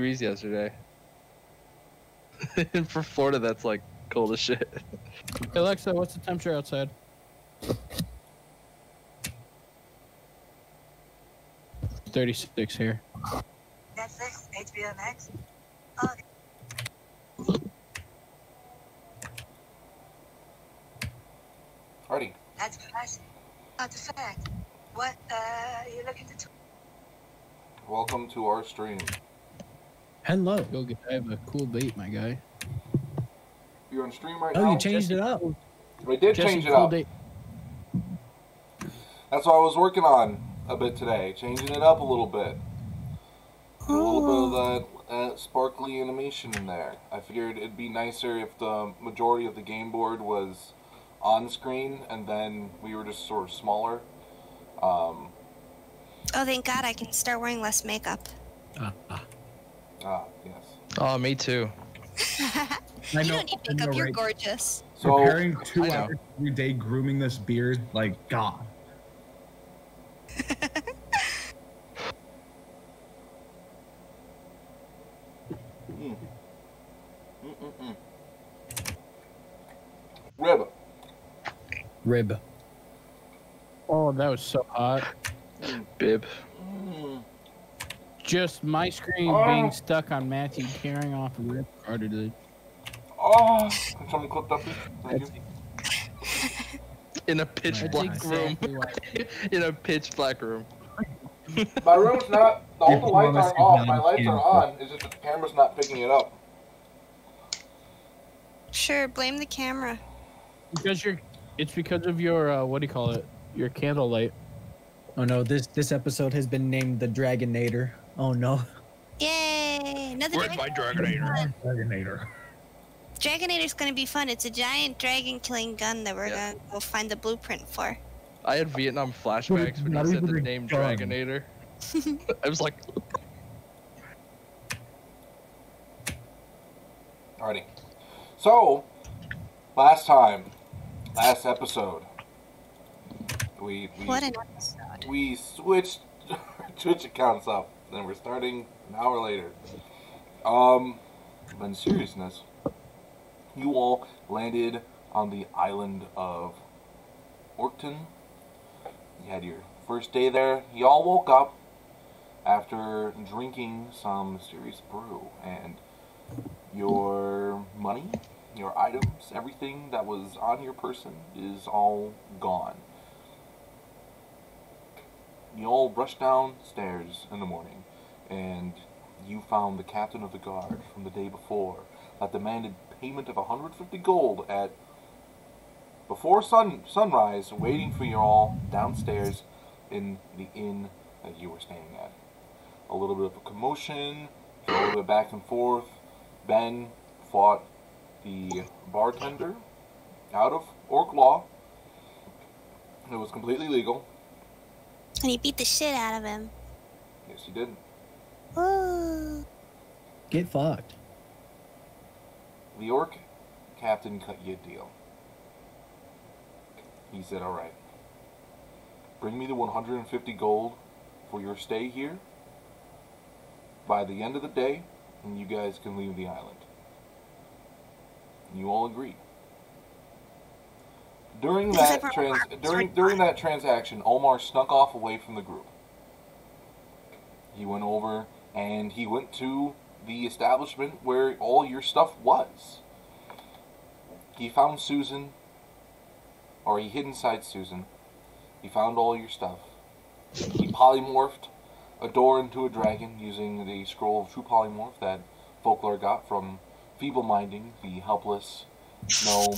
degrees yesterday. and for Florida, that's like cold as shit. Hey, Alexa, what's the temperature outside? Thirty-six here. Netflix, HBO Max. Alrighty. That's classic. Not the fact. What, uh, you looking to talk? Welcome to our stream. Hello. Go get. I have a cool bait, my guy. You're on stream right Oh, now. you changed it up. We did Jesse, change it cool up. date. That's what I was working on a bit today, changing it up a little bit. A little bit of that uh, sparkly animation in there. I figured it'd be nicer if the majority of the game board was on screen and then we were just sort of smaller. Um, Oh, thank God I can start wearing less makeup. Ah, ah. Ah, yes. Oh, me too. You know- don't need I know, makeup. You're right? gorgeous. So, Preparing two hours every day grooming this beard, like God. mm. Rib. Rib. Oh, that was so hot. Bib. Mm. Just my screen Oh. being stuck on Matthew tearing off a rib cartilage. Oh, can someone clip that, please? Thank you. In a pitch That's black room. exactly why- In a pitch black room. My room's not. All the If you lights are off. My lights are on. It's just that the camera's not picking it up. Sure, blame the camera. Because you're, it's because of your uh, what do you call it? Your candlelight. Oh no, this this episode has been named the Dragonator. Oh no. Yay! Another Where's my dragon. Dragonator? Dragonator. Dragonator's gonna be fun. It's a giant dragon killing gun that we're Yeah. gonna go find the blueprint for. I had Vietnam flashbacks when Not he said the name gun. Dragonator. I was like, Alrighty. So, last time, last episode, we we What an episode! we switched Twitch accounts up, and we're starting an hour later. Um, in seriousness, you all landed on the island of Orkton. You had your first day there. You all woke up after drinking some mysterious brew, and your money, your items, everything that was on your person is all gone. You all rushed downstairs in the morning, and you found the captain of the guard from the day before that demanded payment of 150 gold at before sun sunrise, waiting for you all downstairs in the inn that you were staying at. A little bit of a commotion, a little bit back and forth. Ben fought the bartender out of Orc Law. It was completely legal. And he beat the shit out of him. Yes, he did. Ooh. Get fucked. The orc captain cut you a deal. He said, Alright, bring me the 150 gold for your stay here by the end of the day, and you guys can leave the island. And you all agreed. During that trans- during during that transaction, Omar snuck off away from the group. He went over and he went to the establishment where all your stuff was. He found Susan, or he hid inside Susan. He found all your stuff. He polymorphed a door into a dragon using the scroll of true polymorph that Foclar got from Feeble Minding, the helpless gnome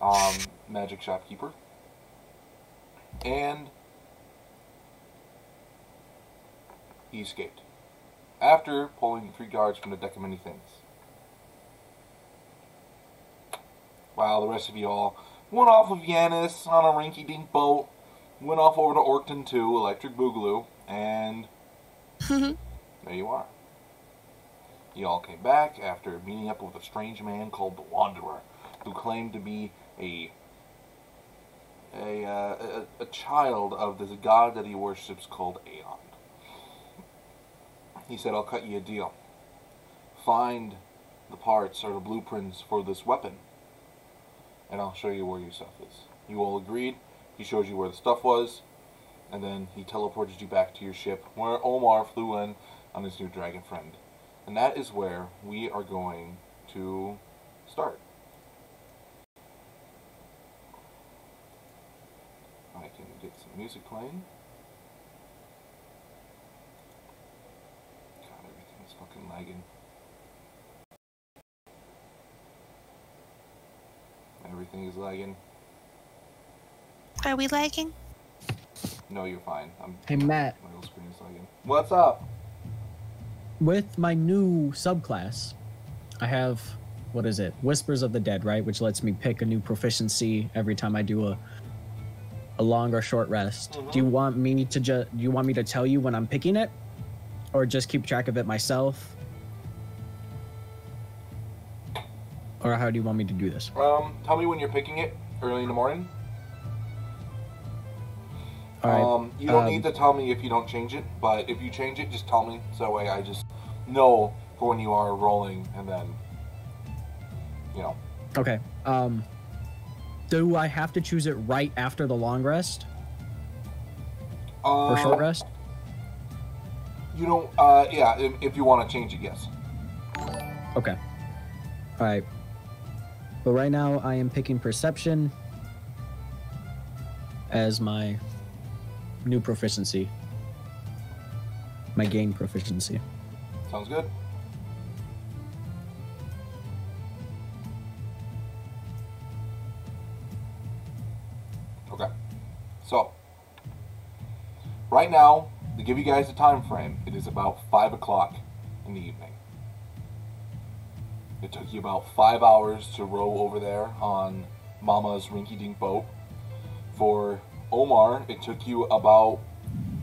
um, magic shopkeeper. And he escaped after pulling three guards from the deck of many things. While the rest of you all went off of Yanis on a rinky dink boat, went off over to Orkton 2, Electric Boogaloo, and there you are. You all came back after meeting up with a strange man called the Wanderer, who claimed to be a a, uh, a, a child of this god that he worships called Aeon. He said, I'll cut you a deal. find the parts or the blueprints for this weapon. And I'll show you where your stuff is. You all agreed. He shows you where the stuff was, and then he teleported you back to your ship where Omar flew in on his new dragon friend. And that is where we are going to start. I can get some music playing. God, everything is fucking lagging. Everything is lagging. Are we lagging? No, you're fine. I'm. Hey, Matt. My little screen is lagging. What's up? With my new subclass, I have what is it? Whispers of the Dead, right? Which lets me pick a new proficiency every time I do a a long or short rest. Do you mm-hmm. want me to just do you want me to tell you when I'm picking it? Or just keep track of it myself? Or how do you want me to do this? Um, tell me when you're picking it early in the morning. All right. Um, you don't um, need to tell me if you don't change it, but if you change it, just tell me. So that way I just know for when you are rolling, and then, you know. Okay. Um do I have to choose it right after the long rest or Uh, short rest? You don't. Uh, yeah. If, if you want to change it, yes. Okay. All right. But right now I am picking perception as my new proficiency. My gain proficiency. Sounds good. Okay. So, right now, to give you guys a time frame, it is about 5 o'clock in the evening. It took you about five hours to row over there on Mama's rinky dink boat. For Omar, it took you about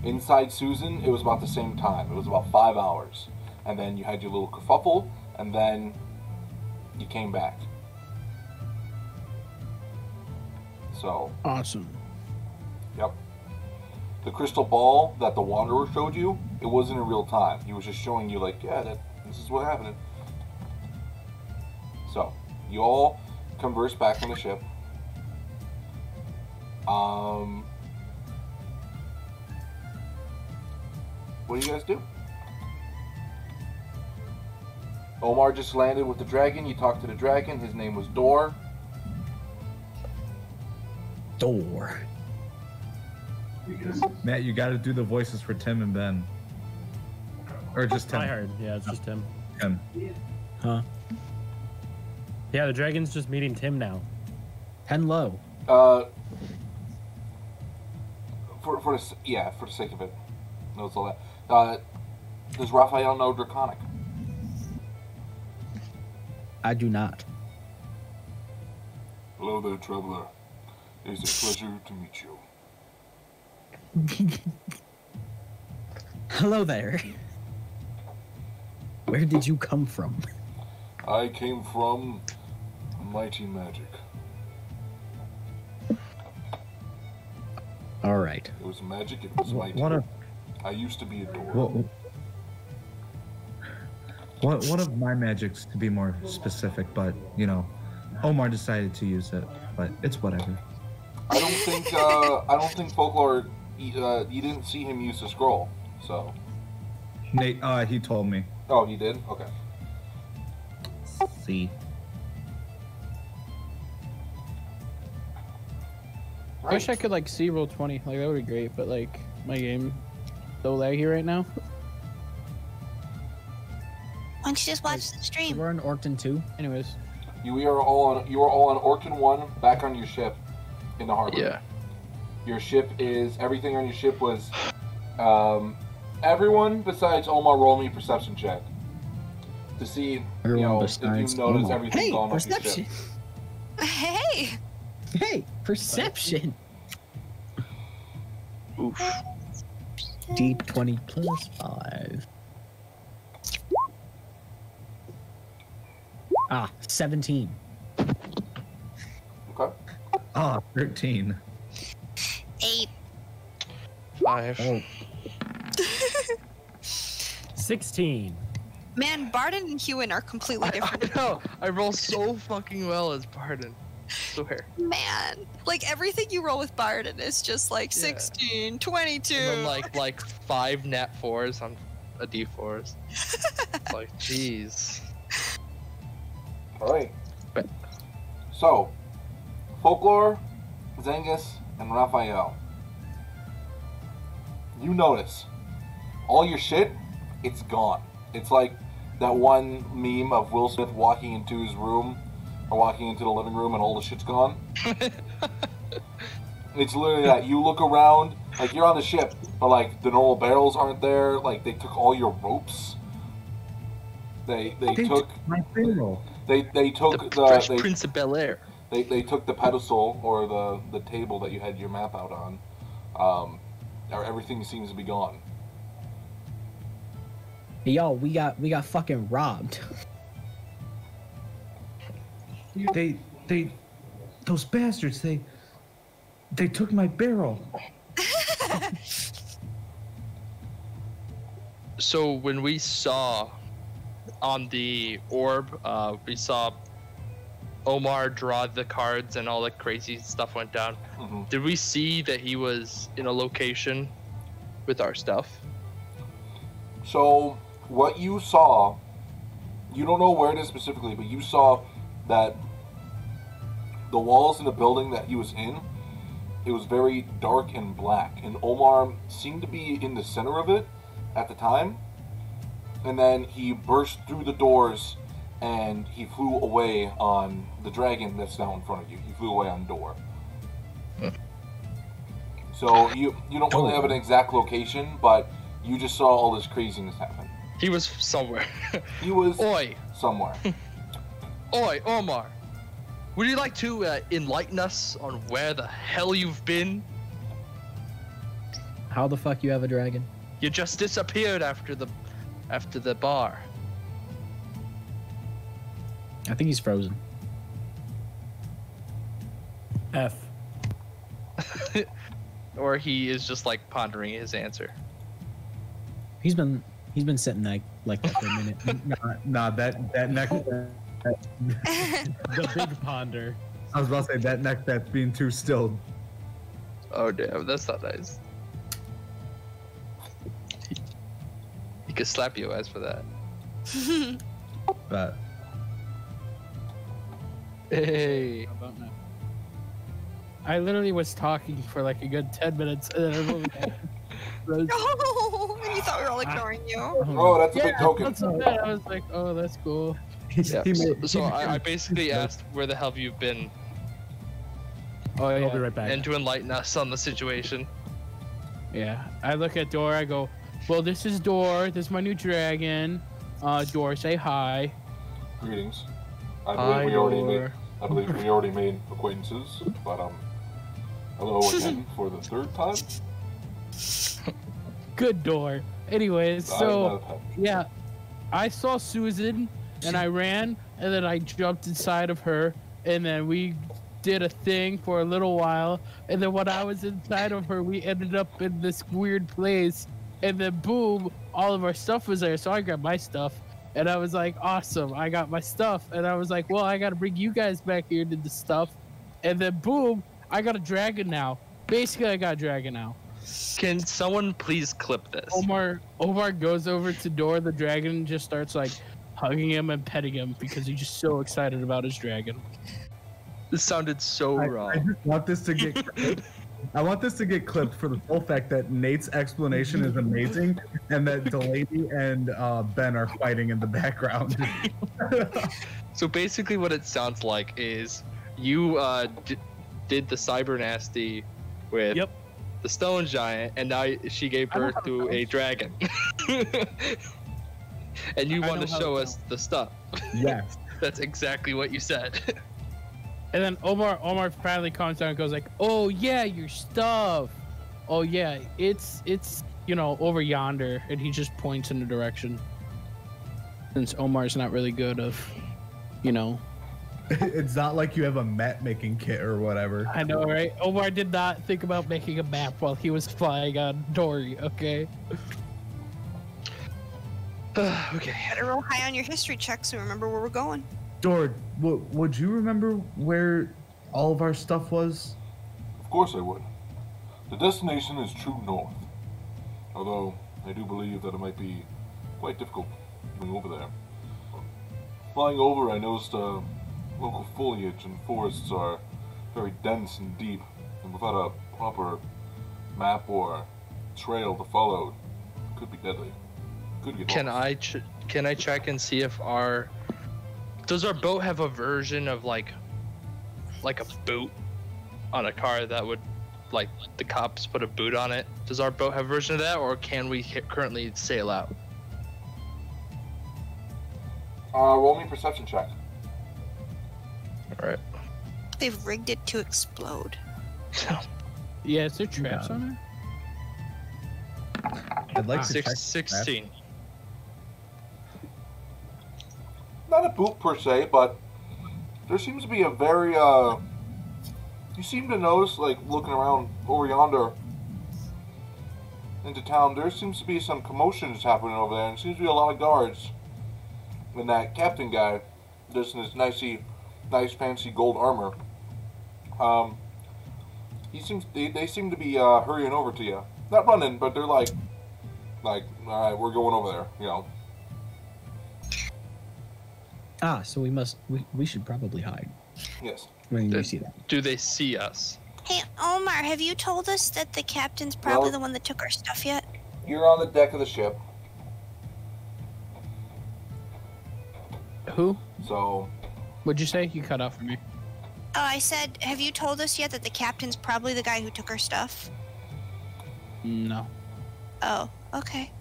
Inside Susan, it was about the same time. It was about five hours. And then you had your little kerfuffle, and then you came back. So, Awesome. yep. The crystal ball that the Wanderer showed you, it wasn't in real time. He was just showing you, like, yeah, that, this is what happened. So, you all converse back on the ship. Um, what do you guys do? Omar just landed with the dragon. You talked to the dragon. His name was Dor. Door. Matt, you got to do the voices for Tim and Ben. Or just Tim. I heard. Yeah, it's just Tim. Tim. Huh? Yeah, the dragon's just meeting Tim now. Ten low. Uh, for for the yeah, for the sake of it, knows all that. Uh, does Raphial know Draconic? I do not. Hello there, traveler. It is a pleasure to meet you. Hello there. Where did you come from? I came from Mighty Magic. All right. It was magic. It was Wh- mighty. What a I used to be a door. what, what what of my magics to be more specific, but you know, Omar decided to use it, but it's whatever. I don't think uh, I don't think Foclar. Uh, you didn't see him use the scroll, so. Nate, uh, he told me. Oh, he did. Okay. See. I wish I could like see roll twenty. Like that would be great, but like my game so laggy right now. Why don't you just watch the stream? We're in Orkton too. Anyways, You are all on. You are all on Orkin One, back on your ship, in the harbor. Yeah. Your ship is everything on your ship was. Um, everyone besides Omar roll me perception check to see Everyone you know if besides you notice Omar. everything Hey, going on your perception. ship. Hey, Hey, perception. Oof. D twenty plus five. Ah, seventeen. Okay. Ah, 13. eight. Five. Oh, 16. Man, Barden and Huin are completely different. I know. I roll so fucking well as Barden. Swear. Man, like everything you roll with Barden is just like Yeah. 16, 22. And then like like five nat fours on a d fours. like jeez. All right. But- So, Foclar, Zengis, and Raphial. You notice all your shit, it's gone. It's like that one meme of Will Smith walking into his room or walking into the living room and all the shit's gone. It's literally that. You look around, like you're on the ship, but like the normal barrels aren't there. Like they took all your ropes. They they, They took my barrel. they they took the the, Fresh they, Prince of Bel Air. they, they took the pedestal or the, the table that you had your map out on. Um, or everything seems to be gone. Hey, yo, we got we got fucking robbed. They they those bastards. They they took my barrel. So when we saw on the orb, uh, we saw Omar draw the cards and all the crazy stuff went down. hmm Did we see that he was in a location with our stuff? So what you saw, you don't know where it is specifically, but you saw that the walls in the building that he was in, it was very dark and black, and Omar seemed to be in the center of it at the time. And then he burst through the doors and he flew away on the dragon that's now in front of you. He flew away on door. Hmm. So you you don't really oh. have an exact location, but you just saw all this craziness happen. He was somewhere. He was Oi, somewhere. oi, Omar. Would you like to uh, enlighten us on where the hell you've been? How the fuck you have a dragon? You just disappeared after the after the bar. I think he's frozen. F. or he is just like pondering his answer. He's been he's been sitting like like that for a minute. Nah, nah that that neck. The big ponder. I was about to say that neck that's being too still. Oh damn, that's not nice. He, he could slap your ass for that. But Hey. How about now? I literally was talking for like a good 10 minutes and then I moved on. Rose- Oh, and you thought we were all ignoring you. Oh, that's a big token. that's what I I was like, oh, that's cool. Yeah. he So, made- so I, I basically asked where the hell have you been, Oh, I'll yeah. be right back. and to enlighten us on the situation. Yeah. I look at Dor, I go, well, this is Dor. This is my new dragon. Uh, Dor, say hi. Greetings. I believe Hi, we already made. I believe we already made acquaintances, but um, hello again for the third time. Good Dor. Anyways, I'm so. not a pet. Yeah, I saw Susan and I ran and then I jumped inside of her and then we did a thing for a little while. And then when I was inside of her we ended up in this weird place. And then boom all of our stuff was there. So I grabbed my stuff and I was like awesome I got my stuff. And I was like well I got to bring you guys back here to the stuff. And then boom I got a dragon now. Basically I got a dragon now. Can someone please clip this? Omar Omar goes over to Dora the dragon and just starts like hugging him and petting him because he's just so excited about his dragon. This sounded so I, wrong. I just want this to get. clipped. I want this to get clipped for the full fact that Nate's explanation is amazing, and that Delaney and uh, Ben are fighting in the background. So basically, what it sounds like is you uh, d- did the cyber nasty with Yep. the stone giant, and now she gave birth to a dragon. and you want to show us sounds. the stuff. yes. That's exactly what you said. And then Omar Omar finally calms down and goes like, "Oh yeah, your stuff. Oh yeah, it's it's you know over yonder." And he just points in the direction. Since Omar's not really good of, you know, It's not like you have a map making kit or whatever. I know, right? Omar did not think about making a map while he was flying on Dory. Okay. okay. Better roll high on your history checks and remember where we're going. Dord, w- would you remember where all of our stuff was? Of course I would. The destination is true north. Although, I do believe that it might be quite difficult going over there. Flying over, I noticed uh, local foliage and forests are very dense and deep, and without a proper map or trail to follow, it could be deadly. Could get Can. I ch- can I check and see if our does our boat have a version of like like a boot on a car that would like the cops put a boot on it? Does our boat have a version of that, or can we currently sail out? Uh, roll me a perception check. All right. They've rigged it to explode. Yeah, is there traps Yeah. on I'd like to Six, check. 16. Not a boot per se, but there seems to be a very uh you seem to notice like looking around over yonder into town there seems to be some commotions happening over there and seems to be a lot of guards. And that captain guy just in his nicey nice fancy gold armor. Um he seems they, they seem to be uh hurrying over to you. Not running, but they're like like, alright, we're going over there, you know. Ah, so we must. We, we should probably hide Yes. when Uh, we see that. Do they see us? Hey, Omar, have you told us that the captain's probably No. the one that took our stuff yet? You're on the deck of the ship. Who? so What'd you say? You cut off for me. Oh, I said, have you told us yet that the captain's probably the guy who took our stuff? No. Oh, okay.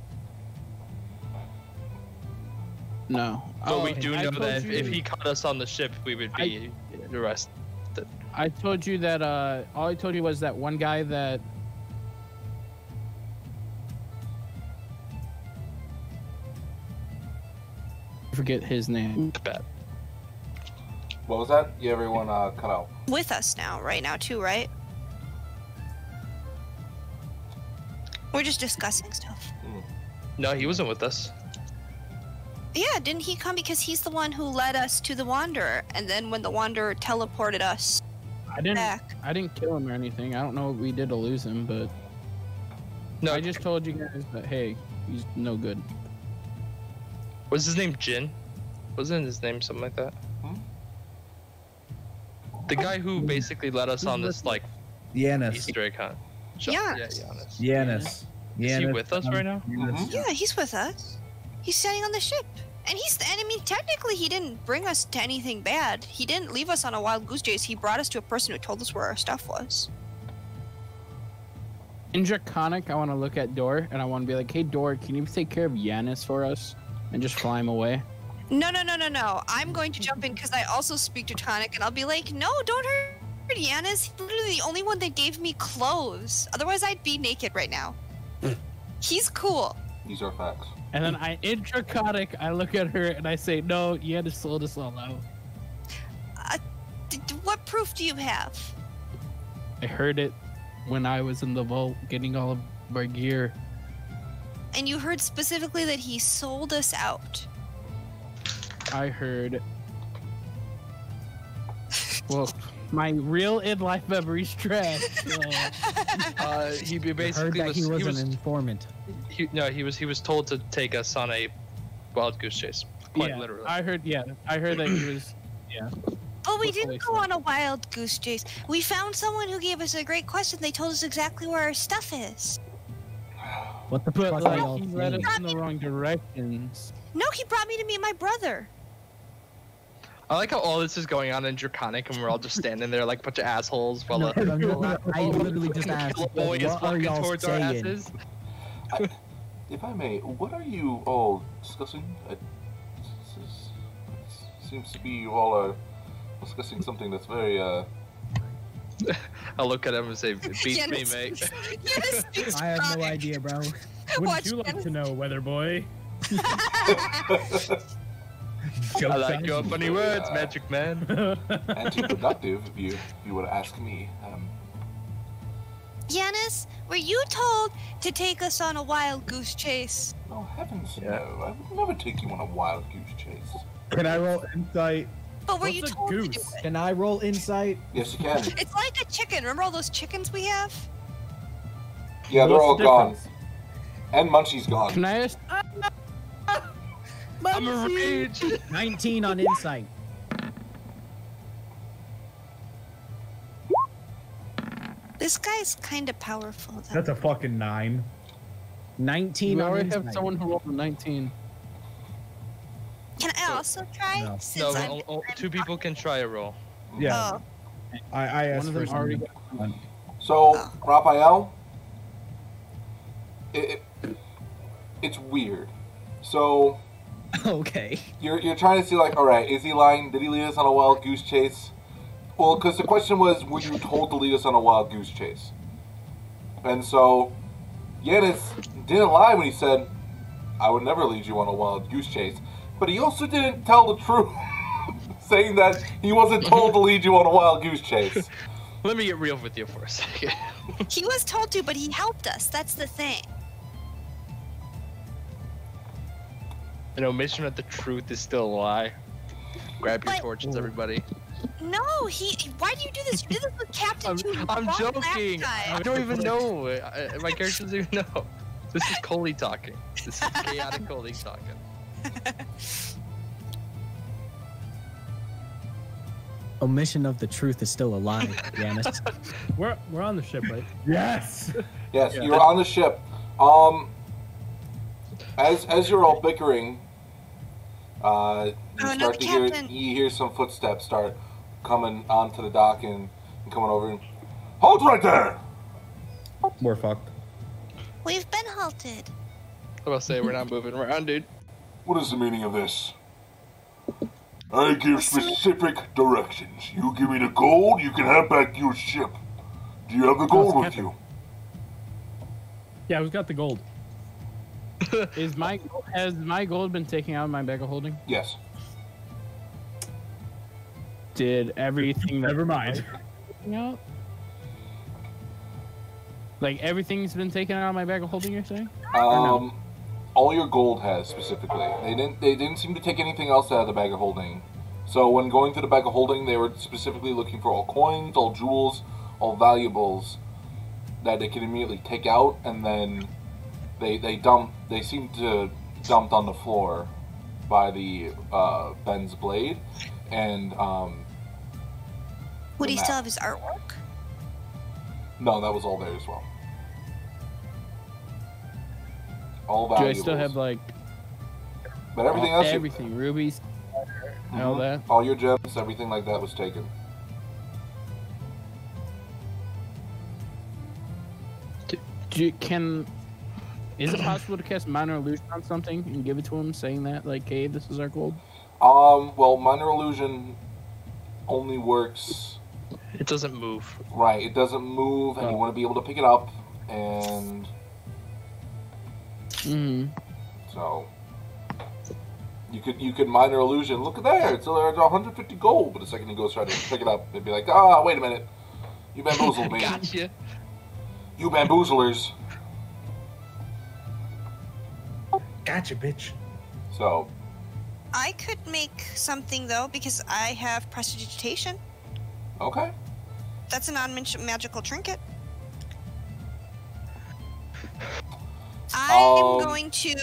No. But Oh, we do I know that if, you- if he caught us on the ship, we would be arrested. I told you that uh all I told you was that one guy that I forget his name. Bet. what was that? Yeah, everyone uh, cut out. With us now, right now, too, right? We're just discussing stuff. No, he wasn't with us. Yeah, didn't he come because he's the one who led us to the Wanderer, and then when the Wanderer teleported us I didn't back. I didn't kill him or anything. I don't know what we did to lose him, but No, I just told you guys that hey, he's no good. was his name Jin? Wasn't his name something like that? The guy who basically led us on this like Yanis. Easter egg hunt. Sh- Yeah. Yeah, Giannis. Yanis. Is he with us right now? Yanis. Yeah, he's with us. He's standing on the ship. And he's, and I mean, technically, he didn't bring us to anything bad. He didn't leave us on a wild goose chase. He brought us to a person who told us where our stuff was. In Draconic, I want to look at Dor and I want to be like, hey Dor, can you take care of Yanis for us and just fly him away? No, no, no, no, no. I'm going to jump in because I also speak Teutonic, and I'll be like, no, don't hurt Yanis. He's literally the only one that gave me clothes. Otherwise, I'd be naked right now. Hmm. He's cool. These are facts. And then I, in Draconic, I look at her and I say, no, Yanis sold us all out. Uh, d- what proof do you have? I heard it when I was in the vault getting all of our gear. And you heard specifically that he sold us out. I heard. Well, my real in life memory's trash. So. Uh, he I heard basically that was, he was, he was an informant. he, no, he was he was told to take us on a wild goose chase. Quite yeah, literally. I heard. Yeah, I heard that he was. Yeah. Oh, we didn't go on a wild goose chase. We found someone who gave us a great question. They told us exactly where our stuff is. What the fuck are like, y'all he led us in the wrong directions. No, he brought me to meet my brother. I like how all this is going on in Draconic and we're all just standing there like a bunch of assholes while No, uh, no, no, I literally just asked, Boy is what are walking y'all towards our saying? asses. If I may, what are you all discussing? This is- seems to be you all are discussing something that's very uh. I'll look at him and say, "Beats me, Yanis- mate." Yanis speaks I have no idea, bro. Wouldn't Watch you like Yanis- to know, weather boy? I like your funny words, Yeah. Magic Man. anti-productive, if you if you would ask me. Um, Yanis, were you told to take us on a wild goose chase? Oh heavens Yeah. no! I would never take you on a wild goose chase. Can I roll insight? But were What's you a told to do goose? it? Can I roll insight? Yes, you can. It's like a chicken. Remember all those chickens we have? Yeah, they're What's all the gone, and Munchie's gone. Can I ask? I'm a rage. 19 on insight. This guy's kind of powerful, though. That's a fucking nine. 19 We on already have someone who rolled a 19. Can I also try? No. Since No, I'm, o- o- two people can try a roll. Yeah, Oh, I, I asked One of for them already got So, Oh. Raphial, it, it, it's weird. So, Okay. you're, you're trying to see, like, alright, is he lying? Did he lead us on a wild goose chase? Well, because the question was, were you told to lead us on a wild goose chase? And so, Yanis didn't lie when he said, I would never lead you on a wild goose chase. But he also didn't tell the truth, saying that he wasn't told to lead you on a wild goose chase. Let me get real with you for a second. he was told to, but he helped us. That's the thing. An omission of the truth is still a lie. Grab your But- torches, everybody. No, he. Why do you do this? You did this with Captain I'm, Two. I'm joking. I don't even know. I, I- my character doesn't even know. This is Colley talking. This is chaotic Colley talking. Omission of the truth is still a lie, Yanis. We're we're on the ship, right? Yes. Yes, you're on the ship. Um, as as you're all bickering, uh, you Oh, no, start to hear you hear some footsteps start coming onto the dock and, and coming over. And, Hold right there! We're fucked. We've been halted. I will say we're not moving around, dude. What is the meaning of this? I give specific directions. You give me the gold, you can have back your ship. Do you have the gold with Captain. you? Yeah, who's got the gold? Is my has my gold been taken out of my bag of holding? Yes. Did everything that Never mind. taken out? Like everything's been taken out of my bag of holding. You're saying? Um, all your gold has specifically. They didn't. They didn't seem to take anything else out of the bag of holding. So when going to the bag of holding, they were specifically looking for all coins, all jewels, all valuables that they could immediately take out, and then they they dump. They seem to dumped on the floor by the uh, Ben's blade, and um, Would he map. still have his artwork? no, that was all there as well. All Do I valuables. still have like but everything all- else, you- everything, rubies, and all that? All your gems, everything like that was taken. Do you, can is it possible to cast minor illusion on something and give it to him, saying that like, "Hey, this is our gold"? Um, well, minor illusion only works It doesn't move. right. It doesn't move, and you Oh. want to be able to pick it up, and Mm-hmm. so you could you could minor illusion. Look at there, it's, uh, it's 150 gold. But the second you go try to pick it up, it'd be like, ah, wait a minute, you bamboozled me, Gotcha. you bamboozlers. Gotcha, bitch. So I could make something though because I have prestidigitation. okay, That's a non-magical trinket. I'm Um, going to.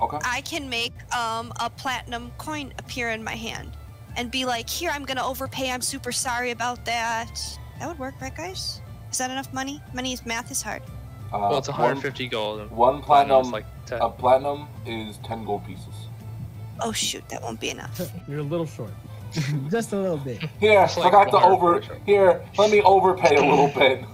okay. I can make um, a platinum coin appear in my hand and be like, "Here, I'm gonna overpay. I'm super sorry about that." That would work, right, guys? Is that enough money? Money is math is hard. Uh, Well, it's one- 150 gold. One, platinum's platinum, like 10. a platinum is 10 gold pieces. Oh shoot, that won't be enough. You're a little short. Just a little bit. Here, It's like forgot to over. Here, let me overpay a little bit.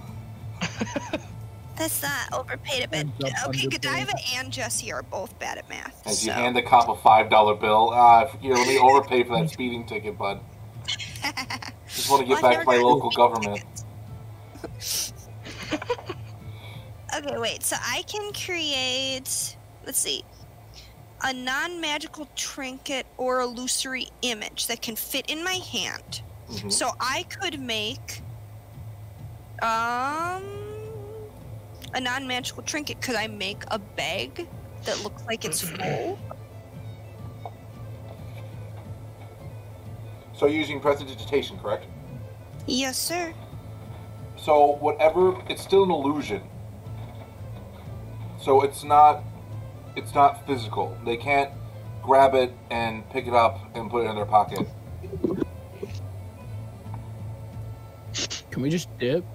That's not overpaid a bit. Okay, underpaid. Godiva and Jesse are both bad at math. As so. you hand the cop a five dollar bill. Ah, here, let me overpay for that speeding ticket, bud. Just want to get Well, back I've to my local government. Okay, wait. So I can create. Let's see. A non-magical trinket or illusory image that can fit in my hand. Mhm. So I could make. Um. a non-magical trinket, could I make a bag that looks like it's full? So you're using prestidigitation, correct? Yes, sir. So whatever, it's still an illusion. So it's not, it's not physical. They can't grab it and pick it up and put it in their pocket. Can we just dip?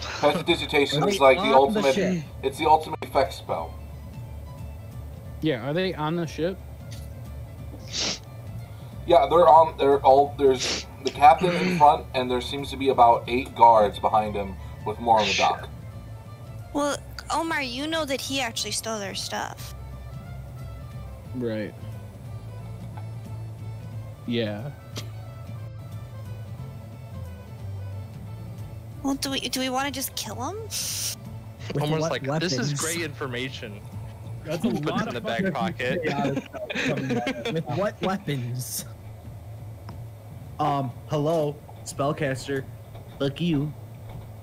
Prestidigitation Are is like the on the ultimate. it's the ultimate effect spell. Yeah, are they on the ship? Yeah, they're on. They're all. There's the captain in front, and there seems to be about eight guards behind him, with more on the dock. Well, Omar, you know that he actually stole their stuff. Right. Yeah. Well, do we do we want to just kill him? With Almost what like this is weapons? great information. That's a Put lot it in the back pocket. With what weapons? Um, hello, spellcaster. Look you.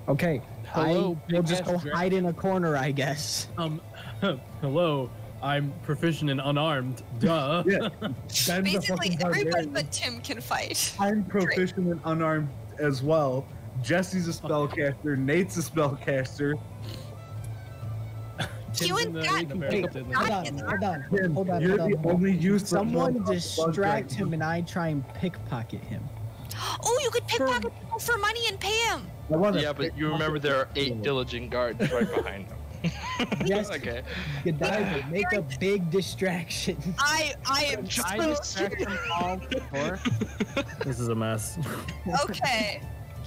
Okay, Hello, I will just go dragon. hide in a corner, I guess. Um, hello. I'm proficient in unarmed. Duh. Yeah. Basically, fucking everybody but Tim can fight. I'm proficient in unarmed as well. Jesse's a spellcaster. Nate's a spellcaster. You and the- God- the Hey, barracks in the- hold on, hold on, hold on, you're hold on. the hold on. only use Someone distract him and I try and pickpocket him. Oh, you could pickpocket people for money and pay him. I want Yeah, but you remember there are eight diligent guards right behind them. Yes. okay. Godiva, make a big distraction. I I am I so distract them all before. This is a mess. okay.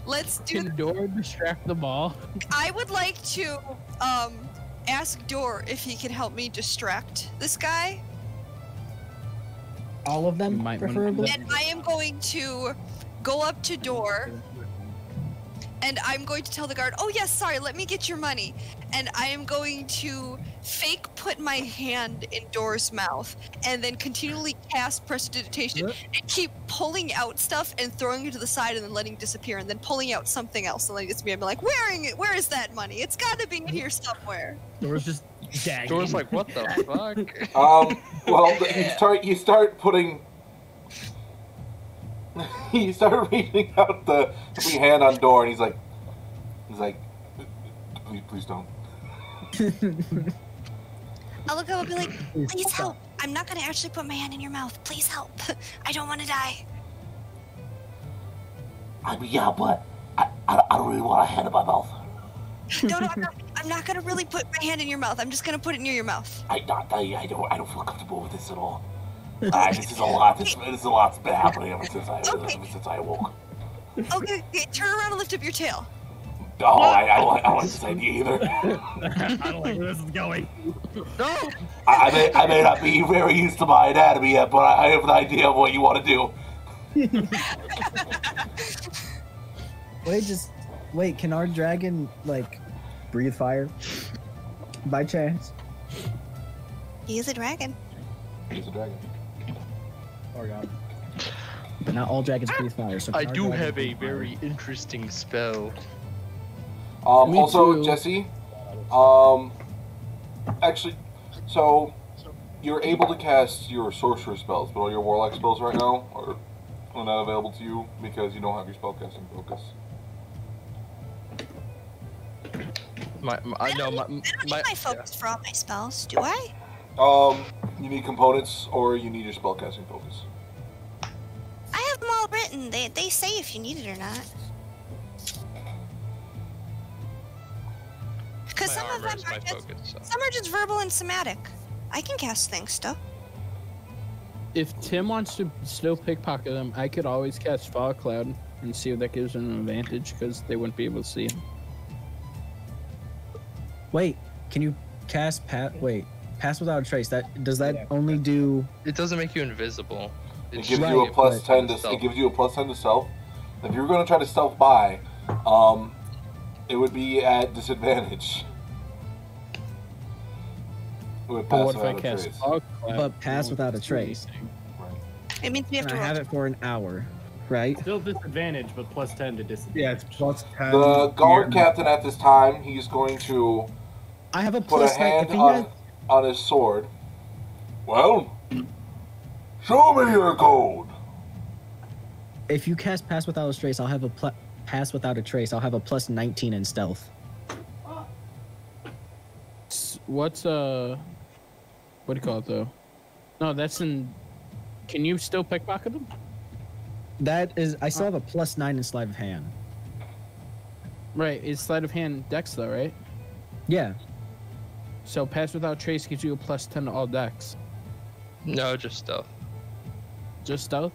Let's do. Can Dora distract them all? I would like to um ask Dor if he can help me distract this guy, All of them, You might preferably. and I am going to go up to Dor. And I'm going to tell the guard, oh yes, sorry, let me get your money. And I am going to fake put my hand in Dor's mouth and then continually cast prestidigitation and keep pulling out stuff and throwing it to the side and then letting it disappear and then pulling out something else and letting it disappear I'm like, whereing it, where is that money? It's gotta be in here somewhere. Dora's just gagging. Dora's like, what the fuck? Um, well, you start you start putting. you started reaching out the free hand on door, and he's like, he's like, please, please don't. I'll look up and be like, please help. I'm not gonna actually put my hand in your mouth. Please help. I don't want to die. I mean, yeah, but I, I, I don't really want a hand in my mouth. No, no, I'm not, I'm not gonna really put my hand in your mouth. I'm just gonna put it near your mouth. I not I, I don't I don't feel comfortable with this at all. Uh, this is a lot. This, this is a lot's been happening ever since I ever since I awoke. Okay, okay, turn around and lift up your tail. Oh, I, I, don't like- I don't like this idea either. I don't like where this is going. no! I, I may I may not be very used to my anatomy yet, but I, I have an idea of what you want to do. Wait, just wait. Can our dragon like breathe fire? By chance? He is a dragon. He's a dragon. Oh. But not all dragons breathe fire. So I do have a breathe fire? very interesting spell. Um, Me also, too. Jesse, um, actually, so you're able to cast your sorcerer spells, but all your warlock spells right now are, are not available to you because you don't have your spellcasting focus. My, my I know my I don't need my, my focus for all my spells, do I? Um, you need components or you need your spellcasting focus. I have them all written. They they say if you need it or not. Because some of them are just focus. So. some are just verbal and somatic. I can cast things still. If Tim wants to still pickpocket them, I could always cast Fog Cloud and see if that gives him an advantage because they wouldn't be able to see him. Wait, can you cast pat? Wait, pass without a trace. That does that only do? It doesn't make you invisible. It gives just you a like plus plus ten to stealth. it gives you a plus ten to stealth. If you're going to try to stealth by, um, it would be at disadvantage. It But pass what if I without a cast trace. But pass It without a trace. see anything. It means we have And to I have it for an hour, right? Still disadvantage, but plus 10 to disadvantage. Yeah, it's plus ten. The guard Yeah. captain at this time, he's going to I have a put a plus. nine- hand on has- on his sword. Well, show me your code. if you cast pass without a trace, I'll have a pl- pass without a trace. I'll have a plus 19 in stealth. What's uh, what do you call it though? No, that's in. Can you still pickpocket them? That is, I still have a plus nine in sleight of hand. Right, it's sleight of hand dex though, right? Yeah. So pass without trace gives you a plus ten to all dex. No, just stealth. Just stealth?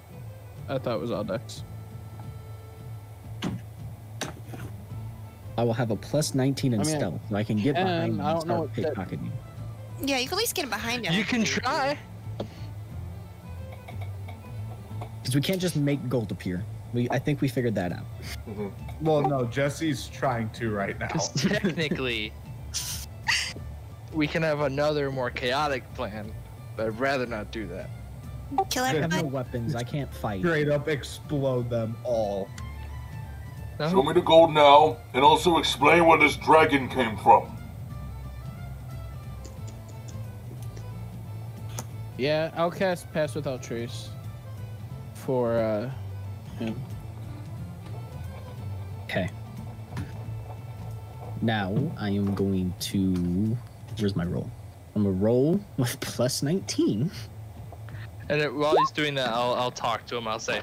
I thought it was all dex. I will have a plus 19 in I mean, I stealth, so I can get can, behind him I and don't know start what that- pickpocketing. Yeah, you can at least get him behind him. You can try. Because we can't just make gold appear. We, I think we figured that out. Mhm. Well, no, Jessie's trying to right now. Technically, we can have another more chaotic plan, but I'd rather not do that. Kill I have no weapons. I can't fight. Straight up explode them all. Show me the gold now, and also explain where this dragon came from. Yeah, I'll cast pass without trace for uh him. Okay. Now I am going to. Where's my roll? I'm gonna roll with plus 19. And it, while he's doing that, I'll, I'll talk to him. I'll say,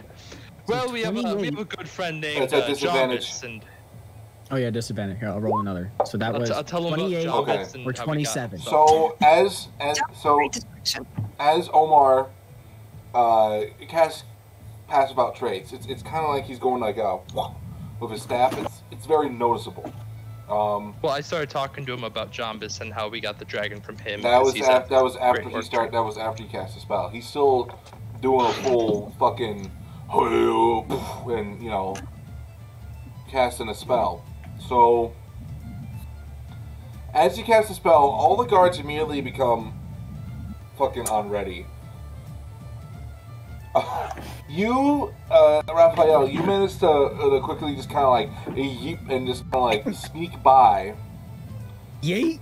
"Well, we have a we have a good friend named That's at uh, disadvantage. Jombus, and Oh yeah, disadvantage. Here, I'll roll another. So that I'll, was t- I'll tell him about 28 Jombus Okay. or how we got 27. So as as so as Omar uh, casts pass without trace, it's it's kind of like he's going like a with his staff. It's it's very noticeable. Um, Well, I started talking to him about Jombus and how we got the dragon from him. that was af- that was after he started. That was after he cast the spell. He's still doing a full fucking and you know casting a spell. So as you cast the spell, all the guards immediately become fucking unready. you, uh, Raphial, you managed to, uh, to quickly just kind of like yeet and just kind of like sneak by, Yeet!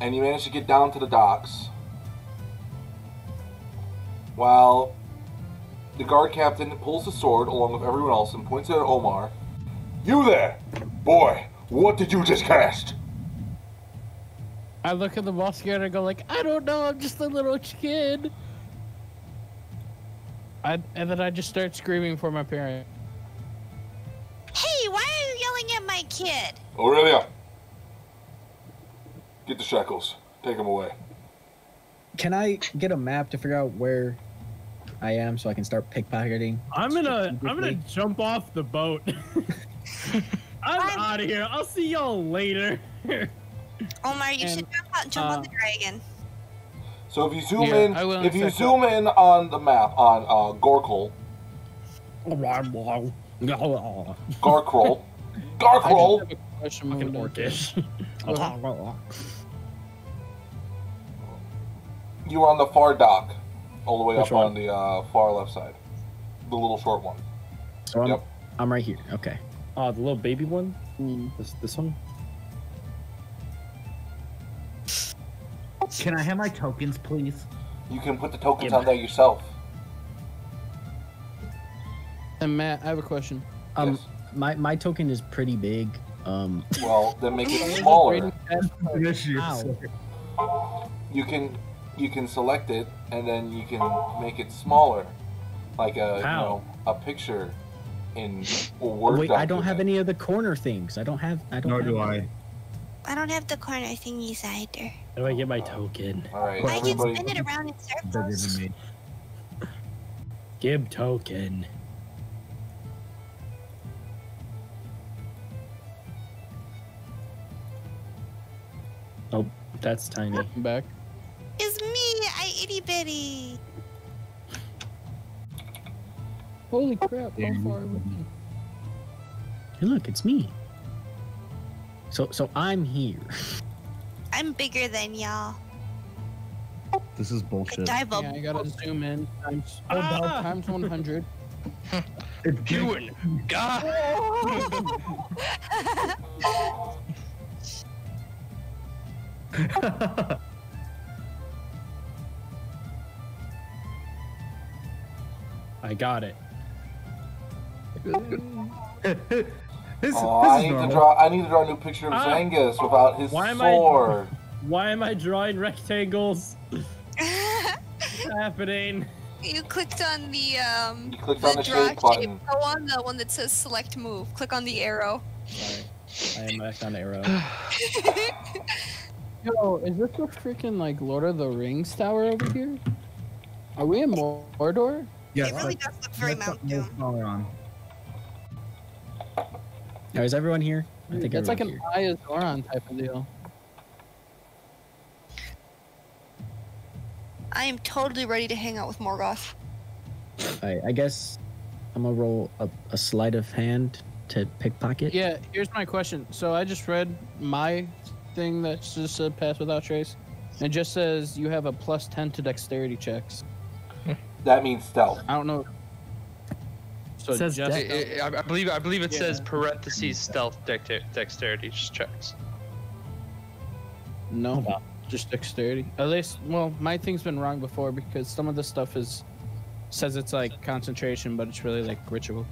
and you managed to get down to the docks. While the guard captain pulls the sword along with everyone else and points it at Omar. You there! Boy, what did you just cast? I look at the boss guard and I go like, I don't know, I'm just a little kid. I, and then I just start screaming for my parent. Hey, why are you yelling at my kid? Aurelia! Get the shackles. Take them away. Can I get a map to figure out where I am so I can start pickpocketing? I'm gonna I'm gonna jump off the boat. I'm I'm- out of here. I'll see y'all later. Omar, you And, should jump out and jump on uh, the dragon. So if you zoom Yeah, in, I will in if you a second. zoom in on the map on uh, Gorkle, Garkrol, I Garkrol, just have Fucking orcish. you are on the far dock, all the way Which up one? on the uh, far left side, the little short one. So I'm, Yep. I'm right here. Okay. Oh, the little baby one. Mm. This this one. Can I have my tokens, please? You can put the tokens Yeah. on there yourself. And Matt, I have a question. Um, Yes. my my token is pretty big. Um, Well, then make it smaller. Initiate. You can you can select it and then you can make it smaller, like a you know a picture in a Word wait, I don't have any of the corner things. I don't have. I don't. Nor have do any. I. I don't have the corner thingies either. How do I get my token? All right, I can spin it around in Bigger circles. than me. Give token. Oh, that's tiny. I'm back. It's me, I itty bitty. Holy crap! How Yeah, you- far? away? Hey, look, it's me. So so I'm here. I'm bigger than y'all. This is bullshit. Dive Yeah, I gotta zoom in times oh, Ah! times 100. It's big. Ewan, God. I got it. His, Oh, his I is need to draw. I need to draw a new picture of Ah. Zengis without his Why am I- sword. Why am I drawing rectangles? What's happening? you clicked on the um You clicked the on the draw shape button. Go on the one that says select move. Click on the arrow. Sorry. I am back on arrow. Yo, is this the freaking like Lord of the Rings tower over here? Are we in Mordor? Yes, it really that's- does look very that's Mount Doom. We're on. Now, is everyone here? I think That's like an here. Aya Zoran type of deal. I am totally ready to hang out with Morgoth. Alright, I guess I'm gonna roll a, a sleight of hand to pickpocket. Yeah, here's my question. So I just read my thing that just said pass without trace. It just says you have a plus 10 to dexterity checks. That means stealth. I don't know. So It says just dex- I, I- I believe I believe it says parentheses stealth dexter- dexterity checks. no, just dexterity. At least, well, my thing's been wrong before because some of the stuff is says it's like concentration, but it's really like ritual.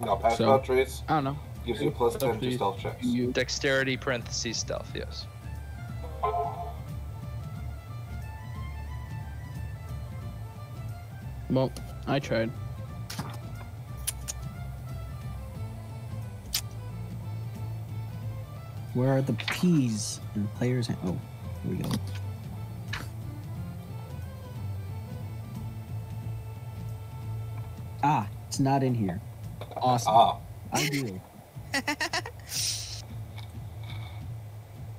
No, pass So- without trace I don't know. gives you a plus ten to stealth checks. You Dexterity parentheses stealth. Yes. Well, I tried. Where are the P's and players? hand- Oh, here we go. Ah, it's not in here. Awesome. Ah, I do.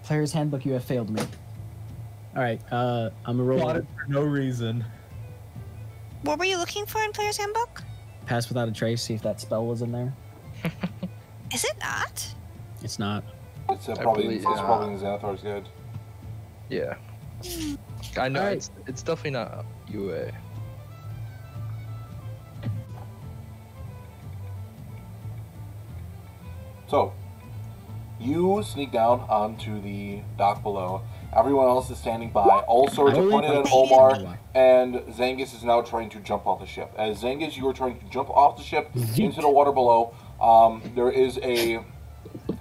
Player's handbook, you have failed me. All right, uh, I'm gonna roll Plotted for no reason. What were you looking for in Player's Handbook? pass without a trace. See if that spell was in there. Is it not? It's not. it's uh, probably believe- it's yeah. probably in Xanathar's good. Yeah. I know Alright. it's it's definitely not UA. So, you sneak down onto the dock below. Everyone else is standing by. All swords I are believe pointed at Omar, and Zengis is now trying to jump off the ship. As Zengis, you are trying to jump off the ship into the water below. Um, there is a,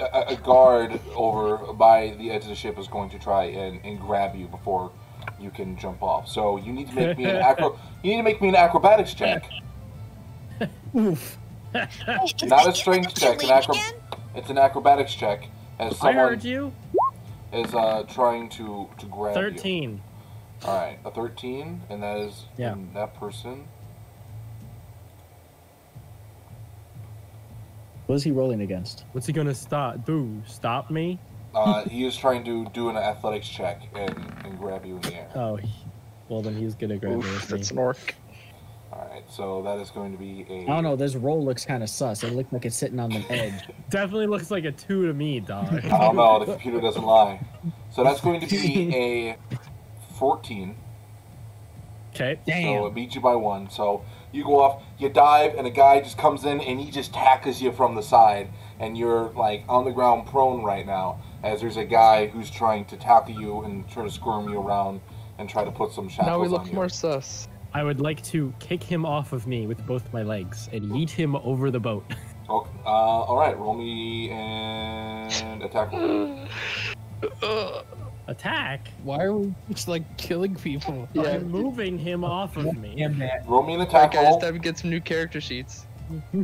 a a guard over by the edge of the ship is going to try and, and grab you before you can jump off. So you need to make me an acro. You need to make me an acrobatics check. Oof. Not a strength check, an acro- It's an acrobatics check. As someone, I someone heard you. Is uh, trying to to grab you. Thirteen. All right, a thirteen, and that is Yeah. and that person. What is he rolling against? What's he gonna stop? Do stop me? Uh, he is trying to do an athletics check and, and grab you in the air. Oh, he- well then he's gonna grab Oof, it. that's an orc. All right, so that is going to be a. don't know. This roll looks kind of sus. It looked like it's sitting on the edge. Definitely looks like a two to me, dog. I don't know. The computer doesn't lie. So that's going to be a fourteen. Okay. Damn. So it beats you by one. So you go off, you dive, and a guy just comes in and he just tackles you from the side, and you're like on the ground prone right now, as there's a guy who's trying to tackle you and try to squirm you around and try to put some shackles on you. Now we look more sus. I would like to kick him off of me with both my legs and yeet him over the boat. Okay. Uh, all right, roll me and attack. Attack? Why are we just like killing people? I'm moving him off of me. Roll me an Alright, attack guys, roll. time to get some new character sheets.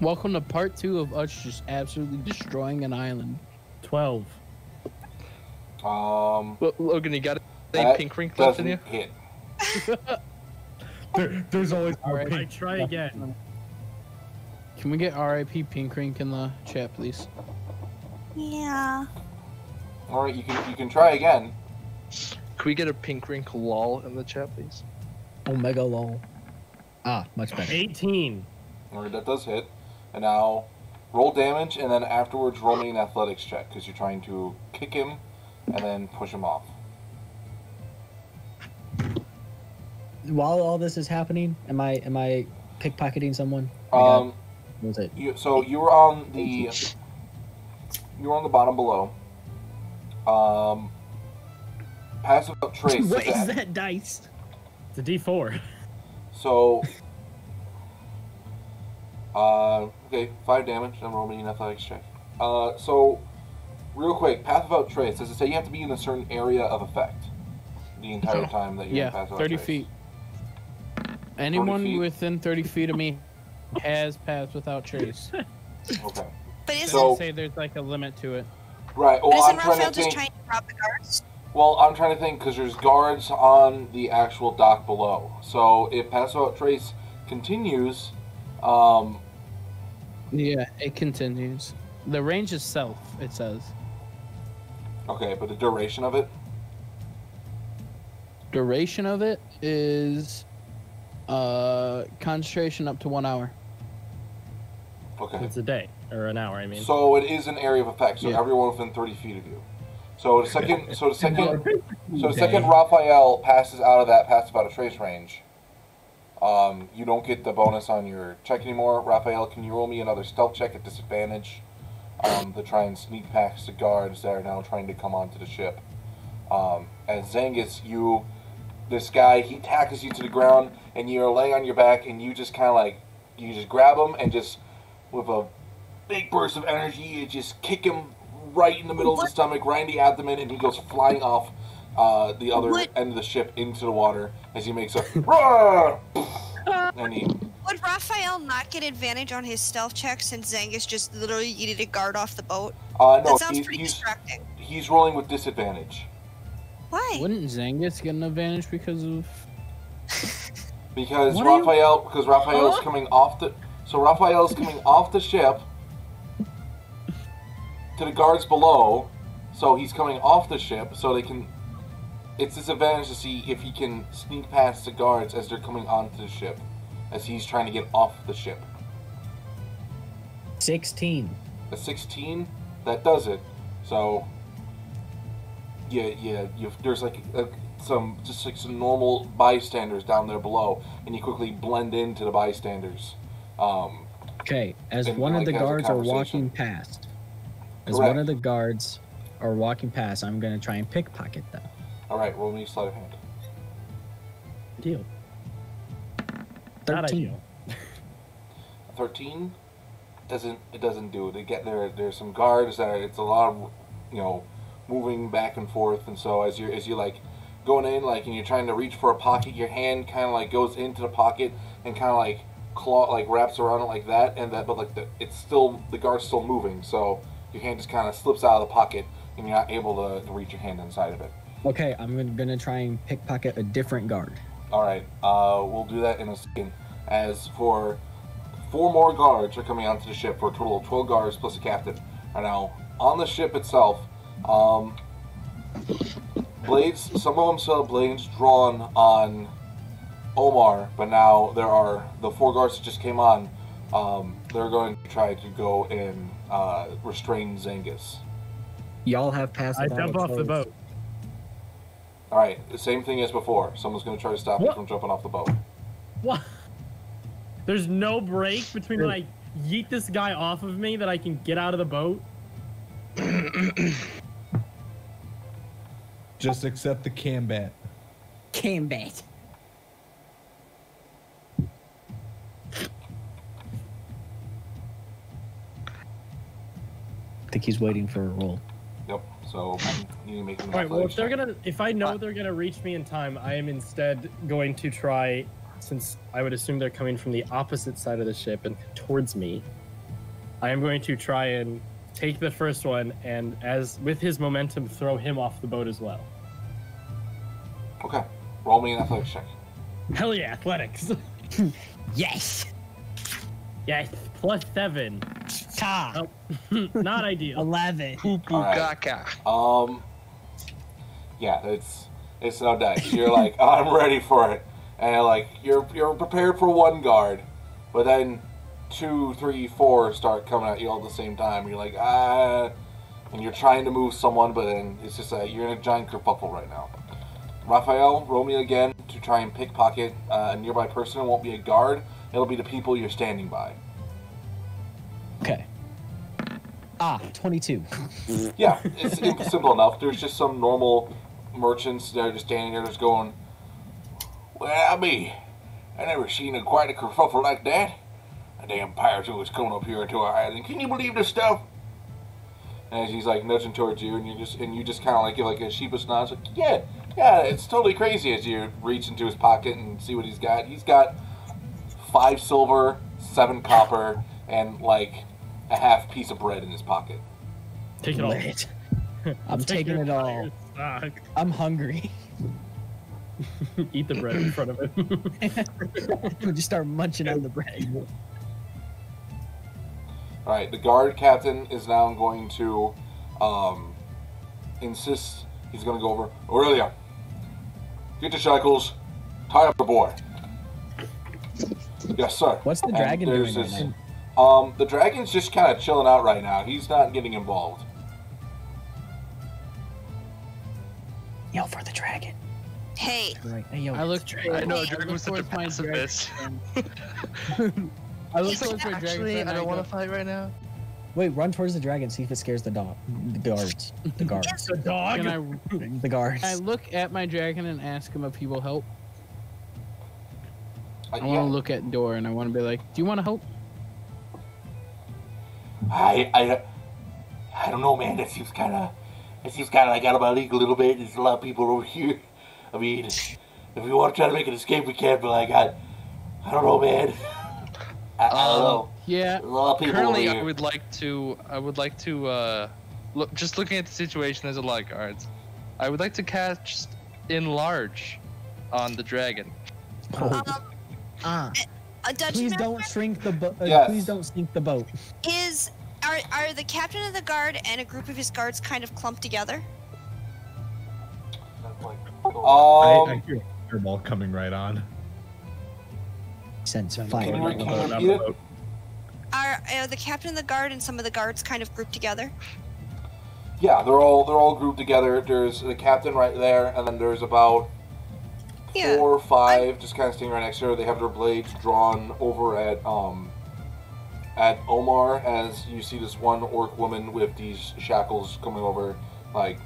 Welcome to part two of us just absolutely destroying an island. Twelve. Um, Lo- Logan, you got any that pink rink left in you? doesn't hit. There, there's always All right. I try again. Can we get RIP Pink Rink in the chat, please? Yeah. All right, you can you can try again. Can we get a pink rink lol in the chat, please? Omega lol. Ah, much better. Eighteen. All right, that does hit. And now roll damage, and then afterwards roll me an athletics check because you're trying to kick him and then push him off. While all this is happening, am I am I pickpocketing someone? I got- Um, Was it? You, so you were on the you were on the bottom below. Um, passive up trace. what is is that? that dice? It's a D4. So, uh, okay, five damage. and roll me an athletics check. Uh, so, real quick, path Without trace. Does it say you have to be in a certain area of effect the entire time that you're Yeah, in path of out 30 trace? feet. Anyone feet? within 30 feet of me has passed without trace. Okay. But isn't So- say there's like a limit to it. Right. but Well, I'm isn't trying Raphial to just think. trying to rob the guards? Well, I'm trying to think because there's guards on the actual dock below. So if pass Without trace continues, um, Yeah, it continues. The range is self, it says. Okay, but the duration of it. Duration of it is uh concentration up to one hour. Okay. It's a day or an hour. I mean. So it is an area of effect. So Yeah. everyone within 30 feet of you. So the second, so the second, so the second Raphial passes out of that passive out a trace range. Um, you don't get the bonus on your check anymore. Raphial, can you roll me another stealth check at disadvantage um, to try and sneak past the guards that are now trying to come onto the ship? Um, as Zengis, you, this guy, he tackles you to the ground, and you're laying on your back, and you just kind of like, you just grab him and just with a big burst of energy, you just kick him right in the middle of the stomach, right in the abdomen, and he goes flying off uh, the other What? end of the ship into the water as he makes a roar, and he Would Raphial not get advantage on his stealth check since Zengis just literally needed a guard off the boat? uh, no, that sounds he- pretty he's distracting. he's rolling with disadvantage Why? Wouldn't Zengis get an advantage because of because What are you- Raphial because Raphial's Huh? coming off the so Raphial's coming off the ship to the guards below, so he's coming off the ship so they can. It's disadvantage to see if he can sneak past the guards as they're coming onto the ship, as he's trying to get off the ship. 16. A 16, that does it. So, yeah, yeah, you there's like a, some just like some normal bystanders down there below, and you quickly blend into the bystanders. Um, Okay, as And, one of the guards are walking past, as Correct. one of the guards are walking past, I'm gonna try and pickpocket them. all right, roll me sleight of hand. Deal. Not 13. ideal. 13 doesn't it doesn't do it. They get there. There's some guards that are, it's a lot of you know moving back and forth, and so as you're as you like going in like and you're trying to reach for a pocket, your hand kind of like goes into the pocket and kind of like claw like wraps around it like that, and that but like the it's still the guard's still moving, so your hand just kind of slips out of the pocket and you're not able to, to reach your hand inside of it. Okay, I'm gonna, gonna try and pickpocket a different guard. All right, uh, we'll do that in a second. As for four more guards are coming onto the ship for a total of 12 guards plus a captain are now on the ship itself. Um, blades, some of them still have blades drawn on Omar, but now there are the four guards that just came on. Um, they're going to try to go and uh, restrain Zengis. Y'all have passed. I jump off the boat. All right, the same thing as before. Someone's going to try to stop you What? from jumping off the boat. What? There's no break between when I yeet this guy off of me that I can get out of the boat. Just accept the cambat. Cambat. I think he's waiting for a roll. Yep. So you need to make an All right. Well, if they're gonna, if I know they're gonna reach me in time, I am instead going to try, since I would assume they're coming from the opposite side of the ship and towards me. I am going to try and take the first one and, as with his momentum, throw him off the boat as well. Okay. Roll me an athletics check. Hell yeah, athletics. Yes. Yes, plus seven. Ta. Oh, not ideal. Eleven. poo poo All right. caca? Um. Yeah, it's it's no dice. You're like, I'm ready for it, and like you're you're prepared for one guard, but then two, three, four start coming at you all at the same time. You're like, ah, and you're trying to move someone, but then it's just a you're in a giant kerfuffle right now. Raphial, roll me again to try and pickpocket uh, a nearby person. It won't be a guard. It'll be the people you're standing by. Okay. Ah, 22. Yeah, it's, it's simple enough. There's just some normal merchants that are just standing there, just going, "Well, me, I never seen a quite a kerfuffle like that. A damn pirates always coming up here to our island. Can you believe this stuff?" And he's like nudging towards you, and you just and you just kind of like give like a sheepish nod, like, "Yeah, yeah, it's totally crazy." As you reach into his pocket and see what he's got, he's got five silver, seven copper, and like a half piece of bread in his pocket. Take it all. Lit. I'm Take taking it all. stock. I'm hungry. Eat the bread in front of him. We'll just start munching on the bread. All right, the guard captain is now going to um, insist he's going to go over. Aurelia, get the shackles, tie up the boy. Yes, sir. What's the And dragon there's doing right this- Um, the dragon's just kind of chilling out right now. He's not getting involved. Yell for the dragon. Hey, Like, hey, yo, I look. I know I Dragon look was such a towards my pacifist. I look towards my dragon. Actually, friend I don't want to fight right now. Wait, run towards the dragon. See if it scares the dog. The guards. The guards. the dog. Can I, The guards. I look at my dragon and ask him if he will help? I yeah. want to look at Door and I want to be like, "Do you want to help?" I, I, I don't know, man. That seems kind of, that seems kind of like out of my league a little bit. There's a lot of people over here. I mean, if we want to try to make an escape, we can. But like, I, I don't know, man. I, I don't Um, know. Yeah. There's a lot of people Currently, over I would like to. I would like to. Uh, look, just looking at the situation as a lot of guards, I would like to cast enlarge on the dragon. Oh, um, ah, a Dutch please don't shrink the boat. Uh, Yes. Please don't sink the boat. is are are the captain of the guard and a group of his guards kind of clumped together? I, Um, I hear a fireball coming right on. Sense Can you fire. can you repeat it? Are, are the captain of the guard and some of the guards kind of grouped together? Yeah, they're all they're all grouped together. There's the captain right there, and then there's about Yeah. four or five just kind of standing right next to her. They have their blades drawn over at um at Omar as you see this one orc woman with these shackles coming over, like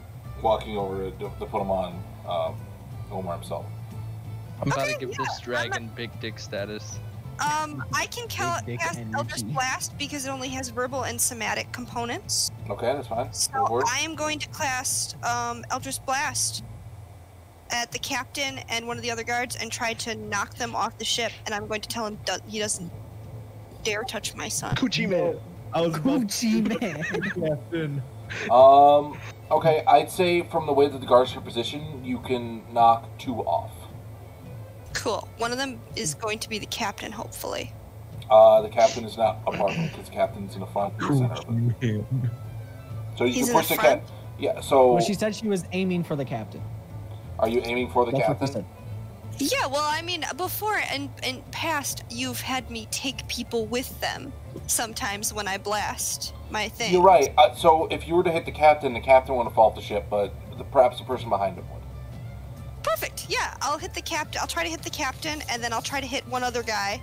walking over to, to put them on um, Omar himself. I'm about Okay, to give yeah, this dragon big dick status. Um, I can cal- Big dick cast energy. Eldritch Blast because it only has verbal and somatic components. Okay, that's fine. So. I am going to cast um, Eldritch Blast at the captain and one of the other guards and try to knock them off the ship. And I'm going to tell him do- he doesn't dare touch my son. Coochie man. I was about Gucci man. Captain. Um, okay, I'd say from the way that the guards are positioned, you can knock two off. Cool. One of them is going to be the captain, hopefully. Uh, the captain is not a part of it because the captain's in the front and the center of it. So you He's can in push the the cap. Yeah. So Well, she said she was aiming for the captain. Are you aiming for the That's captain? said. Yeah, well, I mean, before and in past, you've had me take people with them sometimes when I blast my thing. You're right. Uh, so if you were to hit the captain, the captain wouldn't fall off the ship, but the, perhaps the person behind him would. Perfect. Yeah, I'll hit the captain. I'll try to hit the captain, and then I'll try to hit one other guy.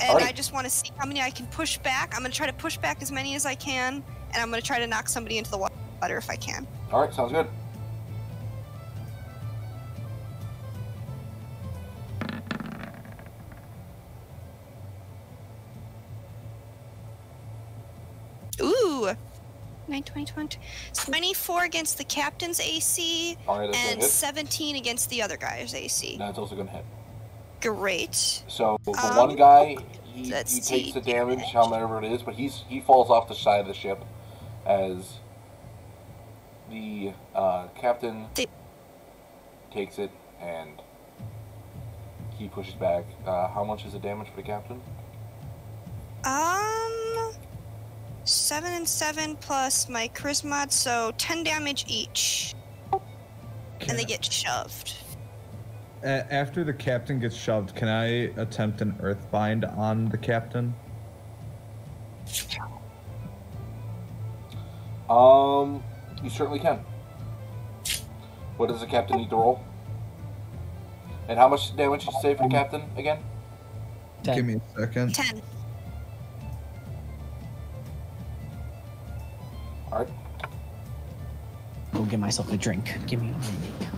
And Alright. I just want to see how many I can push back. I'm gonna try to push back as many as I can, and I'm gonna try to knock somebody into the water if I can. All right, sounds good. Ooh. 9, 20, 20. 24 against the captain's AC, right, and 17 against the other guy's AC. That's also gonna hit. Great. So the Um, one guy, he, he see. takes the damage, however it is, but he's he falls off the side of the ship as the uh, captain They- takes it and he pushes back. Uh, how much is the damage for the captain? Um, seven and seven plus my charisma, so ten damage each, and they get shoved. A- after the captain gets shoved, can I attempt an earth bind on the captain? Um, you certainly can. What does the captain need to roll? And how much damage did you say for the captain again? Ten. Give me a second. Ten. Alright. Go get myself a drink. Give me a minute.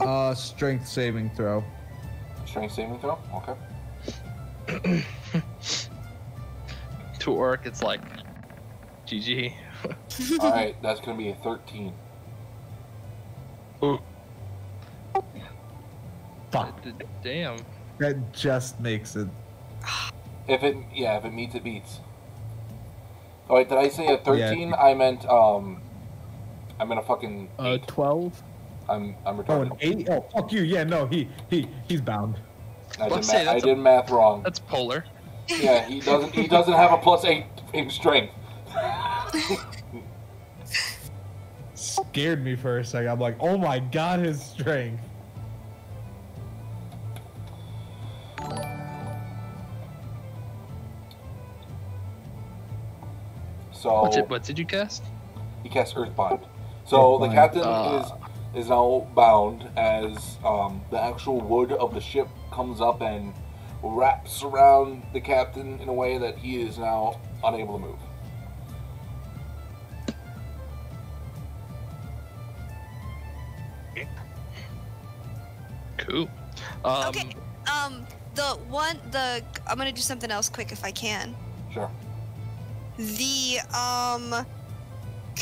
Uh, strength saving throw. Strength saving throw? Okay. To orc, it's like GG. Alright, that's gonna be a 13. Fuck. D- Damn. That just makes it. If it, yeah, if it meets, it beats. Oh wait, did I say a 13? I meant, um, I meant a fucking Uh, 12. I'm, I'm Oh, an eight? Oh, fuck you. Yeah, no, he he he's bound. I did, Let's ma- say I that's a- did math wrong. That's polar. Yeah, he doesn't. He doesn't have a plus eight in strength. Scared me for a second. I'm like, oh my god, his strength. So What did, what did you cast? he casts Earthbind. So the captain Ah. is is now bound as um, the actual wood of the ship comes up and wraps around the captain in a way that he is now unable to move. Cool. Um, okay. Um, the one, the I'm gonna do something else quick if I can. Sure. The um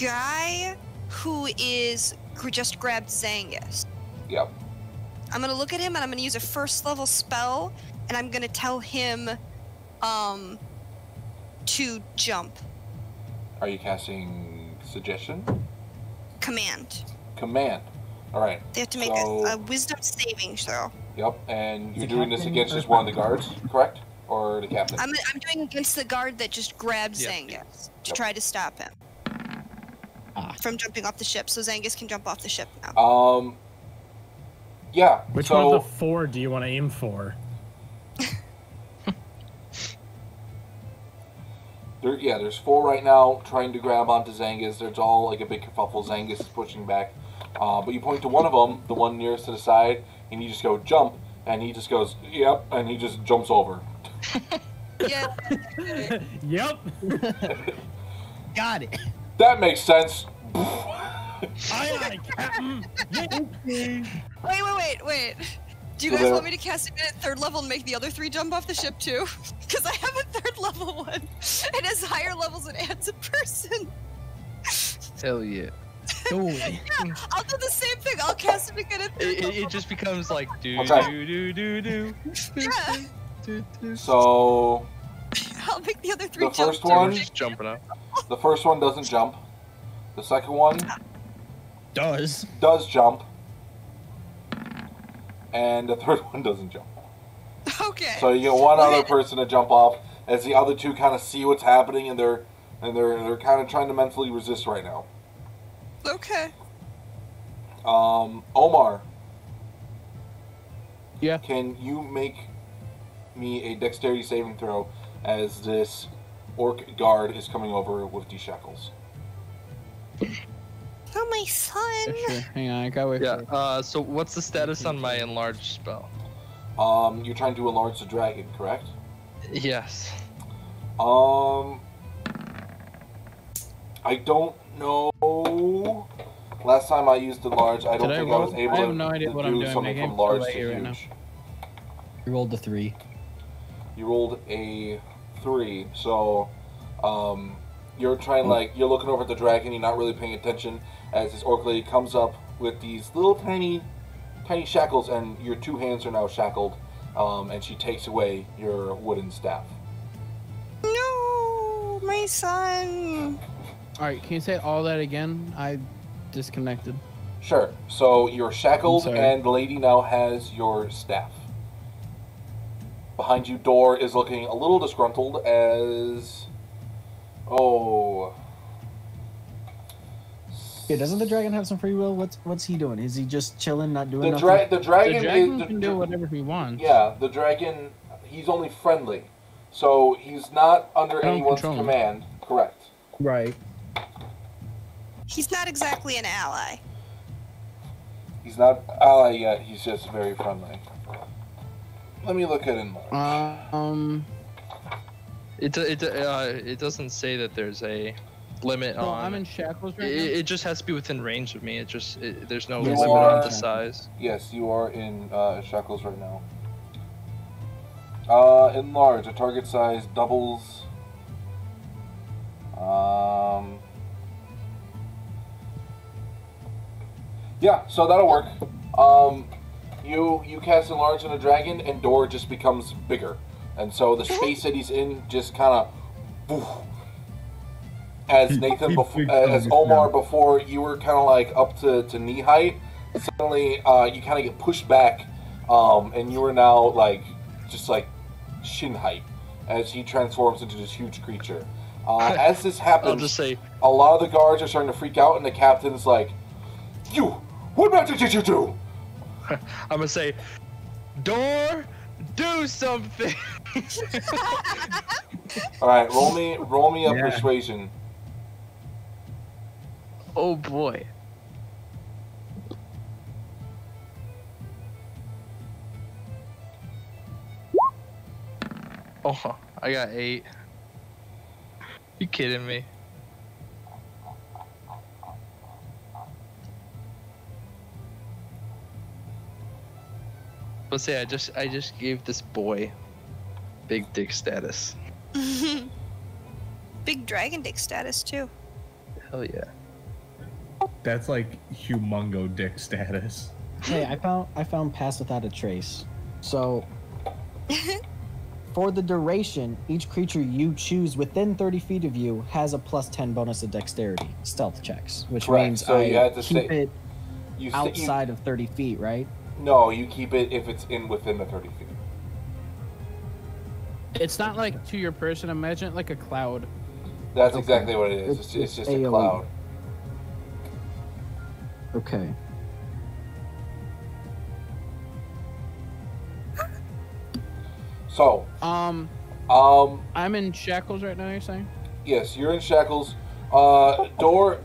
guy who is who just grabbed Zengis. Yep. I'm gonna look at him and I'm gonna use a first level spell and I'm gonna tell him um to jump. Are you casting suggestion? Command. Command. All right. They have to make So- a, a wisdom saving throw. Yep. And you're doing this against just one of the guards, correct? Or the captain? I'm, I'm doing against the guard that just grabbed Yeah. Zengis to Yep. try to stop him Ah. from jumping off the ship. So Zengis can jump off the ship now. Um. Yeah. Which so, one of the four do you want to aim for? There, yeah, there's four right now trying to grab onto Zengis. There's all like a big kerfuffle. Zangus is pushing back. Uh, but you point to one of them, the one nearest to the side, and you just go jump, and he just goes, yep, and he just jumps over. yeah. yep. Got it. That makes sense. Aye, aye, Captain. Wait, wait, wait, wait. Do you guys want me to cast it at third level and make the other three jump off the ship too? Because I have a third level one. It has higher levels and adds a person. Hell yeah. Ooh. Yeah, I'll do the same thing. I'll cast it again at third It, it, level. it just becomes like do Okay. do do do do. Yeah, do, do. So I'll make the other three The jump. first too. So we're one- just jumping up. the first one doesn't jump. The second one Does. does jump. And the third one doesn't jump. Okay. So you get one other person to jump off as the other two kind of see what's happening and they're and they're they're kind of trying to mentally resist right now. Okay. Um, Omar, Yeah. can you make me a dexterity saving throw as this orc guard is coming over with these shackles? Oh my son. Yeah, sure. Hang on, I gotta wait Yeah. for Uh, so what's the status on my enlarged spell? Um, you're trying to enlarge the dragon, correct? Yes. Um, I don't know. Last time I used enlarge, I don't Did I think I, roll? was able I have to, no idea to what do I'm doing. something My from large to laggy right now. huge. You rolled the three. You rolled a three, so um, you're Hmm. trying like you're looking over at the dragon. You're not really paying attention as this orc lady comes up with these little tiny, tiny shackles, and your two hands are now shackled. Um, and she takes away your wooden staff. No, my son. All right, can you say all that again? I disconnected. Sure. So you're shackled, and the lady now has your staff. Behind you, door is looking a little disgruntled as. Oh. Yeah, doesn't the dragon have some free will? What's what's he doing? Is he just chilling, not doing The, nothing? dra- the The dragon, dragon is, the, can do whatever he wants. Yeah, the dragon, he's only friendly. So he's not under anyone's control him. command. Correct. Right. He's not exactly an ally. He's not ally yet, he's just very friendly. Let me look at it more. Um. It it uh, it doesn't say that there's a limit So on. I'm in shackles right it, now. it just has to be within range of me. It just it, there's no You limit are- on the size. Yes, you are in uh, shackles right now. Uh, enlarge. A target size doubles. Um. Yeah, so that'll work. Um, you you cast enlarge on a dragon, and door just becomes bigger, and so the space that he's in just kind of. As Nathan, he before, as Omar before, you were kind of like up to, to knee height. Suddenly, uh, you kind of get pushed back, um, and you are now like just like shin height as he transforms into this huge creature. Uh, as this happens, just say a lot of the guards are starting to freak out, and the captain's like, "You, what magic did you do?" I'm gonna say, door, do something. All right, roll me, roll me a Yeah. persuasion. oh boy. Oh, I got eight. You kidding me? Let's say I just I just gave this boy big dick status. Big dragon dick status too. Hell yeah. That's like humongo dick status. Hey, I found I found pass without a trace. So for the duration, each creature you choose within 30 feet of you has a plus 10 bonus to dexterity stealth checks, which Correct, means so I you had to keep stay- it You st- you- outside of 30 feet, right? No, you keep it if it's in within the thirty feet. It's not like to your person. Imagine it like a cloud. That's Okay. exactly what it is. It's- It's, it's, it's just a cloud. Okay. So, Um, um, I'm in shackles right now. You're saying? yes, you're in shackles. Uh, door.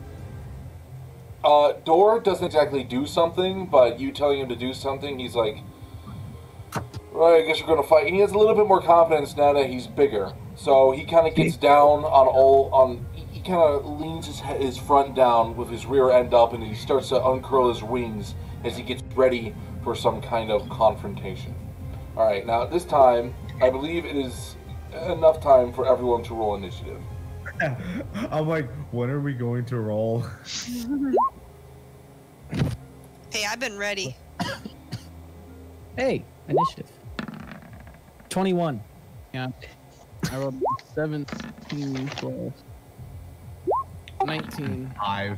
Uh, door doesn't exactly do something, but you telling him to do something, he's like, "Right, I guess you're gonna fight." And he has a little bit more confidence now that he's bigger. So he kind of gets down on all on. He kind of leans his his front down with his rear end up, and he starts to uncurl his wings as he gets ready for some kind of confrontation. All right, now at this time, I believe it is enough time for everyone to roll initiative. I'm like, when are we going to roll? Hey, I've been ready. Hey, initiative. 21. Yeah. I rolled 17 plus 19. Five.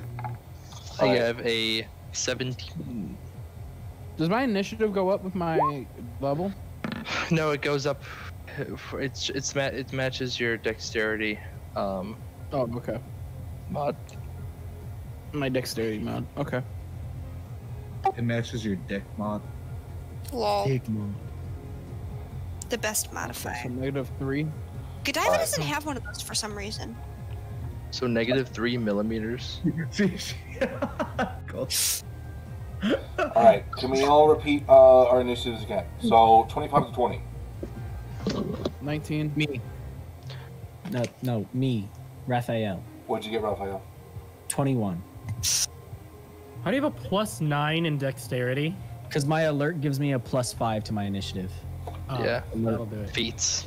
I have a 17. Does my initiative go up with my level? No, it goes up. It's it's ma- it matches your dexterity um Oh, okay. mod. My dexterity mod. Okay. It matches your dick mod. Lol. Igmon. The best So modifier. negative three. Godiva Alright. doesn't have one of those for some reason. So negative three millimeters. See, she- Go. All right, can we all repeat uh, our initiatives again? So 25 to 20. 19. Me. No, no, me. Raphial. What'd you get, Raphial? 21. How do you have a plus nine in dexterity? Because my alert gives me a plus 5 to my initiative. Oh, Yeah. that'll do it. Feats.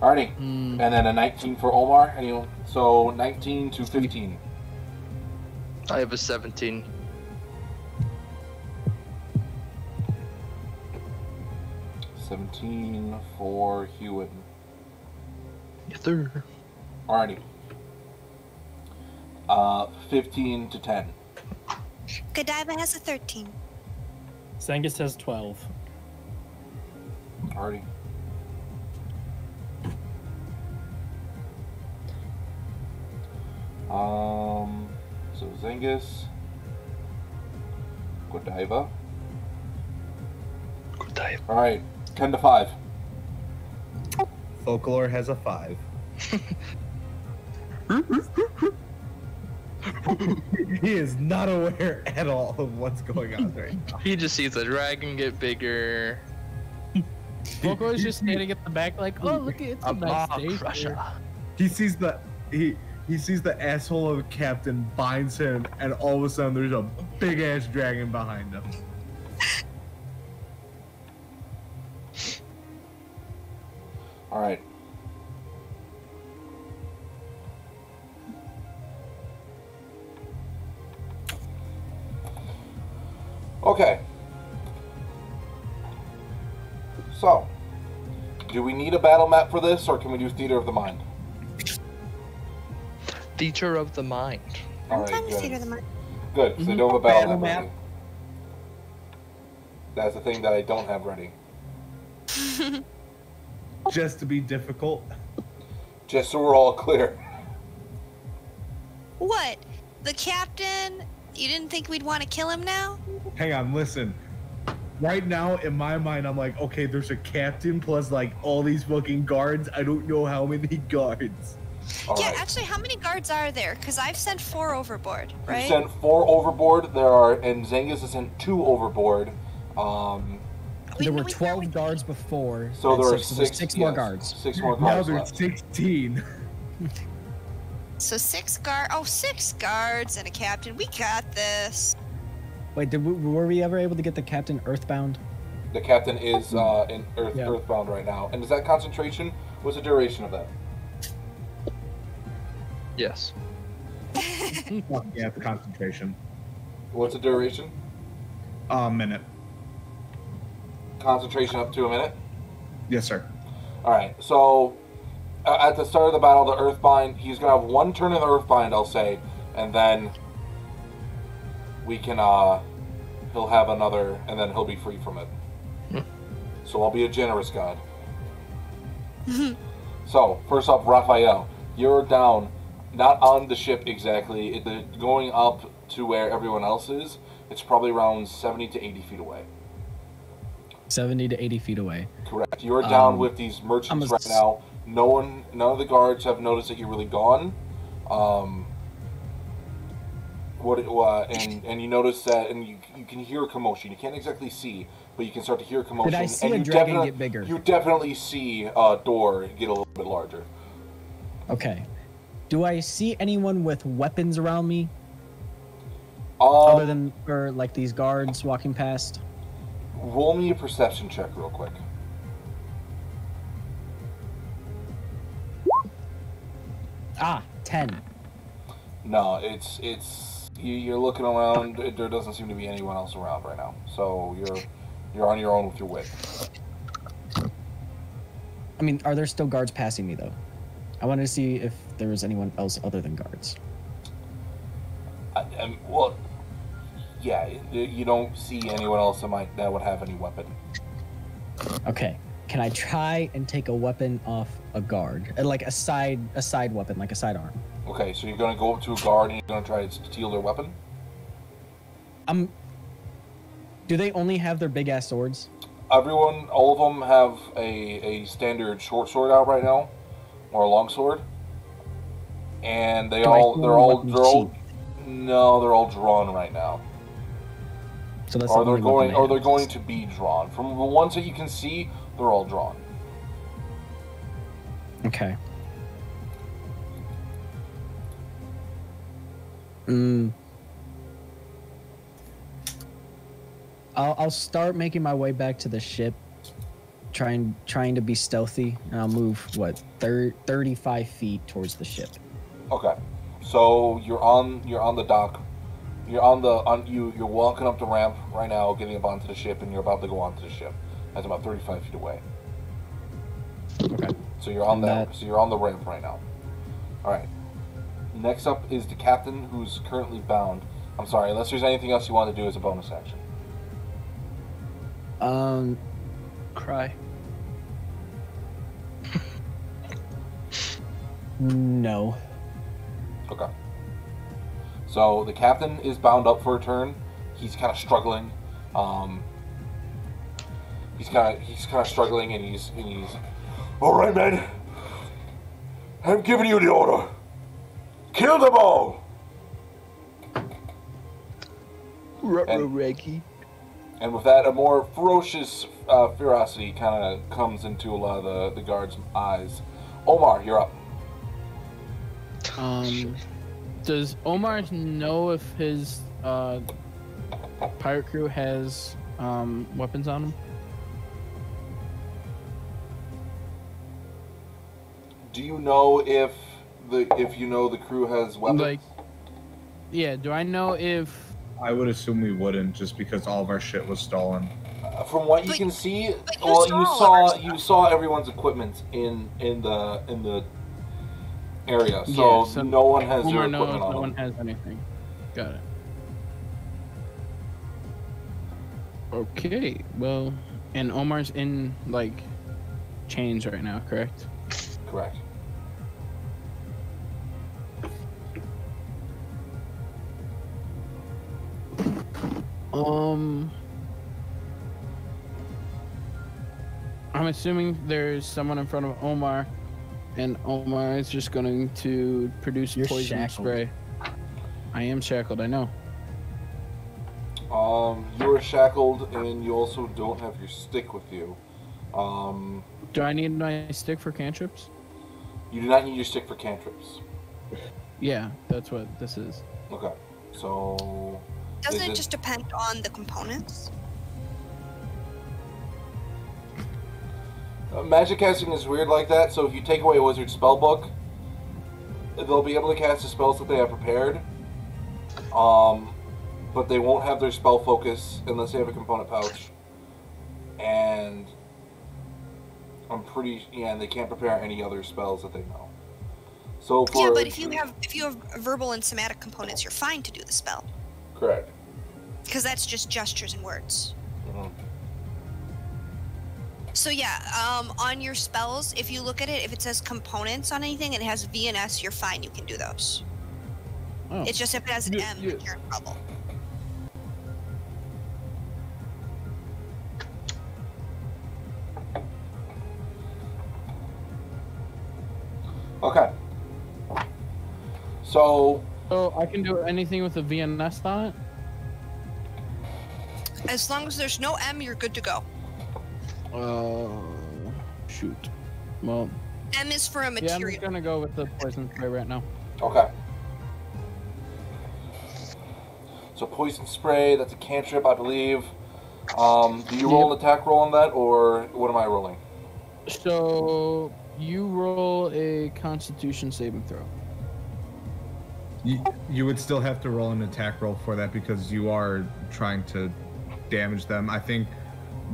Alrighty, Mm, and then a 19 for Omar. Anyone? So 19 to 15. I have a 17. Seventeen for Huin. Third. Alrighty. Uh, 15 to 10. Godiva has a 13. Zengis has 12. Party. Um, so Zengis, Godiva. Good dive. Alright, 10 to 5. Foclar has a five. he is not aware at all of what's going on right now. He just sees the dragon get bigger. Foclar is just standing at the back, like, oh look, it's a ah, nice day. here." He sees the he he sees the asshole of the captain binds him, and all of a sudden there's a big ass dragon behind him. All right. Okay. So, do we need a battle map for this, or can we do theater of the mind? Theater of the mind. All I'm right, fine with good. theater of the mind. Good, because I Mhm. don't have a battle, Battle map. map. ready. That's the thing that I don't have ready. Just to be difficult. Just so we're all clear. What? The captain? You didn't think we'd want to kill him now? Hang on, listen. Right now, in my mind, I'm like, okay, there's a captain plus like all these fucking guards. I don't know how many guards. All yeah, right. actually, how many guards are there? Because I've sent four overboard, right? You right? sent four overboard. There are, and Zengis has sent two overboard. Um, We- there were we- 12 guards before. so there are six, six, there's six more yes, guards. Six more Now guards there's 16. So six guard. Oh, six guards and a captain. We got this. Wait, did we, were we ever able to get the captain Earthbind? The captain is uh, in Earth, Yeah. Earthbind right now. And is that concentration? What's the duration of that? Yes. Yeah, the concentration. What's the duration? A minute. Concentration up to a minute. Yes, sir. All right. So uh, at the start of the battle, the Earthbind, he's gonna have one turn in the Earthbind, I'll say, and then we can. uh He'll have another, and then he'll be free from it. so I'll be a generous god. so first up, Raphial, you're down, not on the ship exactly. It, going up to where everyone else is. It's probably around seventy to eighty feet away. 70 to 80 feet away. Correct. You're down Um, with these merchants a right now. No one, none of the guards have noticed that you're really gone. Um, what? It uh, and and you notice that, and you you can hear a commotion. You can't exactly see, but you can start to hear commotion. Did I see and a you dragon get bigger? You definitely see a door get a little bit larger. Okay. Do I see anyone with weapons around me Um, other than or like these guards walking past? roll me a perception check real quick. Ah, 10. No, it's it's you, you're looking around. There doesn't seem to be anyone else around right now. So you're you're on your own with your wit. I mean, are there still guards passing me though? I wanted to see if there was anyone else other than guards. I, I, well, yeah, you- you don't see anyone else that might that would have any weapon. Okay. Can I try and take a weapon off a guard? Like a side a side weapon, like a sidearm. Okay, so you're gonna go up to a guard and you're gonna try to steal their weapon. Um Do they only have their big ass swords? Everyone, all of them have a, a standard short sword out right now, or a long sword, and they do all they're all they're all no they're all drawn right now, So that's or the they're going they or they're going to be drawn. From the ones that you can see, they're all drawn. Okay. Mm. I'll, I'll start making my way back to the ship, trying trying to be stealthy, and I'll move what thir- 35 feet towards the ship. Okay, so you're on you're on the dock. You're on the on you you're walking up the ramp right now, getting up onto the ship, and you're about to go onto the ship. That's about 35 feet away. Okay. So you're on And that. that- So you're on the ramp right now. All right. Next up is the captain, who's currently bound. I'm sorry, unless there's anything else you want to do as a bonus action. Um, Cry. no. Okay. So the captain is bound up for a turn. He's kind of struggling. Um, he's kind of he's kind of struggling, and he's and he's. All right, men. I'm giving you the order. Kill them all. Ruh-roh, And- Reggie. And with that, a more ferocious uh, ferocity kind of comes into a lot of the, the guards' eyes. Omar, you're up. Um, does Omar know if his uh, pirate crew has um, weapons on them? Do you know if the if you know the crew has weapons? Like, yeah. Do I know if I would assume we wouldn't, just because all of our shit was stolen. Uh, From what you But- can see, but you well, saw you saw you saw everyone's equipment in in the in the area, so, Yeah, so no one has their Omar knows equipment no one them. has anything? Got it. Okay. Well, and Omar's in like chains right now, correct? Correct. Um, I'm assuming there's someone in front of Omar, and Omar is just going to produce You're poison shackled. spray. I am shackled. I know. Um, you are shackled, and you also don't have your stick with you. Um, Do I need my stick for cantrips? you do not need your stick for cantrips. Yeah, that's what this is. Okay, so Doesn't it it- just depend on the components? uh, magic casting is weird like that. So if you take away a wizard's spell book, they'll be able to cast the spells that they have prepared. Um, but they won't have their spell focus unless they have a component pouch. And I'm pretty yeah, and they can't prepare any other spells that they know. So for Yeah, but if you have if you have verbal and somatic components, you're fine to do the spell correct. because that's just gestures and words. Mhm. So yeah, um, on your spells, if you look at it, if it says components on anything and it has V and S, you're fine. You can do those. Oh, It's just if it has an Yeah, M, yeah. you're in trouble. Okay. So so I can do anything with a VNS on it. As long as there's no M, you're good to go. Uh, shoot. Well, M is for a material. yeah, I'm just gonna go with the poison spray right now. Okay. So poison spray, that's a cantrip, I believe. Um, do you roll an attack roll on that, or what am I rolling? So you roll a Constitution saving throw. You, you would still have to roll an attack roll for that because you are trying to damage them. I think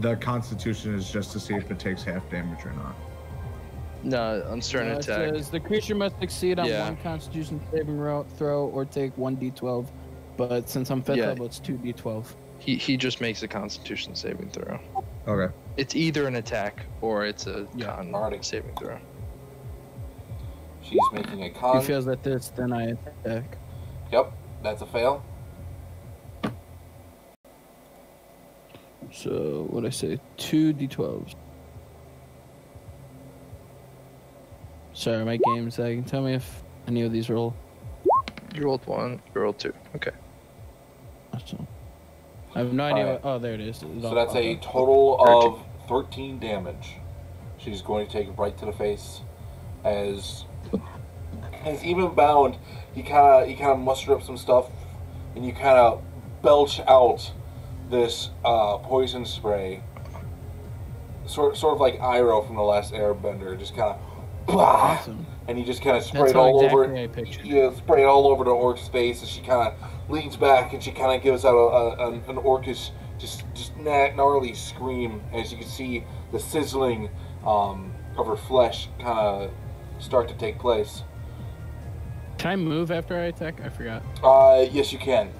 the Constitution is just to see if it takes half damage or not. No, on certain Uh, it attack. says the creature must succeed on Yeah. one Constitution saving throw or take one D12. But since I'm fifth Yeah. level, it's two D12. He he just makes a Constitution saving throw. Okay. It's either an attack or it's a Yeah. con saving throw. She's making a If con. he fails at this, then I attack. Yep, that's a fail. So what I say, two D12s. Sorry, my game's lagging. Tell me if any of these roll. You rolled one. You rolled two. Okay. Awesome. I have no idea. Alright. What, oh, there it is. It's So all- that's a total of 13 damage. She's going to take it right to the face as as even bound, he kind of he kind of mustered up some stuff, and you kind of belch out this uh, poison spray, sort sort of like Iroh from the last Airbender, just kind of, Awesome. and you just kind of spray That's it all over. exactly it. Yeah, spray it all over the orc's face, and she kind of leans back, and she kind of gives out a, a, an, an orcish, just just gnarly scream as you can see the sizzling um, of her flesh kind of start to take place. Can I move after I attack? I forgot. Uh, yes, you can.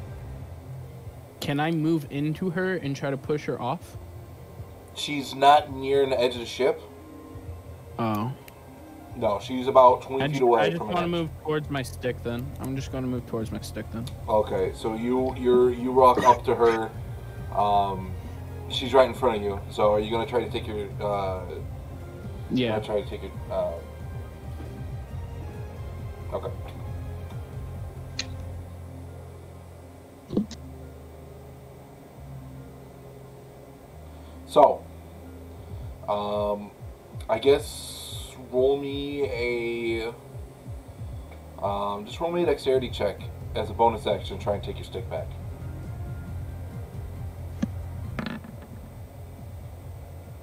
Can I move into her and try to push her off? She's not near the edge of the ship. Oh. No, she's about 20 I feet away I just want to move towards my stick then. I'm just going to move towards my stick then. Okay, so you you're you rock up to her. Um, she's right in front of you. So are you gonna try to take your? Uh, Yeah. Try to take your. Uh, okay. So, um, I guess roll me a. Um, just roll me a dexterity check as a bonus action. Try and take your stick back.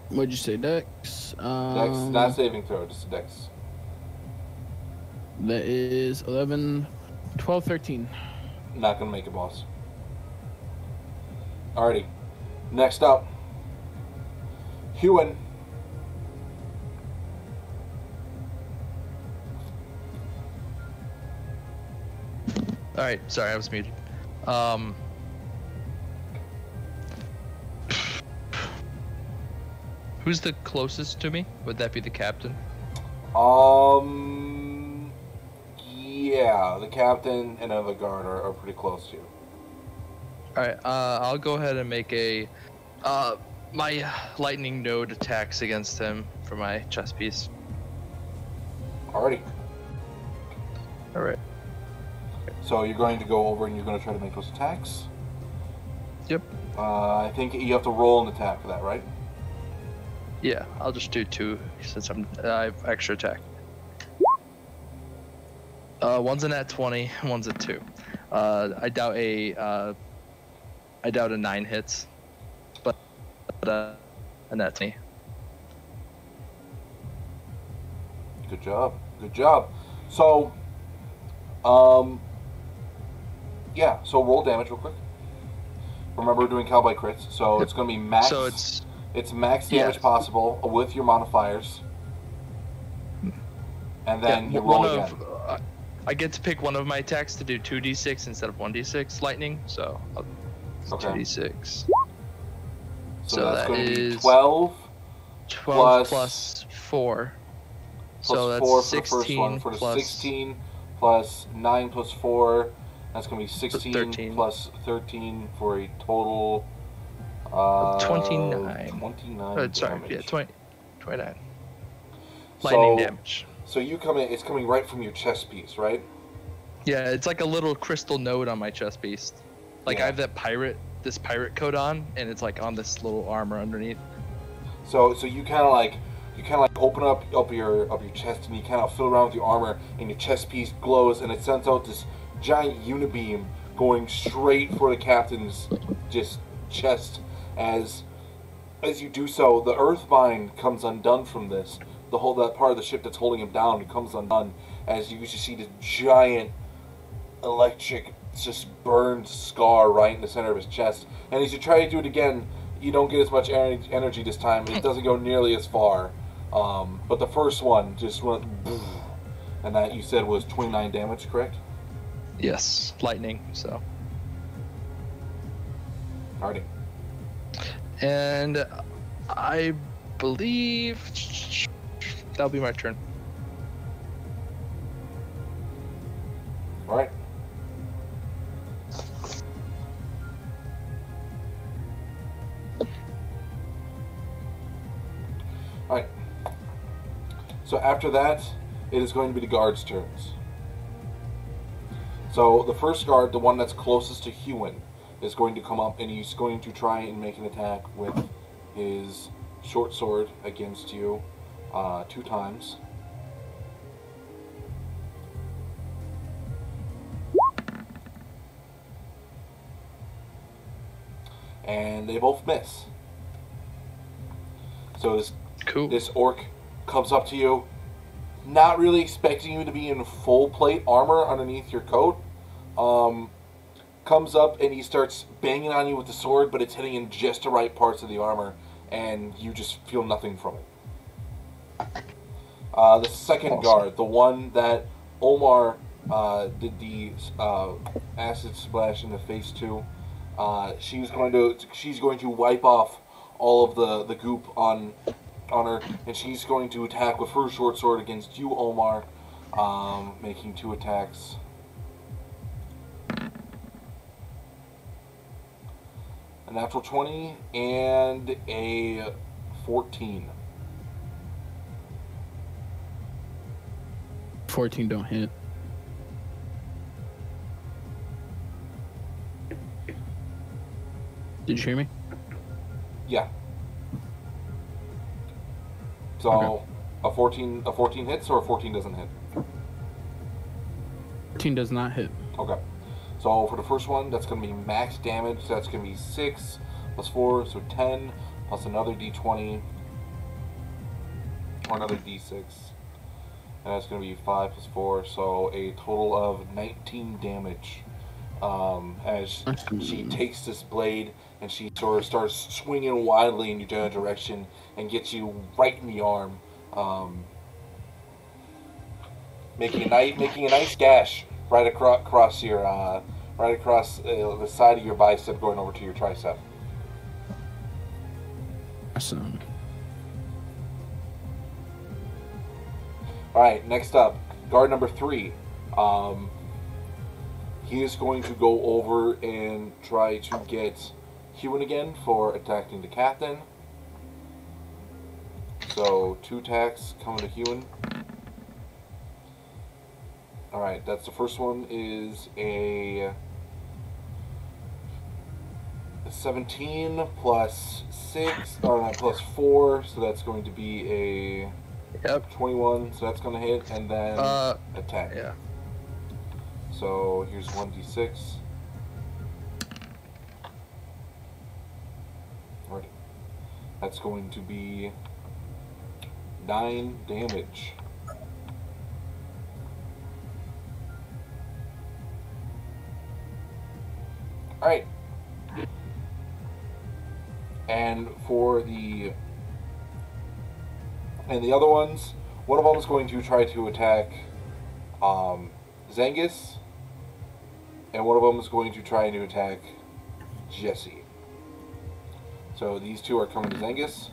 What'd you say, Dex? Um, Dex, not saving throw, just a dex. That is 11, 12, 13. Not gonna make it, boss. Alrighty. Next up, Huin. All right, sorry, I was muted. Um, who's the closest to me? Would that be the captain? Um. Yeah, the captain and other guard are, are pretty close to you. All right, uh, I'll go ahead and make a uh, my lightning node attacks against him for my chess piece. Alrighty. All right. So you're going to go over and you're going to try to make those attacks. Yep. Uh, I think you have to roll an attack for that, right? Yeah, I'll just do two since I'm I have extra attack. Uh, one's an at twenty, one's a two. Uh, I doubt a uh, I doubt a nine hits, but, but uh, a net twenty. Good job. Good job. So, um, yeah. So roll damage real quick. Remember we're doing cowboy crits, so it's going to be max. So it's it's max damage Yeah. possible with your modifiers, and then yeah, you roll of again. uh, I get to pick one of my attacks to do two d six instead of one d six lightning. So I'll, Okay. two d six. So, so that's that going to be twelve 12 Plus- plus 4. plus so that's four 16 for the first one. For the plus sixteen plus nine plus four, that's going to be sixteen 13. plus thirteen for a total. Uh, 29. Twenty-nine. uh, sorry, damage. yeah, 20, 29. Lightning So- damage. So you come in, it's coming right from your chest piece, right? Yeah, it's like a little crystal node on my chest piece. Like Yeah. I have that pirate, this pirate coat on, and it's like on this little armor underneath. So so you kind of like you kind of like open up up your up your chest and you kind of fill around with your armor and your chest piece glows and it sends out this giant unibeam going straight for the captain's just chest as as you do so the earth earthbind comes undone from this the whole that part of the ship that's holding him down comes undone as you just see this giant electric just burned scar right in the center of his chest. And as you try to do it again you don't get as much ener- energy this time. It doesn't go nearly as far. Um, but the first one just went and that you said was 29 damage correct? Yes, lightning. So, alrighty. And I believe that'll be my turn. all right all right so after that it is going to be the guards turns. So the first guard the one that's closest to Huin is going to come up and he's going to try and make an attack with his short sword against you uh, two times and they both miss. So this Cool. this orc comes up to you, not really expecting you to be in full plate armor underneath your coat. Um, comes up and he starts banging on you with the sword, but it's hitting in just the right parts of the armor, and you just feel nothing from it. Uh, the second Awesome. guard, the one that Omar uh, did the uh, acid splash in the face to, uh, she's going to she's going to wipe off all of the, the goop on on her, and she's going to attack with her short sword against you, Omar, um, making two attacks. A natural 20 and a 14. 14 don't hit. Did you hear me? Yeah. So Okay. a 14 a 14 hits or a 14 doesn't hit. 14 does not hit. Okay. So for the first one, that's going to be max damage. That's going to be 6 plus 4, so 10, plus another d20, or another d6. And that's going to be 5 plus 4, so a total of 19 damage. Um, as she takes this blade and she sort of starts swinging wildly in your general direction and gets you right in the arm, um, making a nice making a nice gash right across, across your uh, right across uh, the side of your bicep, going over to your tricep. Awesome. All right, next up, guard number three. Um, he is going to go over and try to get Huin again for attacking the captain. So two attacks coming to Huin. All right, that's the first one is a 17 plus 6, or not, plus 4, so that's going to be a Yep. 21, so that's going to hit, and then Uh, attack. yeah. So here's 1d6. Right. That's going to be 9 damage. Alright. And for the and the other ones, one of them is going to try to attack um, Zengis, and one of them is going to try to attack Jessie. So these two are coming to Zengis.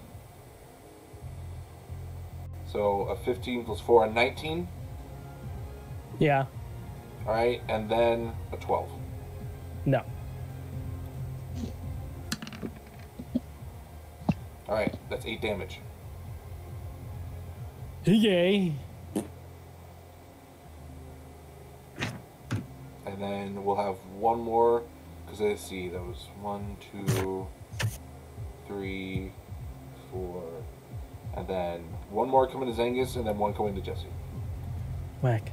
So a 15 plus 4, a 19. Yeah. Alright, and then a 12. No. Alright, that's 8 damage. Yay. And then we'll have one more, because let's see, that was one, two, three, four, and then one more coming to Zengis, and then one coming to Jessie. Whack.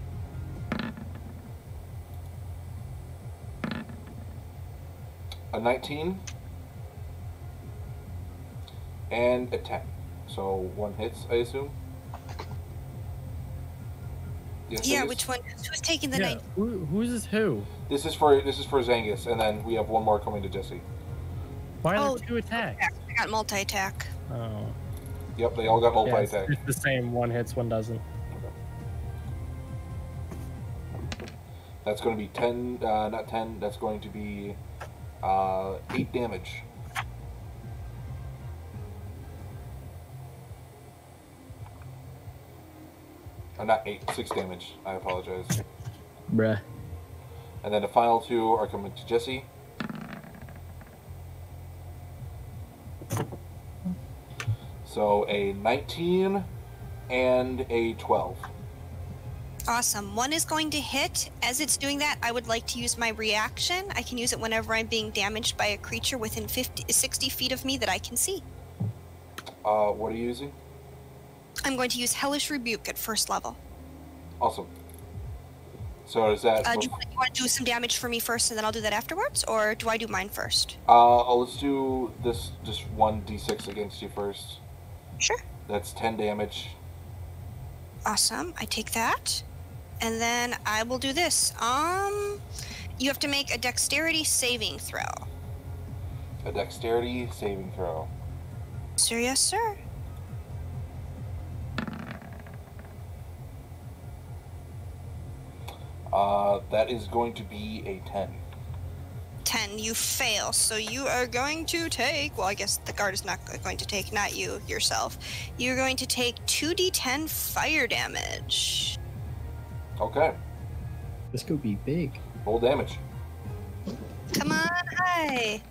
A 19 and a 10. So one hits, I assume. Yes, Yeah, Zengis? which one? Who's taking the Yeah. nine? Who, who's this who? This is for this is for Zengis, and then we have one more coming to Jessie. Why are Oh, there two attacks? I got multi attack. Oh. Yep, they all got multi Yeah, it's, attack. it's the same. One hits, one doesn't. That's going to be 10, uh, not 10, that's going to be uh, 8 damage. Uh, not 8, 6 damage. I apologize. Bruh. And then the final two are coming to Jessie. So a 19 and a 12. Awesome. One is going to hit. As it's doing that, I would like to use my reaction. I can use it whenever I'm being damaged by a creature within 50, 60 feet of me that I can see. Uh, what are you using? I'm going to use Hellish Rebuke at first level. Awesome. So is that? Uh, do you, want, you want to do some damage for me first and then I'll do that afterwards? Or do I do mine first? Uh, oh, let's do this just one d6 against you first. Sure. That's 10 damage. Awesome. I take that. And then I will do this. Um, you have to make a dexterity saving throw. A dexterity saving throw. Sir, yes, sir. Uh, that is going to be a 10. 10. You fail. So you are going to take, well, I guess the guard is not going to take, not you, yourself. You're going to take 2d10 fire damage. Okay. This could be big. Roll damage. Come on, hi.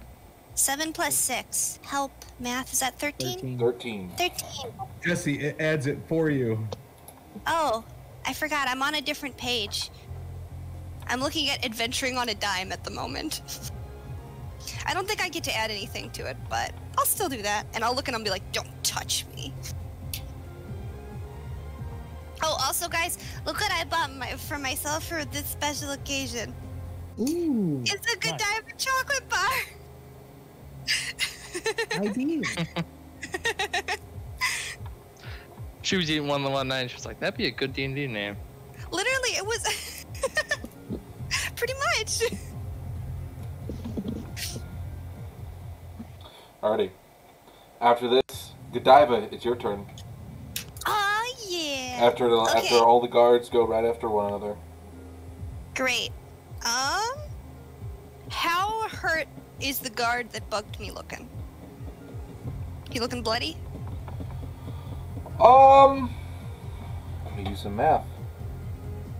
7 plus 6. Help. Math, is that 13? 13. 13. Jessie, it adds it for you. Oh, I forgot. I'm on a different page. I'm looking at adventuring on a dime at the moment. I don't think I get to add anything to it, but I'll still do that. And I'll look and I'll be like, don't touch me. Oh, also, guys, look what I bought my, for myself for this special occasion. Ooh, It's a good What? diamond chocolate bar. idea. She was eating one the one night. and She was like, "That'd be a good D and D name." Literally, it was pretty much. Alrighty. After this, Godiva, it's your turn. Oh yeah. After the, Okay. after all the guards go right after one another. Great. Um, how hurt is the guard that bugged me looking? He looking bloody? Um, let me use some math.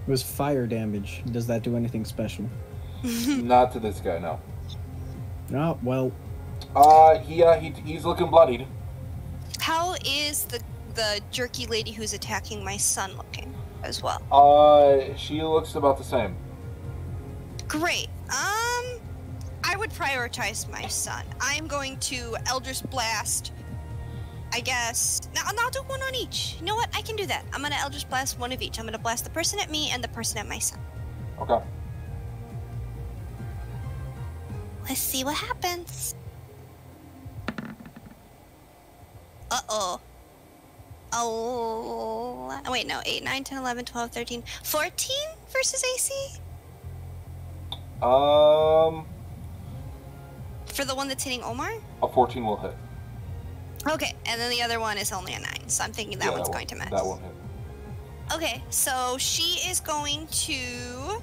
It was fire damage. Does that do anything special? Not to this guy, no. Oh, well, Uh, he, uh, he he's looking bloodied. How is the the jerky lady who's attacking my son looking as well? Uh, she looks about the same. Great. Um, I would prioritize my son. I'm going to Eldritch Blast. I guess. No, no, I'll do one on each. You know what? I can do that. I'm gonna Eldritch Blast one of each. I'm gonna blast the person at me and the person at my son. Okay. Let's see what happens. Uh oh. Oh. Wait, no. 8, 9, 10, 11, 12, 13, 14 versus AC? Um, For the one that's hitting Omar? a 14 will hit. Okay, and then the other one is only a 9, so I'm thinking that Yeah, one's one- going to miss. That hit. Okay, so she is going to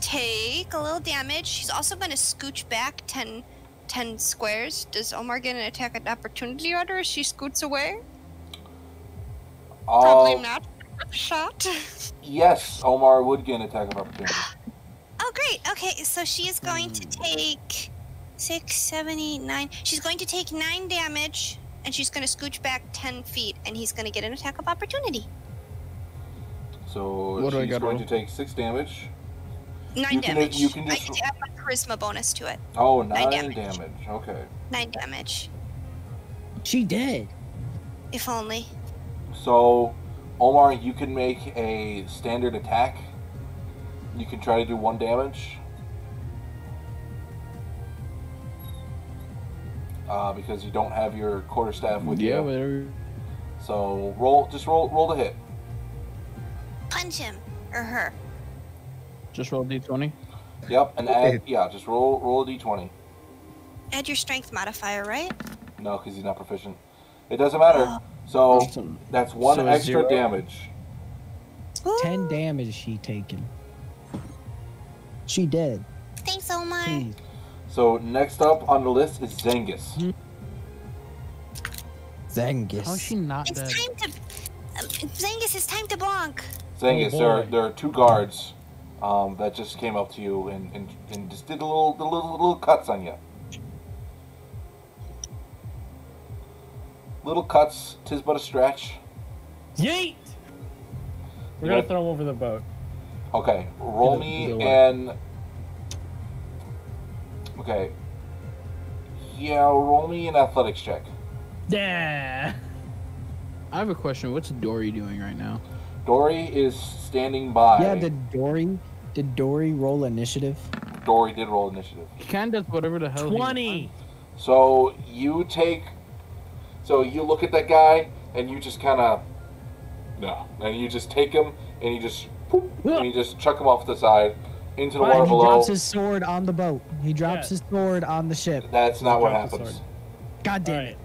take a little damage. She's also going to scooch back 10, 10 squares. Does Omar get an attack of opportunity on her as she scoots away? Probably Uh, not. Shot. yes, Omar would get an attack of opportunity. Oh, great. Okay, so she is going to take six, seven, eight, nine. She's going to take 9 damage, and she's going to scooch back 10 feet, and he's going to get an attack of opportunity. So What do I gotta going roll? to take six damage. 9 You can- damage. you can just- get to add my charisma bonus to it. Oh, Nine nine damage. damage. Okay. 9 damage. she dead. If only. So, Omar, you can make a standard attack. You can try to do one damage. Uh, because you don't have your quarterstaff with yeah, you. Yeah, whatever. So roll, just roll, roll the hit. Punch him or her. Just roll d20. Yep, and add, yeah, just roll, roll a d20. Add your strength modifier, right? No, because he's not proficient. It doesn't matter. So Awesome. that's one So extra zero? damage. Ten damage she taken. She dead. Thanks, Omar. Please. So next up on the list is Zengis. Zengis. How is she not It's dead? time to. Um, Zengis, it's time to bonk. Zengis, Oh, there, are, there are two guards um, that just came up to you and, and, and just did a little, the little little cuts on you. Little cuts, tis but a stretch. Yeet! We're Yeah. gonna throw him over the boat. Okay, roll me either and okay, yeah, roll me an athletics check. Yeah. I have a question. What's Dory doing right now? Dory is standing by. Yeah, did Dory? Did Dory roll initiative? Dory did roll initiative. He kind of does whatever the hell. he Twenty. So you take, so you look at that guy and you just kind of, no, and you just take him and you just, whoop, and you just chuck him off the side into the Fine, water he below. drops his sword on the boat. He drops Yeah. his sword on the ship. That's not what Drop the happens. sword. God damn Alright. it!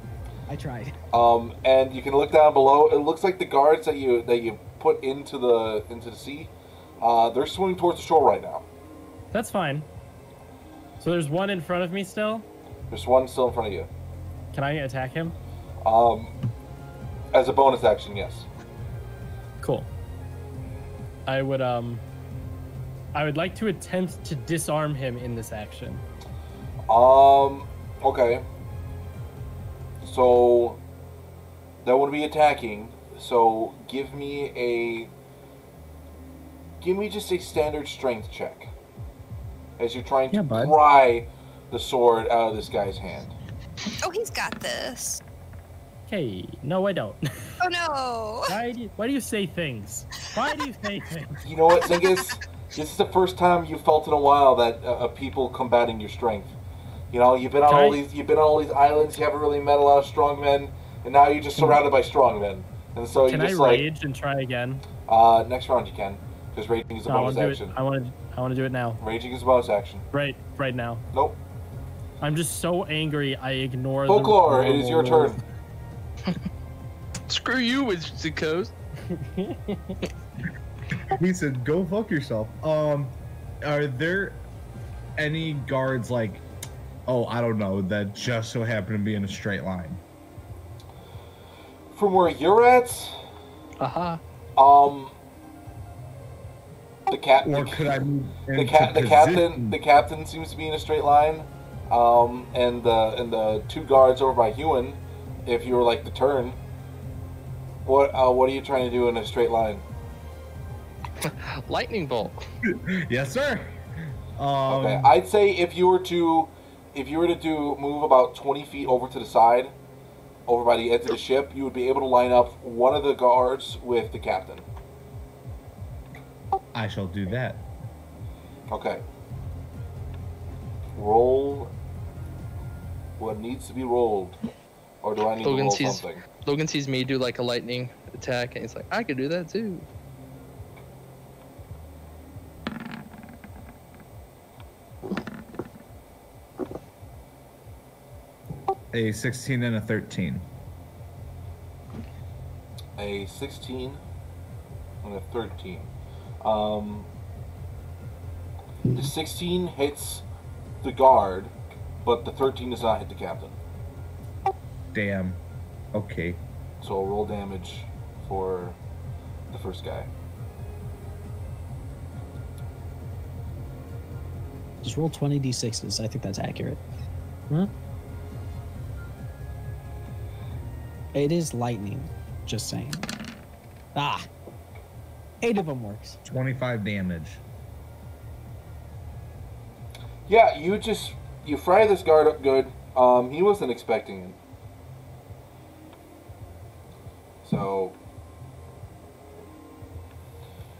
I tried. Um, and you can look down below. It looks like the guards that you that you put into the into the sea, uh, they're swimming towards the shore right now. That's fine. So there's one in front of me still. There's one still in front of you. Can I attack him? Um, as a bonus action, yes. Cool. I would um I would like to attempt to disarm him in this action. Um, okay. So that would be attacking. So give me a give me just a standard strength check as you're trying to Yeah, bud. pry the sword out of this guy's hand. Oh, he's got this. Hey, no I don't. Oh no. why, do you, why do you say things? Why do you say things? You know what, Zengis? This is the first time you felt in a while that uh, people combating your strength. You know, you've been on all these, you've been on all these islands. You haven't really met a lot of strong men, and now you're just surrounded by strong men. And so Can you I just like, rage and try again? uh, next round you can, because raging is a No, I bonus want to action. it. I want to. I want to do it now. Raging is a bonus action. Right. Right now. Nope. I'm just so angry. I ignore. Foclar, the it is your turn. Screw you, Wizards of the Coast. He said, "Go fuck yourself." Um, are there any guards like, oh, I don't know, that just so happen to be in a straight line? From where you're at, Aha. um, the cat, Or the, could I move the, into ca- the captain, the captain seems to be in a straight line, um, and the and the two guards over by Huin, if you were like the turn. What uh, what are you trying to do in a straight line? Lightning bolt. yes, sir. Um, Okay, I'd say if you were to, if you were to do move about twenty feet over to the side, over by the edge of the ship, you would be able to line up one of the guards with the captain. I shall do that. Okay. Roll what needs to be rolled, or do I need Logan to roll sees something? Logan sees me do like a lightning attack, and he's like, I could do that too. A 16 and a 13. A sixteen and a thirteen. Um, the sixteen hits the guard, but the thirteen does not hit the captain. Damn. Okay. So roll damage for the first guy. Just roll 20 d6s. I think that's accurate. Huh? It is lightning. Just saying. Ah. Eight of them works. 25 damage. Yeah, you just you fry this guard up good. Um, he wasn't expecting it. So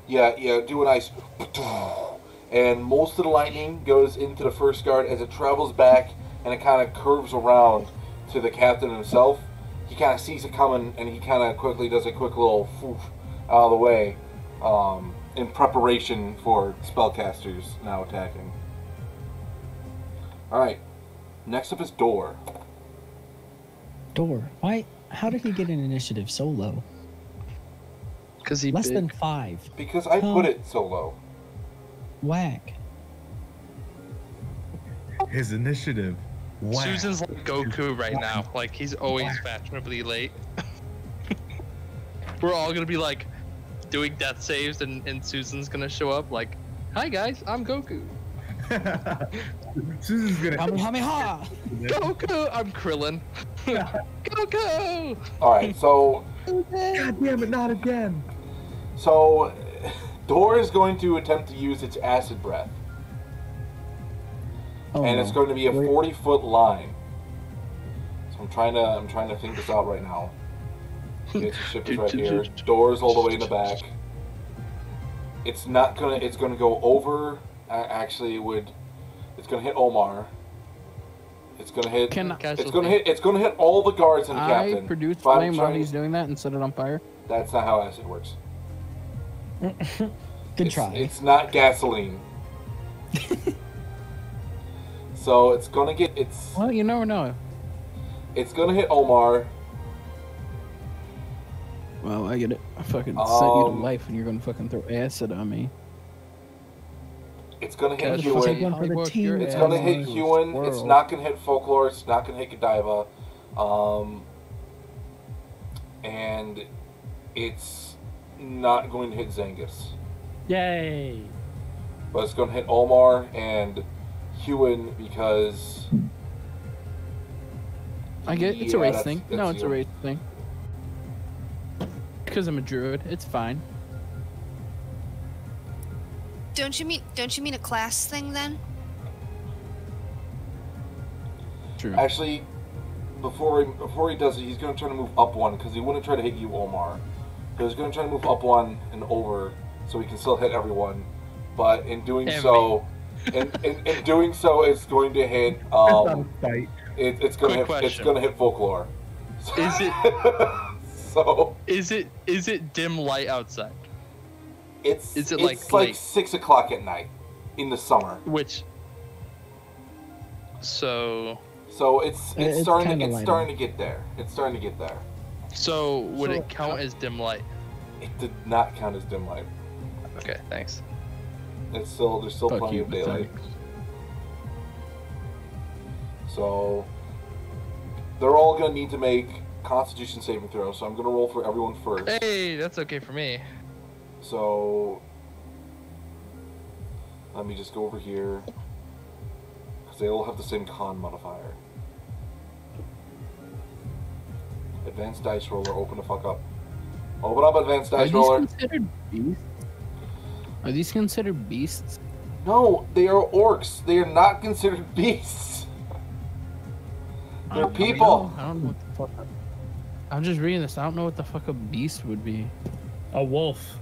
yeah, yeah, do a nice and most of the lightning goes into the first guard as it travels back and it kind of curves around to the captain himself. He kind of sees it coming and he kind of quickly does a quick little foof out of the way um, in preparation for spellcasters now attacking. All right. Next up is Door. Door. Why? How did he get an initiative so low? Because he Less big. than five. Because I Huh. put it so low. Whack. His initiative. Wow. Susan's like Goku right now. Like he's always fashionably late. We're all gonna be like doing death saves, and, and Susan's gonna show up like, "Hi guys, I'm Goku." Susan's gonna. Kamehameha! Goku, I'm Krillin. Goku. All right. So God damn it! Not again. so Door is going to attempt to use its acid breath, Oh, and it's oh, going to be a Wait. 40 foot line. So I'm trying to I'm trying to think this out right now. Okay, so ship is right here. Doors all the way in the back. It's not gonna. It's gonna go over. a- Actually, it would. It's gonna hit Omar. It's gonna hit. Can it's gonna hit. It's gonna hit all the guards and the I captain. produce but I'm flame while he's doing that and set it on fire? That's not how acid works. Good it's, try. It's not gasoline. so it's gonna get. It's Well, you never know. it's gonna hit Omar. Well, I get it. I fucking sent you to Um, life and you're gonna fucking throw acid on me. It's gonna hit Casual. Take Huin. one for the Hollywood, team. you're It's gonna hit long as it's Huin. It's not gonna hit Foclar. It's not gonna hit Godiva. Um, and it's not going to hit Zengis. Yay! But it's gonna hit Omar and Huin because I get it's a race that's- thing. No, that's it's a race thing. Because I'm a druid, it's fine. Don't you mean don't you mean a class thing then? True. Actually, before he before he does it, he's gonna try to move up one because he wouldn't try to hit you, Omar. He was going to try to move up one and over, so he can still hit everyone. But in doing And so, in, in, in doing so, it's going to hit. Um, fight. it, it's going to Quick hit. It's going to hit Foclar. Is it so is it is it dim light outside? it's Is it, it's like, like six o'clock at night in the summer. Which so So it's it's, It's starting kinda it's light starting to get there. It's starting to get there. so would So- it count as dim light? It did not count as dim light. Okay, thanks. It's still there's still Fuck plenty you, of daylight. So they're all gonna need to make Constitution saving throws. So I'm gonna roll for everyone first. Hey, that's okay for me. So let me just go over here because they all have the same con modifier. Advanced dice roller, open the fuck up. Open up, advanced Are dice these roller. considered beasts? Are these considered beasts? No, they are orcs. They are not considered beasts. They're I don't know. people. I don't know what the fuck. I'm just reading this. I don't know what the fuck a beast would be. A wolf.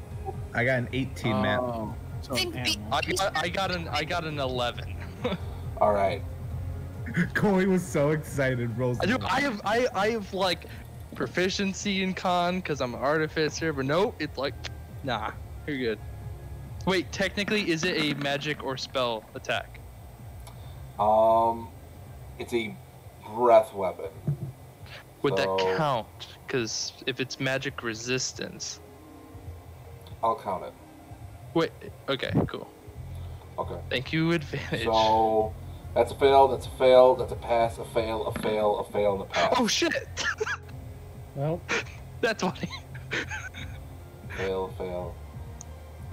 I got an 18, man. Oh, so Think an. I got, I got an I got an eleven. All right. Corey was so excited. Rolls. I do. I have I I have like proficiency in con because I'm an artificer, but no, it's like nah, you're good. Wait, technically, is it a magic or spell attack? Um, it's a breath weapon. Would So- that count? Because if it's magic resistance, I'll count it. wait. Okay, cool. Okay. Thank you, advantage. So that's a fail. That's a fail. That's a pass. A fail. A fail. A fail. And a pass. Oh shit! Well, That's funny. Fail. Fail.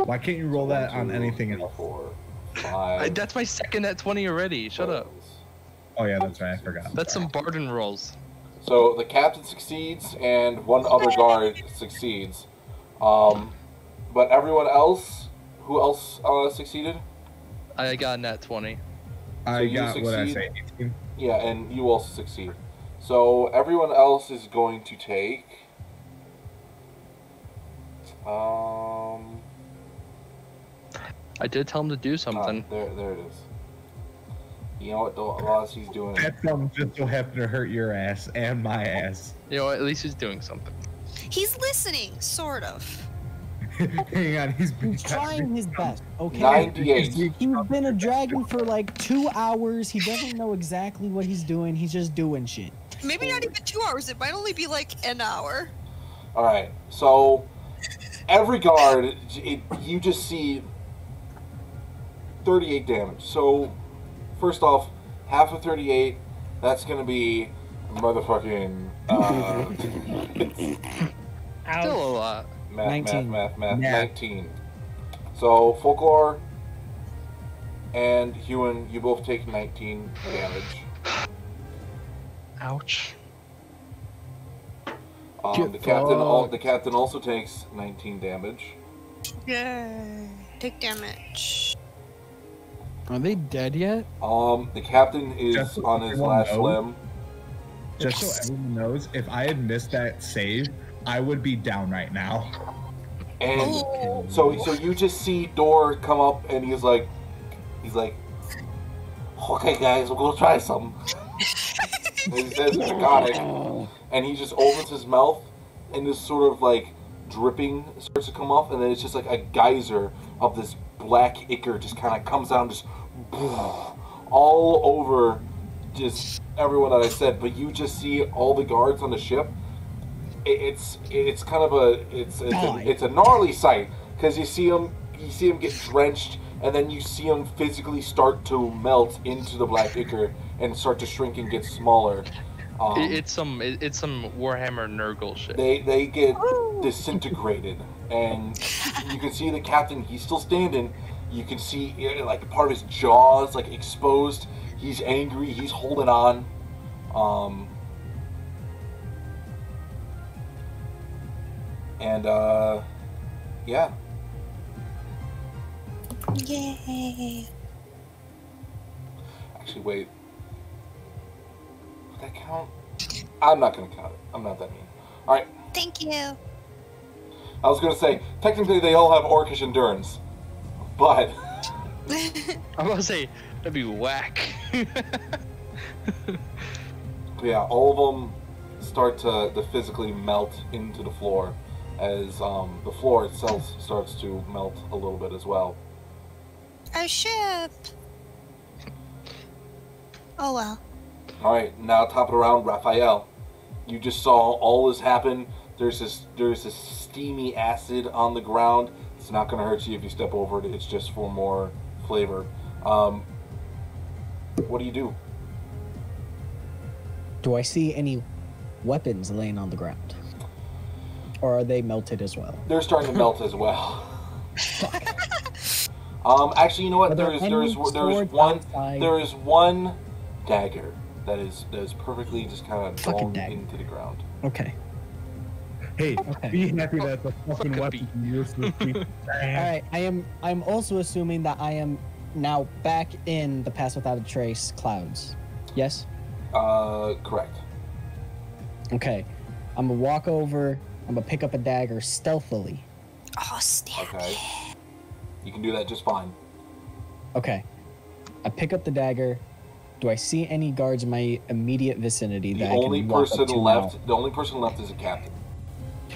Why can't you roll that on anything three, else? Four, five. that's my second at twenty already. Shut up. Oh yeah, that's right. I forgot. That's some Barden rolls. So the captain succeeds and one other guard succeeds. Um, but everyone else, who else uh, succeeded? I got a nat twenty. I you got what I succeed? say. 18. Yeah, and you also succeed. So everyone else is going to take. Um. I did tell him to do ah, something. there, there it is. You know what? The while he's doing it. That something just so happened to hurt your ass and my ass. You know, at least he's doing something. He's listening, sort of. Hang on, he's been He's trying his best, okay? 98. He's been a dragon for like two hours. He doesn't know exactly what he's doing. He's just doing shit. Maybe not even two hours. It might only be like an hour. All right. So every guard, it, you just see 38 damage. So first off, half of 38, that's gonna be motherfucking uh, Still a lot. math, 19. math, math, math, Math. 19. So Foclar and Huin, you both take 19 damage. Ouch. Um, the captain, al- fucked. the captain also takes 19 damage. Yay. Take damage. Are they dead yet? Um, the captain is Just so on his last knows. limb. Just so everyone knows, if I had missed that save, I would be down right now. And Oh. so so you just see Dor come up and he's like he's like Okay guys, we're gonna try some. and he says it's Draconic. And he just opens his mouth and this sort of like dripping starts to come off and then it's just like a geyser of this black ichor just kinda comes down just all over just everyone that I said, but you just see all the guards on the ship it's it's kind of a it's it's a, it's a gnarly sight because you see them you see them get drenched and then you see them physically start to melt into the black ichor and start to shrink and get smaller. Um, it's some it's some Warhammer Nurgle shit. they they get disintegrated and you can see the captain he's still standing. You can see eh, like part of his jaws like exposed. He's angry he's holding on. Um and uh yeah. Yay. actually wait. Would that count? I'm not gonna count it. I'm not that mean. All right. Thank you. I was gonna say technically they all have orcish endurance, but I'm going to say that'd be whack. yeah, all of them start to, to physically melt into the floor as um, the floor itself starts to melt a little bit as well. Our ship. Oh well. All right, now top of the round, Raphial. You just saw all this happen. There's this there's this steamy acid on the ground. It's not going to hurt you if you step over it. It's just for more flavor. Um, what do you do? Do I see any weapons laying on the ground? Or are they melted as well? They're starting to melt as well. um, actually, you know what? There There is there is there is one outside? there is one dagger that is that is perfectly just kind of Fucking into the ground. Okay. Hey, Okay. be happy that's a fucking Fucking weapon. you useless piece of All trash. right. I am. I'm also assuming that I am now back in the pass without a trace clouds. Yes. Uh, correct. Okay. I'm gonna walk over. I'm gonna pick up a dagger stealthily. Oh, snap. Okay. You can do that just fine. Okay. I pick up the dagger. Do I see any guards in my immediate vicinity The that I only can walk person up to left, now? the only person left is a captain.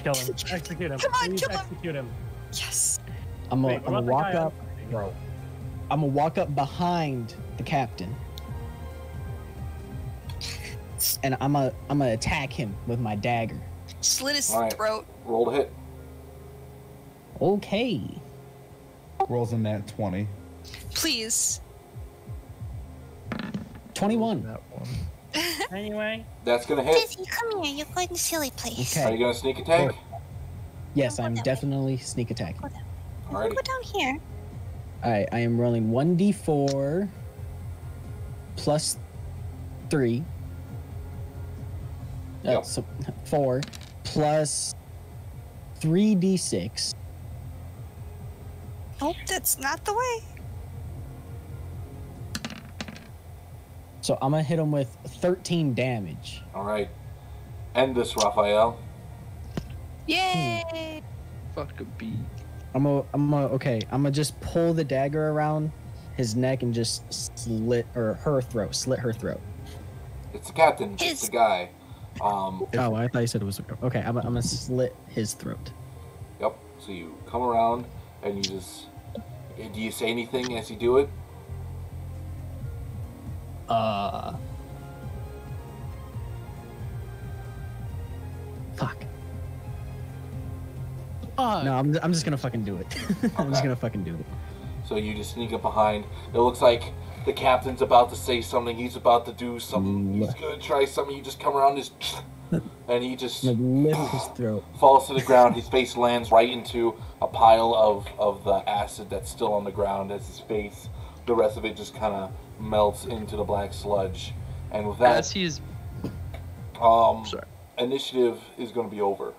Kill him. Execute him. Come on, Please kill him. execute him. Yes. I'm gonna, I'm what walk the guy up. Bro. I'm gonna walk up behind the captain, and I'm gonna I'm gonna attack him with my dagger. Slit his All right. throat. Roll to hit. Okay. Rolls in that 20. Please. Twenty-one. That one. Anyway, That's gonna hit. Dizzy, come here. You're going to silly place. Okay. Are you gonna sneak attack? Yes, I'm definitely sneak attack. Alrighty. Go down here. All right, I am rolling one d4 plus three. Uh, Yep. so four plus three d6. Nope, that's not the way. So I'm gonna hit him with 13 damage. All right. End this, Raphial. Yay! Fuck a bee. I'm gonna, I'm gonna, okay, I'm gonna just pull the dagger around his neck and just slit or her throat, slit her throat. It's the captain. It's the guy. Um, Oh, I thought you said it was okay. I'm, I'm gonna slit his throat. yep. So you come around and you just. Do you say anything as you do it? Uh. Fuck. Uh, No, I'm, I'm just gonna fucking do it. I'm just gonna fucking do it. So you just sneak up behind. It looks like the captain's about to say something. He's about to do something. He's gonna try something. You just come around, just and he just I'm gonna lift his throat. falls to the ground. His face lands right into a pile of of the acid that's still on the ground. As his face, the rest of it just kind of melts into the black sludge. And with As that, he's um, sorry. initiative is going to be over.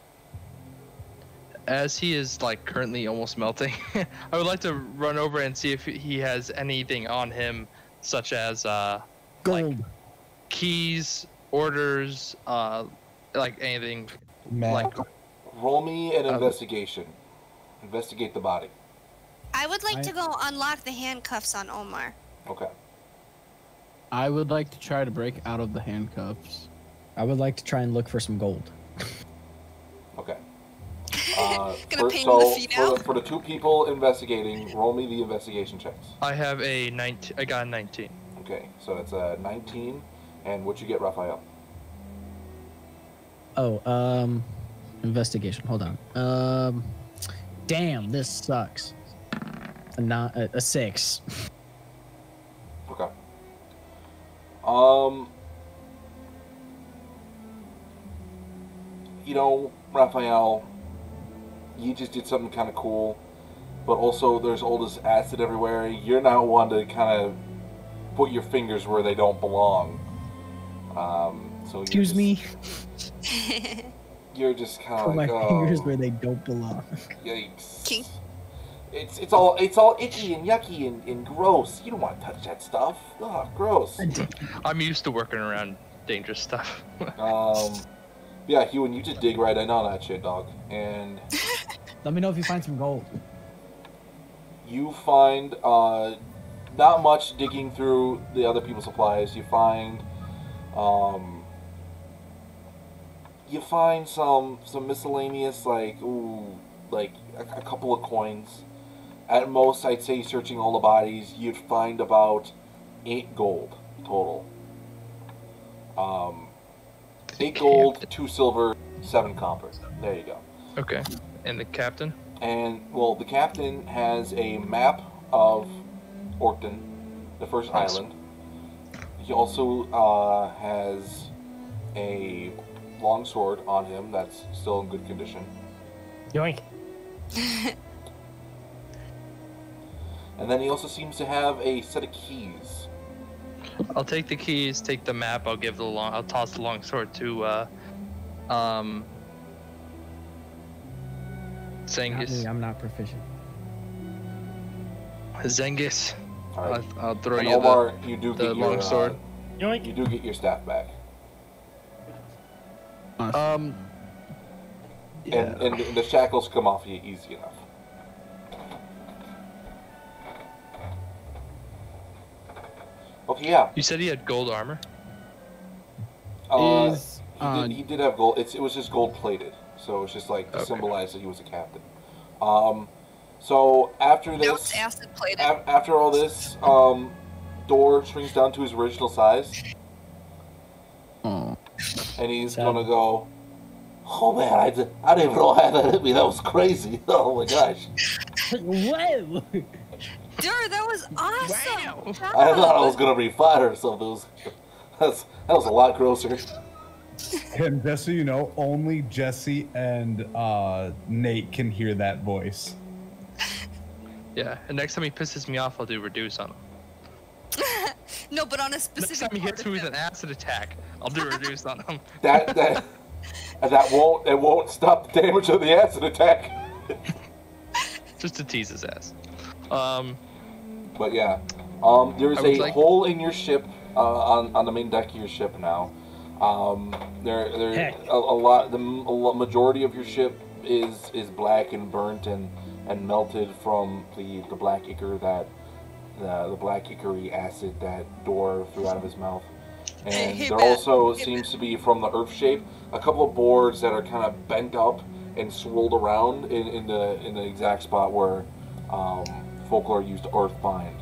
as he is like currently almost melting, I would like to run over and see if he has anything on him, such as uh, Gold. keys, orders, uh, like anything. Matt. Like Roll me an Um, investigation. Investigate the body. I would like I- to go unlock the handcuffs on Omar. Okay. I would like to try to break out of the handcuffs. I would like to try and look for some gold. Okay. Uh, Gonna for, pay so the fee for, now? the, for the two people investigating, roll me the investigation checks. I have a 19. I got a 19. Okay, so it's a 19, and what you get, Raphial? Oh, um, investigation. Hold on. Um, damn, this sucks. A not a, a six. Okay. Um. You know, Raphial, you just did something kind of cool, but also there's all this acid everywhere. You're not one to kind of put your fingers where they don't belong. Um, so you're Excuse just- me. You're just kind of Put my oh, fingers where they don't belong. Yikes. King. It's it's all it's all itchy and yucky and, and gross. You don't want to touch that stuff. Ugh, gross. I'm used to working around dangerous stuff. Um, yeah, Hugh, and you just dig right in on that shit, dog. And Let me know if you find some gold. You find uh, not much digging through the other people's supplies. You find um, you find some some miscellaneous like ooh like a, a couple of coins. At most, I'd say searching all the bodies, you'd find about eight gold total. Um, eight gold, two silver, seven copper. There you go. Okay. And the captain? And well, the captain has a map of Orkton, the first Nice. island. He also uh, has a long sword on him that's still in good condition. Yoink. And then he also seems to have a set of keys. I'll take the keys, take the map. I'll give the long. I'll toss the long sword to, uh, um, Not Zengis. me, I'm not proficient. Zengis. All right. I'll, I'll throw and you Omar, you do the get your sword. Uh, you do get your staff back. the. Um. Yeah. And, and the- the shackles come off you easy enough. Okay, yeah. you said he had gold armor. Uh, Is he, uh, did, he did have gold. It's, it was just gold plated, so it's just like to Okay. symbolize that he was a captain. Um, so after this, acid plated. a- after all this, um, Door shrinks down to his original size, oh, and he's Sad. gonna go. Oh man, I, did, I didn't even know I had that hit me. That was crazy. Oh my gosh. Whoa! Dude, that was awesome. Wow. I thought I was gonna be fire or something. It was, that's, that was a lot grosser. And just so you know, only Jessie and uh, Nate can hear that voice. Yeah. And next time he pisses me off, I'll do reduce on him. No, but on a specific. Next specific time he part hits me with an acid attack, I'll do reduce on him. That that that won't it won't stop the damage of the acid attack. Just to tease his ass. Um. But yeah, um, there's a like- hole in your ship uh, on on the main deck of your ship now. Um, there there a, a lot the m- a lo- majority of your ship is is black and burnt and and melted from the the black ichor that the the black ichory acid that Door threw out of his mouth. And Hey, hey, there Matt. also Hey, seems to be from the earth shape a couple of boards that are kind of bent up and swirled around in, in the in the exact spot where um, Foclar used earth bind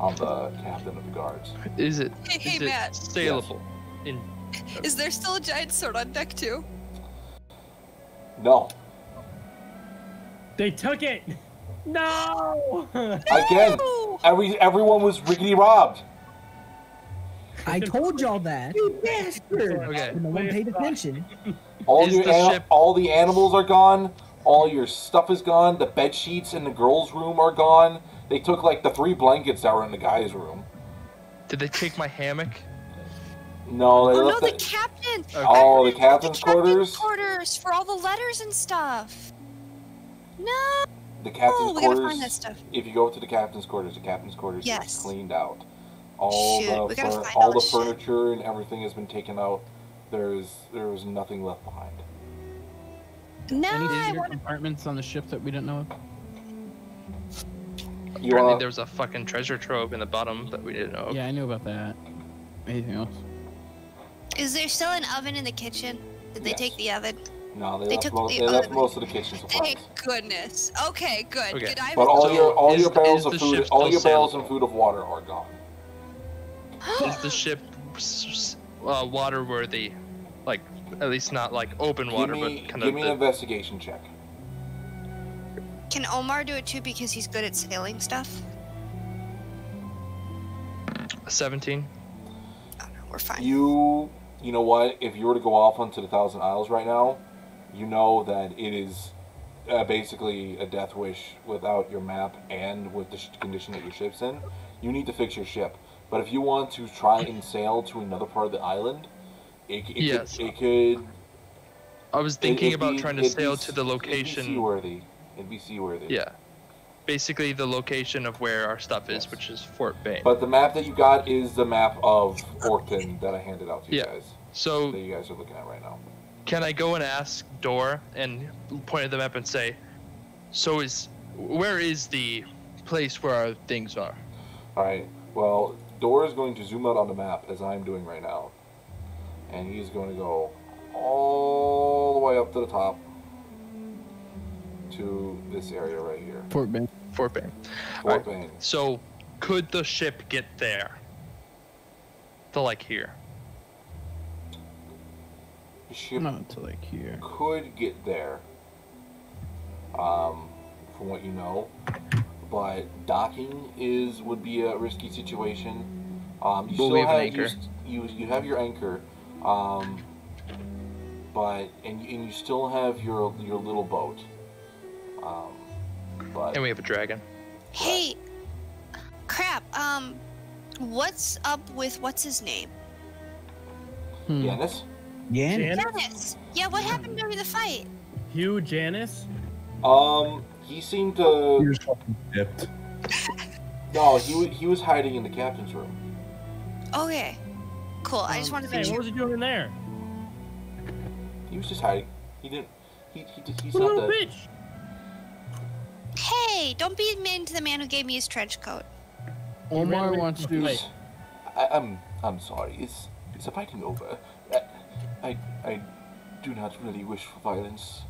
on the captain of the guards. Is it? Hey, hey, it Matt. saleable? In Is there still a giant sword on deck too? No, They took it. No. again, No! every everyone was rickety robbed. I told y'all that. You bastard! Okay. No one paid attention. All Is your the ani- ship- all the animals are gone. All your stuff is gone. The bed sheets in the girls' room are gone. They took like the three blankets that were in the guys' room. Did they take my hammock? No, they Oh no, the the- captain! Okay. Oh, the The captain's quarters. quarters for all the letters and stuff. No. The captain's Oh, we gotta quarters. find that stuff. If you go to the captain's quarters, the captain's quarters Yes. is cleaned out. All Shoot, the fur- all all the shit. furniture and everything has been taken out. There's there is nothing left behind. No, any I secret want compartments on the ship that we didn't know of? You Apparently, wanna- there was a fucking treasure trove in the bottom that we didn't know. Yeah, I knew about that. Anything else? Is there still an oven in the kitchen? Did they Yes. take the oven? No, they, They left, took most, the they left oven. most of the kitchen supplies. Thank goodness. Okay, good. Okay. Good. I But all So your all is- your barrels of the food, ship all still your barrels and food of water are gone. Is the ship s- s- uh, water worthy? Like, at least not like open water, give me, but kind give of me the, an investigation check. Can Omar do it too because he's good at sailing stuff? 17. Oh, no, we're fine. You you know what? If you were to go off onto the Thousand Isles right now, you know that it is uh, basically a death wish without your map and with the sh- condition that your ship's in. You need to fix your ship. But if you want to try and sail to another part of the island, it, c- it Yes. could, it could I was thinking it'd about be- trying to it'd be sail s- to the It'd be location. seaworthy. It'd be seaworthy. Yeah. Basically, the location of where our stuff is, Yes. which is Fort Bain. But the map that you got is the map of Orkton that I handed out to you Yeah. guys. so, That you guys are looking at right now. can I go and ask Door and point at the map and say, So is where is the place where our things are? Alright, well, Dor is going to zoom out on the map as I'm doing right now. And he's going to go all the way up to the top to this area right here. Fort Bend. Fort Bend. Fort Alright. Bend. So could the ship get there? To like here. The ship Not to like here. could get there, um, from what you know, but docking is would be a risky situation. Um, you Will still we have have an anchor? your you you have your anchor, um, but and and you still have your your little boat. Um, but And we have a dragon. Hey, crap. Um, what's up with what's his name? Hmm. Yanis, Yeah. Jan- Dennis. Yeah, what happened during the fight? Hugh Janice? um, he seemed to You're fucking dipped. no, he he was hiding in the captain's room. Okay, cool. I just Um, wanted to Hey, what was he doing in there? He was just hiding. He didn't. He, he he's What a not little the. bitch! Hey, don't be mean to the man who gave me his trench coat. Omar away wants to. fight. I, I'm I'm sorry. Is is the fighting over? I, I I do not really wish for violence.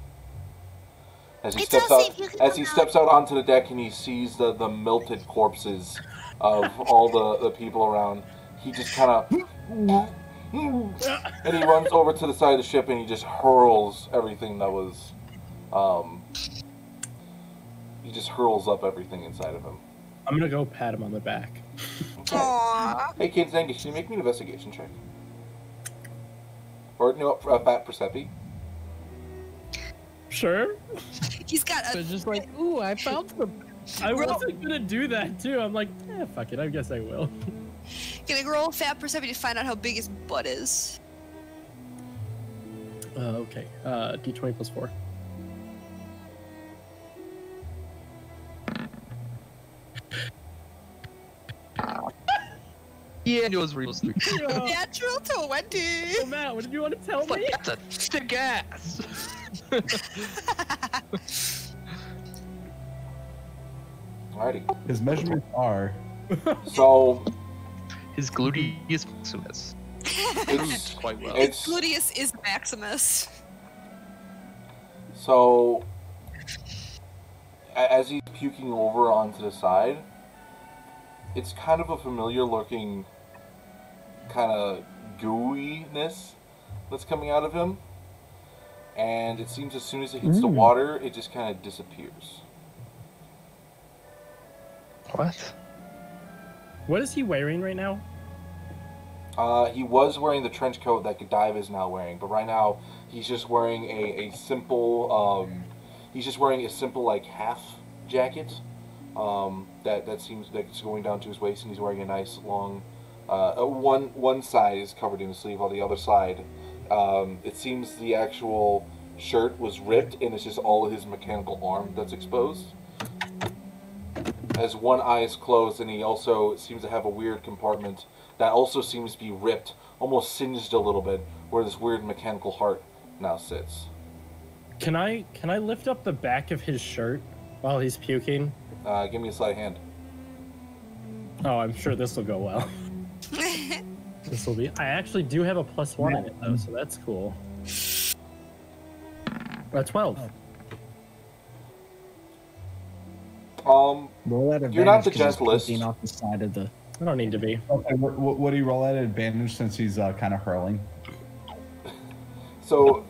As he It's steps out, safe, you can as he out. steps out onto the deck and he sees the, the melted corpses of all the, the people around, he just kind of and he runs over to the side of the ship and he just hurls everything that was, um, he just hurls up everything inside of him. I'm gonna go pat him on the back. Aww. Hey, Kid Zengis, can you make me an investigation check? Or no, a fat Persepi. Sure. He's got So a. just like, ooh, I found some. I Bro. wasn't gonna do that too. I'm like, eh, fuck it. I guess I will. Gonna roll fat perception to find out how big his butt is. Uh, okay. Uh, D20 plus four. Yeah, it was real stupid. Natural 20. Oh, Matt, what did you want to tell me? That's a thick ass. Alrighty. His measurements are So His gluteus maximus. it's quite well. it's Gluteus is Maximus. so a- as he's puking over onto the side, it's kind of a familiar looking kind of gooiness that's coming out of him. And it seems as soon as it hits the Mm. water, it just kind of disappears. What? What is he wearing right now? Uh, he was wearing the trench coat that Godiva is now wearing, but right now he's just wearing a, a simple, um, he's just wearing a simple like half jacket, um, that, that seems like it's going down to his waist, and he's wearing a nice long, uh, one one side is covered in the sleeve, while the other side, um, it seems the actual shirt was ripped, and it's just all of his mechanical arm that's exposed. As one eye is closed, and he also seems to have a weird compartment that also seems to be ripped, almost singed a little bit, where this weird mechanical heart now sits. Can I can I lift up the back of his shirt while he's puking? Uh, give me a slight hand. Oh, I'm sure this will go well. This will be. I actually do have a plus one in it though, so that's cool. Uh, twelve. Um, Roll that You're not advantage the 'cause it's gentlest. poking off the side of the. I don't need to be. okay. What, what do you roll at advantage since he's uh, kind of hurling? so,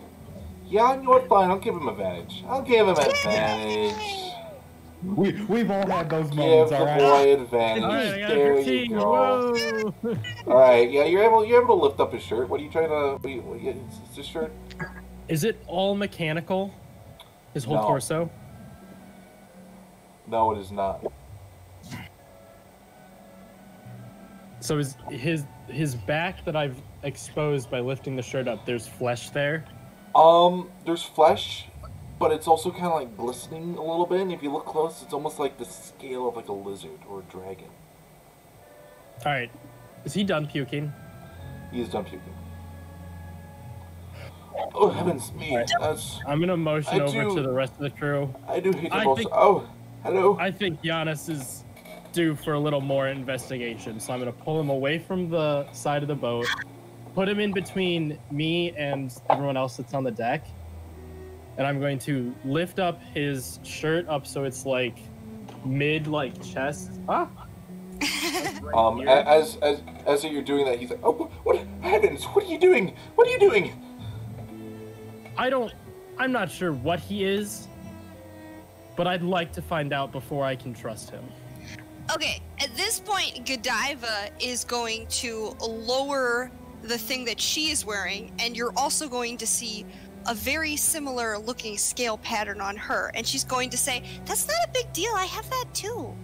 yeah, you know what? Fine, I'll give him advantage. I'll give him advantage. We we've all had those Give moments, the all right. boy advantage. All right, I got a there 15. you go. All right, yeah, you're able. You're able to lift up his shirt. What are you trying to? What are you, what you, it's his shirt. Is it all mechanical? His whole No. torso? No, it is not. So is his his back that I've exposed by lifting the shirt up? There's flesh there. Um, there's flesh, but it's also kind of like glistening a little bit. And if you look close, it's almost like the scale of like a lizard or a dragon. All right. Is he done puking? He is done puking. Oh heavens me! That's I'm gonna motion I over do- to the rest of the crew. I do hate I think- Oh, hello. I think Yanis is due for a little more investigation, so I'm gonna pull him away from the side of the boat, put him in between me and everyone else that's on the deck, and I'm going to lift up his shirt up so it's like mid like chest. Ah. Um, a- as as as you're doing that, he's like, "Oh, what heavens? What are you doing? What are you doing?" I don't. I'm not sure what he is, but I'd like to find out before I can trust him. Okay, at this point, Godiva is going to lower the thing that she is wearing, and you're also going to see a very similar looking scale pattern on her. And she's going to say, That's not a big deal, I have that too.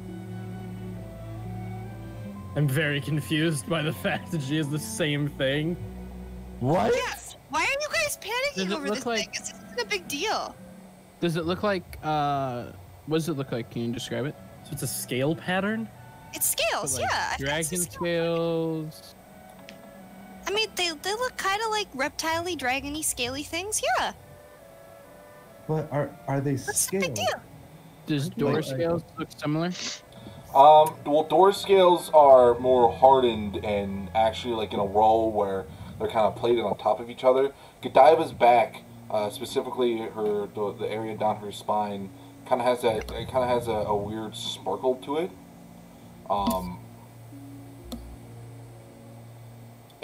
I'm very confused by the fact that she has the same thing. What? Yes. Why are you guys panicking over this like- thing? This isn't a big deal. Does it look like? uh What does it look like? Can you describe it? So it's a scale pattern. It's scales, So, like, yeah. I've Dragon some- scales. I mean, they, they look kind of like reptile dragony, scaly things, yeah. But are are they What's the big deal? Does door Like- scales look similar? Um, well, door scales are more hardened and actually like in a row where they're kind of plated on top of each other. Godiva's back, uh, specifically her the, the area down her spine, kind of has that. It kind of has a, a weird sparkle to it. Um,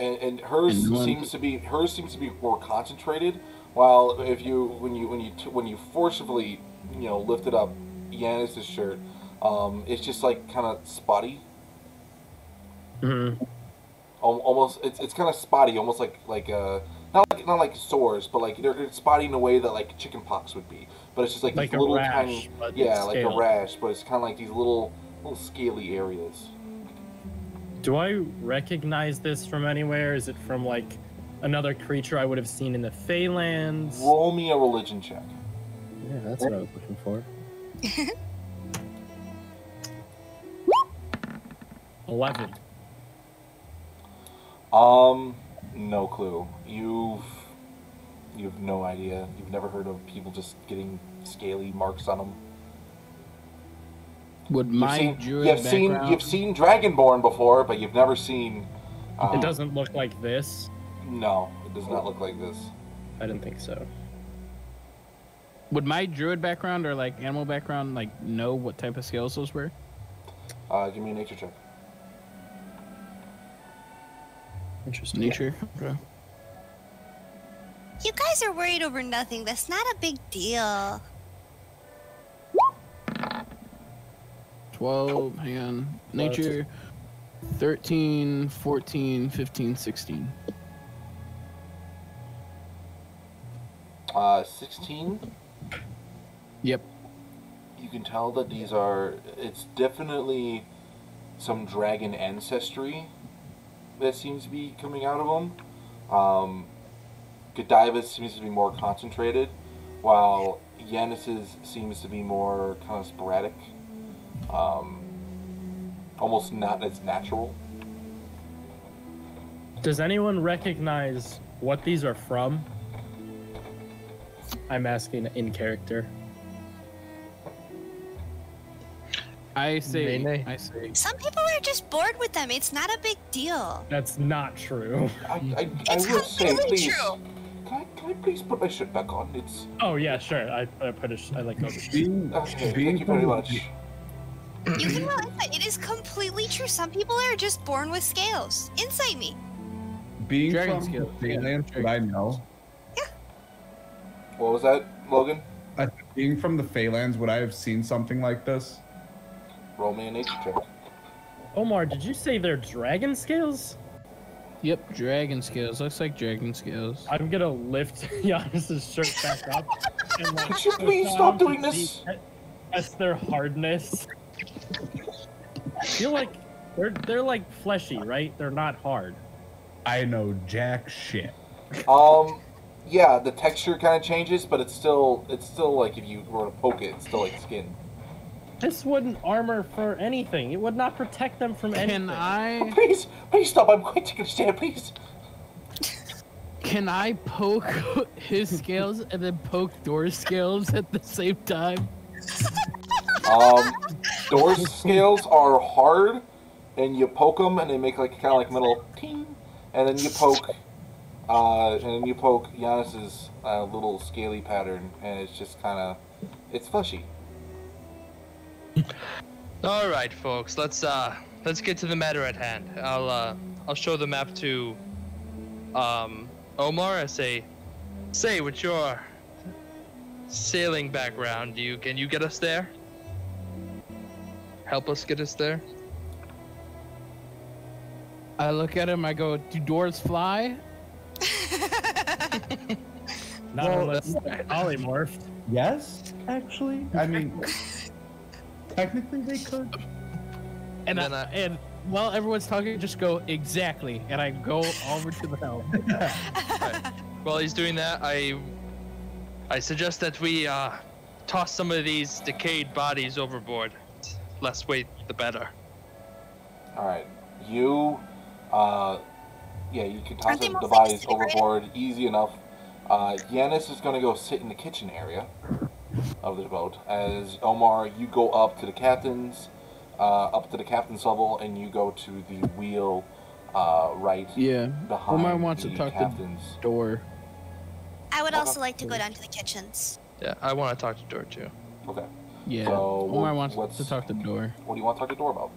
and, and hers And seems to be hers seems to be more concentrated. While if you when you when you t- when you forcibly you know lifted up Yanis's shirt, um, it's just like kind of spotty. Mm-hmm. Almost, it's, it's kind of spotty, almost like like uh, not like not like sores, but like they're, they're spotty in a way that like chicken pox would be. But it's just like, Like these a little rash, tiny, yeah, it's like a rash, but it's kind of like these little little scaly areas. Do I recognize this from anywhere? Is it from like another creature I would have seen in the Feylands? Roll me a religion check. Yeah, that's what I was looking for. Eleven. Um, no clue. You've you have no idea. You've never heard of people just getting scaly marks on them. Would You've my seen, druid you've seen background? you've seen Dragonborn before, but you've never seen. Uh, It doesn't look like this. No, it does not look like this. I didn't think so. Would my druid background or like animal background like know what type of skills those were? Uh, give me a nature check. Interesting. Nature. Okay. You guys are worried over nothing. That's not a big deal. 12, hang on. Nature, 13, 14, 15, 16. Uh, 16. Yep. You can tell that these are. It's definitely some dragon ancestry that seems to be coming out of them. Um, Godiva seems to be more concentrated, while Yanis's seems to be more kind of sporadic. Um, almost not as natural. Does anyone recognize what these are from? I'm asking in character. I say, Nene. I say, Some people are just bored with them. It's not a big deal. That's not true. I, I, It's I will say, completely please. true. Can I, can I please put my shirt back on? It's. Oh yeah, sure. I, I put a sh- I like over. Being, Okay, being thank you very from- much. You can realize that it is completely true. Some people are just born with scales. Insight me. Being Dragon from scale. the Feylands, what I know, Yeah. What was that, Logan? I, being from the Feylands, would I have seen something like this? Roll me a nature check. Omar, did you say they're dragon scales? yep, dragon scales. Looks like dragon scales. I'm gonna lift Yanis's shirt back up and like Could you please stop doing this? Test their hardness. I feel like they're they're like fleshy, right? They're not hard. I know jack shit. Um, yeah, the texture kind of changes, but it's still it's still like if you were to poke it, it's still like skin. This wouldn't armor for anything. It would not protect them from anything. Can I? Please, please stop! I'm quite sick of stand. Please. Can I poke his scales and then poke door scales at the same time? Um, doors scales are hard, and you poke them, and they make like kind of like metal ting, and then you poke, uh, and then you poke Yanis's uh, little scaly pattern, and it's just kind of, it's fleshy. All right, folks. Let's uh let's get to the matter at hand. I'll uh I'll show the map to um Omar. I say, say with your sailing background, you can you get us there? Help us get us there. I look at him. I go, "Do doors fly?" Not Well, unless polymorphed. Yes, actually. I mean, technically they could. And Then I, I- and while everyone's talking, just go exactly, and I go over to the helm. While he's doing that, I I suggest that we uh toss some of these decayed bodies overboard. Less weight, the better. All right, you, uh, yeah, you can toss Aren't the, the bodies disintegrated? overboard easy enough. Uh, Yanis is gonna go sit in the kitchen area of the boat. As Omar, you go up to the captain's, uh, up to the captain's level, and you go to the wheel, uh, right Yeah. behind Omar wants to the talk to captain's. Door. I would also like to go down to the kitchens. Yeah, I want to talk to Dor too. Okay, Yeah. So, Omar what- wants what's- to talk to Door. what do you want to talk to Door about?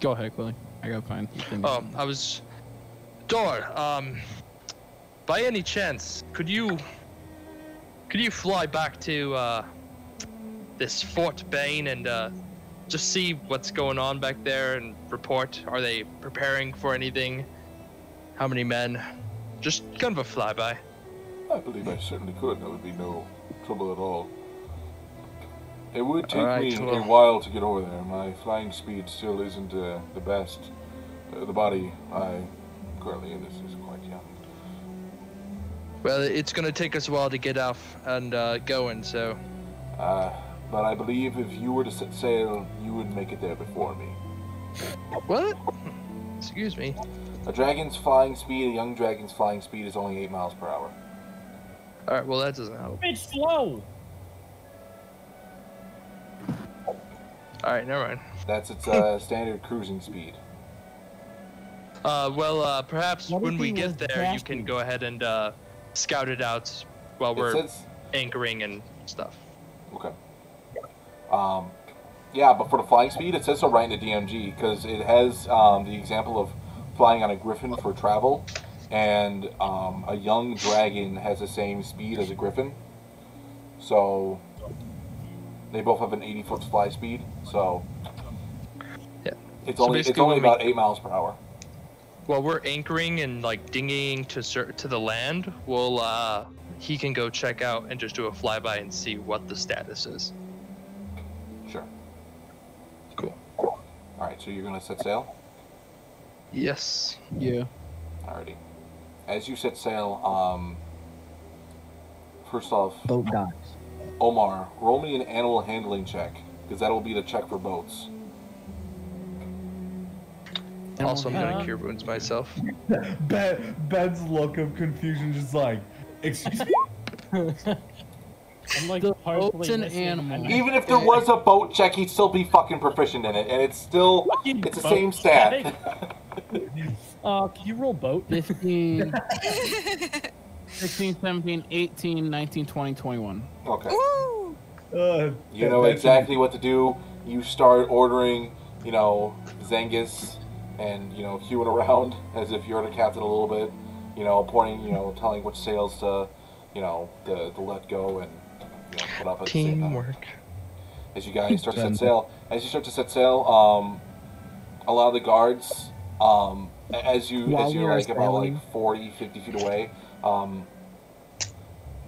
Go ahead, Quilly. I got fine. Oh, I was. Door. um, by any chance, could you. Could you fly back to, uh, this Fort Bain and, uh, just see what's going on back there and report? Are they preparing for anything? How many men? Just kind of a flyby. I believe I certainly could. That would be no at all. It would take Alright, me a while to get over there. My flying speed still isn't uh, the best. Uh, the body I currently in this is quite young. Well, it's gonna take us a while to get off and, uh, going, so. Uh, but I believe if you were to set sail, you would make it there before me. What? Excuse me. A dragon's flying speed, a young dragon's flying speed is only 8 miles per hour. Alright, well, that doesn't help. It's slow. Alright, never mind. That's its uh, standard cruising speed. Uh, well, uh, perhaps What when we get there, you can go ahead and uh, scout it out while we're says anchoring and stuff. Okay. Um, yeah, but for the flying speed, it says so right in the DMG because it has um, the example of flying on a griffin for travel, and um, a young dragon has the same speed as a griffin. So they both have an 80 foot fly speed. So Yeah. it's So only it's only when we- about eight miles per hour. While we're anchoring and like dinghying to cer- to the land, we'll uh, he can go check out and just do a flyby and see what the status is. Sure. Cool. All right, so you're gonna set sail. Yes. Yeah. Alrighty. As you set sail, um, first off, Boat docks. Omar, roll me an animal handling check, because that'll be the check for boats. Also, I'm gonna cure wounds myself. Ben, Ben's look of confusion, just like, excuse me. I'm like The boat's an animal. Even if there was a boat check, he'd still be fucking proficient in it, and it's still Fucking it's the same stat. check. Uh, can you roll boat? 15, 16, 17, 18, 19, 20, 21. okay. Woo! Uh, You know exactly what to do. You start ordering, you know, Zengis and, you know, Huin around as if you're the captain a little bit. You know, pointing, you know, telling which sails to, you know, to, to let go and you know, put up at the same time. Teamwork. as you guys start to set sail. As you start to set sail, um, a lot of the guards, um, a- as you While as you're are like about sailing. like 40, 50 feet away, um,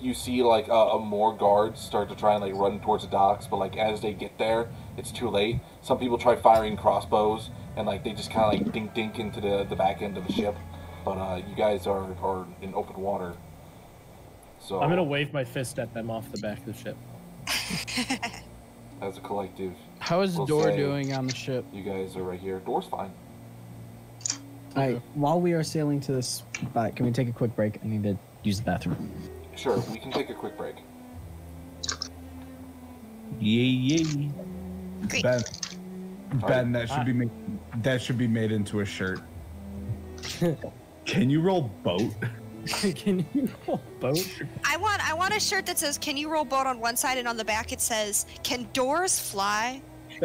you see like uh, uh, more guards start to try and like run towards the docks, but like as they get there, it's too late. Some people try firing crossbows and like they just kind of like dink dink into the the back end of the ship, but uh, you guys are are in open water. So I'm gonna wave my fist at them off the back of the ship. as a collective, How is We'll Door say- doing on the ship? you guys are right here. Door's fine. All right. While we are sailing to this spot, can we take a quick break? I need to use the bathroom. Sure, we can take a quick break. Yay, yay. Great. Ben, ben, that should be made, that should be made into a shirt. Can you roll boat? Can you roll boat? I want I want a shirt that says "Can you roll boat?" on one side, and on the back it says "Can doors fly?"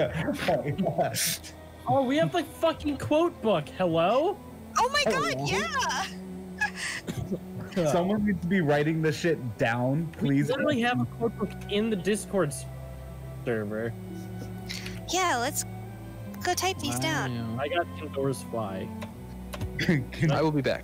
Oh, we have the fucking quote book. Hello? Oh my god, yeah! Someone needs to be writing this shit down, please. We please. literally have a quote book in the Discord server. Yeah, let's go type these down. I got can doors fly. I will be back.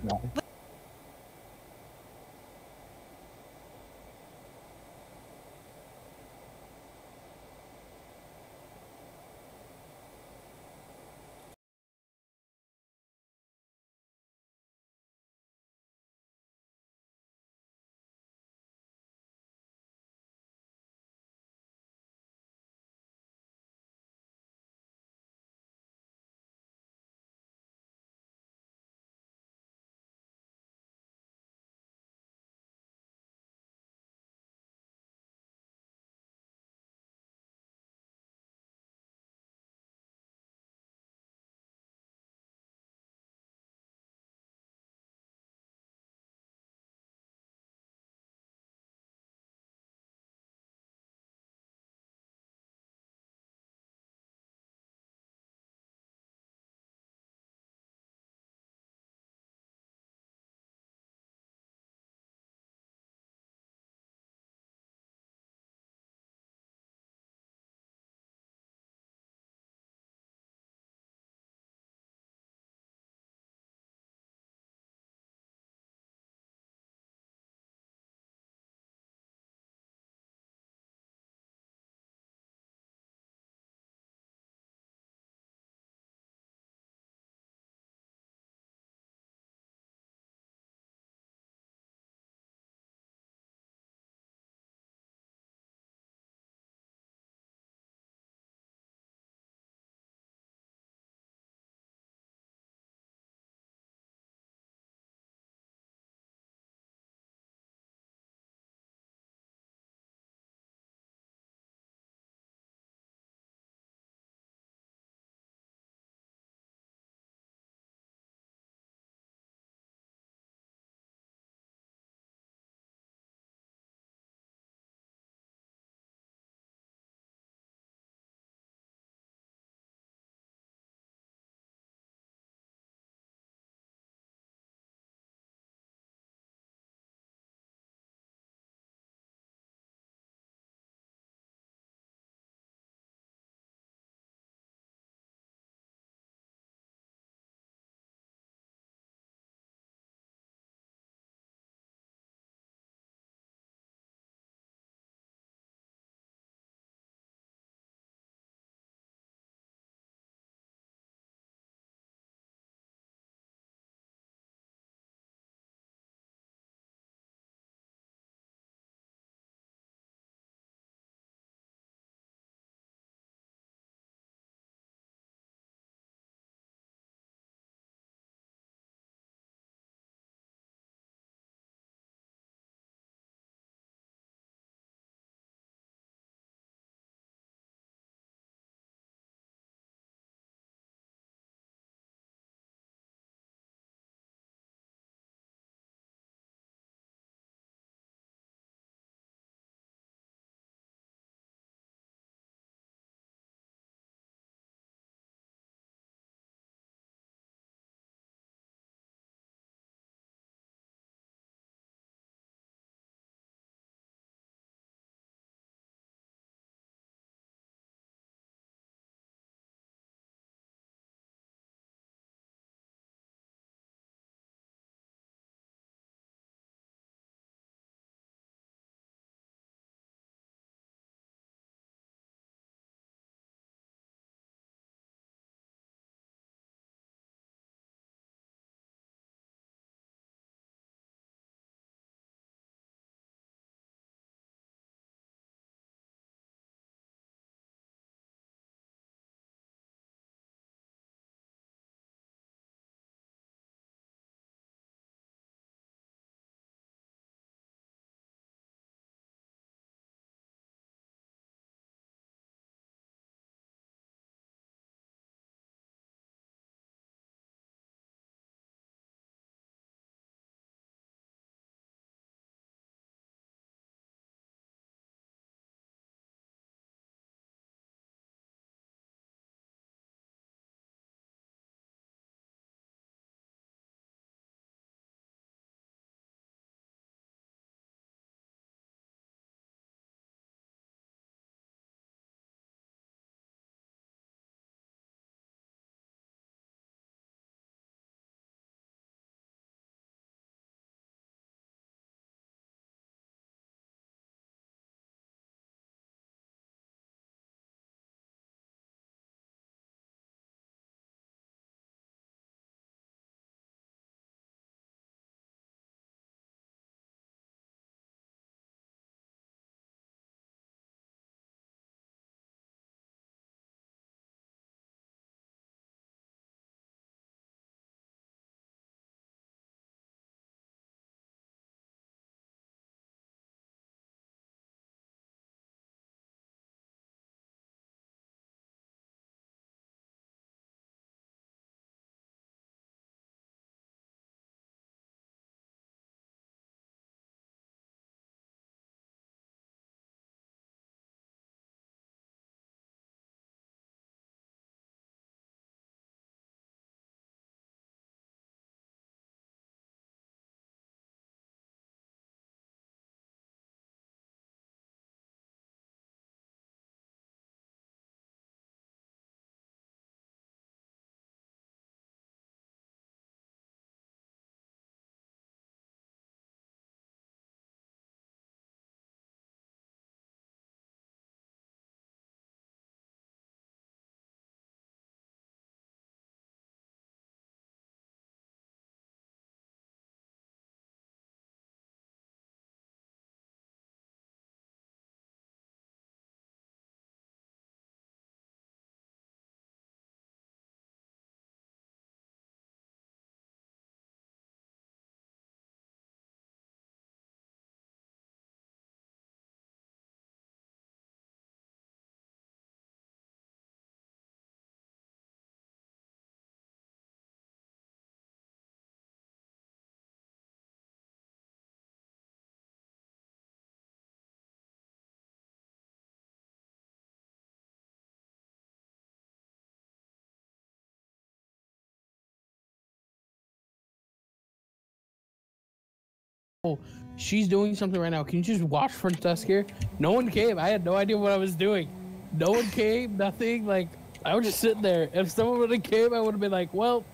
She's doing something right now. Can you just watch front desk here? No one came. I had no idea what I was doing. No one came. Nothing. Like I was just sitting there. If someone would have came, I would have been like, "Well,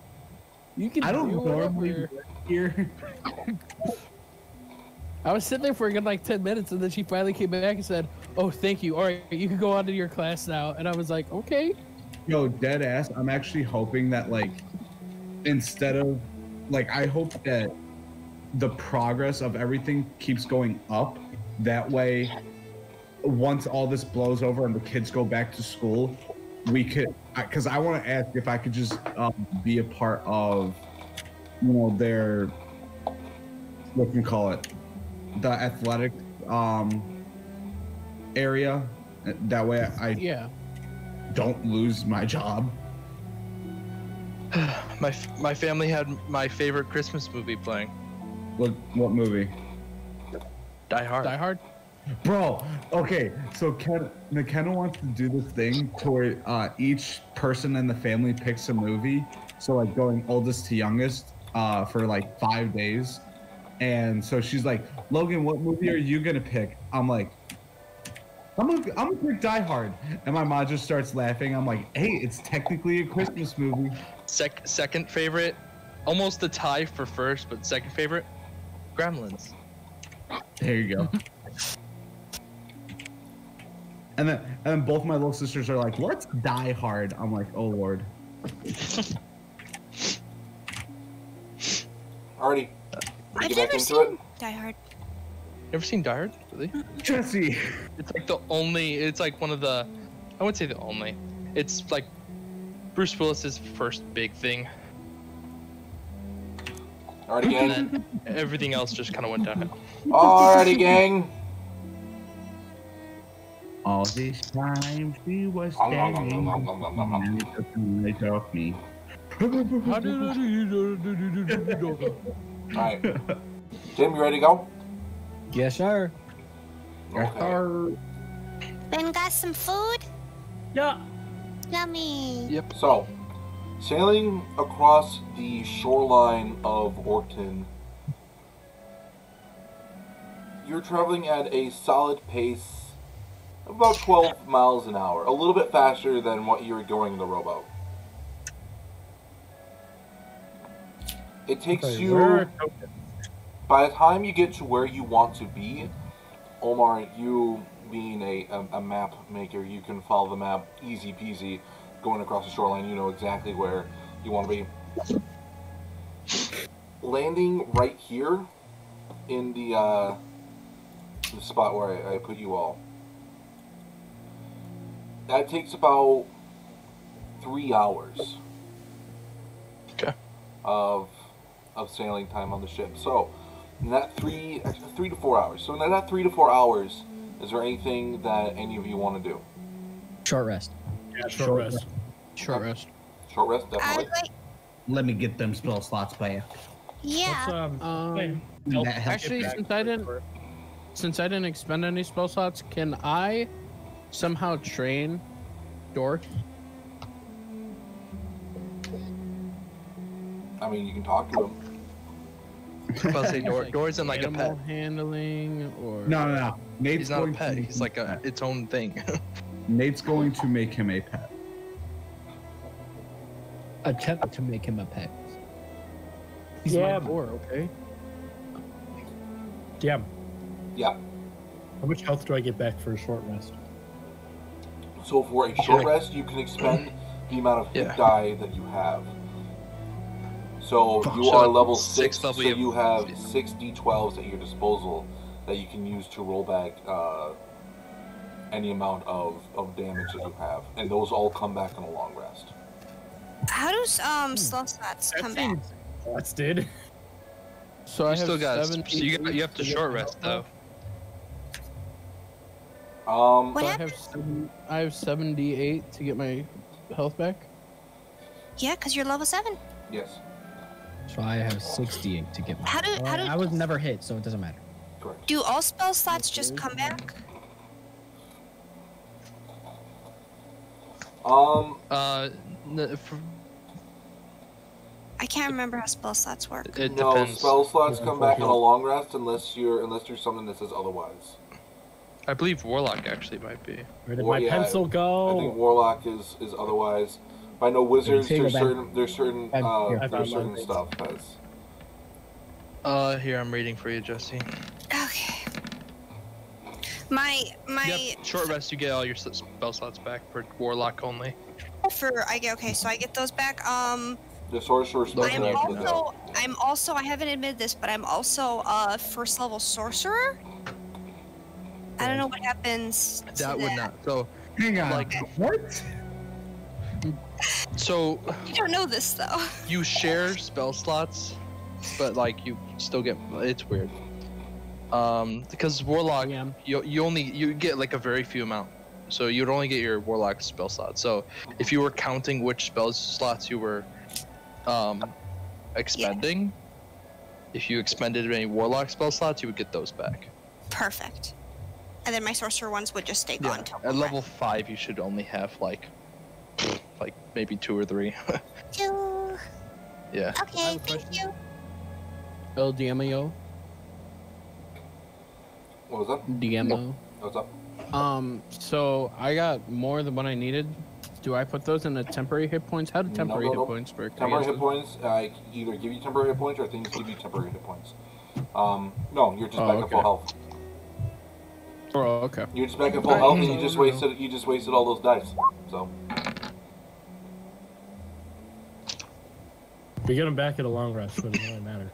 you can." I don't do normally here. I was sitting there for a good like ten minutes, and then she finally came back and said, "Oh, thank you. All right, you can go on to your class now." And I was like, "Okay." Yo, dead ass. I'm actually hoping that like instead of like I hope that the progress of everything keeps going up. That way, once all this blows over and the kids go back to school, we could because I, want to ask if I could just um, be a part of you know their what can you call it the athletic um area that way I Yeah. don't lose my job. My my family had my favorite Christmas movie playing. What what movie? Die Hard. Die Hard. Bro, okay, so Ken, McKenna wants to do this thing where uh, each person in the family picks a movie. So like going oldest to youngest uh, for like five days, and so she's like, Logan, what movie are you gonna pick? I'm like, I'm gonna I'm gonna pick Die Hard, and my mom just starts laughing. I'm like, hey, it's technically a Christmas movie. Sec- second favorite, almost a tie for first, but second favorite, Gremlins. There you go. and then and then both my little sisters are like, let's Die Hard. I'm like, oh lord. Alrighty. I've Get back never seen it. Die Hard. Ever seen Die Hard? Really? Jessie. It's like the only. It's like one of the. I wouldn't say the only. It's like Bruce Willis's first big thing. Alrighty, And gang. then everything else just kind of went downhill. Alrighty, gang. All this time she was standing took off me. Alright. Jim, you ready to go? Yes, sir. Okay. Ben got some food? Yeah. Yummy. Yep. So, sailing across the shoreline of Orkton, you're traveling at a solid pace of about 12 miles an hour, a little bit faster than what you were going in the rowboat. It takes Okay, you. by the time you get to where you want to be, Omar, you being a, a, a map maker, you can follow the map easy peasy. Going across the shoreline, you know exactly where you want to be. Landing right here in the, uh, the spot where I, I put you all. That takes about three hours Okay. of of sailing time on the ship. So, in that three actually three to four hours. So in that three to four hours, is there anything that any of you want to do? Short rest. Yeah, short rest. Short rest. Short rest, definitely. like. Let me get them spell slots back. Yeah. Um, Um, wait, That help- helps. Actually, since I didn't- work. since I didn't expend any spell slots, can I somehow train Dork? I mean, you can talk to him. I'll say Dor- Like Door's in like a animal pet. handling or No, no, no. Nate's He's not a pet. to He's like a its own thing. Nate's going to make him a pet. Attempt to make him a pet. He's Yeah. my boar, okay? Yeah. Yeah. How much health do I get back for a short rest? So for a short rest, you can expend the amount of hit Yeah. die that you have. So you So are level six six, level, so you you have- have six d12s at your disposal that you can use to roll back uh, any amount of, of damage that you have, and those all come back in a long rest. How does um slow slots come back? That's did. So I you have still got. seven. So you got, you have to short rest though. Um, So I have seven, I have seventy-eight to get my health back. Yeah, because you're level seven. yes, So I have 68 to get my. How do- Well, how do- I was never hit, so it doesn't matter. correct. Do all spell slots just come back? Um, Uh, n- for, I can't remember how spell slots work. It no, depends. spell slots come back on a long rest unless you're unless there's something that says otherwise. I believe Warlock actually might be. Where did War- my yeah, pencil go? I think? Warlock is is otherwise. I know wizards. There's certain there's certain uh, there's certain stuff as Uh, here I'm reading for you, Jessie. Okay. My my Yep, short rest. You get all your spell slots back for Warlock only. for I get okay, so I get those back. Um, the sorcerer spell. Those I'm are back also I'm also I haven't admitted this, but I'm also a first level sorcerer. I don't know what happens. to That would not. So, Hang on. Like- what? so You don't know this though. you share spell slots, but like you still get. It's weird. Um, because Warlock, Yeah. you you only you get like a very few amount. So you'd only get your Warlock spell slot. So if you were counting which spell slots you were, um, expending, if you expended any Warlock spell slots, you would get those back. Perfect. And then my sorcerer ones would just stay gone till At level five, you should only have like, like maybe two or three. Two. yeah. Okay, thank you. El DMO. What was that? DMO. What's up? Um, so I got more than what I needed. Do I put those in the temporary hit points? How do No, temporary no, hit points work? Temporary hit points. Uh, either give you temporary hit points or things give you temporary hit points. Um, no, you're just Oh, back at full health. Oh, okay. You're just back at full health, and you just no, no. wasted you just wasted all those dice. So If we get them back at a long rest, it doesn't really matter.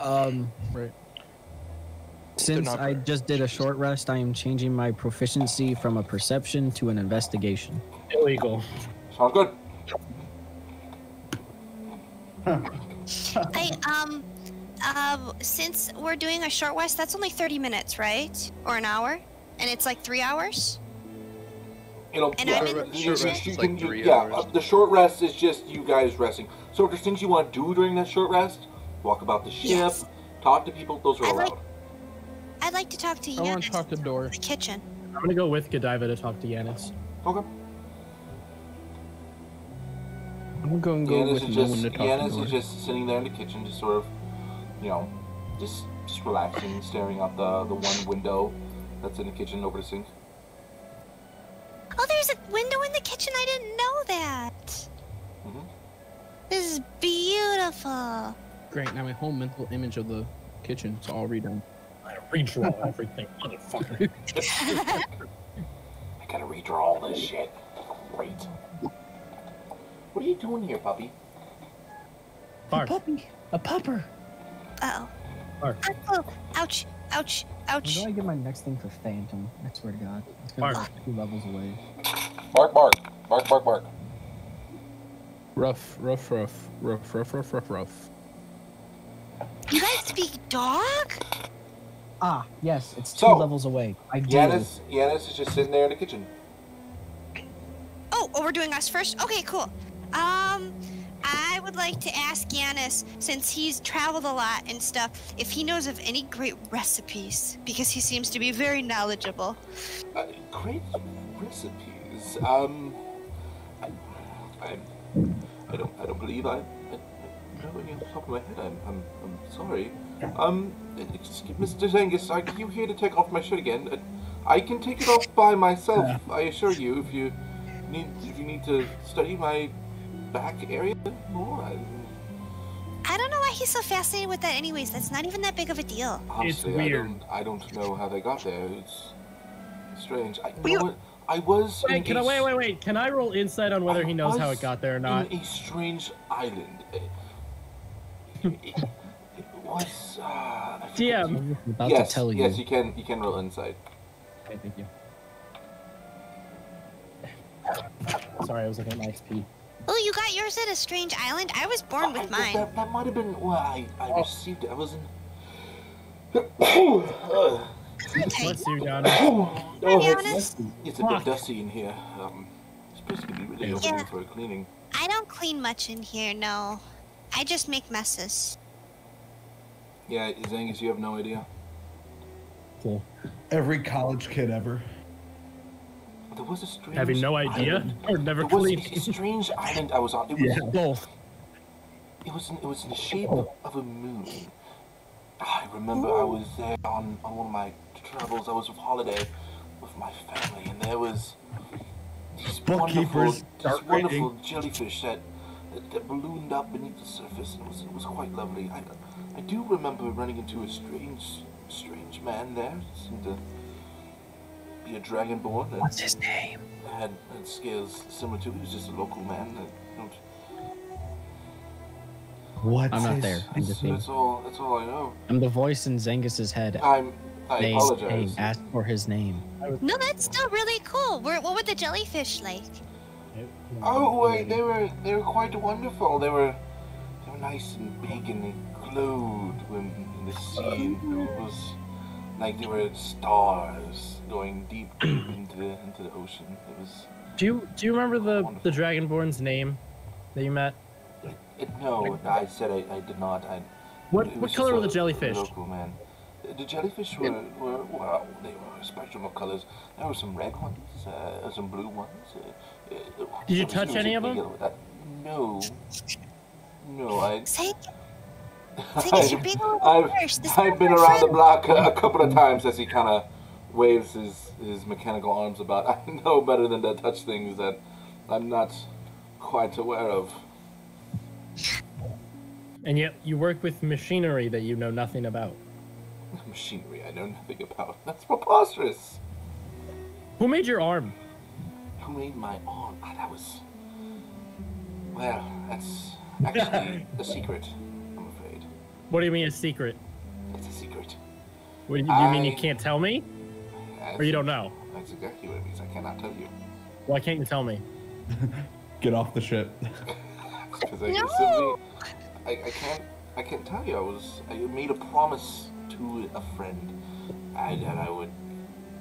Um, Right. Since I just did a short rest, I am changing my proficiency from a perception to an investigation. Illegal. sounds good. Hey, um, uh, since we're doing a short rest, that's only 30 minutes, right? Or an hour? And it's like three hours? It'll, And yeah, I'm in the you- kitchen. you can- like three yeah, hours. uh, the short rest is just you guys resting. So if there's things you want to do during that short rest, walk about the ship, Yes. talk to people. Those are I like- allowed. I'd like to talk to I want Yanis to talk to Door. in the kitchen. I'm gonna go with Godiva to talk to Yanis. Okay. I'm gonna go and go Yanis with is no just one to talk Yanis to is just sitting there in the kitchen, just sort of, you know, just just relaxing, staring out the the one window that's in the kitchen over the sink. Oh, there's a window in the kitchen. I didn't know that. Mm-hmm. This is beautiful. Great. Now my whole mental image of the kitchen is all redone. I redraw everything, motherfucker. I gotta redraw all this shit. Great. What are you doing here, puppy? Bark. puppy, a pupper. Uh Bark. oh. Oh, ouch, ouch, When ouch. do I get my next thing for Phantom? I swear to God, it's gonna Bark. be two levels away. Bark, bark, bark, bark, bark. Rough, rough, rough, rough, rough, rough, rough, rough. You guys speak dog? Ah, yes, it's two So, levels away. I do. Yanis, Yanis is just sitting there in the kitchen. Oh, oh, we're doing us first? Okay, cool. Um, I would like to ask Yanis, since he's traveled a lot and stuff, if he knows of any great recipes, because he seems to be very knowledgeable. Uh, great recipes. Um, I, I, I don't, I don't believe I, I, I know any off the top of my head. I'm, I'm, I'm sorry. Um, Mr. Zengis, are you here to take off my shirt again? Uh, I can take it off by myself. I assure you. If you need, if you need to study my back area more, I, I don't know why he's so fascinated with that anyways. That's not even that big of a deal. honestly, weird. I don't, I don't know how they got there. It's strange. I, We- you know? I was. in Wait, can I a wait, wait, wait? Can I roll insight on whether I he knows how it got there or not? In a strange island. Was. Uh, I forget- DM. I'm about yes, to tell you. Yes, you can. You can roll inside. Okay, thank you. Sorry, I was looking at my XP. Oh, you got yours at a strange island? I was born with I- mine. That, that might have been where I, I Oh. received it. I was in. Uh, Okay. What's you, Don? oh, To be it's, honest, it's a bit dusty in here. Um, it's supposed to be really Yeah. over for cleaning. I don't clean much in here, no. I just make messes. Yeah, Zengis, you have no idea. Cool. Every college kid ever. There was a strange. Having no idea island. or never There was a strange island I was on. It was Both. it was in, it was in the shape of, of a moon. I remember I was there on, on one of my travels. I was on holiday with my family, and there was these wonderful, Bookkeepers, these start wonderful jellyfish that, that that ballooned up beneath the surface, and it was it was quite lovely. I I do remember running into a strange strange man there. Seemed to be a dragonborn. and What's his name? Had, had scales similar to. He was just a local man. I don't What's I'm not his- there. I'm just being- that's all. That's all I know. I'm the voice in Zengis's head. I'm. I Name, apologize. name, ask for his name. No, that's still really cool. Where, what were the jellyfish like? Oh wait, they were they were quite wonderful. They were they were nice and big and they glowed when in the sea. It was like there were stars going deep, deep into the into the ocean. It was Do you do you remember the the Dragonborn's name that you met? it, no. I said I, I did not. I, What what color were the jellyfish? Local man. The, the jellyfish were, were well, they were a spectrum of colors. There were some red ones, uh, some blue ones. Uh, uh, Did you touch any of them? that- no. No, I. Say, Vegas, you're being I've. This I've been my around the block a, a couple of times as he kind of waves his, his mechanical arms about. I know better than to touch things that I'm not quite aware of. And yet you work with machinery that you know nothing about. Machinery I know nothing about. That's preposterous. Who made your arm? Who made my arm? Ah, that was. Well, that's actually a secret, I'm afraid. What do you mean a secret? It's a secret. What do you, you mean you can't tell me? Or you don't know? That's exactly what it means. I cannot tell you. Why can't you tell me? Get off the ship. I No! simply. I, I can't. I can't tell you. I was. I made a promise to a friend. I, that I would.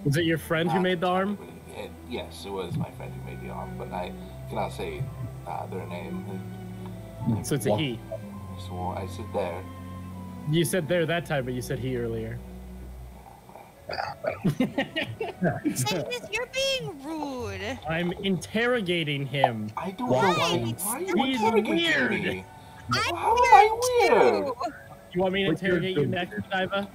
Was it your friend who made the arm? tell. It- yes, it was my friend who made the arm, but I cannot say uh, their name. So it's a he. So I sit there. You said there that time, but you said he earlier. Vegas, you're being rude. I'm interrogating him. I don't Why? know why. Why He's weird. me? I'm How am I weird? too. You want me to interrogate you next, Diva?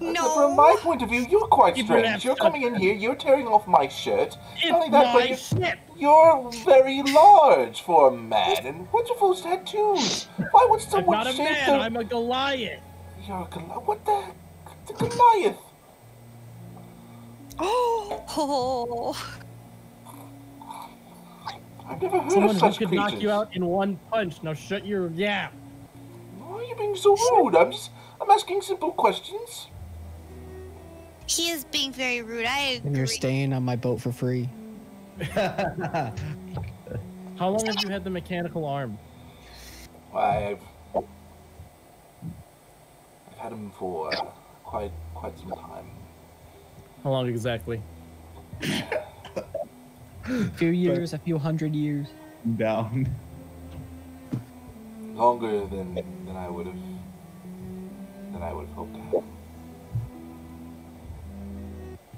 No. From my point of view, you're quite Keep strange. You're coming in here, you're tearing off my shirt. Not only It's that, but my you're- ship! You're very large for a man, and what's with those tattoos? Why would someone I'm someone not a shave man, their... I'm a Goliath. You're a Goliath. What the heck? It's a Goliath. Oh. I've never heard Someone of who could creatures. knock you out in one punch. Now shut your yap. Why are you being so rude? I'm just... I'm asking simple questions. He is being very rude. I agree. And you're staying on my boat for free. How long have you had the mechanical arm? I've... I've had him for uh, quite quite some time. How long exactly? A few years, a few hundred years. Down. Longer than than I would have than I would have hoped to have.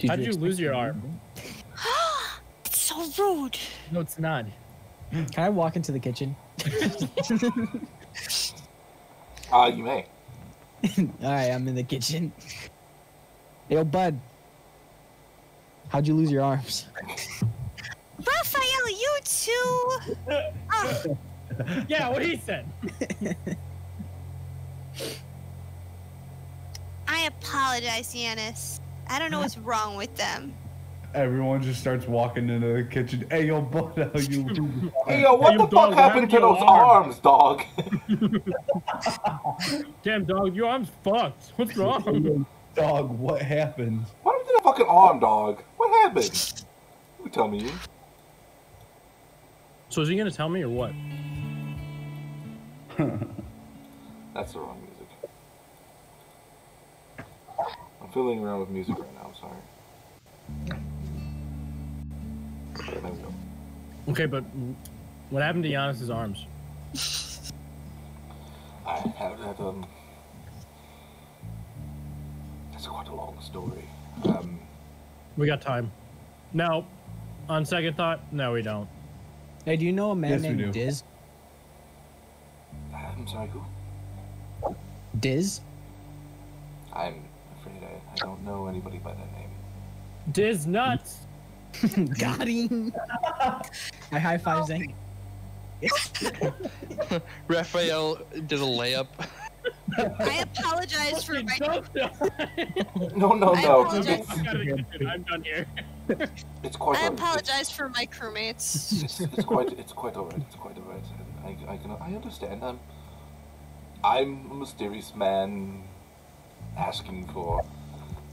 Did How'd you expect lose your to- arm? It's so rude. No, it's not. Can I walk into the kitchen? Ah, you may. All right, I'm in the kitchen. Yo, bud. How'd you lose your arms? Raphial, you too. Ah, Yeah, what he said. I apologize, Yanis. I don't know what's wrong with them. Everyone just starts walking into the kitchen. Hey, yo, bud, how you? Hey, yo, what Hey, the you fuck dog, happened to those arm. arms, dog? Damn, dog, your arm's fucked. What's wrong? Dog, what happened? What happened to the fucking arm, dog? What happened? You tell me. so is he gonna tell me or what? That's the wrong music. I'm fiddling around with music right now. I'm sorry. There we go. Okay, but what happened to Giannis's arms? I have had um. That's quite a long story. Um, We got time. No. On second thought, no, we don't. Hey, do you know a man Yes, we named do. Diz? I'm sorry, who? Diz? I'm afraid I, I don't know anybody by that name. Diz nuts. Got him. I high five Zang. Raphial did a layup. I apologize for my. No, no, I no. apologize. It's, I'm, gotta get it. I'm done here. it's quite. I all- apologize for my crewmates. It's, it's quite. It's quite alright. It's quite alright. I, I can. I understand. I'm. I'm a mysterious man, asking for,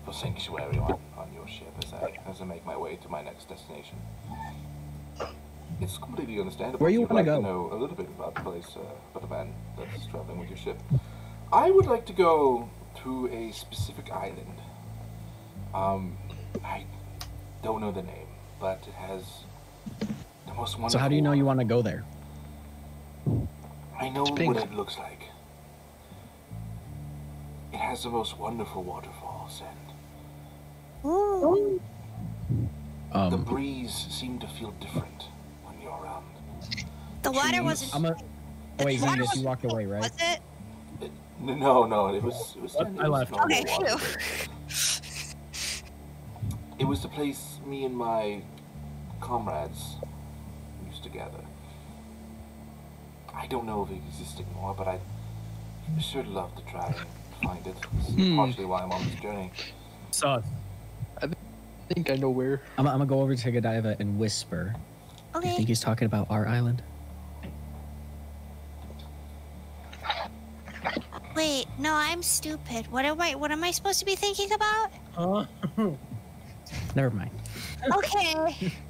for sanctuary on, on your ship as I as I make my way to my next destination. It's completely understandable. Where you You'd wanna go? Know a little bit about the place, uh, about the man that's traveling with your ship. I would like to go to a specific island. Um, I don't know the name, but it has the most wonderful. So how do you know you want to go there? I know what it looks like. It has the most wonderful waterfalls, and Ooh. the Um, breeze seemed to feel different when you're around. The water trees- wasn't. I'm a. Oh wait, the water you wasn't walked away, right? Was it? N- No, no, it was it was, What? it I was left. normal Okay, phew. It was the place me and my comrades used to gather. I don't know if it exists anymore, but I should love to try and find it. It's Hmm. partially why I'm on this journey. Sus. I think I know where. I'm, I'm gonna go over to Godiva and whisper. I Okay. think he's talking about our island. Wait, no, I'm stupid. What am I? What am I supposed to be thinking about? Huh? Never mind. Okay.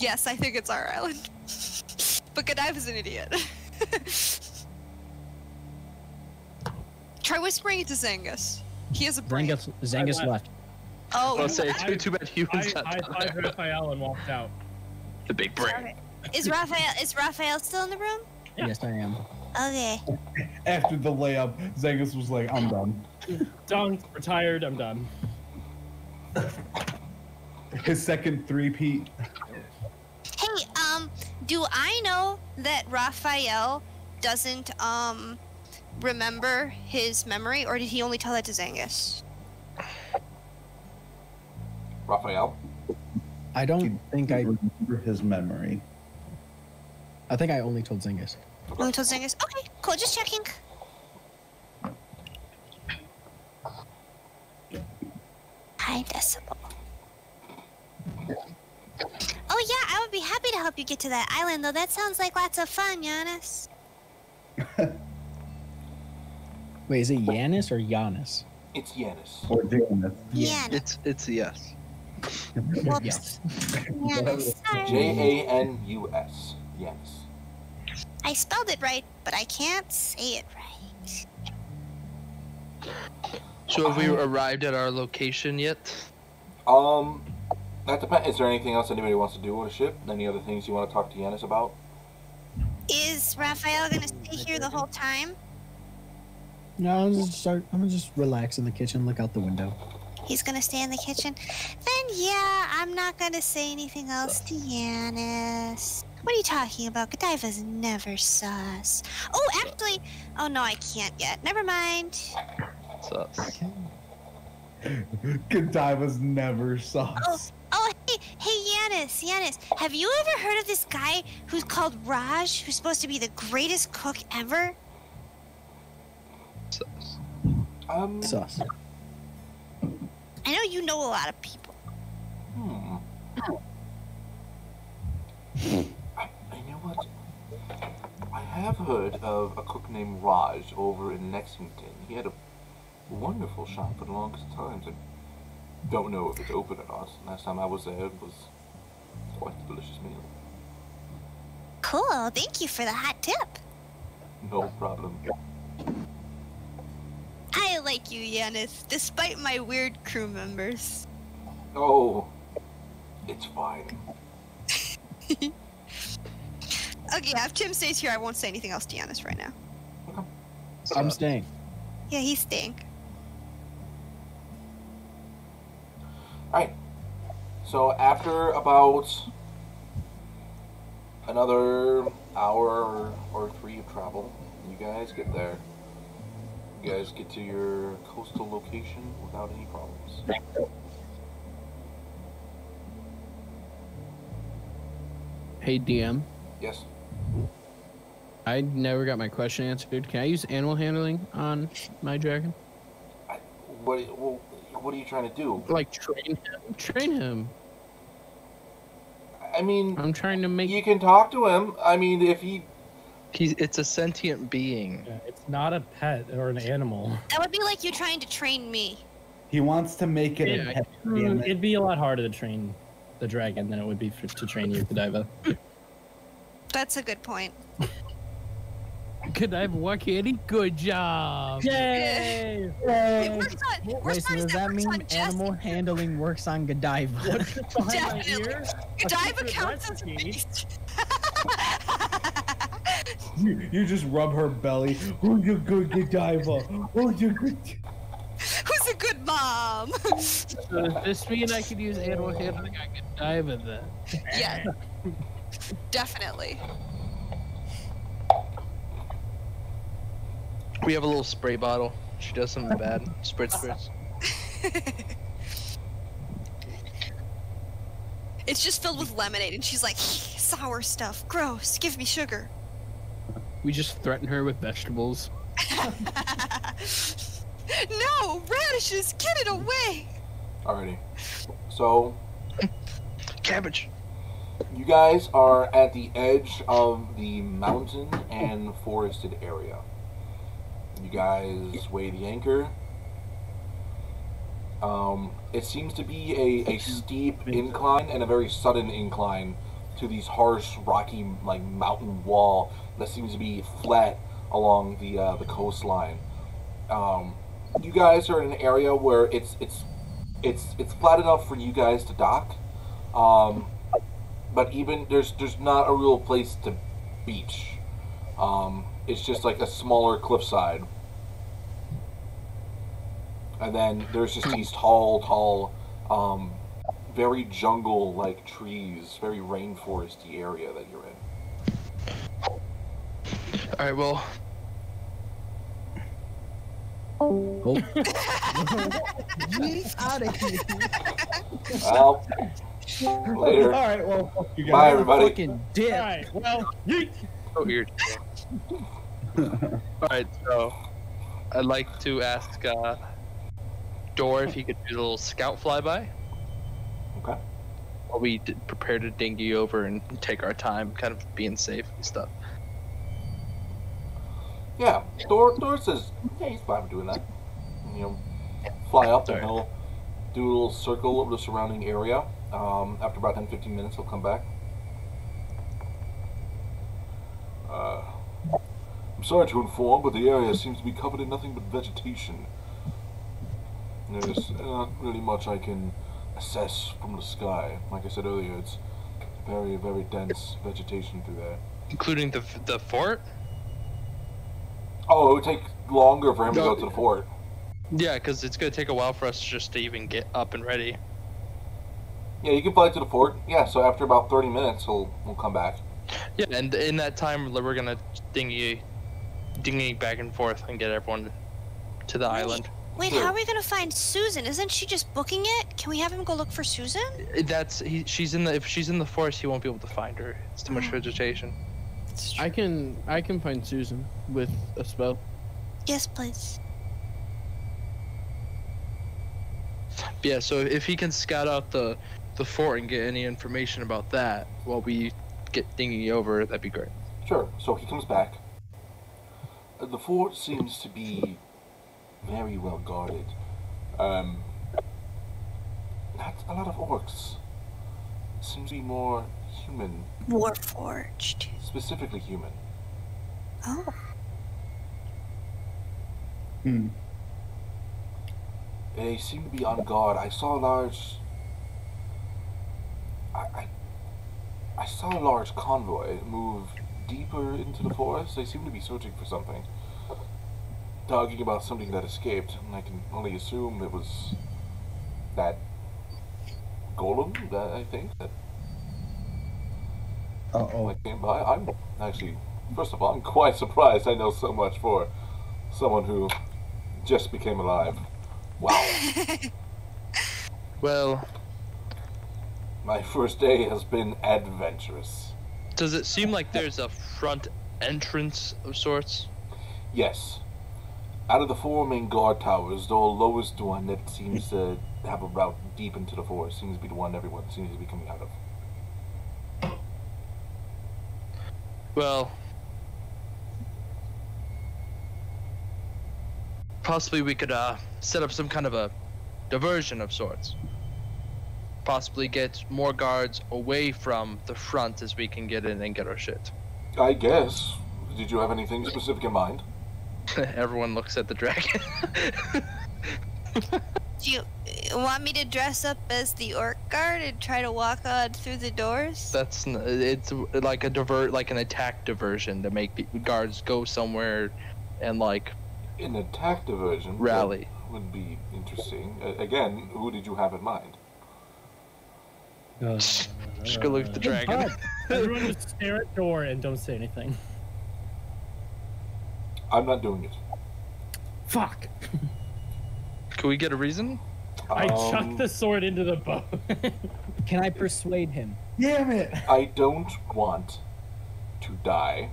Yes, I think it's our island. but Godiva's an idiot. Try whispering it to Zengis. He has a brain. Zengis, Zengis I- left. Oh, I'll say too, too bad I humans high not five Raphial and walked out. the big brain. Is Raphial? Is Raphial still in the room? Yeah. Yes, I am. Okay. After the layup, Zengis was like, I'm done. Done. Retired. I'm done. His second three-peat. Hey, um, do I know that Raphial doesn't um remember his memory, or did he only tell that to Zengis? Raphial, I don't think I. remember his memory. I think I only told Zengis. Only told Zengis. Okay, cool. Just checking. High decibel. Oh yeah, I would be happy to help you get to that island, though. That sounds like lots of fun, Giannis. Wait, is it Yanis or Giannis? it's Yanis. Or Janus. Yeah. It's it's a yes. yes. J A N U S. Yes. I spelled it right, but I can't say it right. So have we arrived at our location yet? Um, that depends. Is there anything else anybody wants to do with a ship? Any other things you want to talk to Yanis about? Is Raphial gonna stay here the whole time? No, I'm just start. I'm gonna just relax in the kitchen, look out the window. He's gonna stay in the kitchen. Then yeah, I'm not gonna say anything else to Yanis. What are you talking about? Godiva's never sus. Oh, actually, oh no, I can't yet. Never mind. So, Godiva's never sus. Oh, hey, hey, Yanis, Yanis, have you ever heard of this guy who's called Raj, who's supposed to be the greatest cook ever? so, Um, Sus. I know you know a lot of people. hmm. I, you know what? I have heard of a cook named Raj over in Lexington. He had a wonderful shop for the longest time. I don't know if it's open or not. Last time I was there, it was quite a delicious meal. Cool, thank you for the hot tip. No problem. I like you, Yanis, despite my weird crew members. Oh, it's fine. Okay, if Tim stays here, I won't say anything else to Yanis right now. I'm staying. Yeah, he's staying. Alright. So after about another hour or three of travel. You guys get there. You guys get to your coastal location without any problems. Hey DM, Yes. I never got my question answered. Can I use animal handling on my dragon? What? Well, what are you trying to do? Like train him? Train him. I mean, I'm trying to make. you can talk to him. I mean, if he He's it's a sentient being. Yeah, it's not a pet or an animal. That would be like you trying to train me. He wants to make it Yeah, a pet. Mm, damn it. It'd be a lot harder to train the dragon than it would be for, to train you, Godiva. That's a good point. Godiva, I work any good job? Yay! It works on, Wait, worst so part does that that mean on Jessie. animal handling works on Godiva? What's this behind my Definitely. ear? Godiva counts as a beast. You, you just rub her belly. Oh, you good Godiva. Oh, you good. Who's a good mom? So does this mean I could use animal handling on Godiva then? yeah. Definitely. We have a little spray bottle. She does something bad. Spritz spritz. It's just filled with lemonade, and she's like, sour stuff, gross, give me sugar. We just threaten her with vegetables. no, radishes, get it away! already. So Cabbage. you guys are at the edge of the mountain and forested area. You guys weigh the anchor. Um, it seems to be a, a steep incline and a very sudden incline to these harsh, rocky, like mountain wall that seems to be flat along the uh, the coastline. Um, you guys are in an area where it's it's it's it's flat enough for you guys to dock, um, but even there's there's not a real place to beach. Um, it's just like a smaller cliffside. And then there's just these tall, tall, um, very jungle-like trees, very rainforesty area that you're in. All right. Well, Oh. out of here. Well, later. All right, well, fuck you guys. Bye, everybody. Fucking dip. Alright, well, yeet! so weird. All right. So, I'd like to ask uh, Dor if he could do a little scout flyby. Okay. While we d- prepare to dinghy over and take our time, kind of being safe and stuff. Yeah, Thor, Thor says, yeah, he's fine with doing that. And, you know, fly up and he'll do a little circle of the surrounding area. Um, after about 10 15 minutes, he'll come back. Uh, I'm sorry to inform, but the area seems to be covered in nothing but vegetation. There's not really much I can assess from the sky. Like I said earlier, it's very, very dense vegetation through there. Including the the fort. Oh, it would take longer for him to go to the fort. Yeah, because it's gonna take a while for us just to even get up and ready. Yeah, you can fly to the fort. Yeah, so after about 30 minutes, we'll, he'll come back. Yeah, and in that time we're gonna dingy, dingy back and forth and get everyone to the island. Wait, Sure. how are we gonna find Susan? Isn't she just booking it? Can we have him go look for Susan? That's he. She's in the. If she's in the forest, he won't be able to find her. It's too much oh. vegetation. I can I can find Susan with a spell. Yes, please. Yeah. So if he can scout out the the fort and get any information about that while we get dinghy over, that'd be great. Sure. So he comes back. The fort seems to be very well guarded. Um, not a lot of orcs. Seems to be more human, Warforged. specifically human. Oh. Hmm. They seem to be on guard. I saw a large. I, I, I saw a large convoy move deeper into the forest. They seem to be searching for something. Talking about something that escaped, and I can only assume it was that golem. That I think that Uh oh. I came by. I'm actually, first of all, I'm quite surprised I know so much for someone who just became alive. Wow. Well, My first day has been adventurous. does it seem like there's a front entrance of sorts? Yes. Out of the four main guard towers, the lowest one that seems to have a route deep into the forest seems to be the one everyone seems to be coming out of. Well, possibly we could uh, set up some kind of a diversion of sorts. Possibly get more guards away from the front as we can get in and get our shit. I guess. Did you have anything specific in mind? Everyone looks at the dragon. Do you uh, want me to dress up as the orc guard and try to walk on through the doors? That's it's like a divert, like an attack diversion to make pe- guards go somewhere and like An attack diversion that rally. would be interesting. A- again, who did you have in mind? Just go look at the dragon. Everyone just stare at door and don't say anything. I'm not doing it. Fuck. Can we get a reason? I Um, chucked the sword into the boat. Can I persuade him? Damn it! I don't want to die,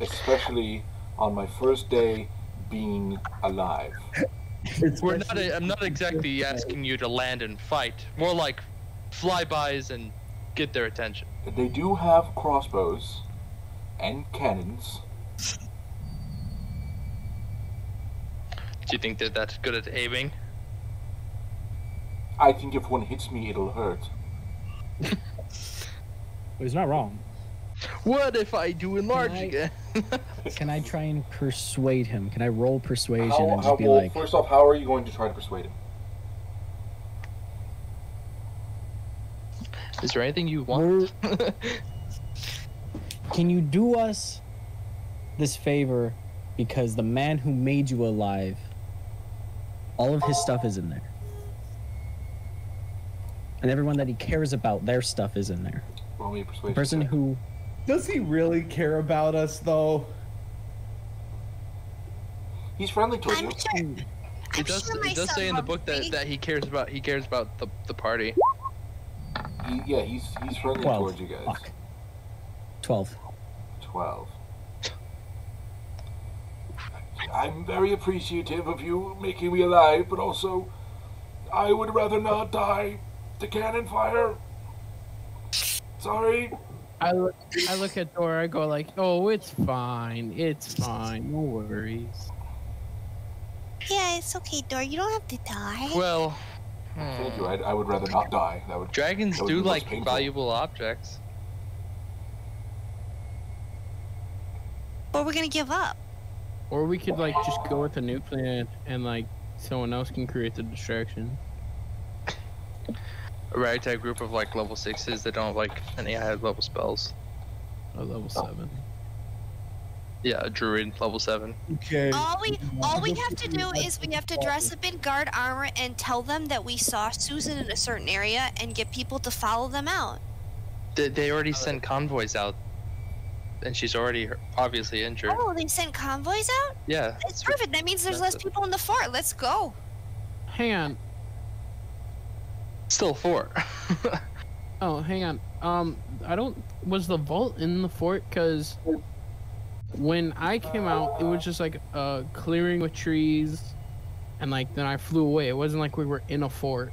especially on my first day being alive. We're not. I'm not exactly asking you to land and fight. More like flybys and get their attention. They do have crossbows and cannons. Do you think they're that good at aiming? I think if one hits me, it'll hurt. He's not wrong. What if I do enlarge I- again? Can I try and persuade him? Can I roll persuasion How, and how, just be well, like, first off, how are you going to try to persuade him? Is there anything you want? can you do us this favor because the man who made you alive, all of his stuff is in there. And everyone that he cares about, their stuff is in there. Roll me a The person check. who Does he really care about us, though? He's friendly towards you. Sure. Hmm. It does. sure It does say in the book that, that he cares about. He cares about the the party. He, yeah, he's he's friendly 12. towards you guys. Fuck. 12. Twelve. I'm very appreciative of you making me alive, but also, I would rather not die to cannon fire. Sorry. I look, I look at Dora. I go like, "Oh, it's fine. It's fine. No worries." Yeah, it's okay, Dora. You don't have to die. Well, I told hmm, you, I, I would rather not die. That would. dragons That would do like painful. valuable objects. Or we're gonna give up. Or we could like just go with a new plan and like someone else can create the distraction. A ragtag group of like level sixes that don't have like any high level spells. A level seven. Yeah, a druid level seven. Okay. All we all we have to do is we have to dress up in guard armor and tell them that we saw Susan in a certain area and get people to follow them out. They, they already sent convoys out, and she's already obviously injured. Oh, they sent convoys out? Yeah. That's perfect. That means there's less people in the fort. Let's go. Hang on. Still four. Oh, hang on. Um, I don't. Was the vault in the fort? Cause when I came out, it was just like a clearing with trees, and like then I flew away. It wasn't like we were in a fort.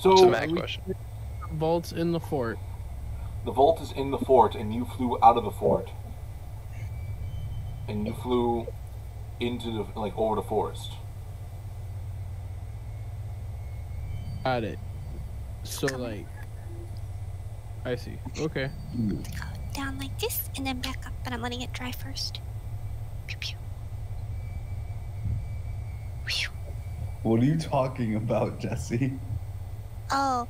So It's a mad question. Vaults in the fort. the vault is in the fort, and you flew out of the fort, and you flew into the like over the forest. Got it. So like, I see. Okay. Go down like this and then back up, but I'm letting it dry first. Pew, pew. What are you talking about, Jessie? Oh,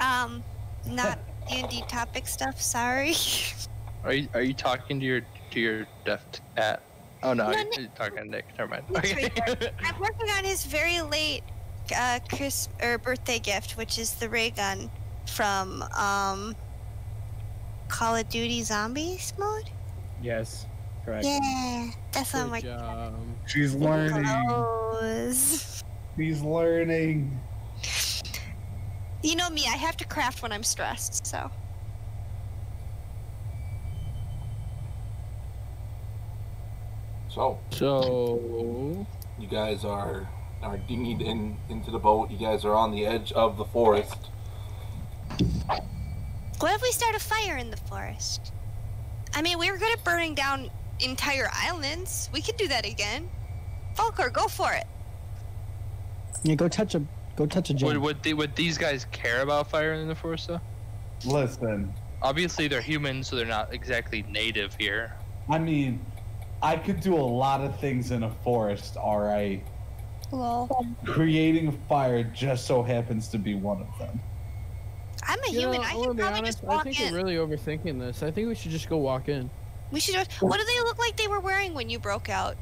um, not D&D topic stuff. Sorry. Are you are you talking to your to your deaf cat? Oh no, No, you're Nick- talking to Nick. Never mind. Okay. I'm working on his very late uh, Chris or birthday gift, which is the ray gun from um, Call of Duty Zombies mode. Yes, correct. Yeah, that's what I'm Good like. job. She's learning. Clothes. She's learning. You know me, I have to craft when I'm stressed, so. So So you guys are are dinghied in into the boat. You guys are on the edge of the forest. What if we start a fire in the forest? I mean, we were good at burning down entire islands. We could do that again. Foclar, go for it. Yeah, go touch a go touch a Would gem. would, the, would these guys care about fire in the forest though? Listen, Obviously, they're humans, so they're not exactly native here. I mean, I could do a lot of things in a forest, alright? Lol. Creating a fire just so happens to be one of them. I'm a you human. I I'm can be probably honest. just I think in. we're really overthinking this. I think we should just go walk in. We should. Just, what do they look like they were wearing when you broke out?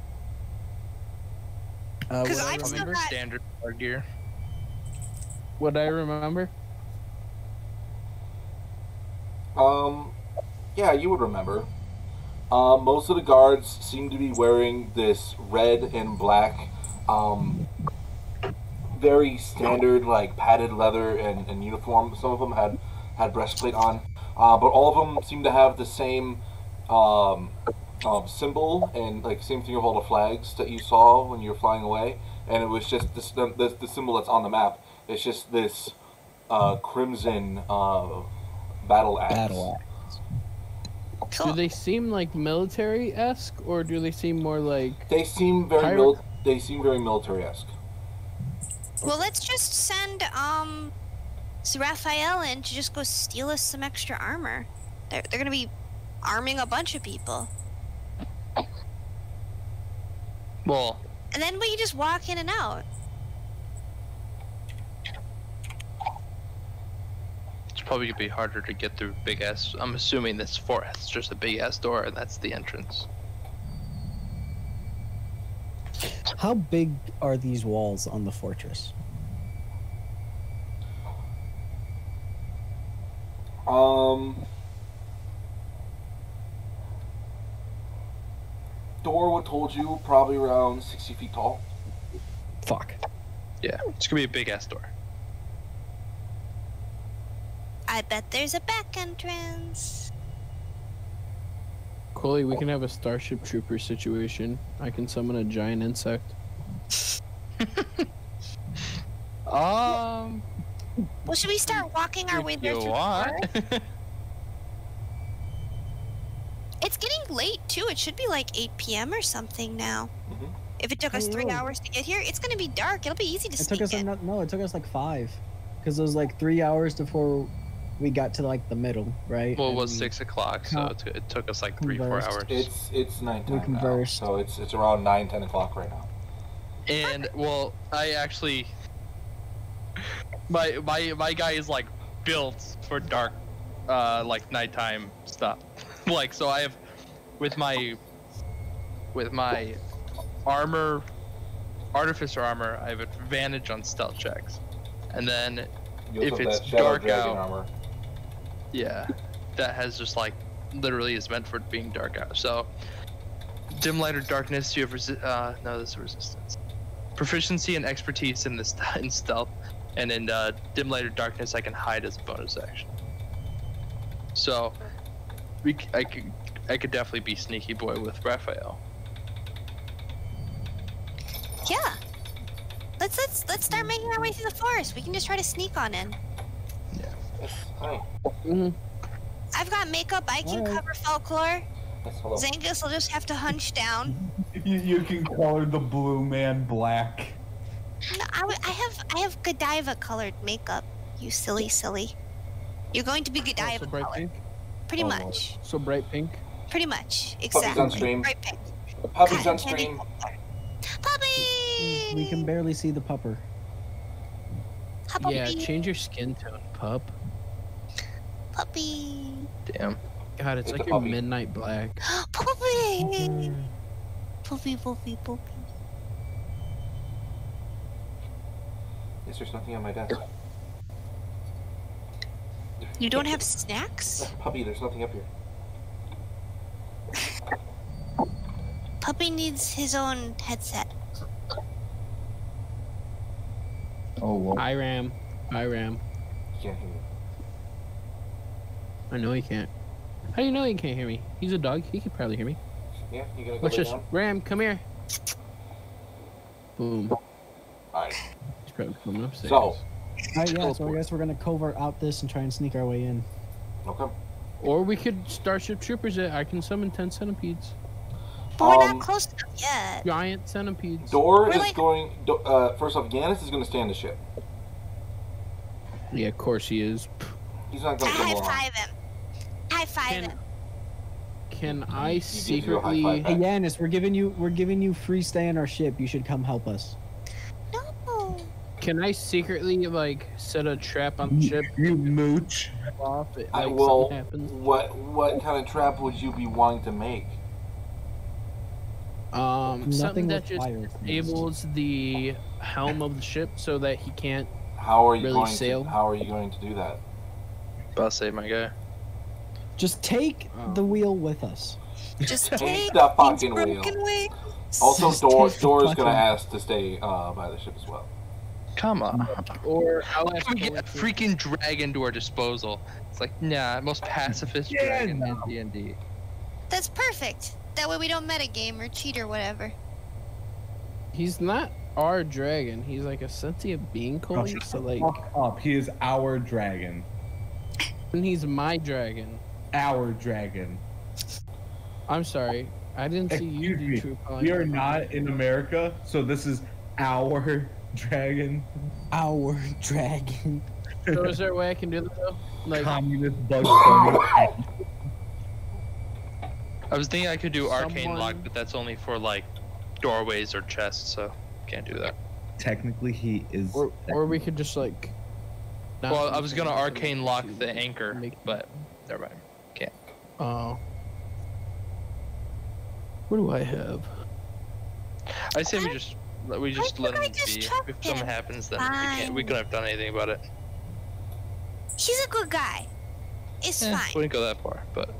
Uh, Because what I I'm still remember. Standard guard gear. What I remember. Um, yeah, you would remember. Um, most of the guards seem to be wearing this red and black, um, very standard like padded leather and, and uniform. Some of them had had breastplate on, uh, but all of them seem to have the same um, um, symbol and like same thing of all the flags that you saw when you were flying away. And it was just this the, the, the symbol that's on the map. It's just this uh, crimson uh, battle axe. battle Cool. Do they seem like military esque, or do they seem more like? They seem very Pirate- mil- they seem very military esque. Well, let's just send um, so Raphial in to just go steal us some extra armor. They're they're gonna be arming a bunch of people, Well, and then we can just walk in and out. Probably gonna be harder to get through big ass. I'm assuming this forest is just a big ass door, and that's the entrance. How big are these walls on the fortress? Um, Dor what told you probably around sixty feet tall. Fuck. Yeah, it's gonna be a big ass door. I bet there's a back entrance. Colley, we can have a Starship Trooper situation. I can summon a giant insect. Um, Well, should we start walking our way if there you through the want. forest? It's getting late too. It should be like 8 p.m. or something now. Mhm. If it took us three Ooh. hours to get here, it's gonna be dark. It'll be easy to It took us in. no, no, it took us like five, because it was like three hours before we got to like the middle, right? well, it was six o'clock, so it, t- it took us like three, four conversed. hours. It's it's nighttime We now, so it's it's around nine ten o'clock right now. And well, I actually, my my my guy is like built for dark, uh, like nighttime stuff. like so, I have with my with my armor, artificer armor, I have advantage on stealth checks, and then You also If it's that shadow dark dragon out- armor. Yeah, that has just like literally is meant for it being dark out. So, dim light or darkness, you have resi- uh no, this is resistance. Proficiency and expertise in this in stealth, and in uh, dim light or darkness, I can hide as a bonus action. So, we c- I could I could definitely be sneaky boy with Raphial. Yeah. Let's let's let's start making our way through the forest. We can just try to sneak on in. Yes. Hi. Mhm. I've got makeup. I can Alright. cover Foclar. Yes. Zengis will just have to hunch down. You, you can color the blue man black. No, I, w- I have I have Godiva colored makeup. You silly silly. You're going to be Oh, so Godiva bright colored. pink. Pretty Oh, much. So bright pink. Pretty much. on Exactly. stream. Right pink. Puppy's Cotton on candy stream. Puppy. We can barely see the pupper. Puppy. Yeah, change your skin tone, pup. Puppy. Damn. God, it's It's like a your puppy. midnight black. Puppy. Puppy. Puppy. Puppy. snacks. There's nothing on my desk. You don't have snacks? Puppy, there's nothing up here. Puppy needs his own headset. Oh well. I ram. I ram. You can't hear me. I know he can't. How do you know he can't hear me? He's a dog. He could probably hear me. Yeah, you gotta go Let's just down? ram. Come here. Boom. Alright. He's probably coming upstairs. So, All right, yeah. So I guess we're gonna covert out this and try and sneak our way in. okay. Or we could Starship Troopers it. I can summon ten centipedes. But we're Um, not close enough yet. Giant centipedes. Dor Really? is going. Uh, first off, Yanis is going to stand the ship. Yeah, of course he is. He's not I going to come high five him. High five Can- him. Can I you secretly? Hey, Yanis, we're giving you we're giving you free stay on our ship. You should come help us. No. Can I secretly like set a trap on the ship? You mooch. Off it, I will. happens? What what kind of trap would you be wanting to make? Um, something that just fire. please. disables the helm of the ship so that he can't. How are you Really going sail? to? How are you going to do that? About to say my guy. Just take Oh. the wheel with us. Just Take take the fucking wheel. broken wings. Also, Just Dor take the Dor is going to ask to stay uh, by the ship as well. Come on. Or How can we get a freaking dragon to our disposal? It's like, nah, most pacifist Yeah, dragon no. in D&D. That's perfect. That way we don't metagame or cheat or whatever. He's not our dragon. He's like a sentient being, Oh, Cole. shut So like, fuck up. He is our dragon. and he's my dragon. Our dragon. I'm sorry. I didn't see you do true calling. We are not in America, so this is our dragon. Our dragon. So is there a way I can do that though? Like, Communist Bugs Bunny. I was thinking I could do arcane Someone- lock, but that's only for like doorways or chests, so can't do that. Technically, he is. or or we could just like. Well, I was gonna arcane lock the anchor, but never mind. Oh. What do I have? I say we just we just let him just be. If something him. happens, then we can't. We couldn't have done anything about it. He's a good guy. It's Eh, fine. Wouldn't go that far, but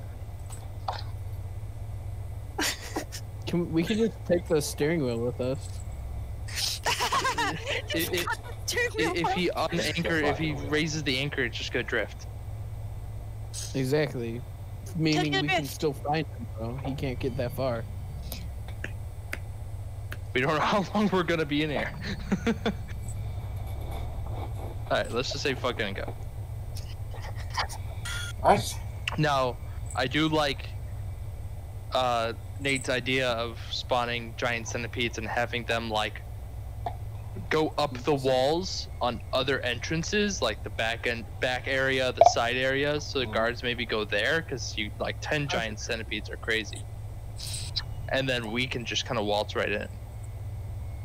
Can we can just take the steering wheel with us? it, it, i- if he unanchor, if he raises the anchor, it's just gonna drift. Exactly. Meaning we can still find him though. He can't get that far. We don't know how long we're gonna be in here. All right, let's just say fuck it and go. Alright. Now, I do like uh, Nate's idea of spawning giant centipedes and having them like go up the walls on other entrances, like the back end, back area, the side areas, so the Mhm. guards maybe go there because you like ten giant centipedes are crazy, and then we can just kind of waltz right in,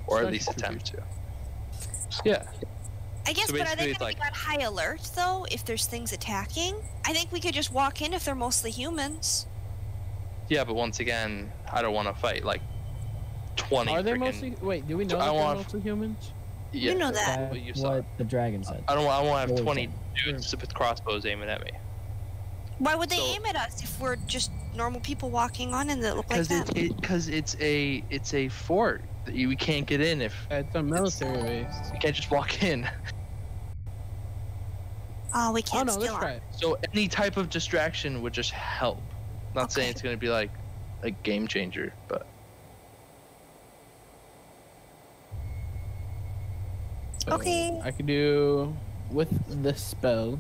or at least attempt to. Yeah, I guess, So but are they it's going to be on high alert though if there's things attacking? I think we could just walk in if they're mostly humans. yeah, but once again, I don't want to fight like twenty. Are they freaking- mostly? Wait, do we know I that they're want- mostly humans? Yeah, You know that. that's That's what you saw. the dragon said. I don't. want- I want to have Always twenty dudes hmm. with crossbows aiming at me. Why would they So- aim at us if we're just normal people walking on and that look like that? Because that? it, because it's a it's a fort. that you- We can't get in if It's a military base. we can't just walk in. oh, we can't Oh no, let's try it. So any type of distraction would just help. Not saying it's gonna be like a game changer, but So Okay. I could do with the spell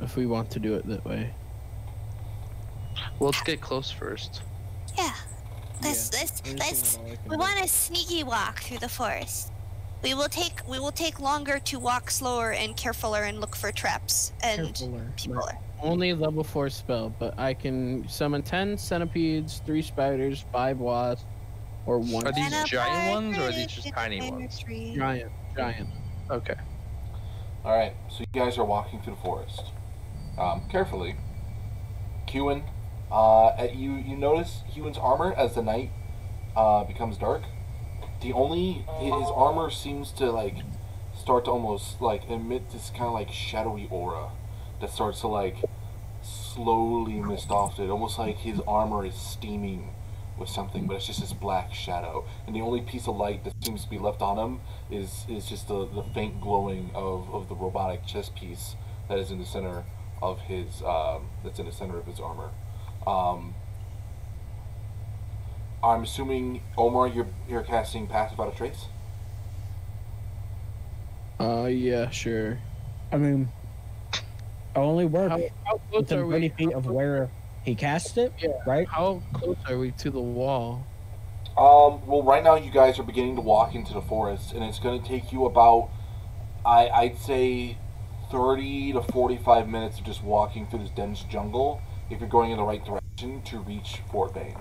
if we want to do it that way. well, let's get close first. Yeah. Let's let's let's. at all I can We do. want a sneaky walk through the forest. We will take we will take longer to walk slower and carefuler and look for traps and Carefuler. people. Only level four spell, but I can summon ten centipedes, three spiders, five wasps, or one Are these giant ones or are these just tiny ones? giant, giant. Okay. Alright, so you guys are walking through the forest. Um, carefully. Huin, uh, at you you notice Huin's armor as the night uh, becomes dark. The only his armor seems to like start to almost like emit this kind of like shadowy aura that starts to like slowly mist off it, almost like his armor is steaming with something, but it's just this black shadow. And the only piece of light that seems to be left on him is is just the, the faint glowing of, of the robotic chest piece that is in the center of his um, that's in the center of his armor. Um, I'm assuming Omar, you're you're casting pass without a trace. Uh, yeah, sure. I mean, I only work How, how close within are 30 we? feet of where he cast it, Yeah. right? How close are we to the wall? Um, well, right now you guys are beginning to walk into the forest, and it's going to take you about, I, I'd say, 30 to 45 minutes of just walking through this dense jungle if you're going in the right direction to reach Fort Bane.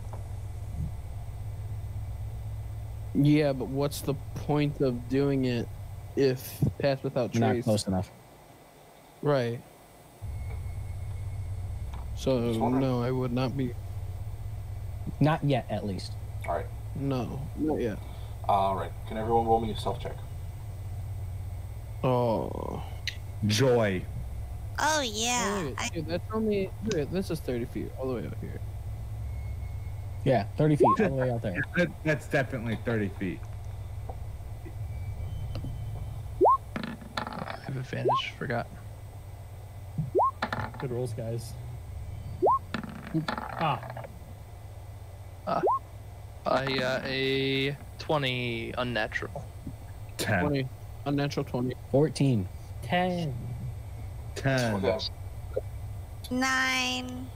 Yeah, but what's the point of doing it if pass without trace? Not close enough. Right. So no, I would not be. Not yet, at least. All right. No, not yet. All right. Can everyone roll me a self check? Oh. Joy. Oh yeah. wait, I, dude, that's only. Wait, this is thirty feet all the way out here. Yeah, 30 feet, all the way out there. That, that's definitely 30 feet. I have advantage. Forgot. Good rolls, guys. Ah, I got a twenty unnatural. 10. Twenty, unnatural twenty. 14. 10. 10. Okay. nine.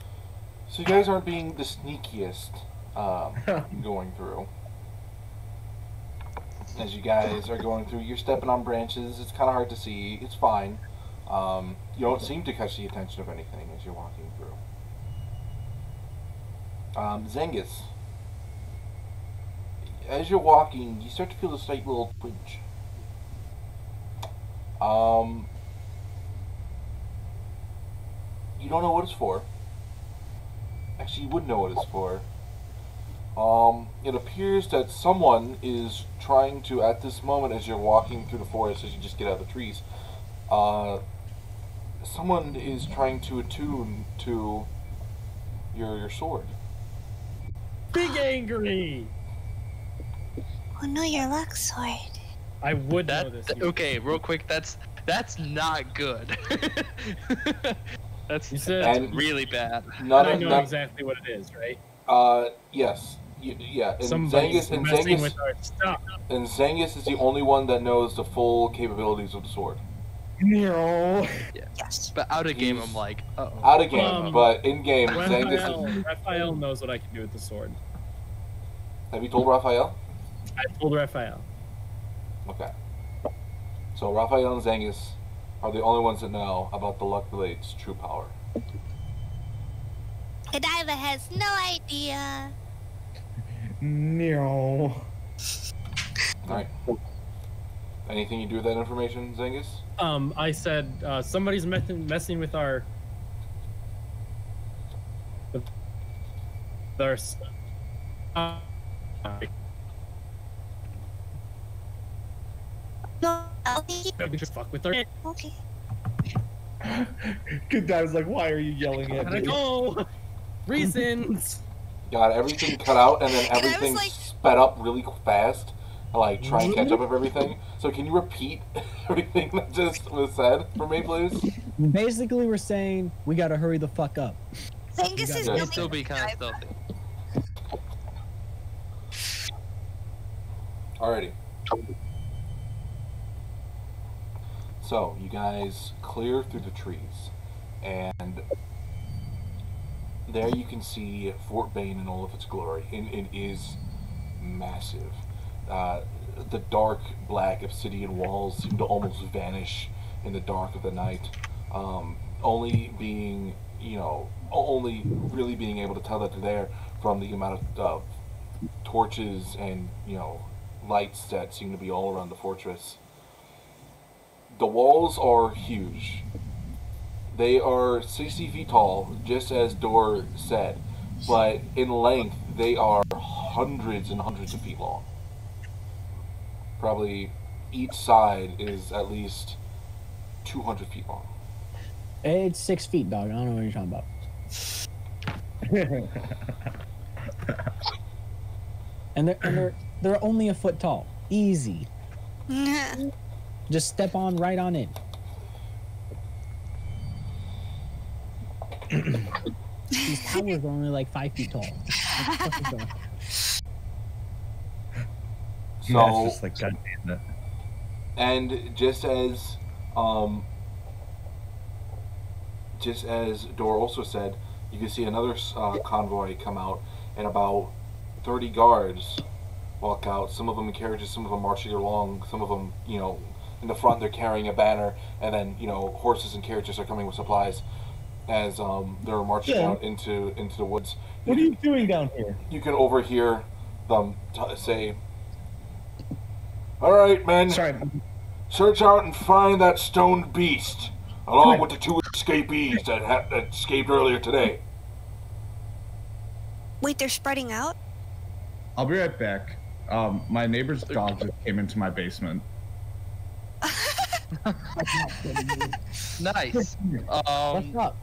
So you guys aren't being the sneakiest um, going through. As you guys are going through, you're stepping on branches. It's kind of hard to see. It's fine. Um, you don't seem to catch the attention of anything as you're walking through. Um, Zengis, as you're walking, you start to feel a slight little twinge. Um, you don't know what it's for. Actually, you would know what it's for. Um, it appears that someone is trying to, at this moment, as you're walking through the forest, as you just get out of the trees, uh, someone is trying to attune to your your sword. Big angry! Oh no, your luck sword. I would know That this. th- okay, real quick. That's that's not good. that's said And really bad. none I know none, exactly what it is, right? uh, yes, y- yeah, and Somebody's Zengis and Zengis with our stuff. and Zengis is the only one that knows the full capabilities of the sword. No. Yes. But out of game, He's- I'm like, uh oh. Out of game, Um, but in game, Zengis. Is, Raphial knows what I can do with the sword. have you told Raphial? I told Raphial. Okay. So Raphial and Zengis are the only ones that know about the Luck Blade's true power. Godiva has no idea. No. Alright. Anything you do with that information, Zengis? Um, I said uh, somebody's messing messing with our with our stuff. Uh, No, okay. we just fuck with her. okay. Good guy was like, why are you yelling at Gotta me? go. Reasons. Got everything cut out and then And everything like- sped up really fast. Like try and catch up with everything. So can you repeat everything that just was said for me, please? Basically, we're saying we gotta hurry the fuck up. Zengis is gotta- It'd still really be kind of stealthy. Alrighty. So you guys clear through the trees, and there you can see Fort Bane in all of its glory, and it is massive. Uh, the dark black obsidian walls seem to almost vanish in the dark of the night, um, only being, you know, only really being able to tell that they're there from the amount of uh, torches and you know lights that seem to be all around the fortress. The walls are huge. They are 60 feet tall, just as Dor said, but in length, they are hundreds and hundreds of feet long. Probably each side is at least 200 feet long. It's six feet, dog. I don't know what you're talking about. And they're and they're they're only a foot tall. Easy. Just step on right on in. These towers are only like five feet tall. What the fuck is going on? So, Matt's just like, God and just as, um, just as Dor also said, you can see another uh, convoy come out, and about 30 guards walk out. Some of them in carriages, some of them marching along, some of them, you know, in the front they're carrying a banner, and then you know horses and carriages are coming with supplies as um, they're marching Yeah. out into into the woods. What are you doing down here? You can overhear them t- say, "All right, men, Sorry, search out and find that stoned beast, along with the two escapees that, ha- that escaped earlier today." Wait, they're spreading out? I'll be right back. Um, my neighbor's dog just came into my basement. Nice. What's Um, up?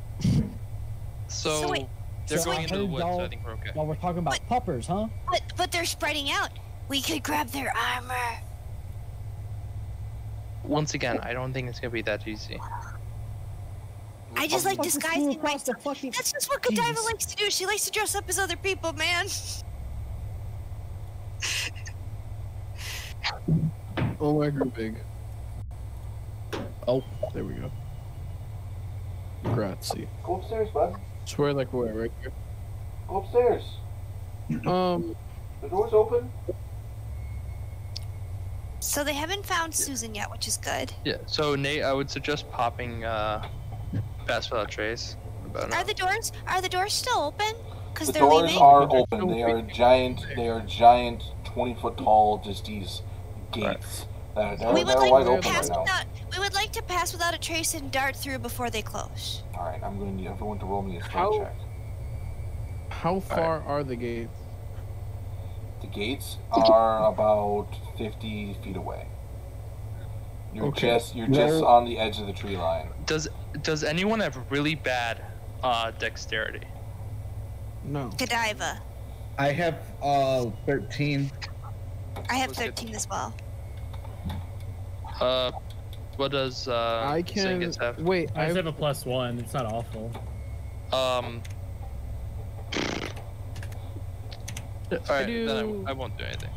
so, So wait, they're so going I into the heard woods, so I think we're okay. While we're talking about puppers, huh? But but they're spreading out. We could grab their armor. Once again, I don't think it's gonna be that easy. I just like Fuck, just flew disguising across the myself. fucking. That's just what Godiva Jesus. likes to do. She likes to dress up as other people, man. Oh my god, big. Oh, there we go. Grazie. Go upstairs, bud. Swear like where, right here. Go upstairs. Um, The door's open. So they haven't found Susan yet, which is good. Yeah. So Nate, I would suggest popping uh, Pass Without Trace. About. Are the doors are the doors still open? Because The they're doors leaving. are open. They are giant. They are giant, 20 foot tall. Just these gates. That they're, we would they're like wide to open pass right now. without. We would like to pass without a trace and dart through before they close. All right, I'm going to need everyone to roll me a strength How- check. how far are the gates? The gates are about 50 feet away. You're Okay. just you're just on the edge of the tree line. Does Does anyone have really bad uh, dexterity? No. Godiva. I have uh 13. I have 13 as well. Uh, what does uh, I can Zengis have? wait. I I just have a plus one. It's not awful. Um. All right, then do- I, I won't do anything.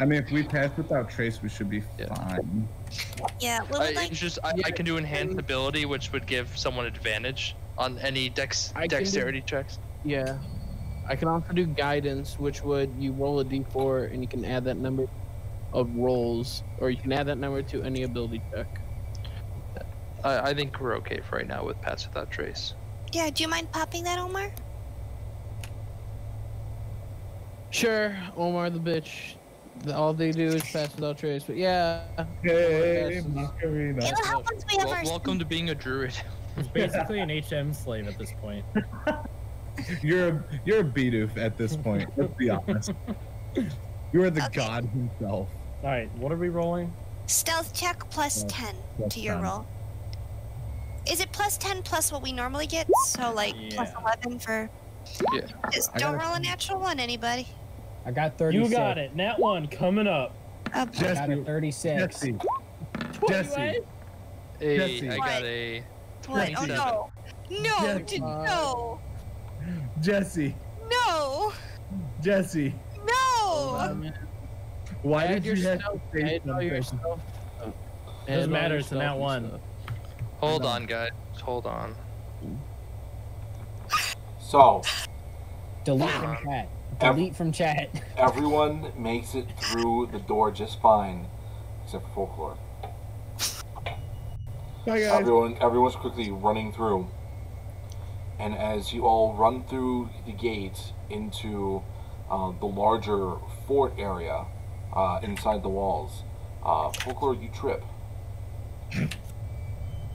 I mean, if we pass without trace, we should be Yeah. fine. Yeah, we I, like. just I, I can do enhanced ability, which would give someone advantage on any dex I can do- dexterity checks. yeah. I can also do guidance, which would you roll a d4 and you can add that number of rolls, or you can add that number to any ability check. I, I think we're okay for right now with pass without trace. Yeah, do you mind popping that, Omar? Sure, Omar the bitch. All they do is pass without trace, but yeah. Hey, Macarena. It'll help once we have Wel- our. welcome to being a druid. It's basically an HM slave at this point. You're a, you're a Bidoof at this point. Let's be honest. You are the Okay. god himself. All right, what are we rolling? Stealth check plus Plus- 10 plus to your 10. roll. Is it plus 10 plus what we normally get? So, like, Yeah. 11 for. Yeah. Just don't roll a natural one, anybody. I got 36. You got it. Nat one coming up. Uh, I got a Jessie, 36. Jessie, Jessie, Hey, Jessie. I got a what? Oh, no. No, Yes. did, Uh, no. Jessie, No. Jessie. No. Why add did you have to yourself- say add all your something? Doesn't matter, it's a stuff one. stuff. Hold on, guys. Hold on. So Delete from chat. Delete from chat. everyone makes it through the door just fine, except for Foclar. Bye, guys. Everyone, everyone's quickly running through, and as you all run through the gate into uh, the larger fort area uh, inside the walls, uh, Foclar, you trip.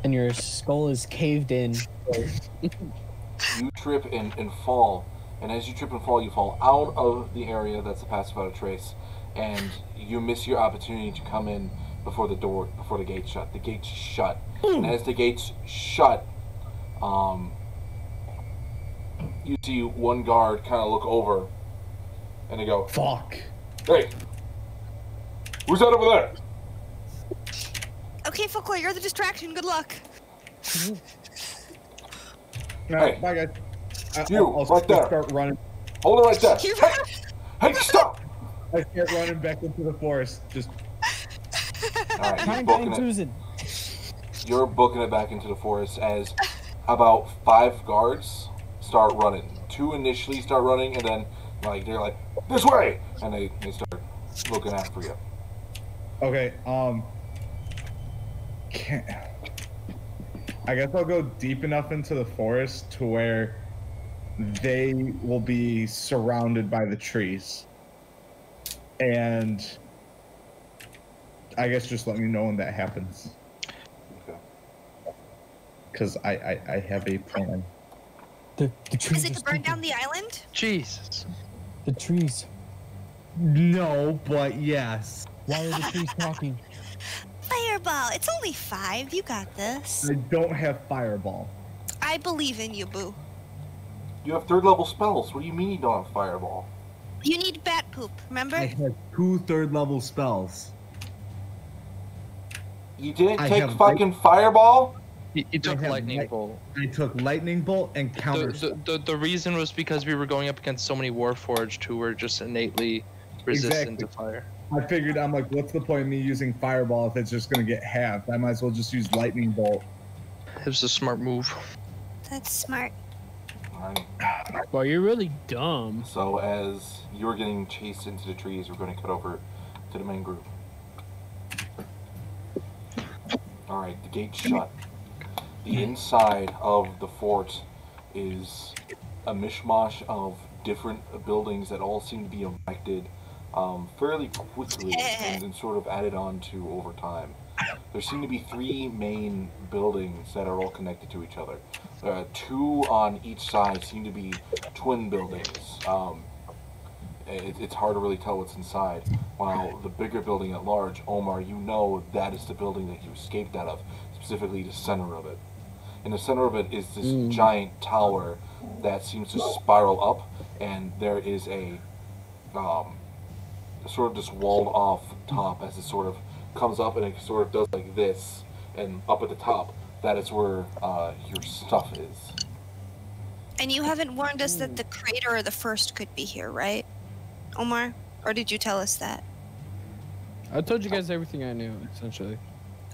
And your skull is caved in. You trip and, and fall, and as you trip and fall, you fall out of the area that's a pass without a trace, and you miss your opportunity to come in before the door before the gates shut. The gates shut, and as the gates shut, um, you see one guard kind of look over, and they go, Fuck. "Hey, who's that over there?" Okay, Foclar, you're the distraction. Good luck. All right, bye guys. I- You, I'll, I'll right there. start running. Hold it right there. You- Hey, stop! I start running back into the forest. Just All right, you're Time booking it. Susan. You're booking it back into the forest as about five guards start running. Two initially start running, and then like they're like this way, and they they start looking after you. Okay. Um. Can't. I guess I'll go deep enough into the forest to where they will be surrounded by the trees, and I guess just let me know when that happens. Okay. Because I, I I have a plan. The, the trees. Is it to burn down the island? Jesus. The trees. No, but yes. Why are the trees talking? Fireball, it's only five. You got this. I don't have fireball. I believe in you, Boo. You have third level spells. What do you mean you don't have fireball? You need bat poop, remember? I have two third level spells. You didn't I take have fucking fireball. He, he took have lightning light- bolt. I took lightning bolt and The, the, the, the reason was because we were going up against so many warforged who were just innately resistant Exactly. to fire. I figured I'm like, what's the point of me using fireball if it's just gonna get halved? I might as well just use lightning bolt. It was a smart move. That's smart. Well, you're really dumb. So as you're getting chased into the trees, we're going to cut over to the main group. All right, the gate's shut. The inside of the fort is a mishmash of different buildings that all seem to be erected um, fairly quickly and, and sort of added on to over time. There seem to be three main buildings that are all connected to each other. Uh, two on each side seem to be twin buildings. Um, it, it's hard to really tell what's inside. While the bigger building at large, Omar, you know that is the building that you escaped out of, specifically the center of it. In the center of it is this giant tower that seems to spiral up, and there is a um, sort of just walled off top as it sort of comes up and it sort of does like this, and up at the top, that is where uh, your stuff is. And you haven't warned us that the crater or the first could be here, right? Omar? Or did you tell us that? I told you guys everything I knew, essentially.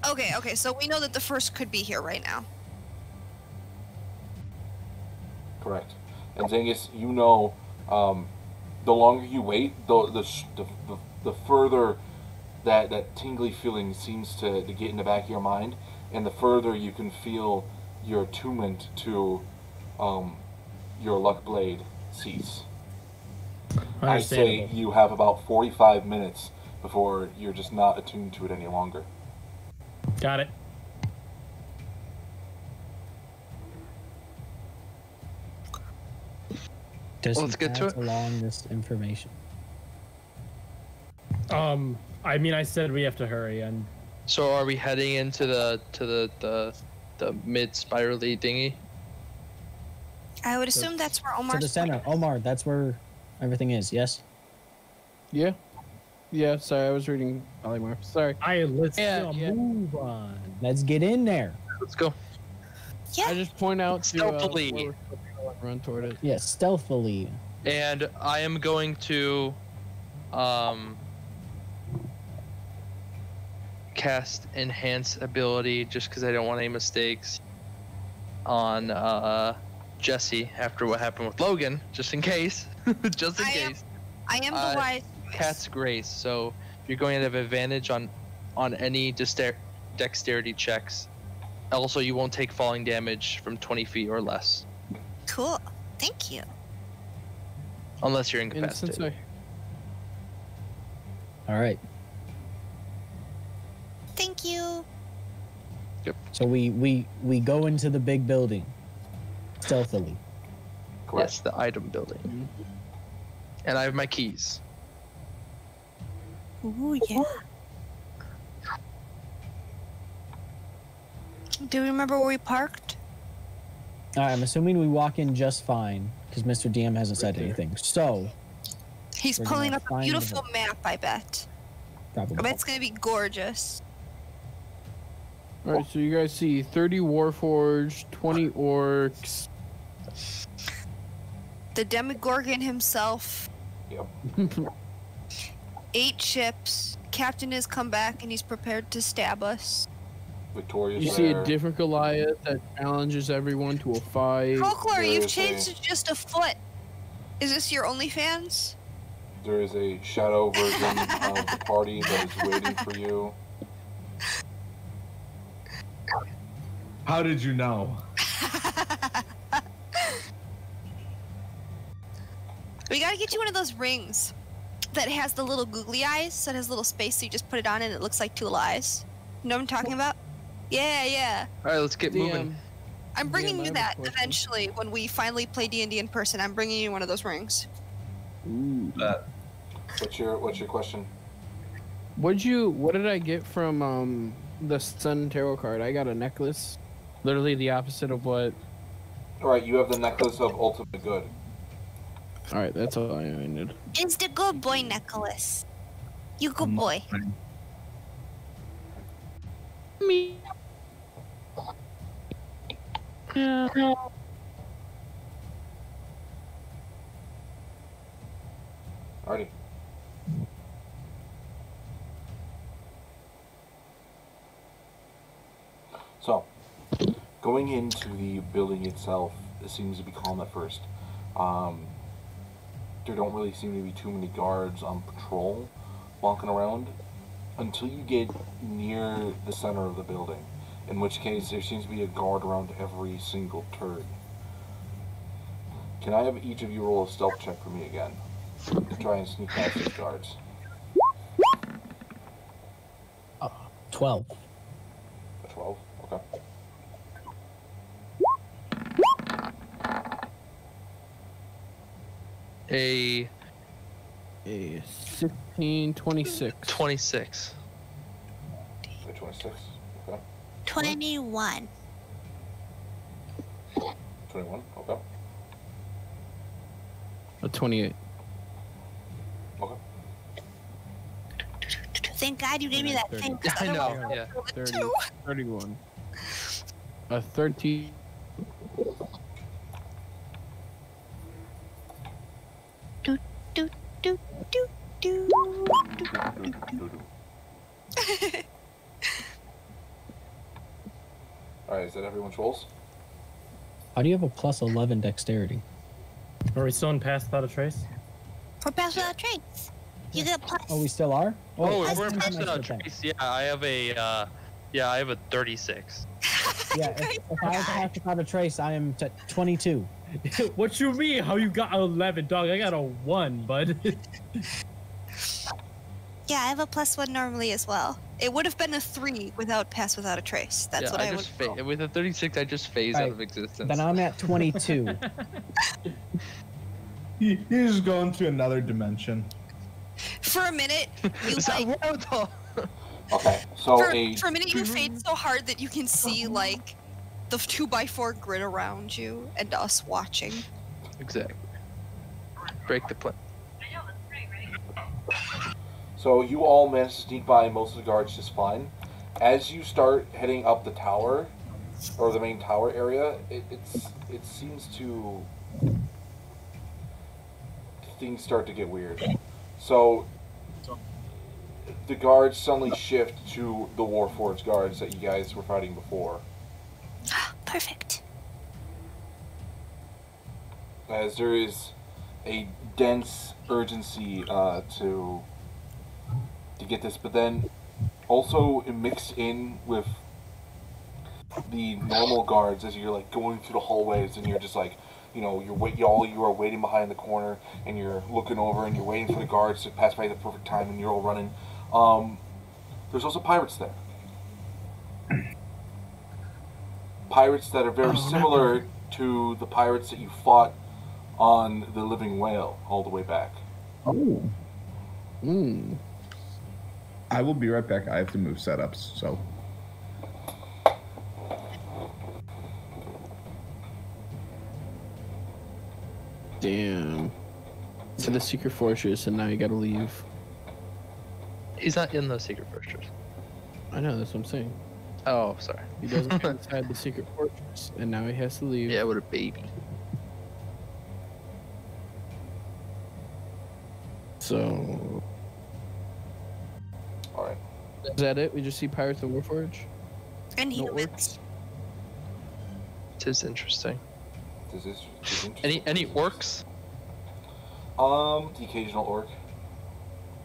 Okay, okay, so we know that the first could be here right now. Correct. And Zengis, you know, um, the longer you wait, the the, the, the, the further that, that tingly feeling seems to, to get in the back of your mind, and the further you can feel your attunement to um, your luck blade cease. I say you have about 45 minutes before you're just not attuned to it any longer. Got it. Does Let's he get to it. along this information? Um, I mean, I said we have to hurry, and So are we heading into the to the the, the mid spirally dingy? I would assume that's where Omar's to the center. Omar, that's where everything is. Yes. Yeah. Yeah, sorry, I was reading Polymorph. Sorry. I let's Yeah, uh, yeah. move on. Let's get in there. Let's go. Yeah. I just point out uh, Stealthily. where we're supposed to go and run toward it. Yes, stealthily. And I am going to um cast enhance ability just because I don't want any mistakes on uh Jessie after what happened with Logan, just in case. just in I am- case. I am the Uh, wise. Cat's Grace. So you're going to have advantage on on any dexter- dexterity checks. Also, you won't take falling damage from 20 feet or less, Cool. Thank you. unless you're incapacitated. I All right. Thank you. Yep. So we we we go into the big building stealthily. Correct. Yes, the item building. Mm-hmm. And I have my keys. Ooh, yeah. Do you remember where we parked? All right, I'm assuming we walk in just fine because Mr. DM hasn't said anything. So, He's pulling up a find the beautiful book. map, I bet. I bet it's gonna be gorgeous. All right, so you guys see 30 Warforged, 20 orcs. The Demogorgon himself, Yep. eight ships. Captain has come back and he's prepared to stab us. Victoria's You see a different Goliath that challenges everyone to a fight. Foclar, you've is changed a- to just a foot. Is this your OnlyFans? There is a shadow version of the party that is waiting for you. How did you know? We gotta get you one of those rings that has the little googly eyes, so it has a little space, so you just put it on and it looks like two eyes. You know what I'm talking about? Yeah, yeah. All right, let's get moving. DM. I'm bringing I you that question. eventually when we finally play D&D in person. I'm bringing you one of those rings. Ooh. That. What's your What's your question? What'd you? What did I get from um the Sun Tarot card? I got a necklace, literally the opposite of what. All right, you have the necklace of ultimate good. All right, that's all I needed. It's the good boy necklace. You good boy. Me. Yeah. Alrighty. So, going into the building itself, it seems to be calm at first. Um, there don't really seem to be too many guards on patrol walking around until you get near the center of the building, in which case there seems to be a guard around every single turn. Can I have each of you roll a stealth check for me again? To try and sneak past these guards. Uh, 12. A 12? Okay. A A 16, 26. 26. A 26. Okay. 21. 21. Okay. A 28. Okay. Thank God you gave me that thing. 'cause I know, otherwise yeah. I would've 30, too. 31. A 13. Do, do, do, do, do. Alright, is that everyone's rolls? How do you have a plus 11 dexterity? Are we still in Pass Without a Trace? For pass without Trace. You get a plus. Oh, we still are? Oh, wait, we're in I person said on that. trace. Yeah, I have a. Uh, yeah, I have a 36. Yeah, if, if I have half without a trace, I am t- 22. what you mean? How you got 11, dog? I got a 1, bud. Yeah, I have a plus one normally as well. It would have been a three without pass without a trace. That's yeah, what I, I would. just fa- with a 36. I just phase out of existence. Then I'm at 22. He, he's going to another dimension. For a minute, you like. Okay, so For, a for a minute, you fade so hard that you can see like the two by four grid around you and us watching. Exactly. Break the plan. So you all managed to sneak by most of the guards just fine. As you start heading up the tower, or the main tower area, it, it's it seems to things start to get weird. So the guards suddenly shift to the Warforged guards that you guys were fighting before, Perfect. as there is a dense urgency uh, to to get this, but then also it mixed in with the normal guards as you're like going through the hallways and you're just like you know you're wait all you are waiting behind the corner and you're looking over and you're waiting for the guards to pass by the perfect time and you're all running um, there's also pirates there pirates that are very similar to the pirates that you fought on the living whale all the way back Oh. Mm. I will be right back. I have to move setups, so. Damn. To the secret fortress, and now you gotta leave. He's not in the secret fortress. I know, that's what I'm saying. Oh, sorry. He doesn't inside the secret fortress, and now he has to leave. Yeah, what a baby. So all right. is that it? We just see Pirates of Warforge? And No humans. It is interesting. This is, this is Any interesting. any orcs? Um, the occasional orc,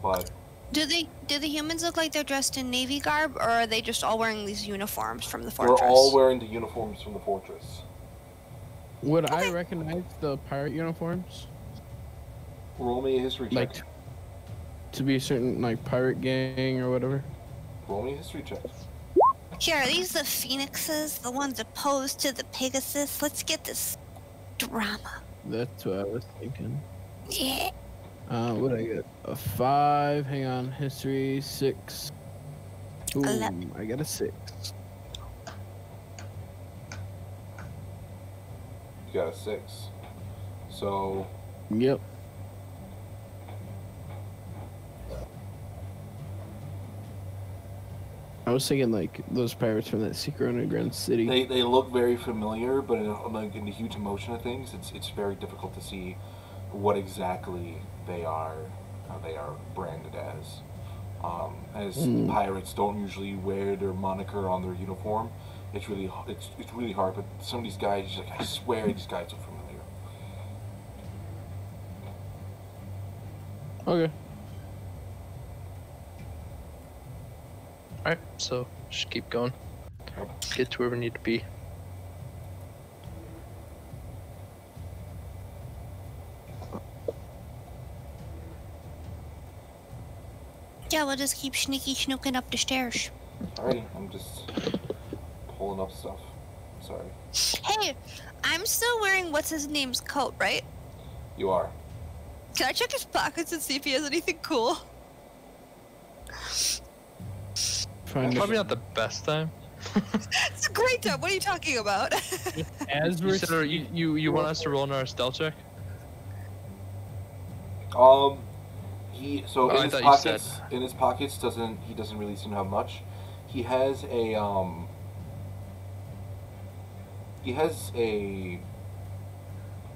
but Do they do the humans look like they're dressed in navy garb, or are they just all wearing these uniforms from the fortress? we're fortress? all wearing the uniforms from the fortress. Would I recognize the pirate uniforms? Roll me a history check. Like, to be a certain, like, pirate gang or whatever? Roll me a history check. Here, are these the phoenixes, the ones opposed to the Pegasus? Let's get this drama. That's what I was thinking. Yeah. Uh, what did I get? A five. Hang on. History six. Ooh, Eleven. I got a six. You got a six. So Yep. I was thinking like those pirates from that secret underground city. they, they look very familiar, but in, like in the huge emotion of things, it's it's very difficult to see what exactly they are uh, they are branded as. Um, as Hmm. pirates don't usually wear their moniker on their uniform, it's really it's it's really hard. But some of these guys, like I swear, these guys are familiar. Okay. Alright, so just keep going. Get to where we need to be. Yeah, we'll just keep sneaky snooking up the stairs. Alrighty, I'm just pulling up stuff. Sorry, Hey, I'm still wearing what's his name's coat, right? you are. Can I check his pockets and see if he has anything cool? Find Probably not the best time. It's a great time. What are you talking about? As You, we're said, you, you, you want us to roll in our stealth check? Um, he so Oh, I in his thought you said- pockets in his pockets doesn't he doesn't really seem to have much. He has a um. He has a.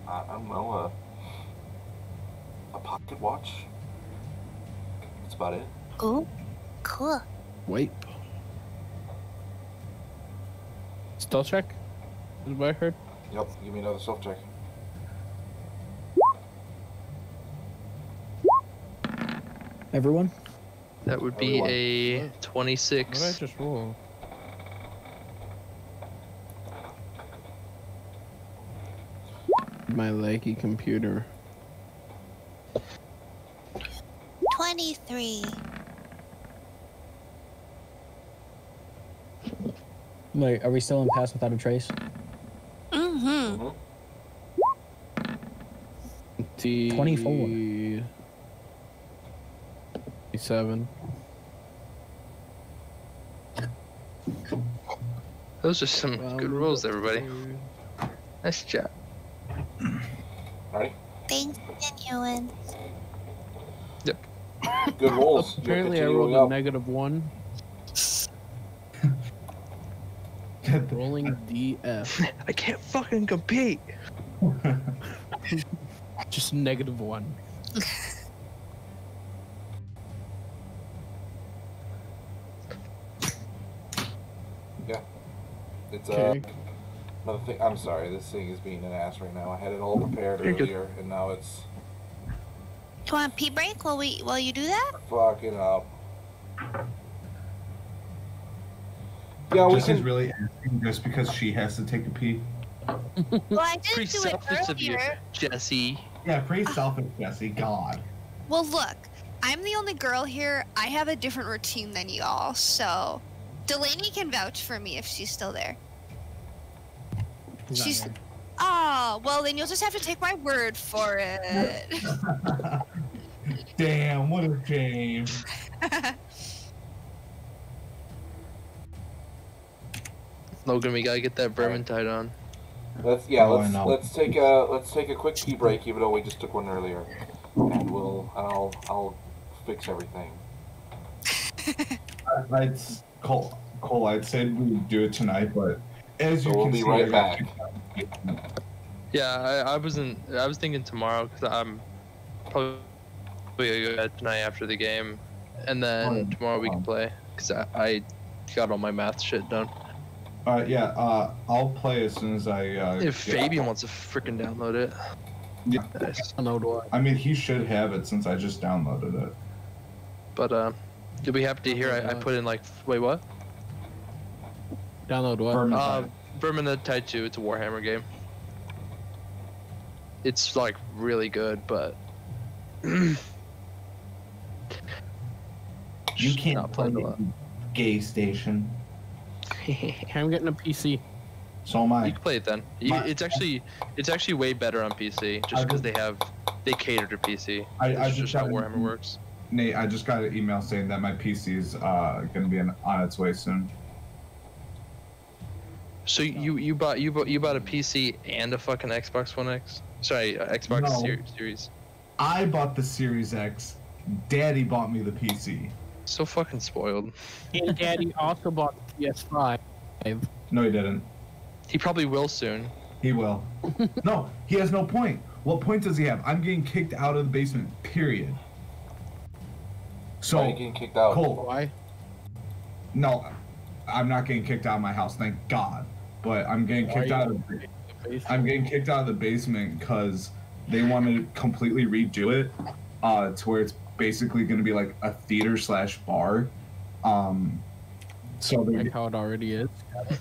I, I don't know a. A pocket watch. That's about it. Cool. Cool. Wait. Stealth check? Is what I heard? Yep. Give me another self check. Everyone? That would be Everyone. a What did I 26. just roll? My laggy computer. 23. Wait, are we still in Pass Without a Trace? Mm-hmm. Mhm. T- 24. 27. Those are some good rolls, everybody. Nice job. Alright. Thanks again, Yep. Good rolls. Apparently, I rolled a up. negative one. Rolling DF. I can't fucking compete. Just negative one. Yeah. It's uh, Okay. another thing. I'm sorry. This thing is being an ass right now. I had it all prepared You're good. earlier, and now it's Do you want a pee break while we while you do that? fucking up. Yeah, we Jessie's can. really asking just because she has to take a pee. Well, I didn't do it selfish of you. Jessie. Yeah, pretty selfish, Jessie. God. Well, look, I'm the only girl here. I have a different routine than y'all, so Delaney can vouch for me if she's still there. He's not She's. here. Oh, well, then you'll just have to take my word for it. Damn, what a shame. Logan, we gotta get that vermintide on. Let's yeah. Oh, let's know. let's take a let's take a quick tea break, even though we just took one earlier, and we'll and I'll I'll fix everything. I- I'd Cole, Cole, I'd say we do it tonight, but as you we'll can be see, right back. Yeah, I, I wasn't. I was thinking tomorrow because I'm probably gonna go to tonight after the game, and then Oh, tomorrow we can um, play because I, I got all my math shit done. All right, yeah. Uh, I'll play as soon as I. Uh, If get- Fabian wants to freaking download it, Yeah. nice. Download what? I mean, he should have it since I just downloaded it. But uh, you'll be happy to hear I, I put in like wait what? Download what? Vermintide. Uh, Vermintide 2. It's a Warhammer game. It's like really good, but you can't not play playing a. Gay Station. I'm getting a PC. So am I. You can play it then. You, My- it's actually it's actually way better on PC just because they have they cater to PC. I, I just just how got Warhammer an, works. Nate, I just got an email saying that my PC is uh, going to be on, on its way soon. So you you bought you bought you bought a PC and a fucking Xbox One X? Sorry, uh, Xbox No. Ser- Series. I bought the Series X. Daddy bought me the PC. So fucking spoiled. And Daddy also bought the PS5. No, he didn't. He probably will soon. He will. no, he has no point. What point does he have? I'm getting kicked out of the basement. Period. So Why are you getting kicked out? Cole, Why? no, I'm not getting kicked out of my house. Thank God. But I'm getting Why kicked out of. going to the I'm getting kicked out of the basement because they want to completely redo it uh, to where it's basically going to be like a theater slash bar. Um, so they Like how it already is.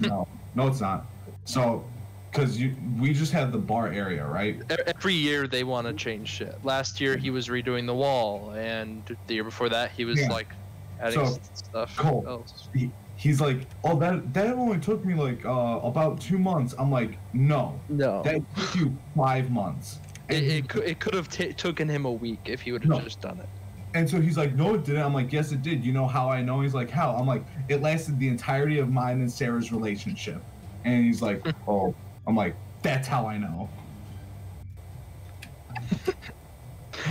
no, no, it's not. So, because you we just have the bar area, right? Every year they want to change shit. Last year he was redoing the wall, and the year before that he was Yeah. like adding So, stuff. Cole, else. He, he's like, oh, that that only took me like uh, about two months. I'm like, no, No, that took you five months. it, it could it could have ta taken him a week if he would have No. just done it. And so he's like, no, it didn't. I'm like, yes, it did. You know how I know? He's like, how? I'm like, it lasted the entirety of mine and Sarah's relationship. And he's like, oh, I'm like, that's how I know.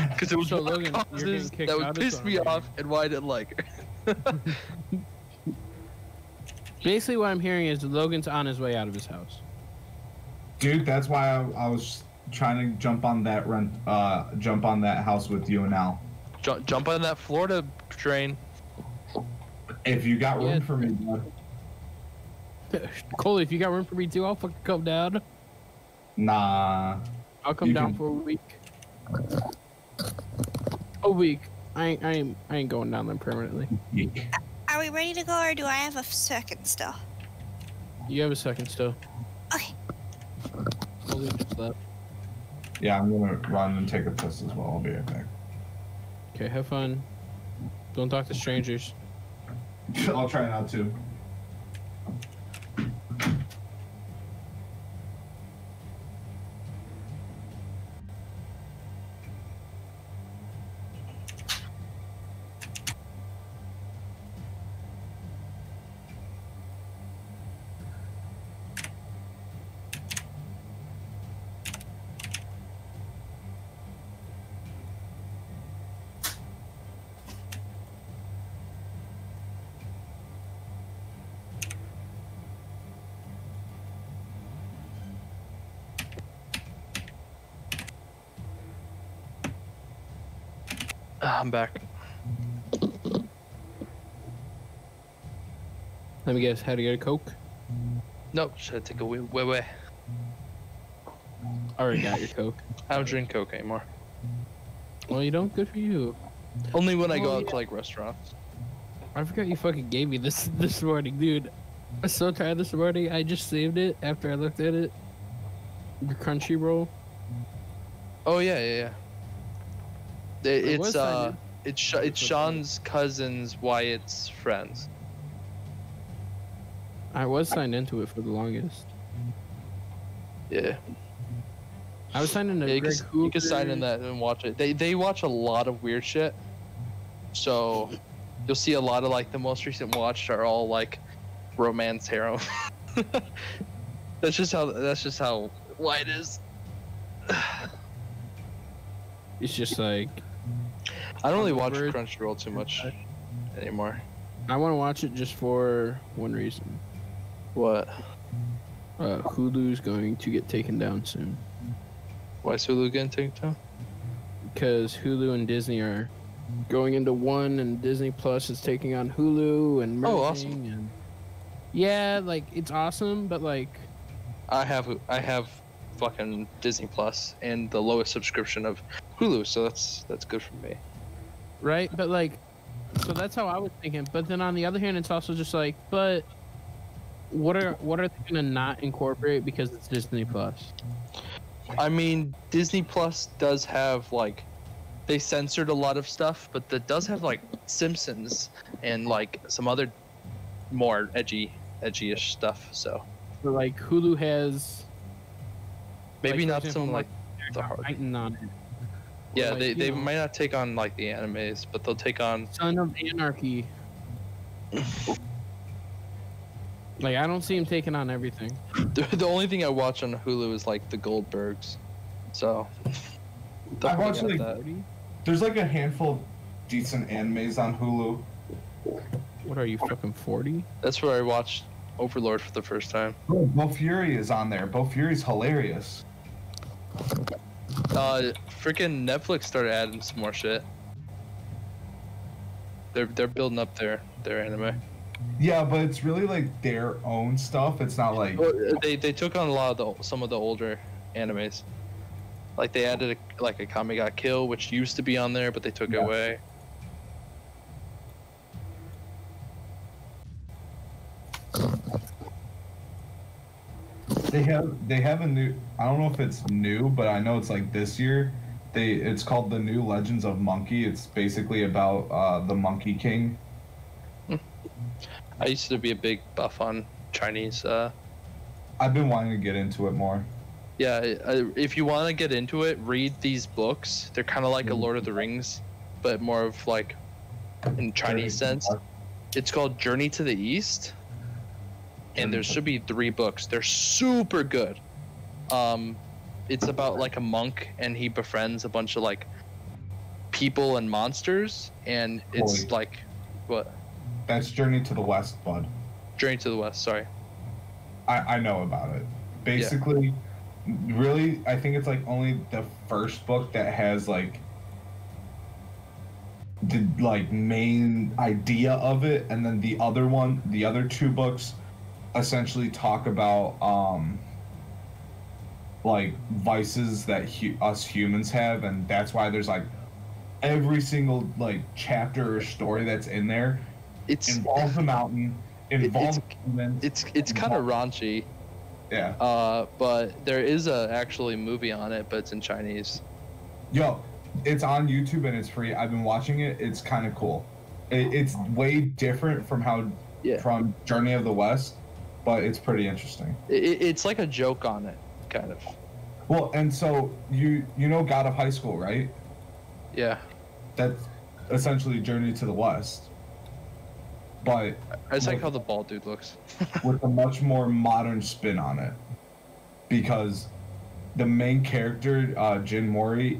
Because it was So, one Logan, causes that would piss me off and why I didn't like her. Basically, what I'm hearing is Logan's on his way out of his house. Dude, that's why I, I was trying to jump on that rent, uh, jump on that house with you and Al. Jump, jump on that Florida train. If you got room Yeah. for me, bud. Cole, if you got room for me too, I'll fucking come down. Nah. I'll come You down can- for a week. A week. I ain't, I ain't, I ain't going down there permanently. Yeek. Are we ready to go, or do I have a second still? You have a second still. Okay. Logan just left. Yeah, I'm gonna run and take a piss as well. I'll be right back. Okay, have fun. Don't talk to strangers. I'll try not to. I'm back. Let me guess, how to get a Coke? Nope, should I take a wee wee wee? Already got your Coke. I don't drink Coke anymore. Well, you don't. Good for you. Only when I go Oh, out yeah. to like restaurants. I forgot you fucking gave me this this morning, dude. I'm so tired this morning. I just saved it after I looked at it. The Crunchyroll. Oh yeah, yeah, yeah. It- it's uh, it's Sh- it's Sean's cousin's Wyatt's friends. I was signed into it for the longest. Yeah, I was signed into yeah you, can, Greg s- you can sign in that and watch it. They they watch a lot of weird shit. So you'll see a lot of like the most recent watched are all like romance harem. That's just how. That's just how light is. It's just like I don't really watch Crunchyroll too much anymore. I want to watch it just for one reason. What? Uh, Hulu's going to get taken down soon Why is Hulu getting taken down? because Hulu and Disney are going into one, and Disney Plus is taking on Hulu and merging. Oh, awesome. And yeah, like it's awesome, but like I have I have fucking Disney Plus and the lowest subscription of Hulu, so that's that's good for me. right, but like, so that's how I was thinking. But then on the other hand, it's also just like, but what are what are they gonna not incorporate because it's Disney Plus? I mean, Disney Plus does have like they censored a lot of stuff, but that does have like Simpsons and like some other more edgy edgy-ish stuff. So So like Hulu has maybe Like, not example, some like like, the hard. On. Yeah, like, they, they know- might not take on like the animes, but they'll take on Son of Anarchy. like I don't see him taking on everything. the, the only thing I watch on Hulu is like the Goldbergs. So I watch like that. there's like a handful of decent animes on Hulu. What are you fucking forty? That's where I watched Overlord for the first time. Oh, Bofuri is on there. Bofuri's hilarious. Uh, freaking Netflix started adding some more shit. They're they're building up their their anime. Yeah, but it's really like their own stuff. It's not like they they took on a lot of the some of the older animes. Like they added a, like a Kami Got Kill, which used to be on there, but they took it away. They have they have a new. I don't know if it's new, but I know it's like this year. They it's called the New Legends of Monkey. It's basically about uh, the Monkey King. I used to be a big buff on Chinese. Uh, I've been wanting to get into it more. yeah, if you want to get into it, read these books. They're kind of like a Lord of the Rings, but more of like in Chinese sense. It's called Journey to the East, and there should be three books. They're super good. Um, it's about like a monk, and he befriends a bunch of like people and monsters, and it's Holy. like what That's Journey to the West, bud. Journey to the West. Sorry. I, I know about it. Basically, really, I think it's like only the first book that has like the like main idea of it, and then the other one, the other two books, essentially talk about um like vices that hu- us humans have, and that's why there's like every single like chapter or story that's in there It's involves a mountain, involves humans. it's it's kind of raunchy. Yeah. Uh, but there is a actually movie on it, but it's in Chinese. Yo, it's on YouTube and it's free. I've been watching it. It's kind of cool. It, it's way different from how Yeah. from Journey of the West, but it's pretty interesting. It, it- it's like a joke on it, kind of. Well, and so you you know God of High School, right? Yeah. That's essentially Journey to the West, but I just like how the bald dude looks. with a much more modern spin on it, because the main character, uh, Jin Mori,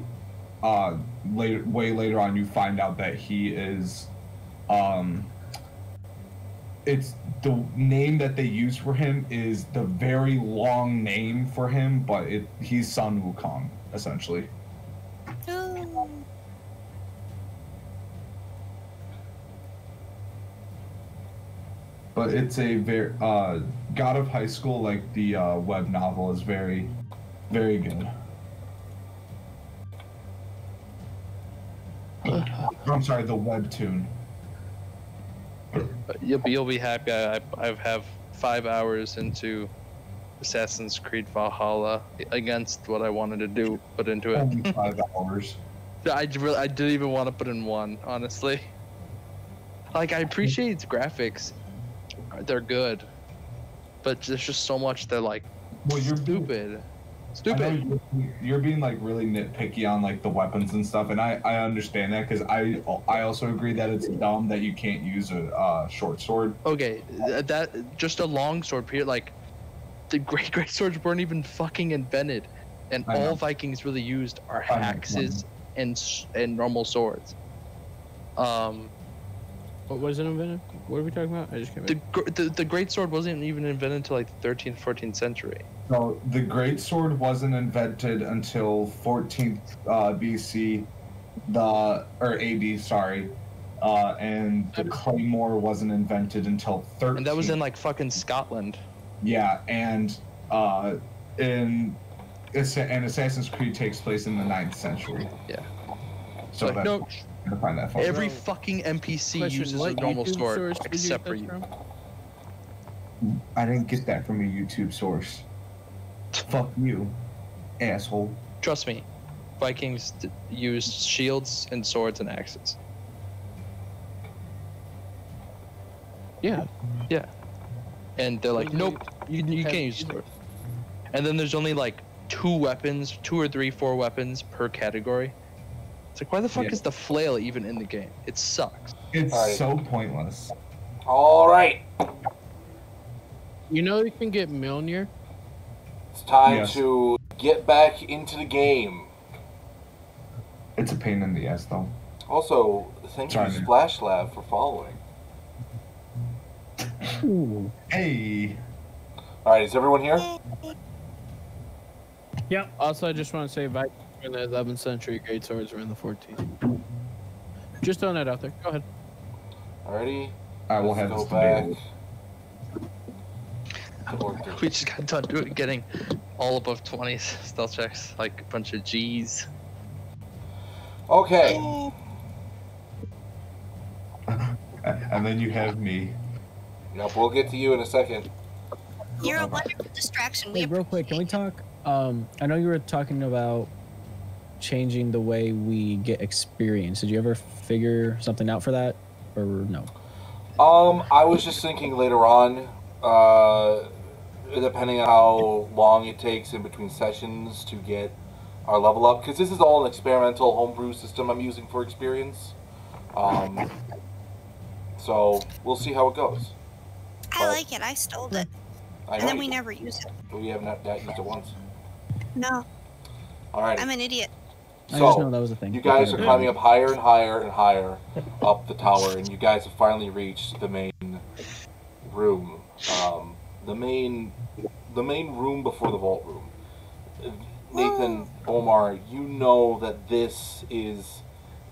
uh, later way later on, you find out that he is, um, it's the name that they use for him is the very long name for him, but it he's Sun Wukong essentially. But it's a very uh, God of High School, like the uh, web novel, is very, very good. I'm sorry, the webtoon. You'll be you'll be happy. I I have five hours into Assassin's Creed Valhalla against what I wanted to do. Put into it. Only five hours. I really I didn't even want to put in one, honestly. Like I appreciate its graphics, they're good, but there's just so much that like Well, you're stupid, stupid. you're, you're being like really nitpicky on like the weapons and stuff, and I I understand that because I I also agree that it's dumb that you can't use a uh, short sword. Okay, that just a long sword period. Like the great great swords weren't even fucking invented, and I know. all Vikings really used are axes and and normal swords. Um, What was it invented? What are we talking about? I just came the, the the great sword wasn't even invented until like the 13th, 14th century. So the great sword wasn't invented until 14th uh, BC, the or AD, sorry, uh, and the claymore wasn't invented until 13. And that was in like fucking Scotland. yeah, and uh, in Assa- and Assassin's Creed takes place in the 9th century. Yeah. So Like, that's no, to find that. Far. every Bro. fucking NPC Question, uses a normal YouTube sword source you except for you. from? I didn't get that from a YouTube source. Fuck you, asshole. Trust me, Vikings d- used shields and swords and axes. Yeah. Yeah. And they're like, nope, you, you can't use sword. And then there's only like two weapons, two or three, four weapons per category. It's like, why the fuck Yeah. is the flail even in the game? It sucks. It's Alright. so pointless. All right, You know you can get Mjolnir. It's time Yes. to get back into the game. It's a pain in the ass, though. Also, thank Sorry, you, man. Splash Lab, for following. Ooh. Hey, All right, is everyone here? Yep. Also, I just want to say Vikings were in the 11th century, great swords were in the 14th. Just throwing that out there. Go ahead. Alrighty. I will have go this back. debate. To order. We just got done doing getting all above 20s stealth checks, like a bunch of G's. Okay. And then you have me. Yep, we'll get to you in a second. You're a wonderful distraction. We Hey, real quick, can we talk? Um, I know you were talking about changing the way we get experience. Did you ever figure something out for that, or no? Um, I was just thinking later on, uh, depending on how long it takes in between sessions to get our level up, because this is all an experimental homebrew system I'm using for experience. Um, so we'll see how it goes. I like it. I stole it. I And then we do. never use it. We have not that used it once. No, All right. I'm an idiot. I just know So that was a thing. you guys are climbing up higher and higher and higher up the tower, and you guys have finally reached the main room. Um, the main, the main room before the vault room. Nathan, Omar, you know that this is.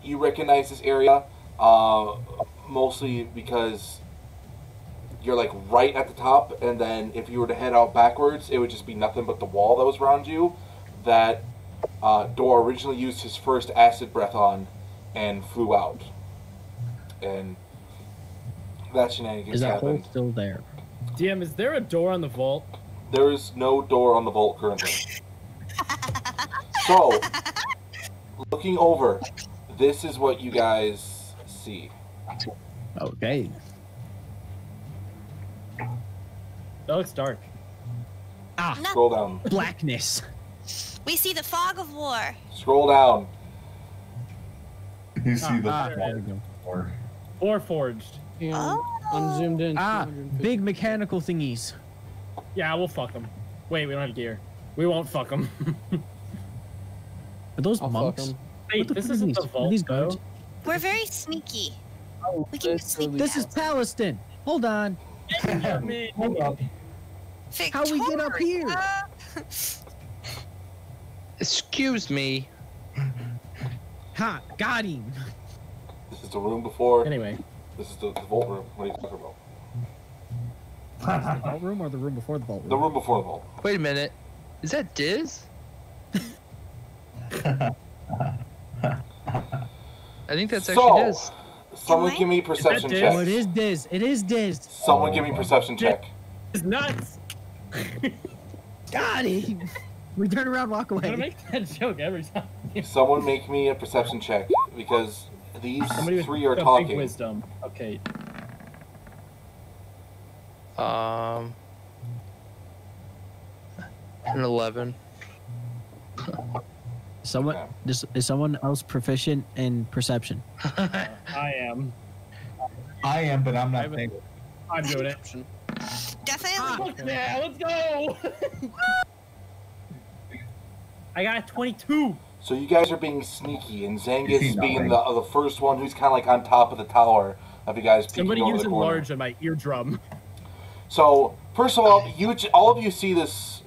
You recognize this area, uh, mostly because you're like right at the top, and then if you were to head out backwards, it would just be nothing but the wall that was around you. That uh, Dor originally used his first acid breath on and flew out. And that shenanigans Is that hole still there? DM, is there a door on the vault? There is no door on the vault currently. so, looking over, this is what you guys see. Okay. That looks dark. Ah, Scroll down. blackness. We see the fog of war. Scroll down. You see the Ah, There we go. floor. Or forged. And Oh. unzoomed in. Ah, big mechanical thingies. Yeah, we'll fuck them. Wait, we don't have gear. We won't fuck them. Are those I'll fuck monks? 'em. Wait, What the this fuck are isn't these? the Are vault. these guards? We're very sneaky. Oh, We can this just sneak really- This is Palestine. Hold on. Hold up. How we get up here? Excuse me. Ha! Got him. This is the room before. Anyway, This is the, the vault room. What are you talking about? The vault room or the room before the vault room? The room before the vault. Wait a minute. Is that Diz? I think that's actually So, Diz. someone give me perception check. Oh, it is Diz. It is Diz. Someone give me oh, perception check. it's nuts. Got him. We turn around, walk away. I'm away. make that joke every time. Someone make me a perception check because these Somebody with three are a big talking. wisdom. Okay. Um, an 11. Someone, Okay. is, is someone else proficient in perception? I am. I am, but I'm not i I'm doing it. Definitely Fuck yeah, let's go! I got a 22. So you guys are being sneaky, and Zengis Not being the the first one who's kind of like on top of the tower of you guys Somebody over use the corner. enlarge on my eardrum. So first of all, you all of you see this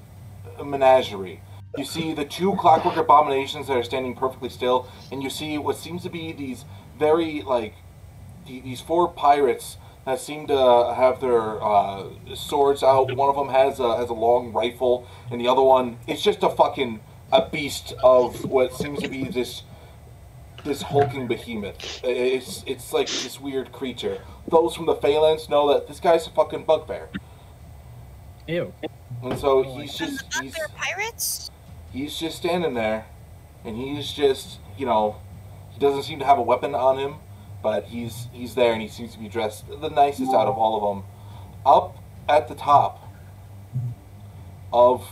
menagerie. You see the two clockwork abominations that are standing perfectly still, and you see what seems to be these very like the- these four pirates that seem to have their uh, swords out. One of them has a, has a long rifle, and the other one it's just a fucking a beast of what seems to be this this hulking behemoth. It's it's like this weird creature. Those from the Feylands know that this guy's a fucking bugbear, Ew. and so Oh, he's just the he's pirates? he's just standing there, and he's just you know he doesn't seem to have a weapon on him, but he's he's there and he seems to be dressed the nicest out of all of them. Up at the top of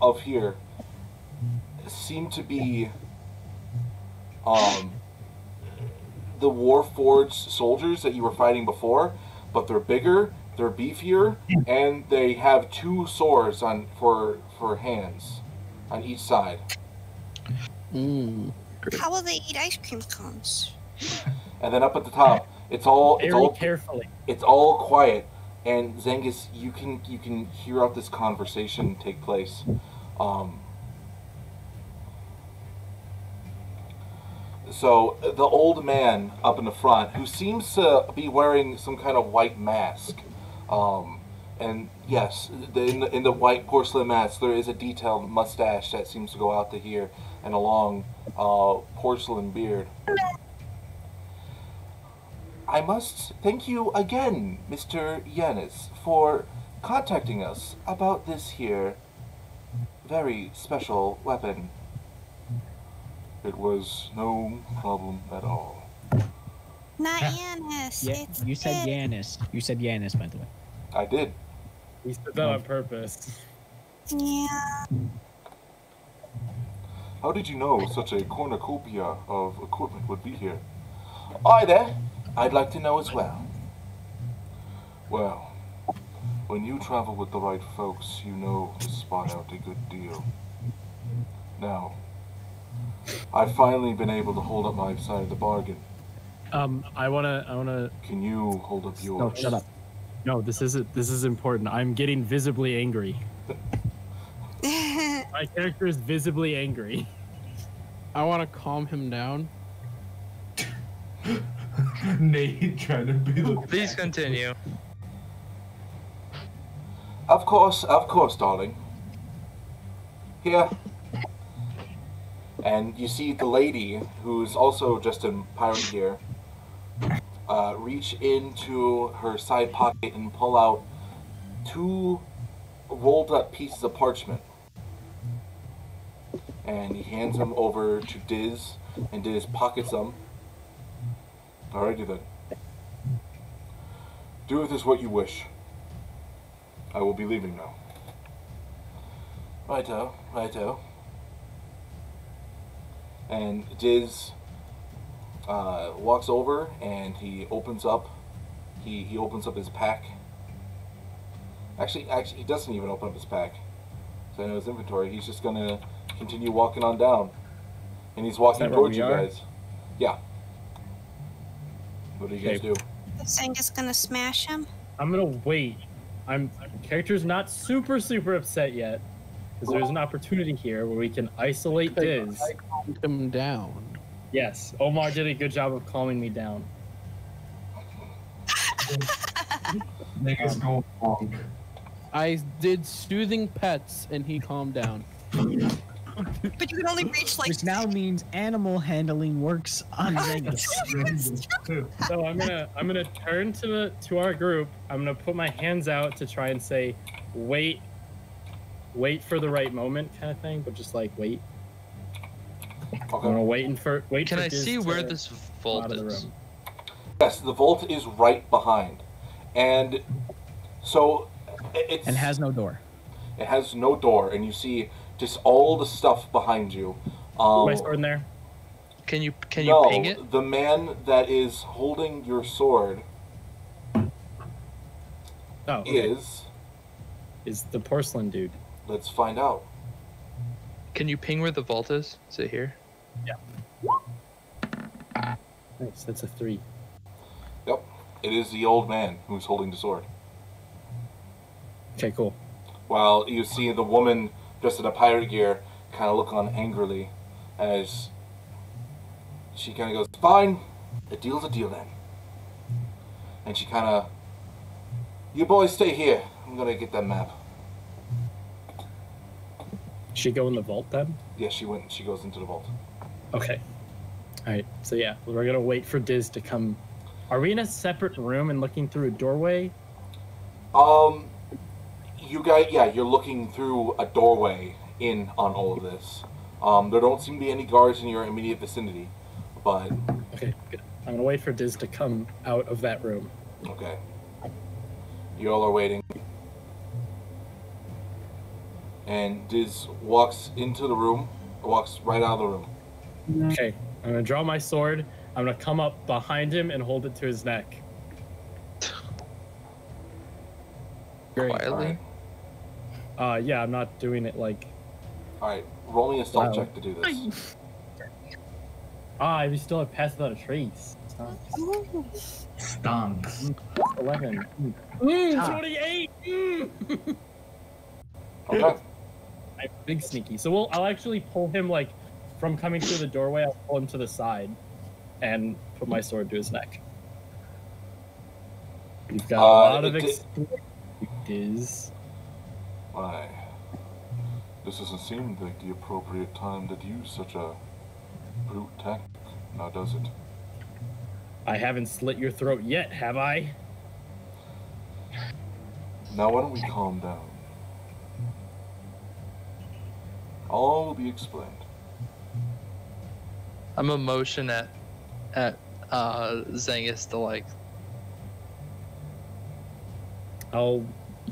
of here seem to be um the Warforged soldiers that you were fighting before, but they're bigger, they're beefier, and they have two swords on for for hands on each side. Mm. How will they eat ice cream cones? And then up at the top, it's all it's Very all carefully. it's all quiet. And Zengis, you can you can hear out this conversation take place. Um, so the old man up in the front, who seems to be wearing some kind of white mask, um, and yes, in, the, in the white porcelain mask, there is a detailed mustache that seems to go out to here, and a long uh, porcelain beard. I must thank you again, Mr. Yanis, for contacting us about this here very special weapon. It was no problem at all. Not Yanis. Yeah, it's you said it. Yanis. You said Yanis, by the way. I did. He said that on oh. purpose. Yeah. How did you know such a cornucopia of equipment would be here? I there. I'd like to know as well. Well, when you travel with the right folks, you know to spot out a good deal. Now, I've finally been able to hold up my side of the bargain. Um, I wanna, I wanna. Can you hold up yours? No, shut up. No, this isn't. This is important. I'm getting visibly angry. My character is visibly angry. I want to calm him down. Nate trying to be the. Please continue. Of course, of course, darling. Here. And you see the lady, who's also just in pirate gear, uh, reach into her side pocket and pull out two rolled up pieces of parchment. And he hands them over to Diz, and Diz pockets them. Alrighty then. Do with this what you wish. I will be leaving now. Righto, righto. And Diz uh, walks over and he opens up. He he opens up his pack. Actually, actually, he doesn't even open up his pack. So I know his inventory. He's just gonna continue walking on down, and he's walking towards you are? guys. Yeah. What do you guys do? Is I'm just gonna smash him? I'm gonna wait. I'm character's not super super upset yet, because there's an opportunity here where we can isolate Diz. I calmed him down. Yes, Omar did a good job of calming me down. Niggas going wrong. I did soothing pets and he calmed down. But you can only reach like. Which now means animal handling works on Zengis. So I'm gonna I'm gonna turn to the to our group. I'm gonna put my hands out to try and say, wait, wait for the right moment, kind of thing, but just like wait. I'm Okay. gonna wait and for wait. Can for I Diz see where this vault out the is? Yes, the vault is right behind, and so it- it's and has no door. it has no door, and you see just all the stuff behind you. Um, My sword in there. Can you can you no, ping it? the man that is holding your sword Oh, okay. is is the porcelain dude. Let's find out. Can you ping where the vault is? Is it here? Nice, that's a three. Yep, it is the old man who's holding the sword. Okay, cool. While you see the woman dressed in a pirate gear kind of look on angrily as she kind of goes, Fine, a deal's a deal then. And she kind of, You boys stay here. I'm gonna get that map. She go in the vault then? Yeah, she went, she goes into the vault. Okay. All right. So yeah, we're gonna wait for Diz to come. Are we in a separate room and looking through a doorway? Um, you guys, yeah, you're looking through a doorway in on all of this. Um, there don't seem to be any guards in your immediate vicinity, but Okay, good. I'm gonna wait for Diz to come out of that room. okay. You all are waiting. And Diz walks into the room, walks right out of the room. Okay. I'm gonna draw my sword. I'm gonna come up behind him and hold it to his neck. Quietly. Uh, yeah, I'm not doing it like. Alright, roll me a stealth Wow. check to do this. Ah, we still have passed without a trace. Stonks. Eleven. Mm, Ah. 28. Mm. Okay. I'm big sneaky. So we'll, I'll actually pull him like from coming through the doorway. I'll pull him to the side, and put my sword to his neck. You've got a Uh, lot of experience. Why? This doesn't seem like the appropriate time to use such a brute tactic, now does it? I haven't slit your throat yet, have I? Now why don't we calm down? All will be explained. I'm a motion at at uh Zengis to like I'll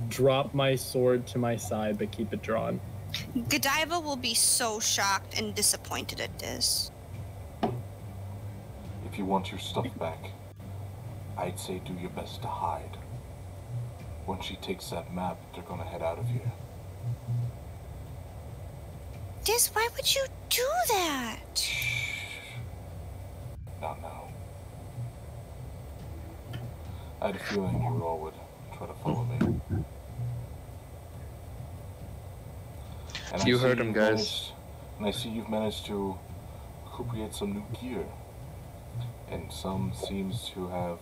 drop my sword to my side, but keep it drawn. Godiva will be so shocked and disappointed at this. If you want your stuff back, I'd say do your best to hide. When she takes that map, they're gonna head out of here. Diz, why would you do that? Not now. I had a feeling you all would try to follow me. And You see heard him, you've guys. managed- and I see you've managed to appropriate some new gear. And some seems to have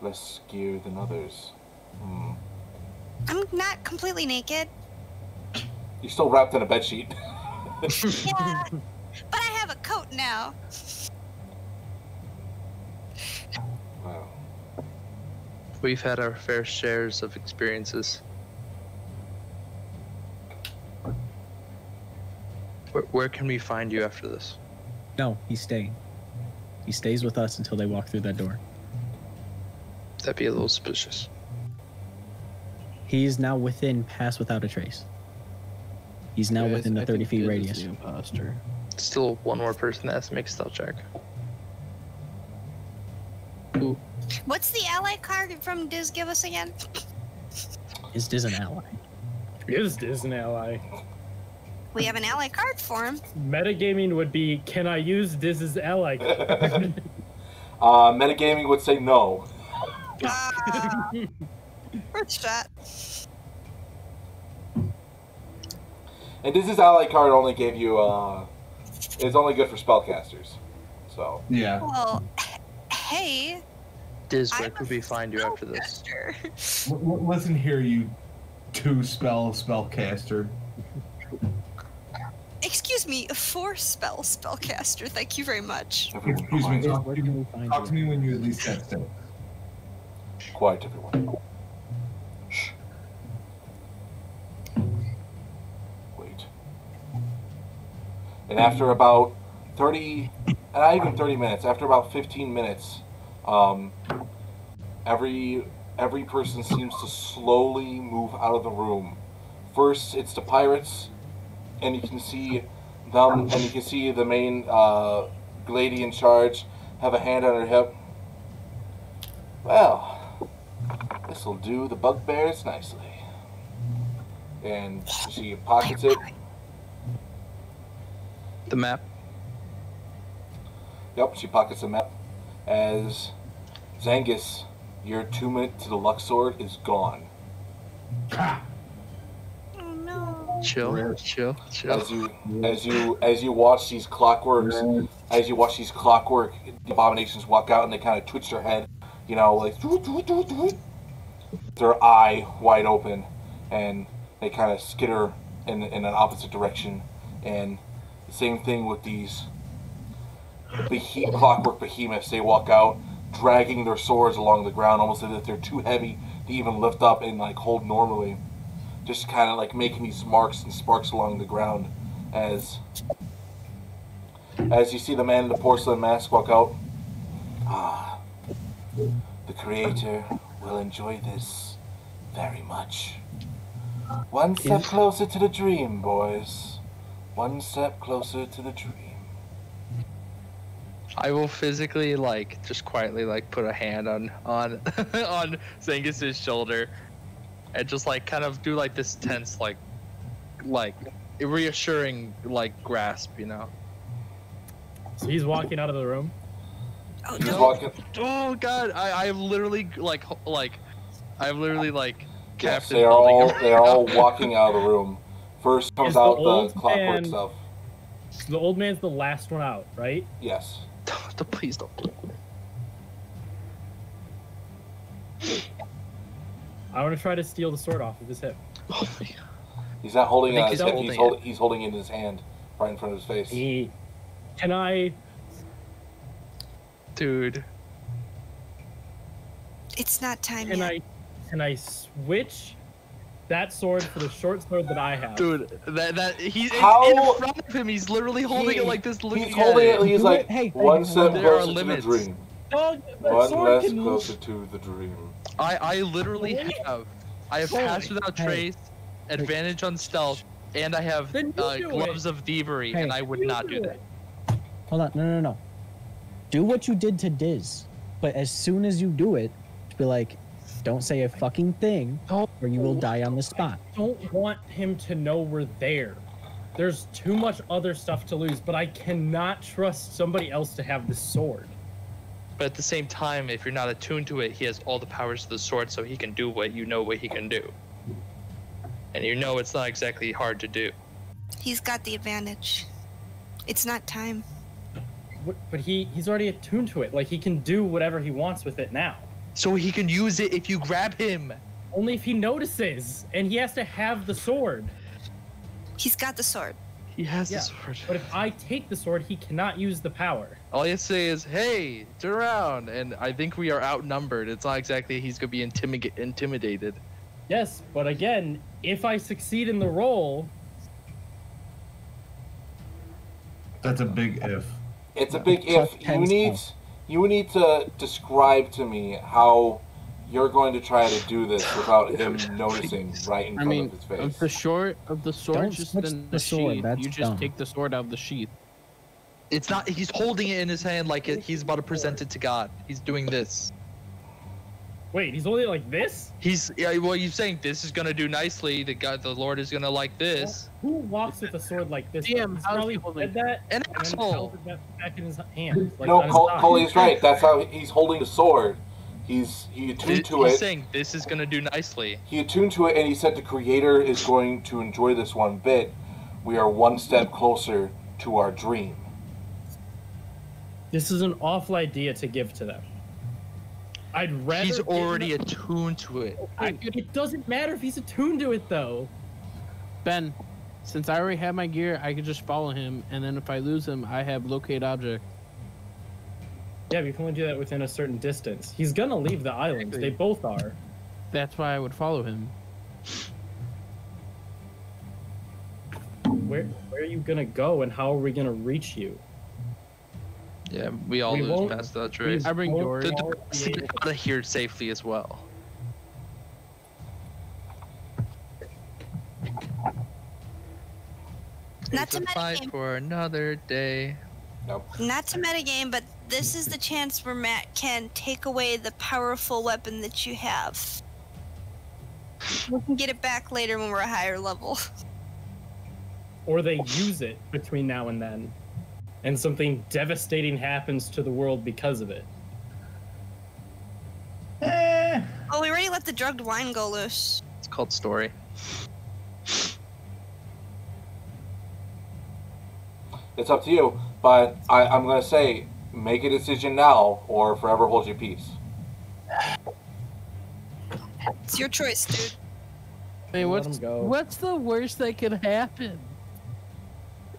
less gear than others. Hmm. I'm not completely naked. You're still wrapped in a bedsheet. Yeah, but I have a coat now. wow. we've had our fair shares of experiences. Where, where can we find you after this? No, he's staying. He stays with us until they walk through that door. That'd be a little suspicious. He's now within pass without a trace. He's now Guys, within the I 30 feet radius. the imposter. Still one more person that has to make a stealth check. What's the ally card from Diz give us again? Is Diz an ally? Is Diz an ally? We have an ally card for him. Metagaming would be, can I use Diz's ally? Uh, metagaming would say no. Ah, First shot. And this is ally card only gave you uh it's only good for spellcasters. So Yeah. Well, hey. Diz, where I'm could we find you after this? spellcaster. L- l- listen here, you two spell spellcaster. Excuse me, four spell spellcaster. Thank you very much. everyone Excuse me. Talk, to me- we find talk you? to me when you at least get six. Quiet everyone. Shh. Wait. And after about 30, not even 30 minutes, after about 15 minutes, um, every every person seems to slowly move out of the room. First, it's the pirates, and you can see them, and you can see the main uh, lady in charge have a hand on her hip. Well, This'll do the bugbears nicely. And she pockets it. The map. Yep, she pockets the map. As Zengis, your attunement to the Luxord is gone. Oh no. Chill, chill, chill. As you as you as you watch these clockworks as you watch these clockwork abominations walk out and they kind of twitch their head, you know, like their eye wide open, and they kind of skitter in in an opposite direction. And the same thing with these behe- clockwork behemoths. They walk out, dragging their swords along the ground, almost as if they're too heavy to even lift up and like hold normally. Just kind of like making these marks and sparks along the ground as as you see the man in the porcelain mask walk out. Ah, the creator will enjoy this very much. One step closer to the dream, boys. One step closer to the dream. I will physically like just quietly like put a hand on on on Zengis's shoulder and just like kind of do like this tense like like reassuring like grasp, you know. So he's walking out of the room. Oh, He's walking. Oh god, I I've literally like like I've literally like Yes, they are all they are all walking out of the room. First comes Is the out the old clockwork man- stuff. The old man's the last one out, right? Yes. Don't- Please don't. I want to try to steal the sword off of his hip. Oh my god. He's not holding it I on think his he's hip. He's holding holding. He's holding it in his hand, right in front of his face. He, can I? Dude. It's not time Can yet. I? Can I switch that sword for the short sword that I have? Dude, that that he's in, How- in front of him. He's literally holding He- it like this. He's at holding it. it. He's like it. Hey, one hey, step there are closer to the dream. Dog, that One sword less can closer to the dream. I I literally have I have Holy- pass without Hey. trace, advantage on stealth, and I have uh, gloves it. of thievery, Hey. and I would You not do do that. Hold on, no, no, no. Do what you did to Diz, but as soon as you do it, be like, don't say a fucking thing, or you will die on the spot. don't want him to know we're there. There's too much other stuff to lose, but I cannot trust somebody else to have the sword. But at the same time, if you're not attuned to it, he has all the powers of the sword, so he can do what you know what he can do. And you know it's not exactly hard to do. He's got the advantage. It's not time. But he he's already attuned to it. Like he can do whatever he wants with it now. So he can use it if you grab him. Only if he notices, and he has to have the sword. He's got the sword. He has Yeah, the sword. But if I take the sword, he cannot use the power. All he has to say is, "Hey, turn around," and I think we are outnumbered. It's not exactly he's gonna be intimiga- intimidated. Yes, but again, if I succeed in the role, That's a big if. It's a big if. You need spell. You need to describe to me how you're going to try to do this without him noticing right in I front mean, of his of face. the short of the sword, Don't just switch in the sword, sheath. that's you just dumb. take the sword out of the sheath. It's not. He's holding it in his hand like it, he's about to present it to God. He's doing this. Wait, he's only like this? He's yeah. Well, you're saying this is gonna do nicely. The God, the Lord is gonna like this. Who walks with a sword like this? Damn, He's how's probably he holding that An and then asshole. held back- back in his hand. Like no, on his Col- Colley's right. That's how he's holding the sword. He's he He- attuned to he's it. saying this is gonna do nicely. He attuned to it, and he said the creator is going to enjoy this one bit. We are one step closer to our dream. This is an awful idea to give to them. I'd rather. He's already them- attuned to it. Oh, I it doesn't matter if he's attuned to it though. Ben, since I already have my gear, I could just follow him, and then if I lose him, I have locate object. Yeah, but you can only do that within a certain distance. He's gonna leave the island. They both are. That's why I would follow him. Where where are you gonna go, and how are we gonna reach you? Yeah, we all We lose past that trace. I bring won't Dory. The all door to get out of here safely as well. Not to It's a fight metagame, for another day. Nope. not to metagame, but this is the chance where Matt can take away the powerful weapon that you have. We can get it back later when we're a higher level. Or they use it between now and then, and something devastating happens to the world because of it. Eh. Oh, we already let the drugged wine go loose. It's called story. It's up to you, but I, I'm gonna say, make a decision now or forever hold your peace. It's your choice, dude. I mean, Let what's 'em go. what's the worst that could happen?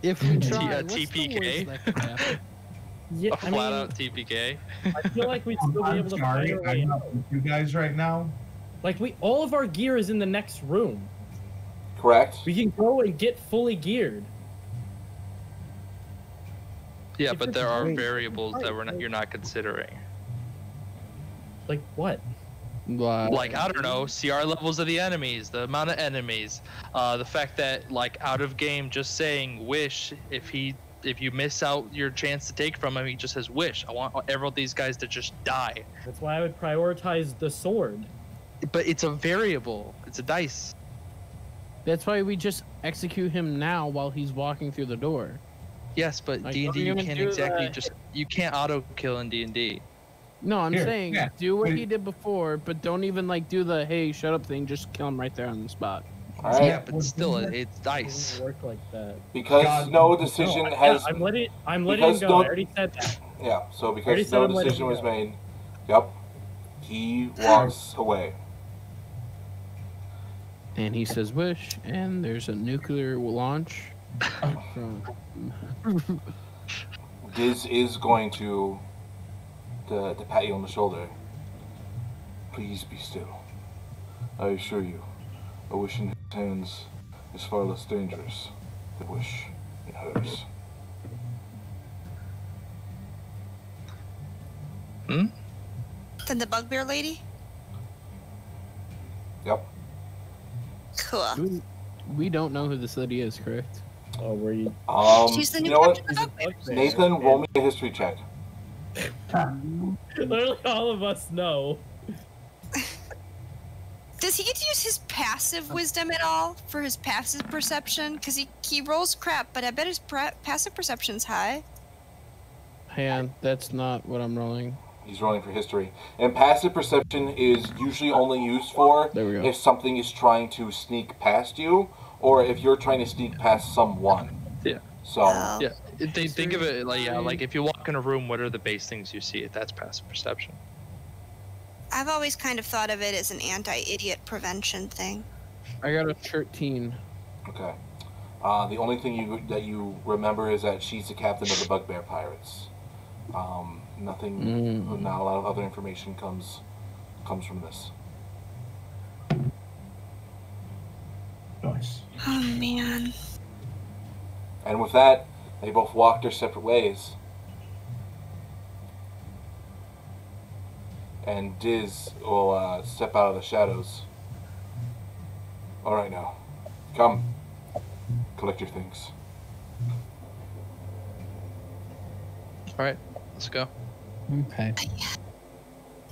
If we T- try, uh, what's the TPK? worst that could happen? Yeah, A I flat mean, out TPK. I feel like we'd still be I'm able to sorry, find our way I'm not with you guys right now. Like we, all of our gear is in the next room. Correct? We can go and get fully geared. Yeah, If but there are variables that we're not, you're not considering. Like what? Like I don't know, CR levels of the enemies, the amount of enemies, uh, the fact that like out of game, just saying wish if he if you miss out your chance to take from him, he just says wish. I want every of these guys to just die. That's why I would prioritize the sword. But it's a variable. It's a dice. That's why we just execute him now while he's walking through the door. Yes, but D and D don't you can't exactly that. just you can't auto kill in D and D. No, I'm Here, saying yeah, do what he did before, but don't even like do the hey shut up thing. Just kill him right there on the spot. Alright? Yeah, but well, still, doesn't it's dice. doesn't work like that. Because God, no decision No, I- has. I'm letting. I'm letting him go. no- I already said that. Yeah, so because no decision was made, yep, he walks away. And he says wish, and there's a nuclear launch. from- Diz is going to, to to pat you on the shoulder. Please be still. I assure you, a wish in his hands is far less dangerous than a wish in hers. Hmm? Then the bugbear lady? Yep. Cool. we, we don't know who this lady is, correct? Oh, were you? Um, She's the you new know what? the bugbear. Nathan, roll me a history check. Literally, all of us know. Does he get to use his passive wisdom at all for his passive perception? Because he, he rolls crap, but I bet his pra- passive perception's high. Hang on, that's not what I'm rolling. He's rolling for history. And passive perception is usually only used for There we go. if something is trying to sneak past you, or if you're trying to sneak past someone. Yeah. So Oh. Yeah, it- they think of it like yeah, like if you walk in a room, what are the base things you see? If that's passive perception. I've always kind of thought of it as an anti-idiot prevention thing. I got a 13. okay. Uh, the only thing you that you remember is that she's the captain of the Bugbear Pirates. Um, nothing. Mm. Not a lot of other information comes comes from this. Nice. Oh man. And with that, they both walk their separate ways. And Diz will uh, step out of the shadows. All right, now, come, collect your things. All right, let's go. Okay.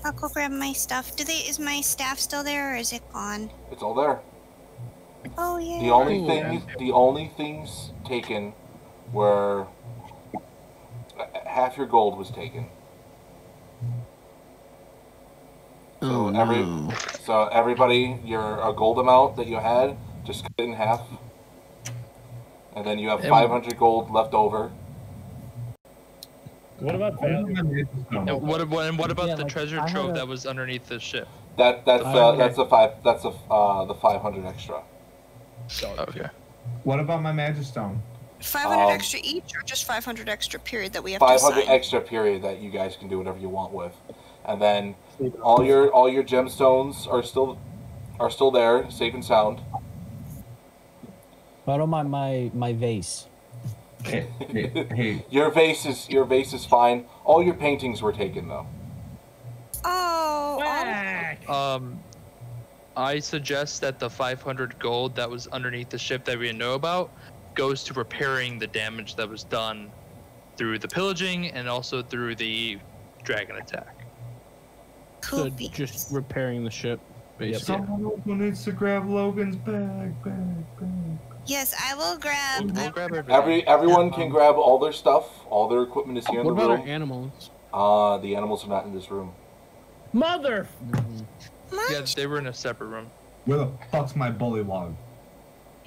I'll go grab my stuff. Do they? Is my staff still there, or is it gone? It's all there. Oh yeah. The only Ooh. thing, the only things taken were uh, half your gold was taken. So Oh, every no. so everybody, your a gold amount that you had, just cut in half, and then you have 500 gold left over. What about value? And what, ab- and what about Yeah, the like, treasure trove a- that was underneath the ship? That that's Oh, uh, okay. that's the five that's the uh, the 500 extra. Okay. What about my Magistone? 500 Um, extra each, or just 500 extra period that we have 500 to sign? extra period that you guys can do whatever you want with, and then all your all your gemstones are still are still there, safe and sound. What about my my my vase? Hey, hey, hey, Your vase is your vase is fine. All your paintings were taken though. Oh, all- Um, I suggest that the 500 gold that was underneath the ship that we didn't know about goes to repairing the damage that was done through the pillaging and also through the dragon attack. cool. So beans. just repairing the ship. basically. Someone also needs to grab Logan's bag, bag, bag. Yes, I will grab. We'll grab everything. Every everyone can grab all their stuff. All their equipment is here in What the about our room. animals? Uh, the animals are not in this room. Mother. Yeah, they were in a separate room. Where the fuck's my bully bullywog?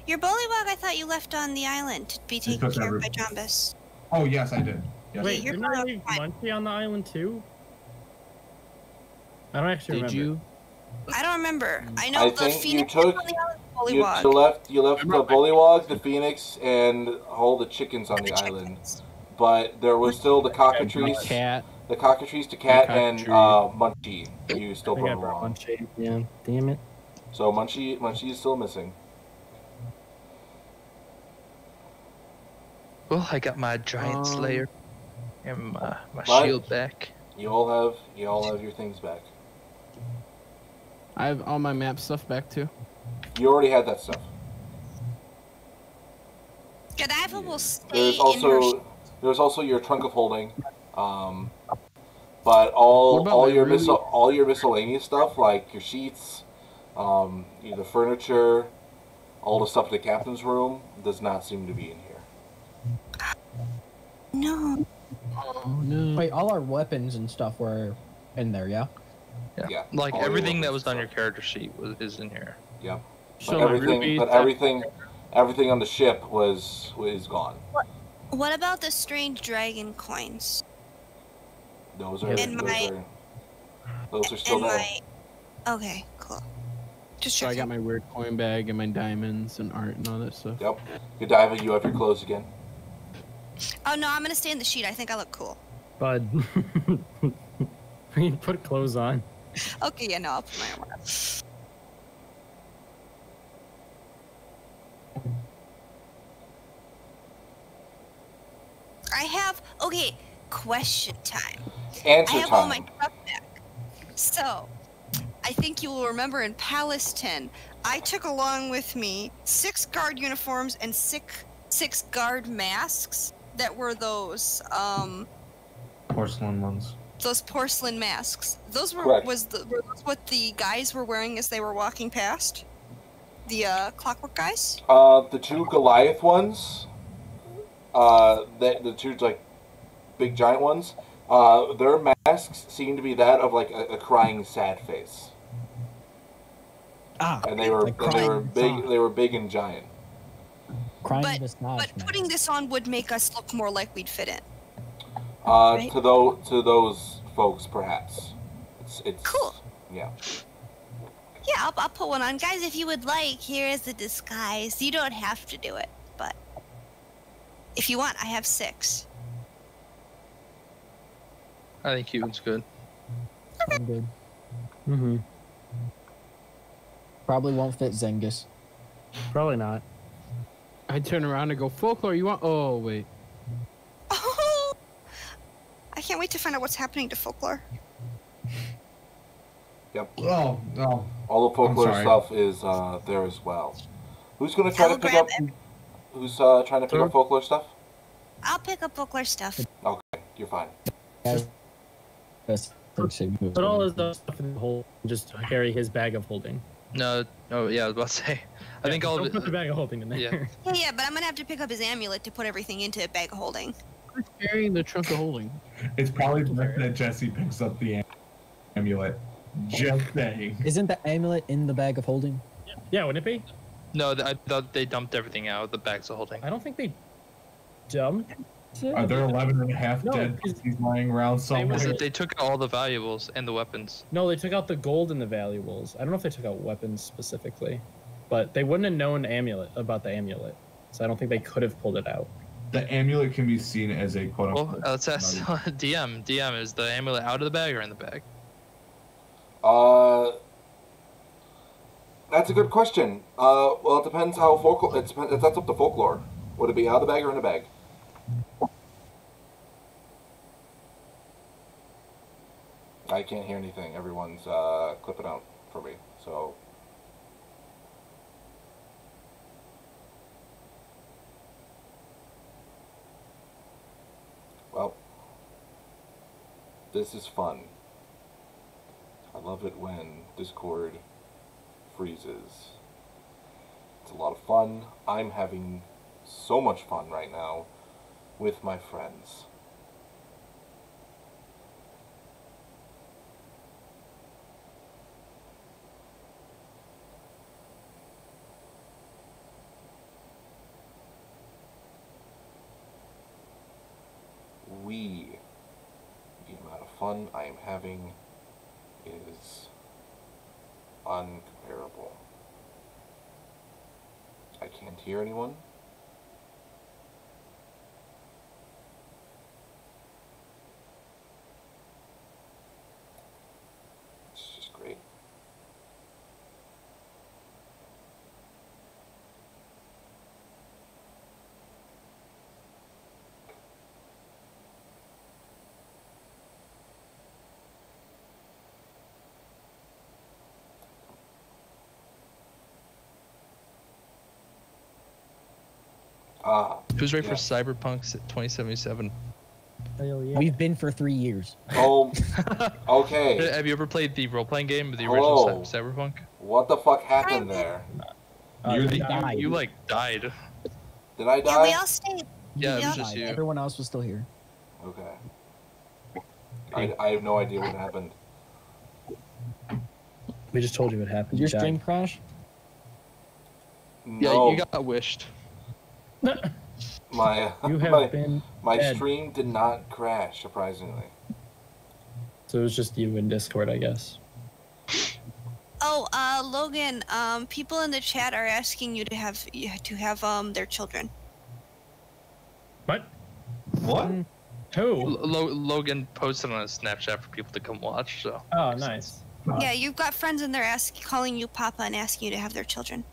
Your bullywog, I thought you left on the island to be taken care of by every- Jombus. Oh yes, I did. Yes. Wait, you're didn't I leave fine. Munchie on the island too? I don't actually Did remember. you? I don't remember. I know I the think you took- on the island You, you left you left the bullywog, the phoenix, and all the chickens on the the island. chickens. But there was still the cockatrice, Cat. the cockatrice, the cat, and cockatrice. uh, Munchie. You still I think I brought brought along. Munchie. Yeah, damn it. So Munchie Munchie is still missing. Well, I got my giant Um, slayer and my, my shield back. You all have you all have your things back. I have all my map stuff back too. You already had that stuff. Godiva will stay There's in her. also there's also your trunk of holding. Um, but all all your really- miscel- all your miscellaneous stuff like your sheets, um, the furniture, all the stuff in the captain's room does not seem to be in here. No. Oh no. Wait, all our weapons and stuff were in there, yeah? Yeah. Yeah, Like all everything that was on your character sheet was, is in here. Yep. So But everything, rubies, but everything, everything on the ship was was gone. What about the strange dragon coins? Those are And those my- are those are still and there. my. Okay, cool. Just So I got my weird coin bag and my diamonds and art and all that stuff. Yep. Godiva, you have your clothes again. Oh no, I'm gonna stay in the sheet. I think I look cool. Bud. we put clothes on. Okay, yeah, no, I'll put my armor on. I have okay. Question time. Answer I have all my stuff back. So, I think you will remember in Palestine, I took along with me six guard uniforms and six six guard masks that were those um Porcelain ones. those porcelain masks. Those were Correct. was the were those what the guys were wearing as they were walking past? The uh, clockwork guys? Uh, the two Goliath ones, uh, the, the two like big giant ones, uh, their masks seem to be that of like a, a crying sad face, Ah, and they were Like and they were big. song. They were big and giant. Crying But- visage But man. putting this on would make us look more like we'd fit in. Uh, Right. to those to those folks, perhaps. It's, it's Cool. Yeah. Yeah, I'll, I'll put one on. Guys, if you would like, here is the disguise. You don't have to do it, but if you want, I have six. I think Cuban's good. I'm good. Mm-hmm. Probably won't fit Zengis. Probably not. I turn around and go, Foclar, you want? Oh, wait. Oh! I can't wait to find out what's happening to Foclar. Yep. Oh, oh. All the Foclar stuff is uh, there as well. Who's gonna try I to pick up? every- Who's uh, trying to pick up Foclar stuff? I'll pick up folklore stuff. Okay, you're fine. That's Put all his stuff in the hole and just carry his bag of holding. No, oh yeah, I was about to say. I think all Don't of put the it. bag of holding in there. Yeah. Yeah, yeah, but I'm gonna have to pick up his amulet to put everything into a bag of holding. Who's carrying the trunk of holding? It's probably best that Jessie picks up the am- amulet. Just saying. Isn't the amulet in the bag of holding? Yeah, yeah wouldn't it be? No, th- I thought they dumped everything out. Of the bags of holding. I don't think they dumped it. Are there 11 and a half No, dead because- pieces lying around somewhere? Was it they took all the valuables and the weapons? No, they took out the gold and the valuables. I don't know if they took out weapons specifically, but they wouldn't have known amulet about the amulet, so I don't think they could have pulled it out. The amulet can be seen as a quote unquote. uh, let's ask DM. DM is the amulet out of the bag or in the bag? Uh, that's a good question. Uh, well, it depends how Foclar. It's that's up to Foclar. Would it be out of the bag or in the bag? I can't hear anything. Everyone's uh, clipping out for me. So. Well, this is fun. I love it when Discord freezes. It's a lot of fun. I'm having so much fun right now with my friends. We, the amount of fun I am having is uncomparable. I can't hear anyone. It's just great. Ah, Who's ready yeah. for Cyberpunk 2077? Hell yeah. We've been for three years. Oh, okay. Have you ever played the role playing game with the original Cy- Cyberpunk? What the fuck happened there? Uh, You're the- you, died. you, like died. Did I die? Yeah, we all stayed. Yeah, it was Yeah. just you. Everyone else was still here. Okay. I, I have no idea what happened. We just told you what happened. Did your You died. stream crash? Yeah, you got wished. My You have my, been my dead. stream did not crash surprisingly. So it was just you in Discord, I guess. Oh, uh, Logan. Um, people in the chat are asking you to have to have um their children. What? What? L- Who? Lo- Logan posted on his Snapchat for people to come watch. So Oh, nice. Yeah, you've got friends in there asking, calling you Papa and asking you to have their children.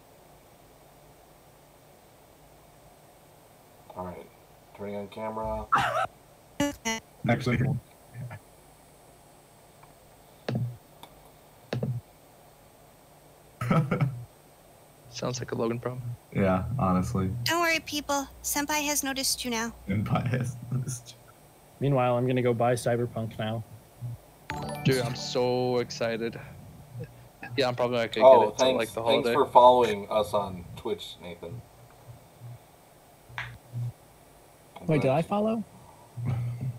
All right, turning on camera. Actually, sounds like a Logan problem. yeah, honestly, Don't worry, people. Senpai has noticed you now. and biased. This- Meanwhile, I'm gonna go buy Cyberpunk now. Dude, I'm so excited. Yeah, I'm probably not gonna Oh, get it till thanks, like the thanks for following us on Twitch, Nathan. Wait, did I follow?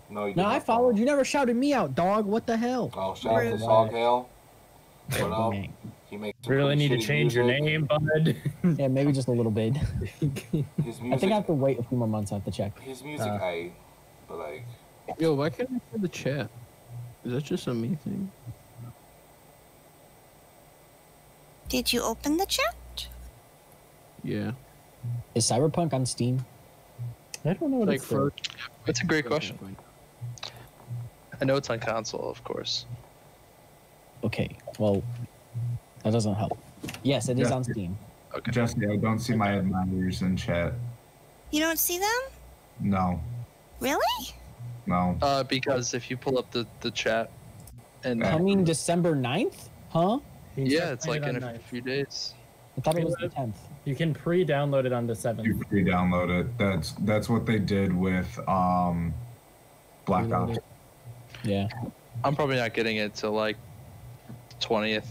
No, you did No, not I follow. followed. You never shouted me out, dog. What the hell? Oh, shout out to Rude. Sawgale. What up? He makes some Really need to shitty change your name, bud. Yeah, maybe just a little bit. His I think I have to wait a few more months. I have to check. his music, Uh. I, but like, Yo, why can't I hear the chat? Is that just a me thing? Did you open the chat? Yeah. Is Cyberpunk on Steam? I don't know what Like it's for. That's a great question. I know it's on console, of course. Okay. Well, that doesn't help. Yes, it is Yeah. on Steam. Okay. Jessie, I don't see my admirers in chat. You don't see them? No, Really? no. Uh, because if you pull up the, the chat, and Coming December 9th? Huh? He's yeah, it's like in a ninth. few days. I thought it was the 10th. You can pre-download it on the You seventh. pre-download it. That's that's what they did with um, Black Ops. Yeah. I'm probably not getting it till like 20th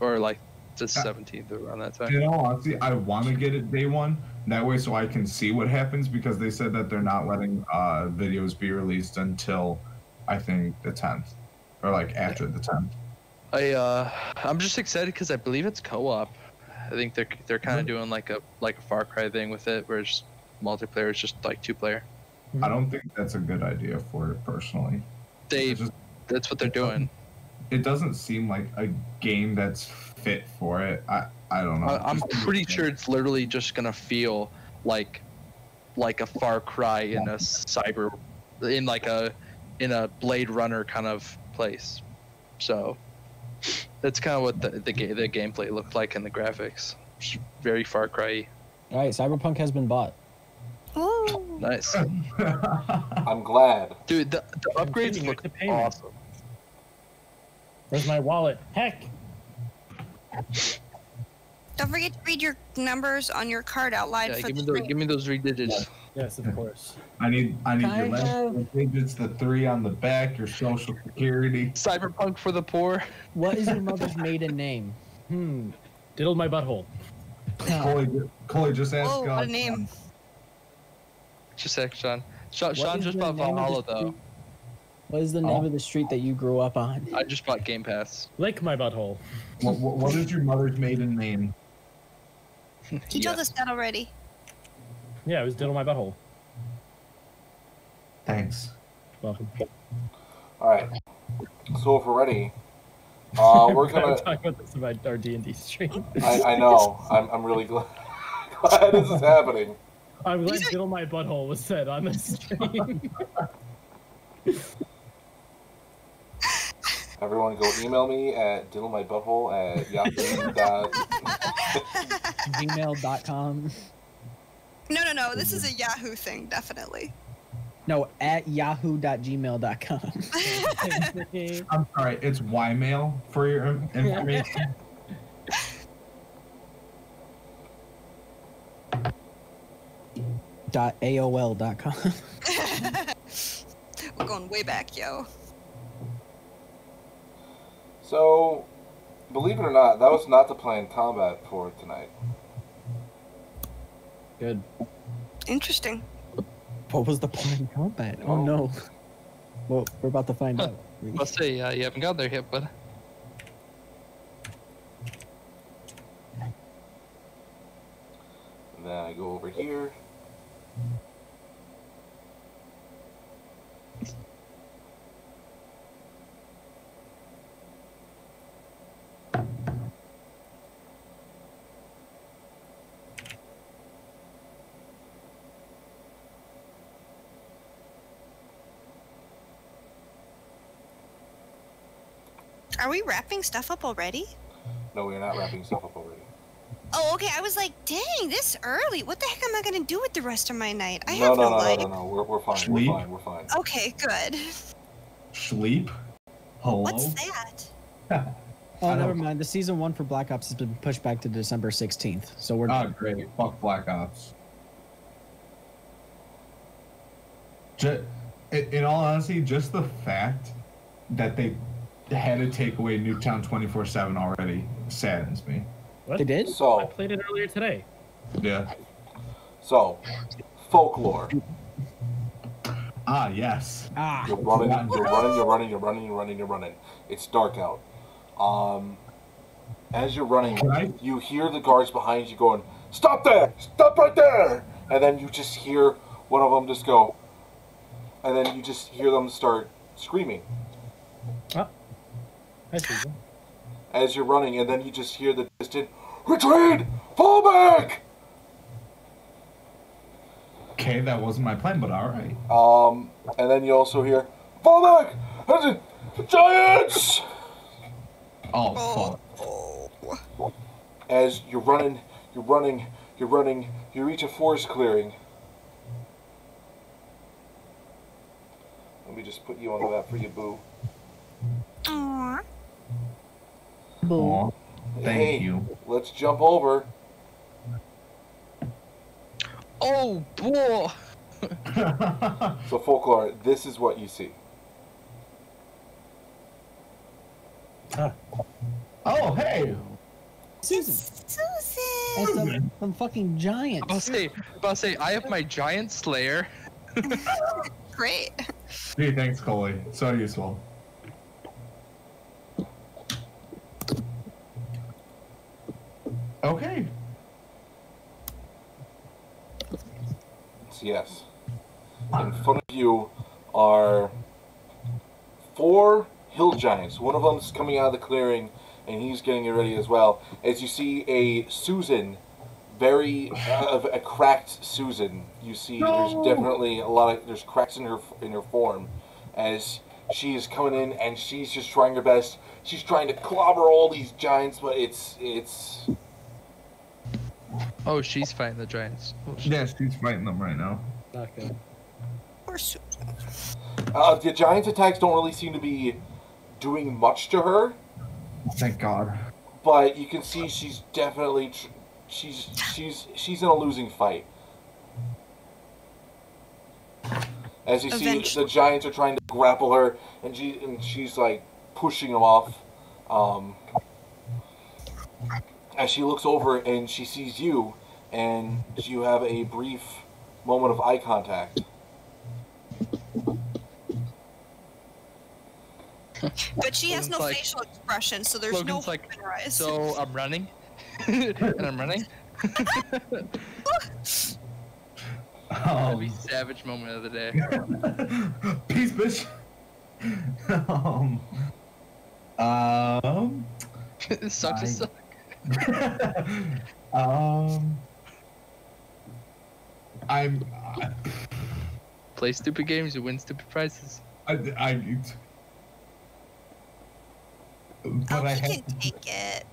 or like the 17th around that time. You know, honestly, I want to get it day one. That way, so I can see what happens because they said that they're not letting uh, videos be released until I think the 10th, or like after the 10th. I uh, I'm just excited because I believe it's co-op. I think they're they're kind of mhm. doing like a like a Far Cry thing with it, where it's multiplayer is just like two player. I don't think that's a good idea for it personally. They just- that's what they're doing. it doesn't seem like a game that's fit for it. I I don't know. I, I'm Just- pretty sure it's literally just gonna feel like like a Far Cry in a cyber in like a in a Blade Runner kind of place. So that's kind of what the the, ga- the gameplay looked like in the graphics. Just very Far Cry. All right, Cyberpunk has been bought. Ooh. Nice, I'm glad. dude. The, the upgrades look to awesome. Where's my wallet? Heck! Don't forget to read your numbers on your card out loud Yeah, for give the me those give me those three digits. Yes, of course. I need I need your last of. four digits, the three on the back, your social security. Cyberpunk for the poor. What is your mother's maiden name? Hmm. Diddled my butthole. Colley, Colley just ask. Whoa, uh, what a name. Just ask Sean. Sean, Sean just bought name of the Valhalla though. What is the name of the street that you grew up on? I just bought Game Pass. Lick my butthole. What, what, what is your mother's maiden name? He told us that already. Yeah, it was diddle my butthole. Thanks. Welcome. All right. So if we're ready, uh, we're I'm gonna. talking about this about our D and D stream. I, I know. I'm, I'm really glad, glad this is happening. I'm glad diddle my butthole was said on this stream. Everyone, go email me at diddlemybutthole at yahoo. dot- Gmail.com. No, no, no. This is a Yahoo thing, definitely. No, at yahoo.gmail.com. I'm sorry, it's Ymail for your information. dot AOL.com. We're going way back, yo. So, believe it or not, that was not the planned combat for tonight. Good. Interesting. What was the point in combat? Oh no. Well, we're about to find out. I'll see. uh, you haven't got there yet, but And then I go over here. Are we wrapping stuff up already? No, we're not wrapping stuff up already. Oh, okay. I was like, dang, this early. What the heck am I gonna do with the rest of my night? I no, have no, no, no, no, life. no, no. We're, we're fine. Sleep? We're fine. We're fine. Okay, good. Sleep? Hello? What's that? Oh, never don't- mind. The season one for Black Ops has been pushed back to December 16th. So we're Oh, great. Fuck Black Ops. Just, in all honesty, just the fact that they had to take away Nuketown 24 7 already saddens me. What? They did? So I played it earlier today. Yeah. so, Foclar. Ah, yes. Ah. You're running, you're running, you're running, you're running, you're running, you're running. It's dark out. Um, as you're running, Can I- you hear the guards behind you going, "Stop there! Stop right there!" And then you just hear one of them just go, and then you just hear them start screaming I see. You. as you're running, and then you just hear the distant retreat, fall back. Okay, that wasn't my plan, but alright. Um, and then you also hear fall back, and the giants. Oh, fuck. as you're running, you're running, you're running, you reach a forest clearing. Let me just put you on the map for you, boo. Aww. Aw, thank Hey, you. Let's jump over. oh boy, So Foclar, this is what you see. oh, hey! Susan. Susan. That's some, some fucking giants. I'll say, I'll say, I have my giant slayer. Great. Gee, thanks, Colley. So useful. Okay. Yes, in front of you are four hill giants. One of them's coming out of the clearing, and he's getting it ready as well. As you see a Susan, very uh, a cracked Susan. You see, there's definitely a lot of there's cracks in her in her form, as she is coming in and she's just trying her best. She's trying to clobber all these giants, but it's it's Oh, she's fighting the giants. Oh. Yeah, she's fighting them right now. Not good. Poor Susan. uh, the giants' attacks don't really seem to be doing much to her. Thank God. but you can see she's definitely tr- she's she's she's in a losing fight. As you see, the giants are trying to grapple her, and she and she's like pushing them off. Um, as she looks over and she sees you, and you have a brief moment of eye contact. But she has no like- facial expression, so there's Logan's no like, hope in her eyes. So I'm running, and I'm running. Every Um, savage moment of the day. peace, bitch. um, um, suck to I- suck. um, I'm. I, Play stupid games, you win stupid prizes. I, I but oh, I he have can take it.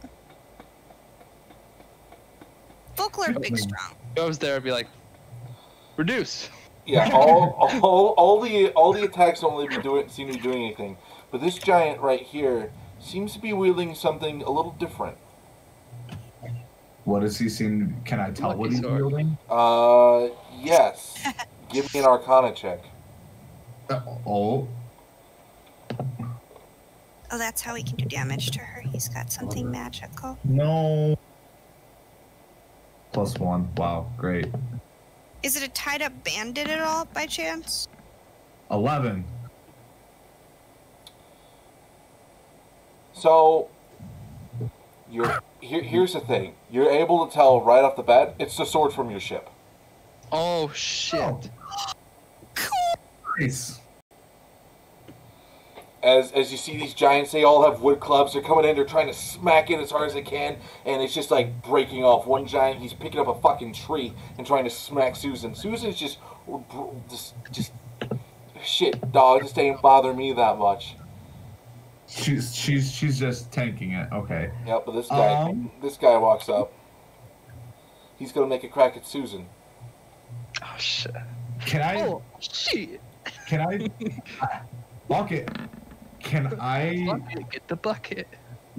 Foclar, big strong. Goes there and be like, reduce. Yeah, all, all, all the all the attacks don't really be doing seem to be doing anything, but this giant right here seems to be wielding something a little different. What does he seem? Can I tell Lucky what he's sword. wielding? Uh, yes. Give me an Arcana check. Uh, oh, Oh, that's how he can do damage to her. He's got something magical. no. Plus one. Wow, great. Is it a tied up bandit at all, by chance? Eleven. So, you're here. Here's the thing: you're able to tell right off the bat it's the sword from your ship. Oh shit. Oh. Nice. As as you see these giants, they all have wood clubs. They're coming in. They're trying to smack it as hard as they can, and it's just like breaking off. One giant, he's picking up a fucking tree and trying to smack Susan. Susan's just just just shit, dog. This ain't bother me that much. She's she's she's just tanking it. Okay. Yep, but this guy, Um. this guy walks up. He's gonna make a crack at Susan. Oh shit. Can I? Oh shit. Can I? bucket. Can I? Bucket, get the bucket.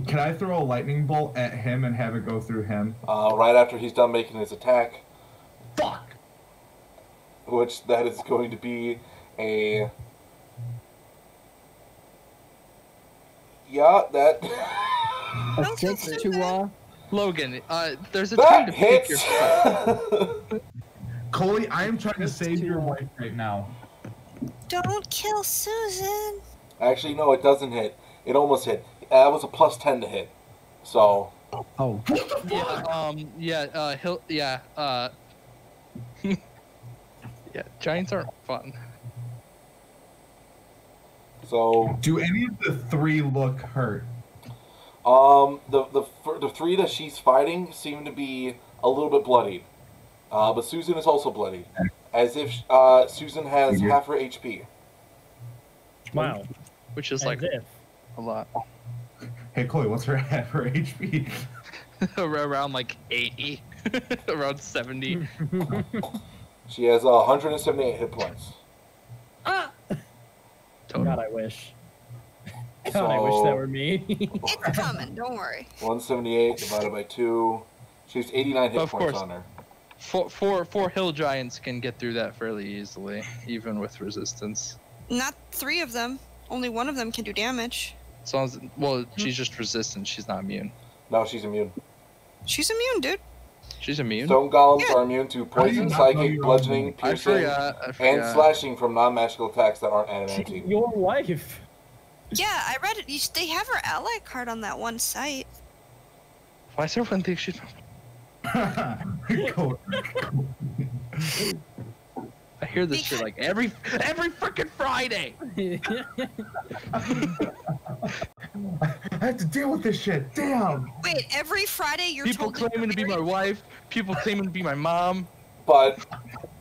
Can I throw a lightning bolt at him and have it go through him? Uh, right after he's done making his attack, Fuck. which that is going to be a. Yeah, that A Don't feel six so to uh. Logan, uh, there's a time that to pick your fight. Colley, I am trying to save your wife right now. Don't kill Susan. Actually, no, it doesn't hit. It almost hit. That was a plus ten to hit. So Oh, Yeah, um, yeah, uh, he'll, yeah, uh, yeah, giants aren't fun. So Do any of the three look hurt? um the the the three that she's fighting seem to be a little bit bloodied. Uh, but Susan is also bloodied, as if uh, Susan has half her HP. Wow. Which is As like if. a lot. Hey, Chloe, what's her half her HP? Around like 80, around 70. She has uh, 178 hit points. Total. God, I wish. God, I wish that were me. It's coming. Don't worry. 178 divided by two. She's 89 hit Of points course. on her. Four, four, four hill giants can get through that fairly easily, even with resistance. Not three of them. Only one of them can do damage. As long as, well, hmm. she's just resistant. She's not immune. No, she's immune. She's immune, dude. She's immune. Stone golems Yeah. are immune to How do you poison, psychic, bludgeoning, own- I piercing, forgot. I and forgot. slashing from non-magical attacks that aren't adamantine. Your wife. Yeah, I read it. You, they have her ally card on that one site. Why is everyone think she's? Cool. I hear this shit like every every freaking Friday. I have to deal with this shit. Damn. Wait, every Friday you're People told claiming to be my wife. People claiming to be my mom. But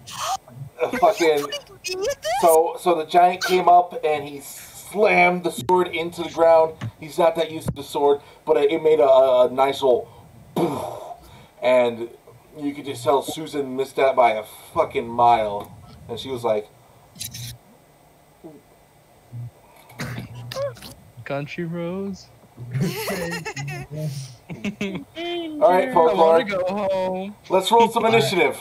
fucking putting me in this? so so the giant came up and he slammed the sword into the ground. He's not that used to the sword, but it made a, a nice little poof, and you could just tell Susan missed that by a fucking mile, and she was like, Country Rose. "All right, I want to go home. let's roll some initiative."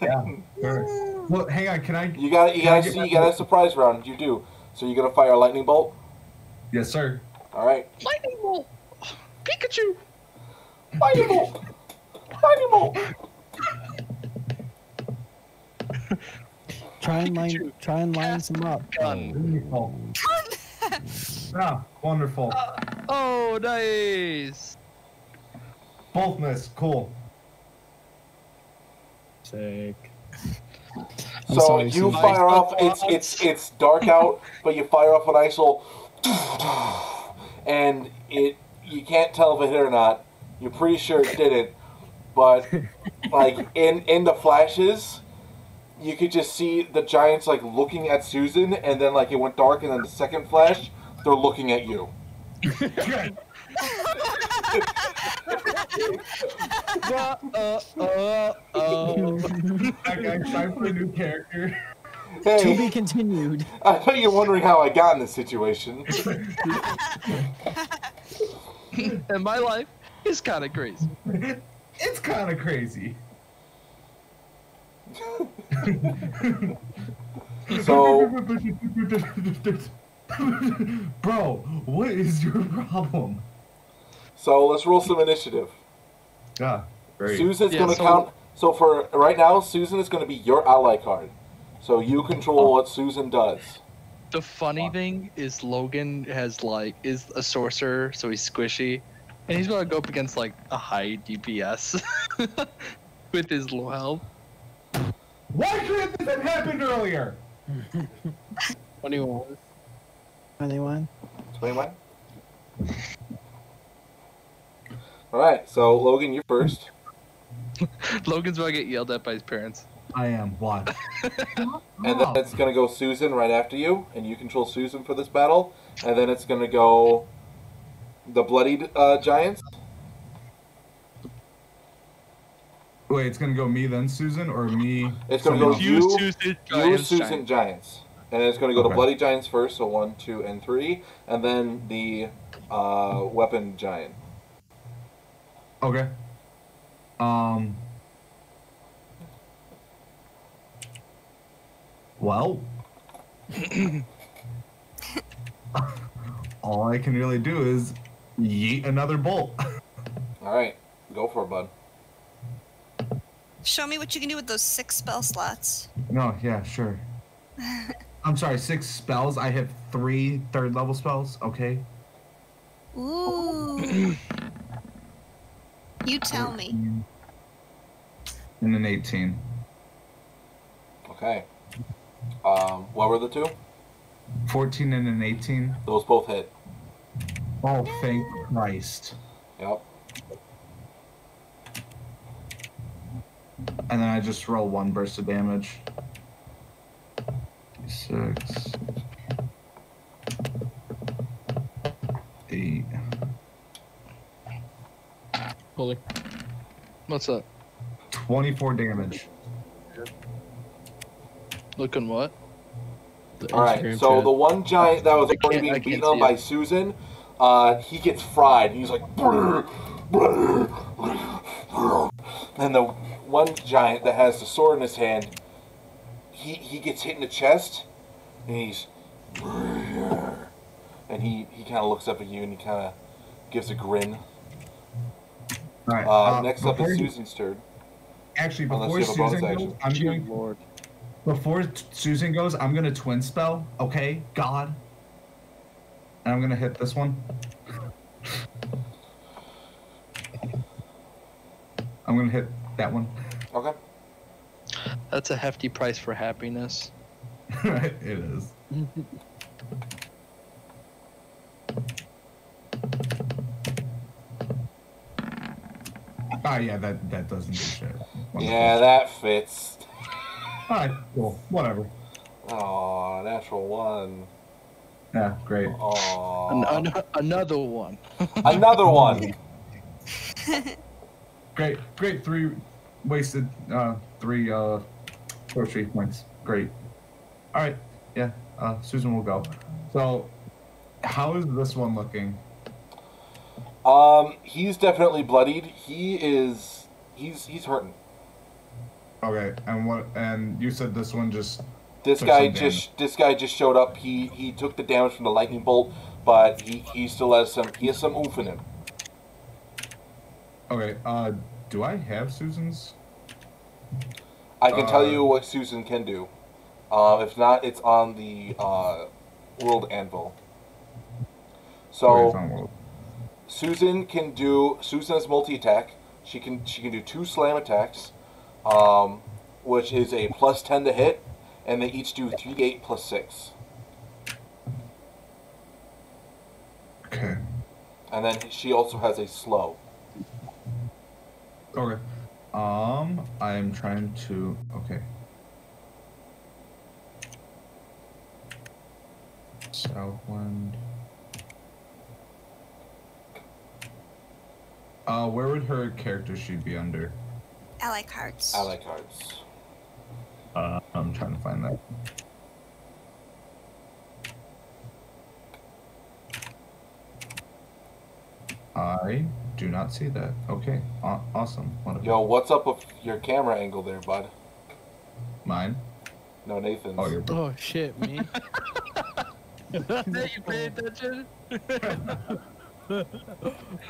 Yeah. Alright. Well, hang on. Can I? You got you got see you got a surprise round. You do. So you're gonna fire a lightning bolt. Yes, sir. All right. Lightning bolt. Pikachu. Lightning bolt. lightning bolt. Try and line, try and line some up. Wonderful. Ah, wonderful. Oh, nice. Both missed. Cool. Sick. I'm So sorry, you Susan. fire off. It's it's it's dark out, but you fire off an ISIL, and it you can't tell if it hit or not. You're pretty sure it didn't, but like in in the flashes, you could just see the giants like looking at Susan, and then like it went dark, and then the second flash, they're looking at you. Uh, uh, uh, uh. Okay, time for a new character. To be continued. I bet you're wondering how I got in this situation. and my life is kind of crazy. It's kind of crazy. So Bro, what is your problem? so let's roll some initiative. Ah, great. Susan's Yeah, going to so- count. So for right now, Susan is going to be your ally card. So you control what Susan does. The funny thing is Logan has like is a sorcerer, so he's squishy, and he's gonna go up against like a high DPS with his low health. Why couldn't this have happened earlier? 21. 21. All right. So Logan, you're first. Logan's gonna get yelled at by his parents. I am. Why? And then it's going to go Susan right after you, and you control Susan for this battle. And then it's going to go the bloodied uh, giants. Wait, it's gonna go me then Susan or me? It's going to go someone else? you, You, Susan, you, Giants, Susan, Giants. Giants. And it's going to go to bloody giants first. So one, two, and three, and then the uh, weapon giant. Okay. Um. Well. all I can really do is yeet another bolt. All right, go for it, bud. Show me what you can do with those six spell slots. no, yeah, sure. I'm sorry, six spells. I have three third level spells. Okay. Ooh. you tell me. And an 18. Okay. Um, what were the two? 14 and an 18. Those both hit. Oh, thank Christ. Yep. And then I just roll one burst of damage. Six. Eight. Fully. What's up? 24 damage. Looking what? The All right. Instagram So chat. the one giant that was already being beaten on by it. Susan, uh, he gets fried. He's like, "Brr, brr, brr." and the one giant that has the sword in his hand, he he gets hit in the chest, and he's, and he he kind of looks up at you and he kind of gives a grin. All right. Uh, uh, next up is before you- Susan's turn. Actually, before you have a bonus Susan action. goes, I'm Good going. lord. Before t- Susan goes, I'm gonna twin spell. Okay, God. And I'm gonna hit this one. I'm gonna hit that one. Okay. That's a hefty price for happiness. right, it is. Ah, yeah, that that doesn't do shit. Yeah, that fits. All right, cool. Whatever. Oh, natural one. Yeah, great. Oh, An- an- another one. another one. Great, great. Three wasted. Uh, three uh, sorcery points. Great. All right. Yeah. Uh, Susan will go. So, how is this one looking? Um, he's definitely bloodied. He is. He's he's hurting. Okay. And what? And you said this one just. This guy just this guy just showed up. He he took the damage from the lightning bolt, but he he still has some he has some oomph in him. Okay. Uh, do I have Susan's? I can tell you what Susan can do. Uh, if not, it's on the uh, World Anvil. So it's on World. Susan can do. Susan has multi attack. She can she can do two slam attacks, um, which is a plus ten to hit, and they each do three eight plus six. Okay. And then she also has a slow. Okay. Um, I am trying to. Okay. Southwind. Uh, where would her character sheet be under? Ally cards. Ally cards. Uh, I'm trying to find that. I do not see that. Okay, aw awesome. Wonderful. Yo, what's up with your camera angle there, bud? Mine? No, Nathan's. Oh, you're. Oh shit, me. Did you pay attention?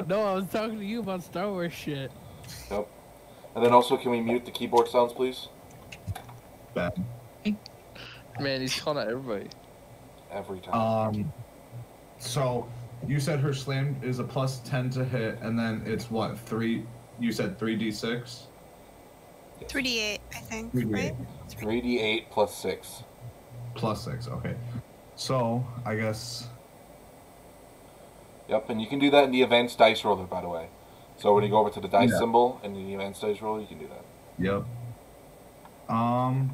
no, I was talking to you about Star Wars shit. Yep. And then also, can we mute the keyboard sounds, please? Bad. Man, he's calling out everybody. Every time. Um, so you said her slam is a plus ten to hit, and then it's what three? You said three d six. 3d8, I think, 3d8. right? 3d8 plus 6. Plus six. Okay. So I guess Yep, and you can do that in the events dice roller, by the way. So when you go over to the dice Yeah. symbol and the events dice roller, you can do that. Yep. Um.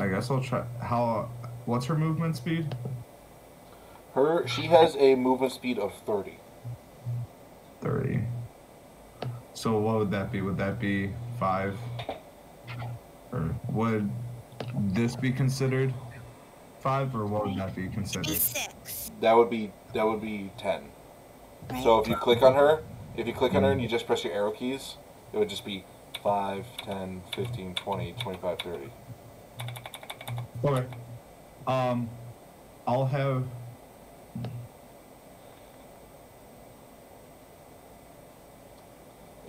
I guess I'll try. How? What's her movement speed? Her, she has a movement speed of 30. Thirty. So what would that be? Would that be five? Or would this be considered five, or what would that be considered? D6. That would be that would be 10. Right. So if you click on her, if you click on her and you just press your arrow keys, it would just be 5, 10, 15, 20, 25, 30. Okay. Um, I'll have.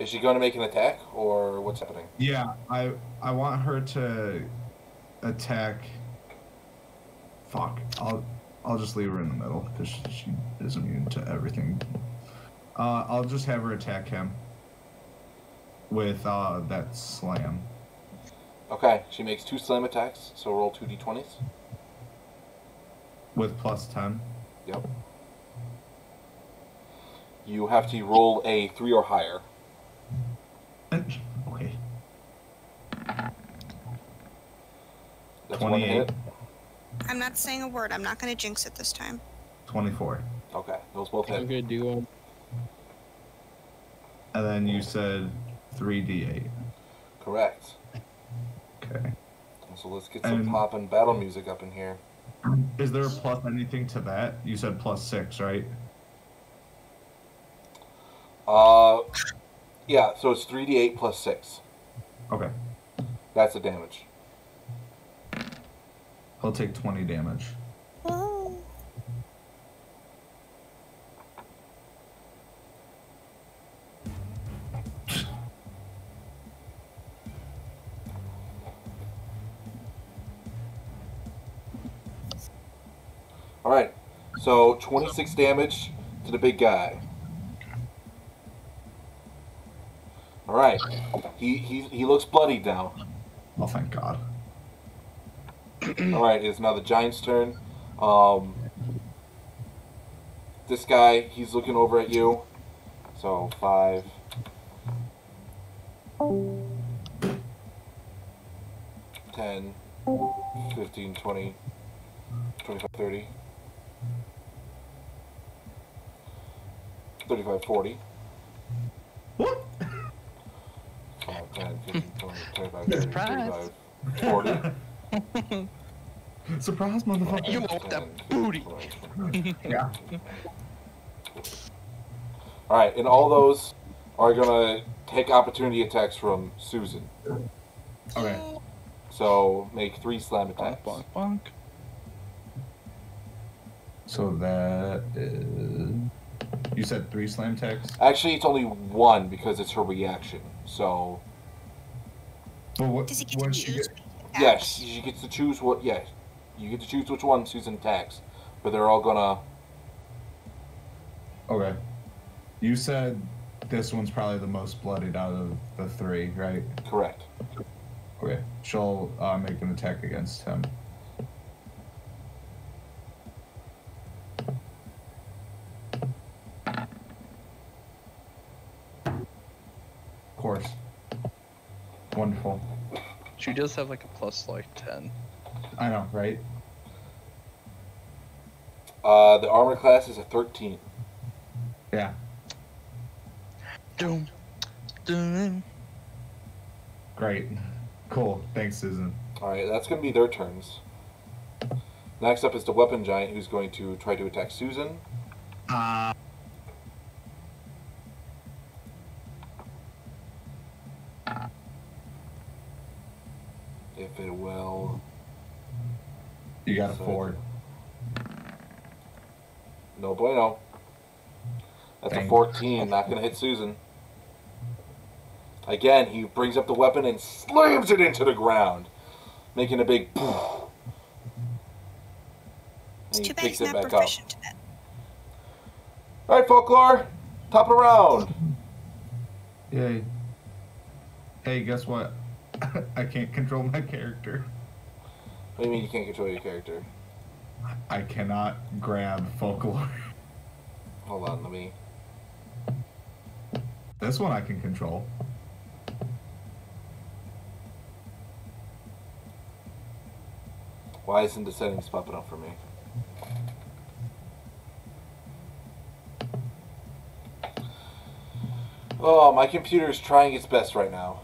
Is she going to make an attack or what's happening? Yeah, I I want her to attack. Fuck. I'll I'll just leave her in the middle because she, she is immune to everything. Uh, I'll just have her attack him with uh that slam. Okay, she makes two slam attacks, so roll two d20s. with plus ten. Yep. You have to roll a 3 or higher. Okay. That's 28. I'm not saying a word. I'm not going to jinx it this time. Twenty-four. Okay, those both hit. I'm gonna do one. And then you said three d eight. Correct. Okay. So let's get some And- poppin' battle music up in here. Is there a plus anything to that? You said plus six, right? Uh, yeah, so it's 3d8 plus 6. Okay. That's the damage. He'll take twenty damage. Oh. Alright, so 26 damage to the big guy. Alright, he, he, he looks bloodied now. Oh, thank God. Alright, it's now the giant's turn. Um, this guy, he's looking over at you. So, 5. Ten, fifteen, twenty, twenty-five, thirty, thirty-five, forty. What? 5, 10, 15, 20, 25, 30, Surprise. 40. Surprise, motherfucker. You want that booty. Yeah. All right, and all those are gonna take opportunity attacks from Susan. Okay. So make three slam attacks. Bonk, bonk, bonk. So that is You said three slam attacks. Actually, it's only one because it's her reaction. So But what? Does he get to choose? get- yes, she gets to choose what. Yes, you get to choose which one Susan attacks, but they're all gonna. Okay. You said this one's probably the most bloodied out of the three, right? Correct. Okay. She'll uh, make an attack against him. Of course. Wonderful. She does have like a plus like ten. I know, right? Uh, the armor class is a thirteen. Yeah. Doom. Doom. Great. Cool. Thanks, Susan. All right, that's gonna be their turns. Next up is the weapon giant, who's going to try to attack Susan. Uh, If it will. you got a So- four. No bueno. That's a 14, not gonna hit Susan. Again, he brings up the weapon and slams it into the ground, making a big poof. It's And he too bad he's it not back up. proficient in it. Alright, Foclar, top of the round. Yay. Hey, guess what? I can't control my character. What do you mean you can't control your character? I cannot grab Foclar. Hold on, let me. This one I can control. Why isn't the settings popping up for me? Oh, my computer is trying its best right now.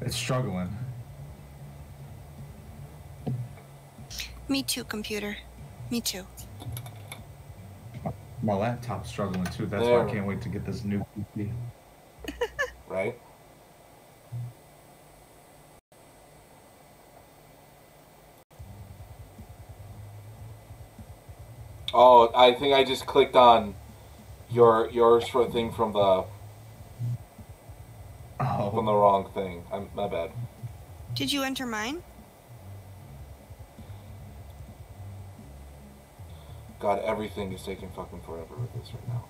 It's struggling. Me too, computer. Me too. My laptop's struggling too. That's why I can't wait to get this new PC. Right? Oh, I think I just clicked on your yours for a thing from the Oh. from the Oh, wrong thing. I'm my bad. Did you enter mine? God, everything is taking fucking forever with this right now.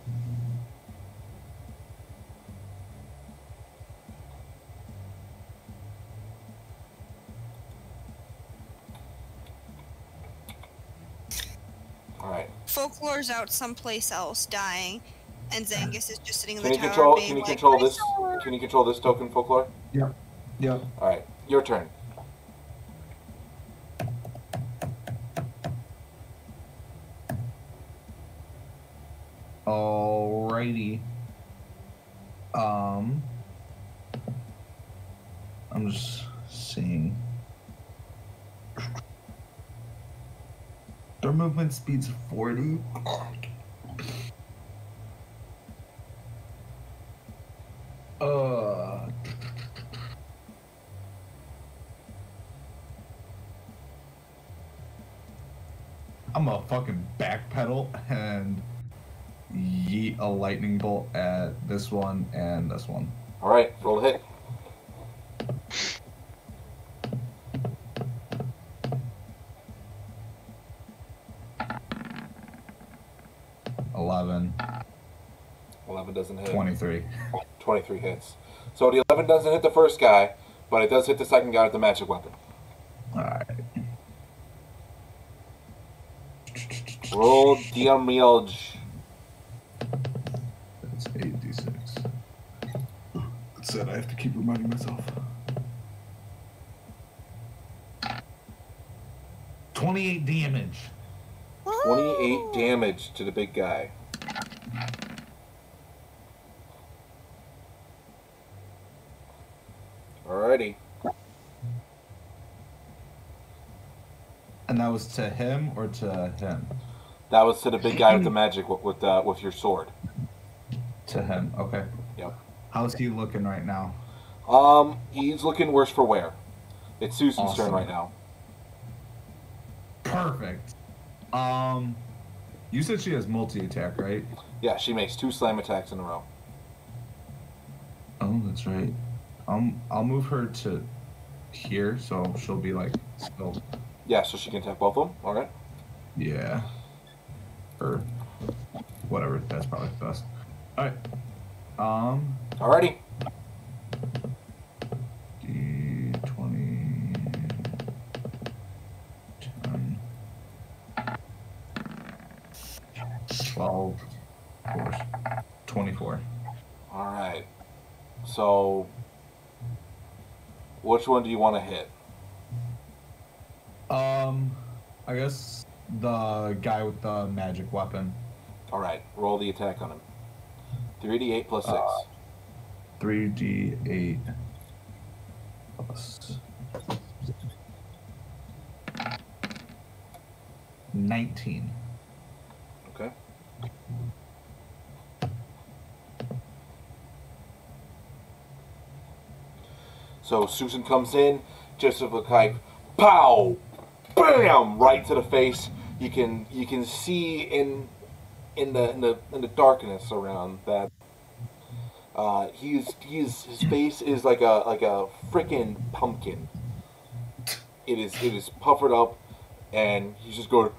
All right. Foclar's out someplace else dying, and Zengis is just sitting in Can the you tower control? being Can you like, control "My this? sword." Can you control this token, Foclar? Yep. Yep. All right, your turn. Alrighty. Um. I'm just seeing. Their movement speed's 40. Uh. I'm gonna fucking backpedal and yeet a lightning bolt at this one and this one. All right, roll a hit. Eleven. Eleven doesn't hit. 23. 23 hits. So the 11 doesn't hit the first guy, but it does hit the second guy with the magic weapon. Alright. Roll damage. That's 8d6. That's it, I have to keep reminding myself. 28 damage. 28 damage to the big guy. Alrighty. And that was to him or to him? That was to the big guy with the magic with with, uh, with your sword. To him, okay. Yep. How's he looking right now? Um, he's looking worse for wear. It's Susan's turn right now. Perfect. Um, You said she has multi attack, right? Yeah, she makes two slam attacks in a row. Oh, that's right. Um, I'll move her to here, so she'll be like still. Yeah, so she can attack both of them. All right. Yeah. Or whatever. That's probably the best. All right. Um. Alrighty. D twenty. 10, 12, of course, 24. All right. So, which one do you want to hit? Um, I guess the guy with the magic weapon. All right. Roll the attack on him. 3d8 plus 6. Uh, 3d8 plus 19. Okay. So Susan comes in, just look like pow, bam, right to the face. You can you can see in in the in the in the darkness around that. Uh, he's he's his face is like a like a freaking pumpkin. It is it is puffered up, and he's just going.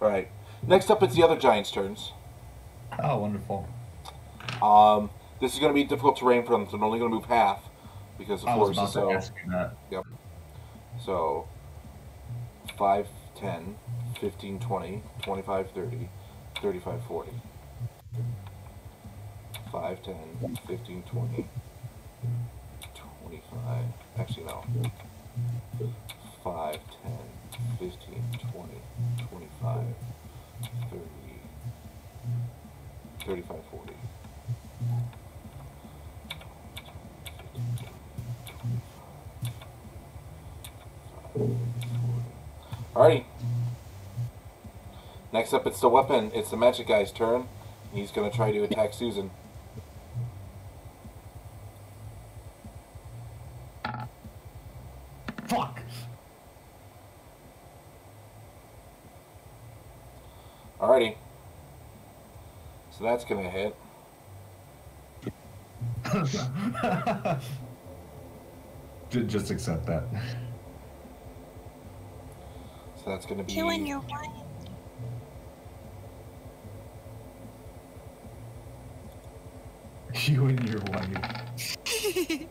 Right. Next up, it's the other giants' turns. Oh, wonderful. Um, this is going to be difficult terrain for them, so they're only going to move half because the was is so. to ask you that. Yep. So, 5, 10, 15, 20, 25, 30, 35, 40. 5, 10, 15, 20, 25. Actually, no. 5, 10, 15, 20, 25, 30, 35, 40. Alrighty. Next up, it's the weapon. It's the magic guy's turn. He's gonna try to attack Susan. Fuck. Alrighty. So that's gonna hit. Just accept that. So that's gonna be. You and your wife. You and your wife. 17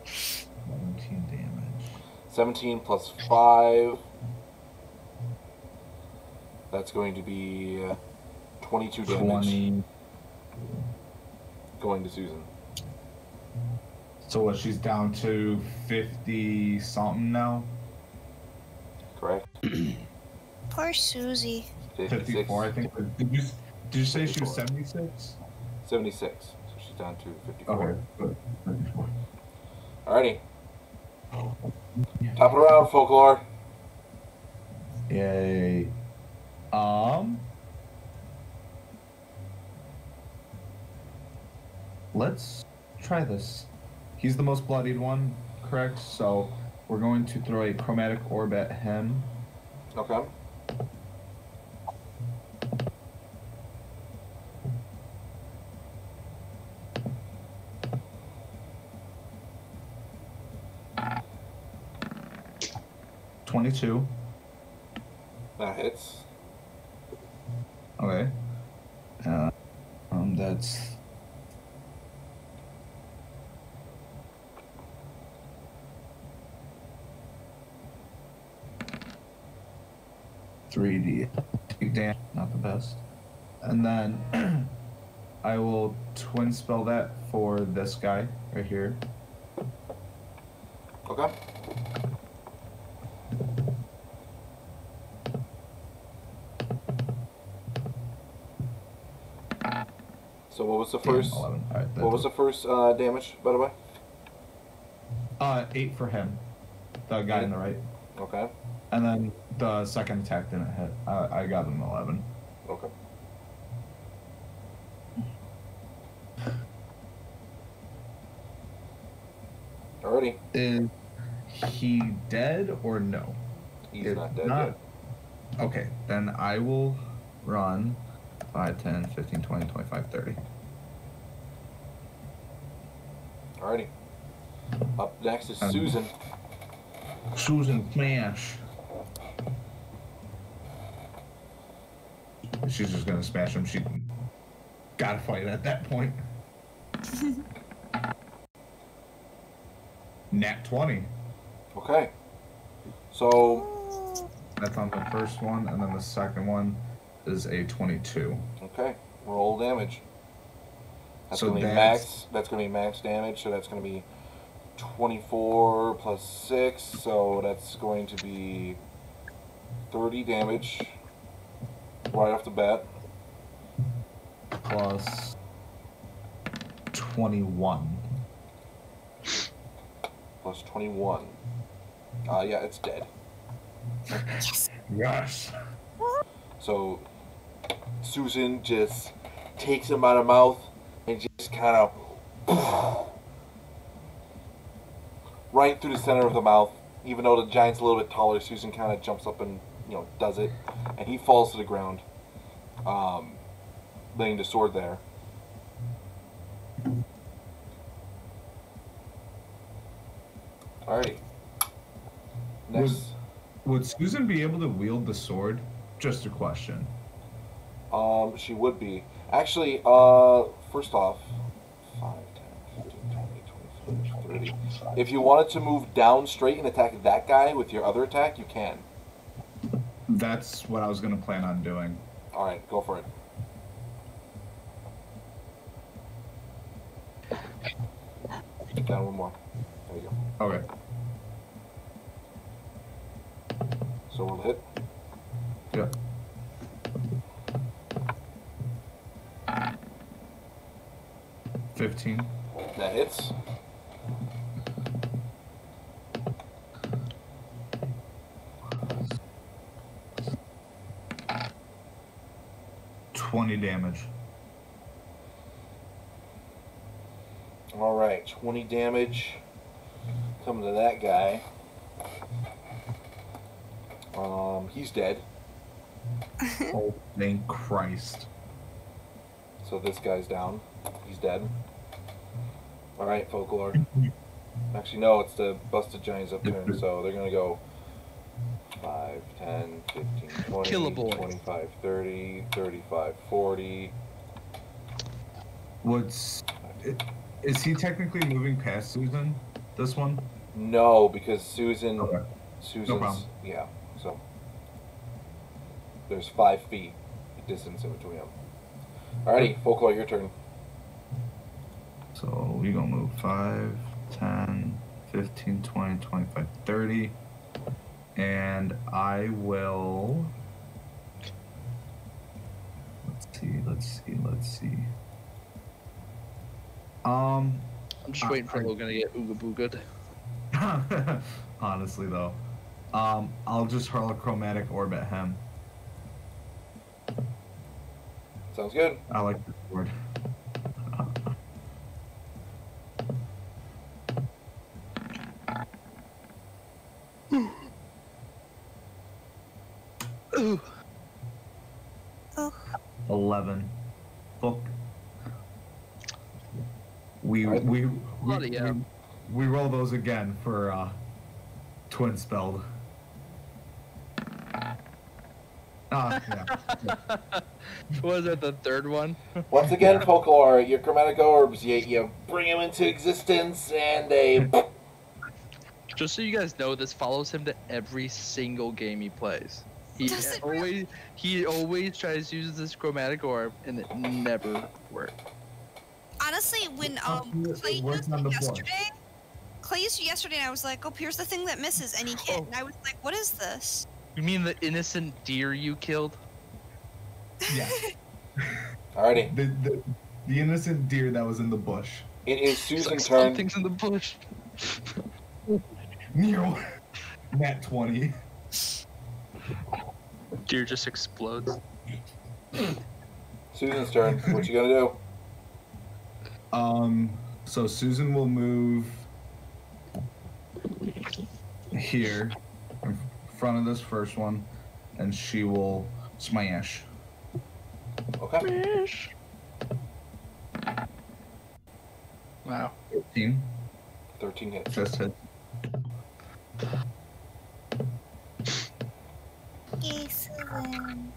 damage. 17 plus 5. That's going to be uh, 22 damage 20. going to Susan. So what? She's down to 50 something now. Correct? Poor Susie. 56. 54, I think. Did you did you say she was 76? 76. So she's down to 54. Okay, good. 54. Alrighty. Top it around, Foclar. Yay. Um. Let's try this. He's the most bloodied one, correct? So we're going to throw a chromatic orb at him. Okay. Twenty-two. That hits. Okay. Uh, um, that's three D. Damn, not the best. And then I will twin spell that for this guy right here. Okay. Was the Damn, first? 11. All right, What was the first uh, damage, by the way? Uh, eight for him. The guy in the right. Okay. And then the second attack didn't hit. I, I got him eleven. Okay. Already. Is he dead or no? He's It's not dead not- yet. Okay, then I will run 5, 10, 15, 20, 25, 30. Alrighty. Up next is Um, Susan. Susan Smash. She's just gonna smash him. She gotta fight at that point. Nat 20. Okay. So, That's on the first one, and then the second one is a 22. okay, roll damage. That's So gonna be that's- max. That's gonna be max damage. So that's gonna be 24 plus six. So that's going to be 30 damage right off the bat. Plus 21. Plus 21. Uh, yeah, it's dead. Yes. Yes. So Susan just takes him out of mouth and just kind of right through the center of the mouth. Even though the giant's a little bit taller, Susan kind of jumps up and you know does it, and he falls to the ground, um, laying the sword there. Alrighty. Next. Would Susan be able to wield the sword? Just a question. Um, she would be. Actually, uh, first off, 5, 10, 15, 20, 30. If you wanted to move down straight and attack that guy with your other attack, you can. That's what I was going to plan on doing. All right, go for it. Down one more. There you go. Okay. So we'll hit. Yeah. 15. That hits. Twenty damage. All right, twenty damage. Coming to that guy. Um, he's dead. Oh, thank Christ! So this guy's down. He's dead. Alright, Foclar. Mm-hmm. Actually, no, it's the busted giants up there. So they're gonna go 5, 10, 15, 20, Kill a boy. 25, 30, 35, 40. What's is he technically moving past Susan? This one? No, because Susan. Okay. Susan's. problem. yeah, so. There's 5 feet distance in between them. Alrighty, Foclar, your turn. So we're gonna move 5, 10, 15, 20, 25, 30. And I will. Let's see, let's see, let's see. Um, I'm just waiting for Logan to get ooga booga'd. honestly though, um, I'll just hurl a chromatic orb at him. Sounds good. I like the word. 11 book. We we we, we, we, we roll those again for uh, twin spelled. Ah, yeah. Was it the third one? Once again, Foclar. Your chromatic orbs. You, you bring them into existence, and they. Just so you guys know, this follows him to every single game he plays. He Does it really? always he always tries to use this chromatic orb, and it never worked. Honestly, when um Clay used it the board. yesterday, Clay used it yesterday, and I was like, "Oh, here's the thing that misses," and he hit, Oh. and I was like, "What is this?" You mean the innocent deer you killed? yeah. Alrighty, The, the the innocent deer that was in the bush. it is Susan's like turn. something's in the bush. Nero. Nat twenty. Deer just explodes. Susan's turn. What you gonna do? Um. So Susan will move here, in front of this first one, and she will smash. Okay. Smash. Wow. 13. 13 hits. Just hit. Yay, Susan.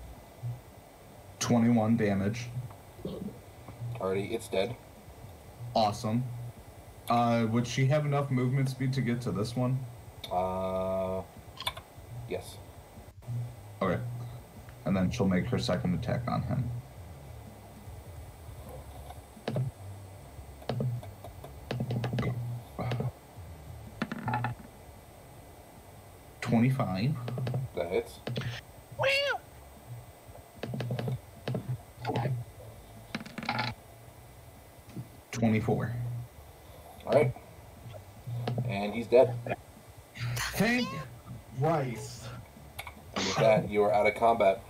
21 damage. Already, it's dead. Awesome. Uh, would she have enough movement speed to get to this one? Uh, yes. Okay. And then she'll make her second attack on him. Twenty-five. That hits. Wow. Twenty-four. All right. And he's dead. Thank Christ. And with that, you are out of combat.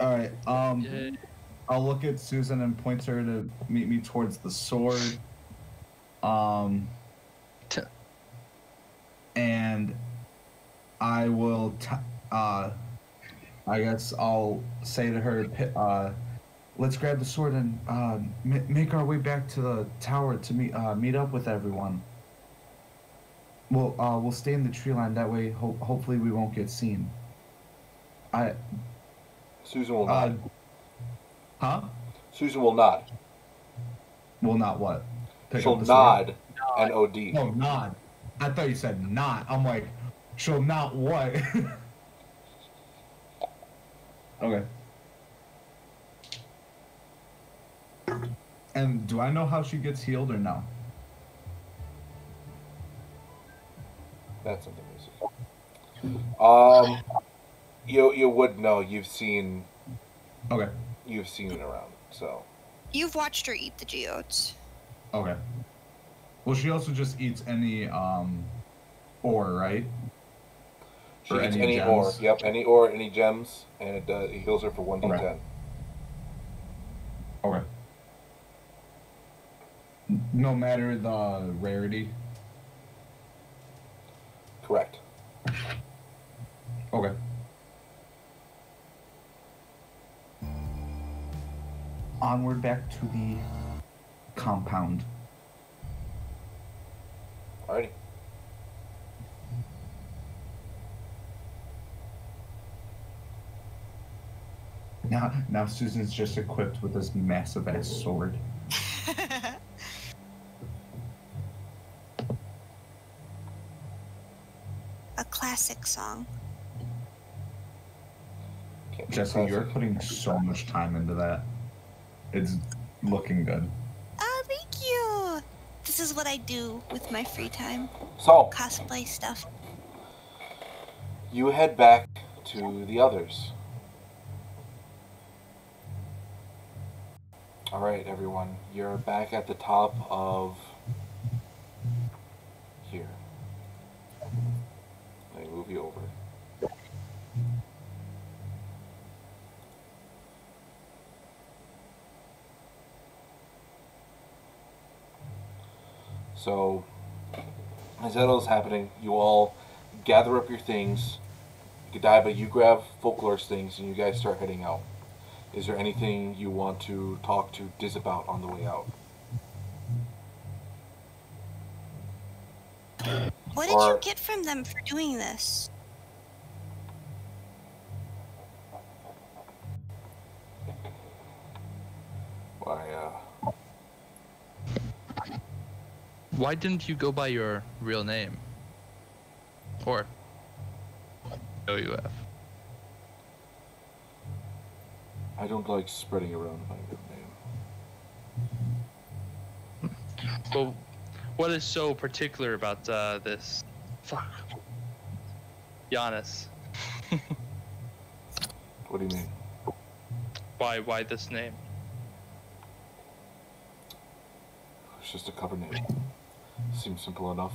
All right. Um, I'll look at Susan and point her to meet me towards the sword. Um, and I will. T- uh, I guess I'll say to her, uh, "Let's grab the sword and uh, ma- make our way back to the tower to meet uh, meet up with everyone." We'll uh, we'll stay in the tree line. That way, ho- hopefully, we won't get seen. I. Susan will Uh, nod. huh? Susan will nod. Will not what? Pick She'll up the sword? nod. N O D. Oh, nod. I thought you said not. I'm like, she'll not what? okay. And do I know how she gets healed or no? That's something music. Um, you you would know. You've seen. Okay. You've seen it around. So You've watched her eat the geodes. Okay. Well, she also just eats any um ore, right? She Or eats any any, ore. Yep, any ore, any gems, and it does. It heals her for 1d10. Okay. N- No matter the rarity. Correct. Okay. Onward back to the compound. Alrighty. Now, now Susan's just equipped with this massive ass sword. A classic song. Can't Jesse, you're putting so much time into that. It's looking good. Oh, thank you. This is what I do with my free time. So Cosplay stuff. you head back to the others. All right, everyone. You're back at the top of here. Let me move you over. So, as that all is happening, you all gather up your things. Godiva, you grab Foclar's things and you guys start heading out. Is there anything you want to talk to Diz about on the way out? What did Or- you get from them for doing this? Why, uh, Why didn't you go by your real name? Or OUF? I don't like spreading around my good name. Well, what is so particular about uh, this? Fuck. Yanis. What do you mean? Why? Why this name? It's just a cover name. Seems simple enough.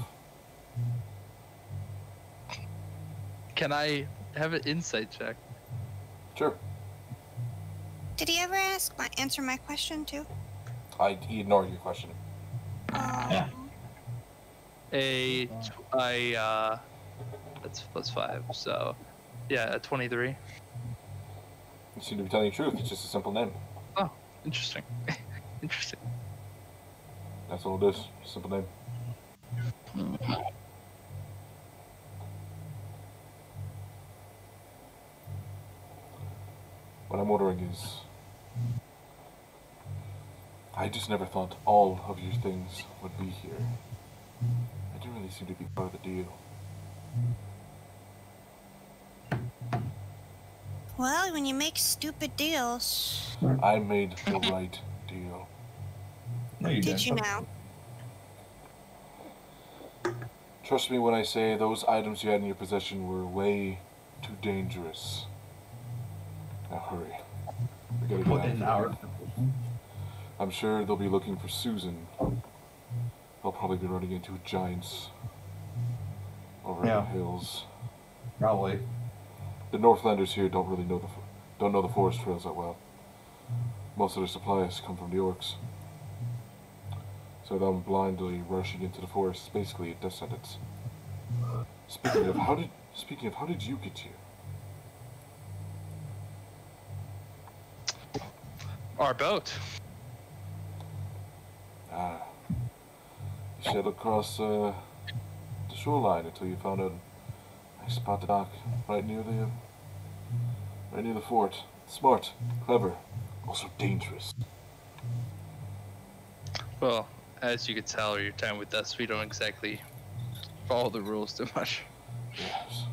Can I have an insight check? Sure. Did he ever ask my answer my question too? I he ignored your question. Um, A, tw- a, uh, a that's plus five. So, yeah, a 23. You seem to be telling the truth. It's just a simple name. Oh, interesting. interesting. That's all it is. Simple name. What I'm ordering is, I just never thought all of your things would be here. I didn't really seem to be part of the deal. Well, when you make stupid deals, I made the right deal. No, you did didn't. you now? Trust me when I say those items you had in your possession were way too dangerous. Now hurry. We gotta get Put out in our. I'm sure they'll be looking for Susan. They'll probably be running into giants over in the hills. Probably. The Northlanders here don't really know the don't know the forest trails that well. Most of their supplies come from the orcs. So them blindly rushing into the forest is basically a death sentence. Speaking of how did speaking of how did you get here? Our boat. Ah. You sailed across uh, the shoreline until you found a nice spot to dock right near the right near the fort. Smart, clever, also dangerous. Well, as you can tell, your time with us, we don't exactly follow the rules too much. Yes,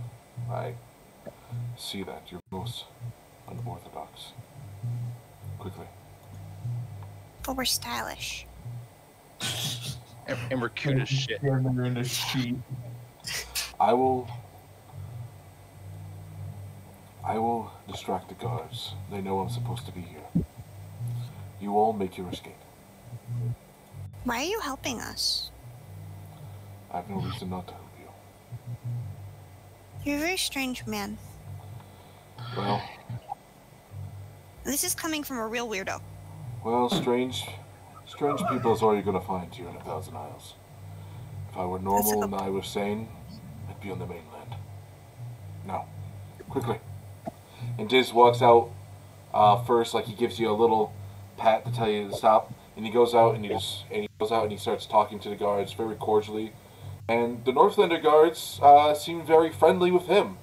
I see that. You're most unorthodox. Quickly. But we're stylish. And, and we're cute as shit. In a sheet. I will. I will distract the guards. They know I'm supposed to be here. You all make your escape. Why are you helping us? I have no reason not to help you. You're a very strange man. Well, This is coming from a real weirdo. Well, strange, strange people is all you're gonna find here in a thousand isles. If I were normal and I was sane, I'd be on the mainland. Now, quickly. And Diz walks out uh, first, like he gives you a little pat to tell you to stop, and he goes out and he just and he goes out and he starts talking to the guards very cordially, and the Northlander guards uh, seem very friendly with him.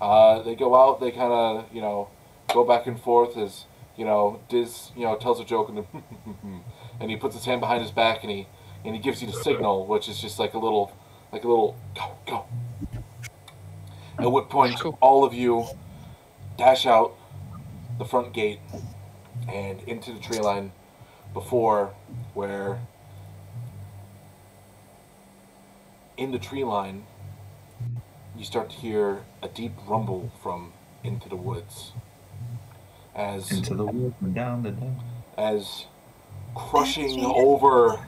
Uh, they go out, they kind of you know go back and forth as you know Diz you know tells a joke and then and he puts his hand behind his back and he and he gives you the signal, which is just like a little like a little go go. At what point all of you dash out the front gate and into the tree line before where in the tree line you start to hear a deep rumble from into the woods as Into the woods and down the down. as crushing over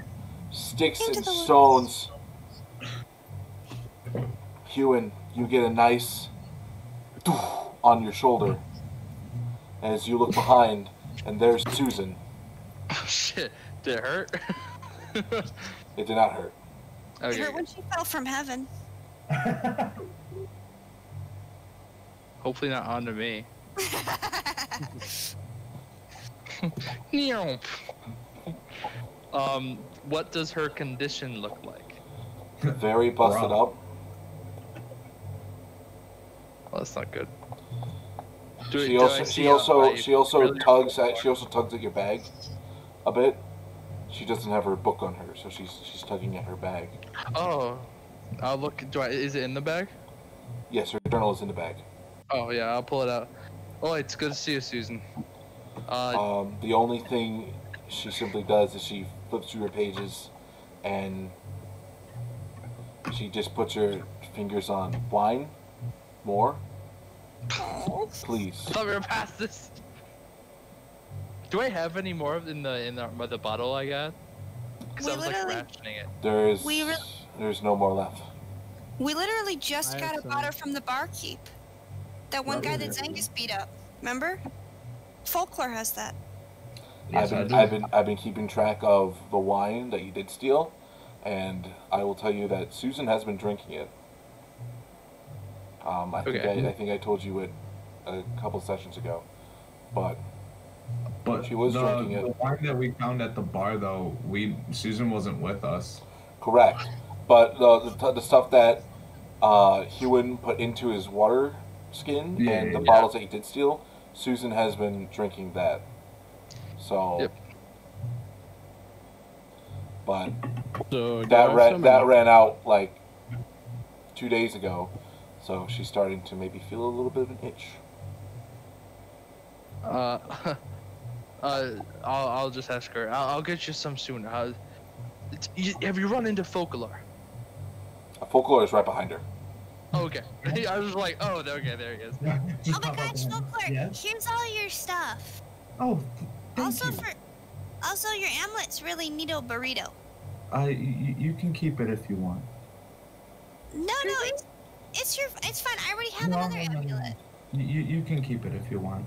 sticks and stones Huin, you get a nice on your shoulder as you look behind, and there's Susan. Oh shit! Did it hurt? It did not hurt. Oh, it hurt when she fell from heaven. Hopefully not onto me. Um, what does her condition look like? Very busted up. Well, that's not good. Do, She do I also she also she also really- tugs at she also tugs at your bag a bit. She doesn't have her book on her, so she's she's tugging at her bag. Oh, I'll look. Do I? Is it in the bag? Yes, her journal is in the bag. Oh yeah, I'll pull it out. Oh, it's good to see you, Susan. Uh, Um, the only thing she simply does is she flips through her pages, and she just puts her fingers on wine, more, please. I thought we were past this. Do I have any more in the in the, the bottle I got? Because We I was like literally- rationing it. There is We there's no more left. We literally just I got a bottle from the barkeep. That one guy that Zengis beat up. Remember? Foclar has that. Yes, I I've been I've been I've been keeping track of the wine that you did steal, and I will tell you that Susan has been drinking it. Um, I think Okay. I, I think I told you it a couple sessions ago, but But She was the, drinking it. The wine that we found at the bar, though, we Susan wasn't with us. correct. But the the, the stuff that uh, Huin put into his water skin Yeah, and the yeah. bottles that he did steal, Susan has been drinking that. So. Yep. But do I that ran that ran out like two days ago, so she's starting to maybe feel a little bit of an itch. Uh, uh, I'll, I'll just ask her. I'll, I'll get you some soon. Uh, it's, you, have you run into Foclar? A Foclar is right behind her. Oh, okay. I was like, oh, okay, there he is. Oh my gosh, Foclar, here's all your stuff. Oh, thank also you. for also your amulet's really neato burrito. Uh, you, you can keep it if you want. No, no, it's it's your it's fine. I already have No, another no, no, no. amulet. You, you you can keep it if you want.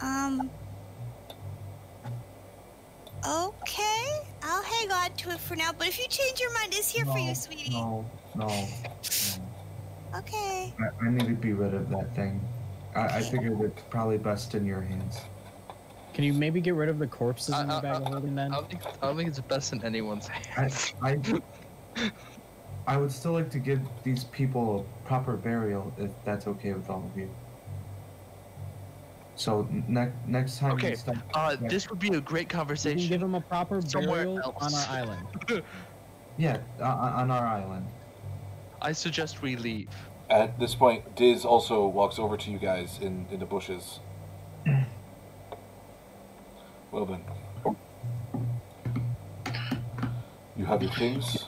Um. Okay, I'll hang on to it for now. But if you change your mind, it's here for you, sweetie. No, no, no. Okay. I, I need to be rid of that thing. I, I figured it's probably best in your hands. Can you maybe get rid of the corpses in the your bag of holding then? I don't think I don't think it's best in anyone's hands. I, I, I would still like to give these people a proper burial if that's okay with all of you. So ne- next time Okay, you stop, Uh, this would be a great We can conversation. give them a proper Somewhere burial on our island. yeah, uh, on our island. I suggest we leave. At this point, Diz also walks over to you guys in, in the bushes. well then. You have your things?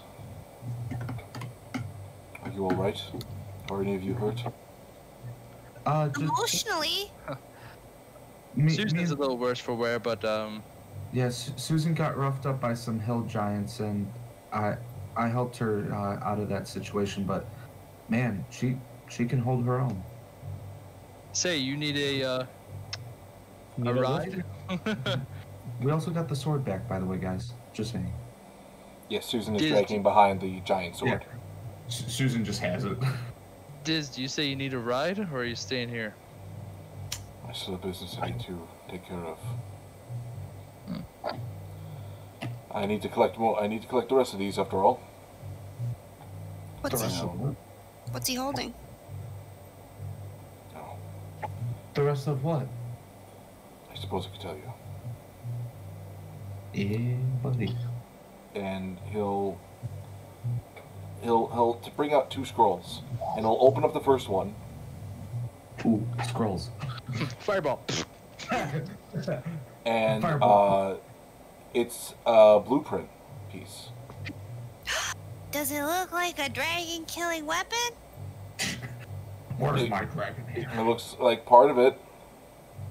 Are you alright? Are any of you hurt? Uh, just Emotionally, me, me Susan's a little worse for wear, but um, Yes, Susan got roughed up by some hill giants, and I I helped her uh, out of that situation. But man, she she can hold her own. say you need a uh, Need a a ride. We also got the sword back, by the way, guys. Just saying. Yes, Susan is Diz, dragging behind the giant sword. Su- Susan just has it. Diz, do you say you need a ride, or are you staying here? I still have business I need to take care of. I need to collect more. I need to collect the rest of these after all. What's he, So, what's he holding? no, The rest of what? I suppose I could tell you. Yeah, buddy. and he'll he'll he'll to bring out two scrolls, and he'll open up the first one. Ooh, scrolls. Fireball. and Fireball. uh, it's a blueprint piece. Does it look like a dragon killing weapon? Where's my dragon It looks like part of it.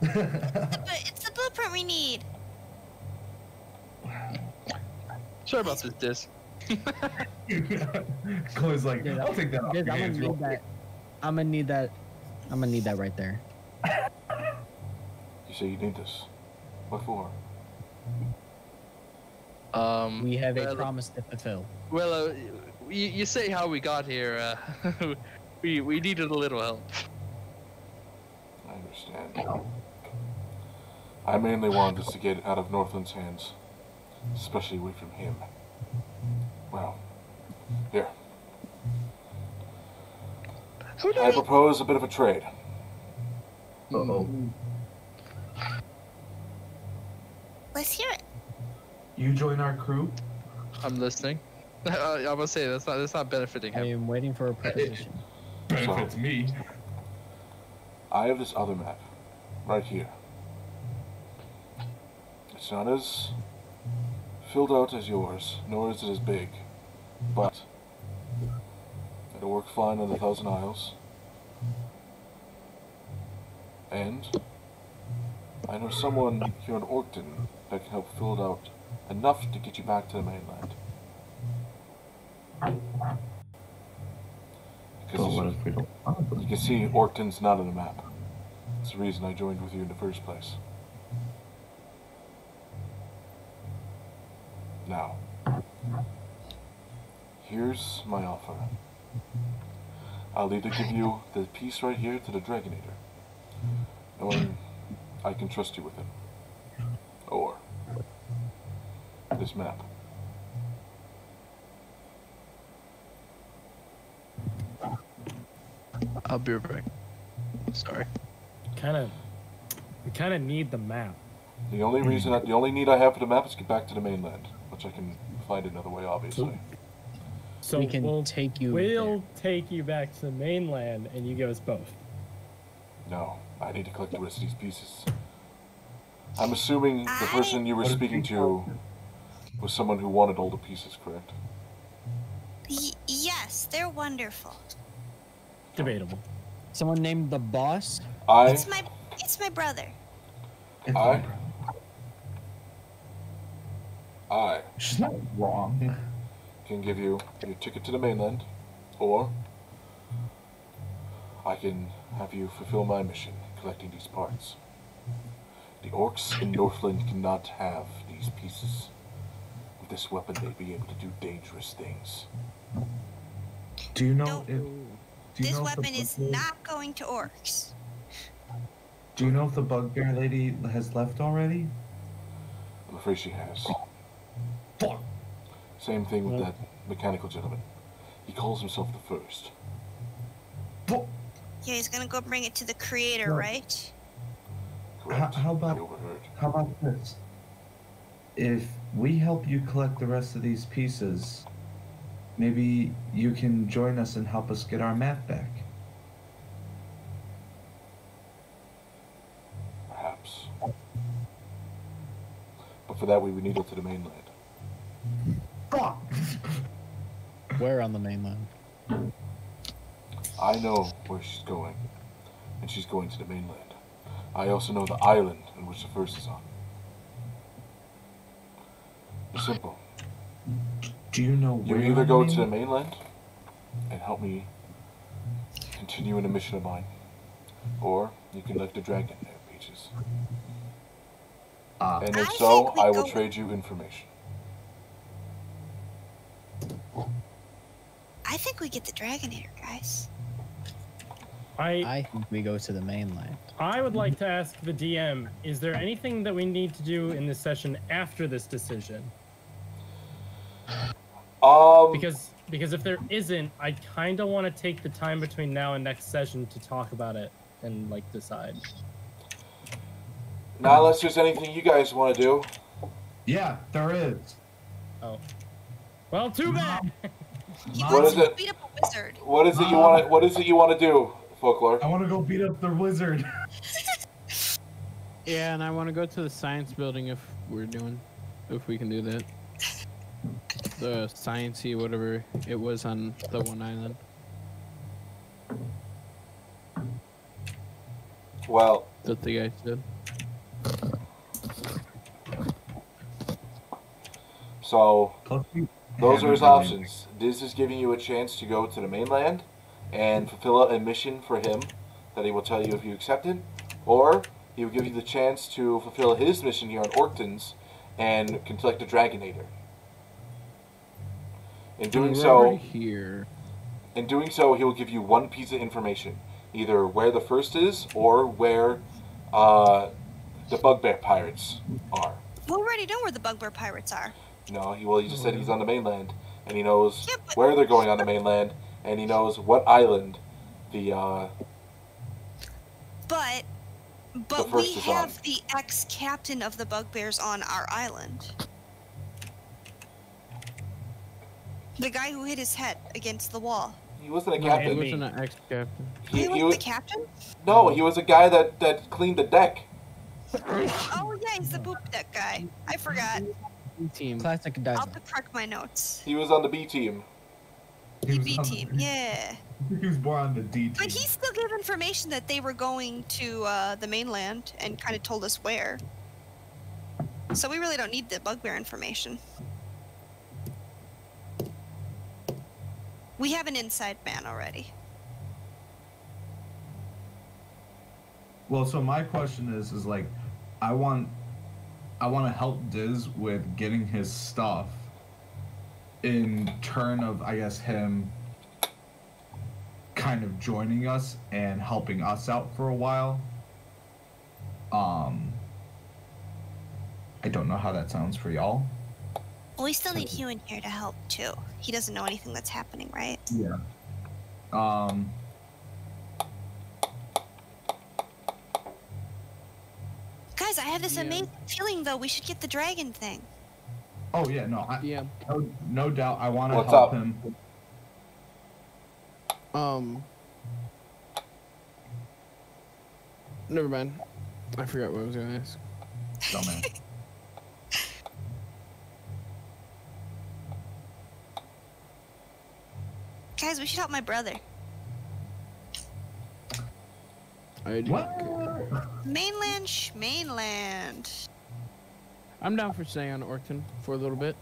But it's the blueprint we need. Sorry about this, Diz. Chloe's like, Yeah, I'll take that off your I'm hands gonna real need quick. that. I'm gonna need that. I'm gonna need that right there. You say you need this. What for? Um, We have a well, promise to fulfill. Well, uh, you, you say how we got here. Uh, we we needed a little help. I understand. I mainly wanted us to get out of Northland's hands, especially away from him. Well, here. I propose a bit of a trade. Uh-oh. Let's hear it. You join our crew? I'm listening. Uh, I must say that's not that's not benefiting I am waiting for a proposition. Benefits me. I have this other map, right here. It's not as filled out as yours, nor is it as big, but it'll work fine on the Thousand Isles. And I know someone here in Orkton that can help fill it out enough to get you back to the mainland. But what if we don't you can see Orkton's not on the map. That's the reason I joined with you in the first place. Now, here's my offer. I'll either give you the piece right here to the Dragonator, or I can trust you with it, or this map. I'll be right back. Sorry. Kind of. We kind of need the map. The only reason, I, the only need I have for the map is to get back to the mainland, which I can find another way, obviously. So we can we'll, take you. We'll take you back to the mainland, and you give us both. No, I need to collect the rest of these pieces. I'm assuming the person you were speaking to was someone who wanted all the pieces, correct? Y- yes, they're wonderful. Debatable. Someone named the boss. I, It's my it's my brother. I, I She's not wrong. can give you your ticket to the mainland, or I can have you fulfill my mission collecting these parts. The orcs in Northland cannot have these pieces. With this weapon, they'd be able to do dangerous things. Do you know No. if? Do you This know if weapon is bugbear- not going to orcs. Do you know if the bugbear lady has left already? I'm afraid she has. Fuck. Same thing with that mechanical gentleman. He calls himself the first. Fuck. Yeah, he's gonna go bring it to the creator, No. right? Correct? how about- overheard. How about this? If we help you collect the rest of these pieces, maybe you can join us and help us get our map back. Perhaps. But for that, we would need to go to the mainland. Fuck. Where on the mainland? I know where she's going, and she's going to the mainland. I also know the island in which the first is on. It's simple. Do you know where? You where? either go to the mainland? mainland and help me continue in a mission of mine, or you can let the dragon have Peaches. Ah. And if I so, I will trade you information. I think we get the dragon here, guys. I I think we go to the mainland. I would like to ask the DM: Is there anything that we need to do in this session after this decision? Um, Because because if there isn't, I kind of want to take the time between now and next session to talk about it and like decide. not unless there's anything you guys want to do. Yeah, there is. Oh, well, too bad. He What wants to it? beat up a wizard. What is it you want to? What is it you want to do, Foclar? I want to go beat up the wizard. Yeah, and I want to go to the science building if we're doing, if we can do that. The sciencey whatever it was on the one island. Well, That the guy said. so Those are his options. This is giving you a chance to go to the mainland and fulfill a mission for him that he will tell you if you accept it, or he will give you the chance to fulfill his mission here on Orktons and collect a Dragonator. In doing We're so, here. in doing so, he will give you one piece of information, either where the first is or where uh, the Bugbear Pirates are. We already know where the Bugbear Pirates are. No, he well, he just said he's on the mainland, and he knows Yeah, but- where they're going on the mainland, and he knows what island the uh, But but The we is have on. the ex-captain of the Bugbears on our island. The guy who hit his head against the wall. he wasn't a No, He wasn't an ex-captain. He, He, he was was the captain? no, he was a guy that that cleaned the deck. Oh yeah, he's the poop deck guy. I forgot. Team. Classic I'll dive. have to correct my notes. He was on the B team. He was B on- team, yeah. He was born on the D team. But he still gave information that they were going to uh, the mainland and kind of told us where. So we really don't need the bugbear information. We have an inside man already. Well, so my question is, is like, I want, I want to help Diz with getting his stuff. In turn of, I guess him. kind of joining us and helping us out for a while. Um, I don't know how that sounds for y'all. Well, we still need Hugh in here to help too. He doesn't know anything that's happening, right? Yeah. Um. Guys, I have this Yeah. amazing feeling though. We should get the dragon thing. Oh yeah, no, I, Yeah. no, no doubt. I want to What's help up? him. Um. Never mind. I forgot what I was gonna ask. Dumbass. Guys, we should help my brother. I do. what? Mainland, sh mainland. I'm down for staying on Orkton for a little bit.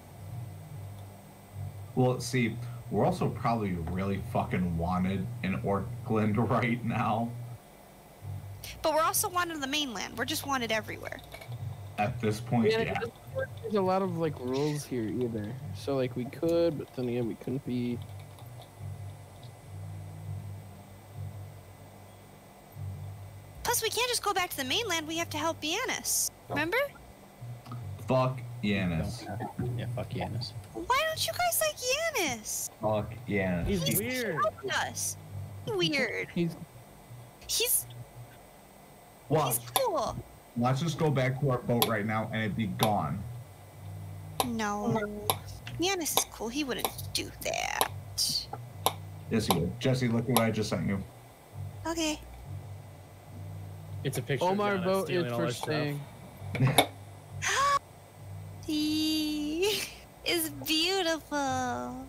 Well, see, we're also probably really fucking wanted in Orkland right now. But we're also wanted on the mainland. We're just wanted everywhere. At this point, Yeah, yeah. it doesn't work. There's a lot of like rules here either. So like we could, but then again we couldn't be. Plus, we can't just go back to the mainland. We have to help Yanis. Remember? Fuck Yanis. Yeah, fuck Yanis. Why don't you guys like Yanis? Fuck yeah. He's weird. Helped us. Weird. He's He's Watch. he's cool. Let's just go back to our boat right now and it'd be gone. No. Yanis is cool. He wouldn't do that. Yes, he would. Jesse, look at what I just sent you. Okay. It's a picture Omar of Yanis vote stealing is all for our staying. He is beautiful. I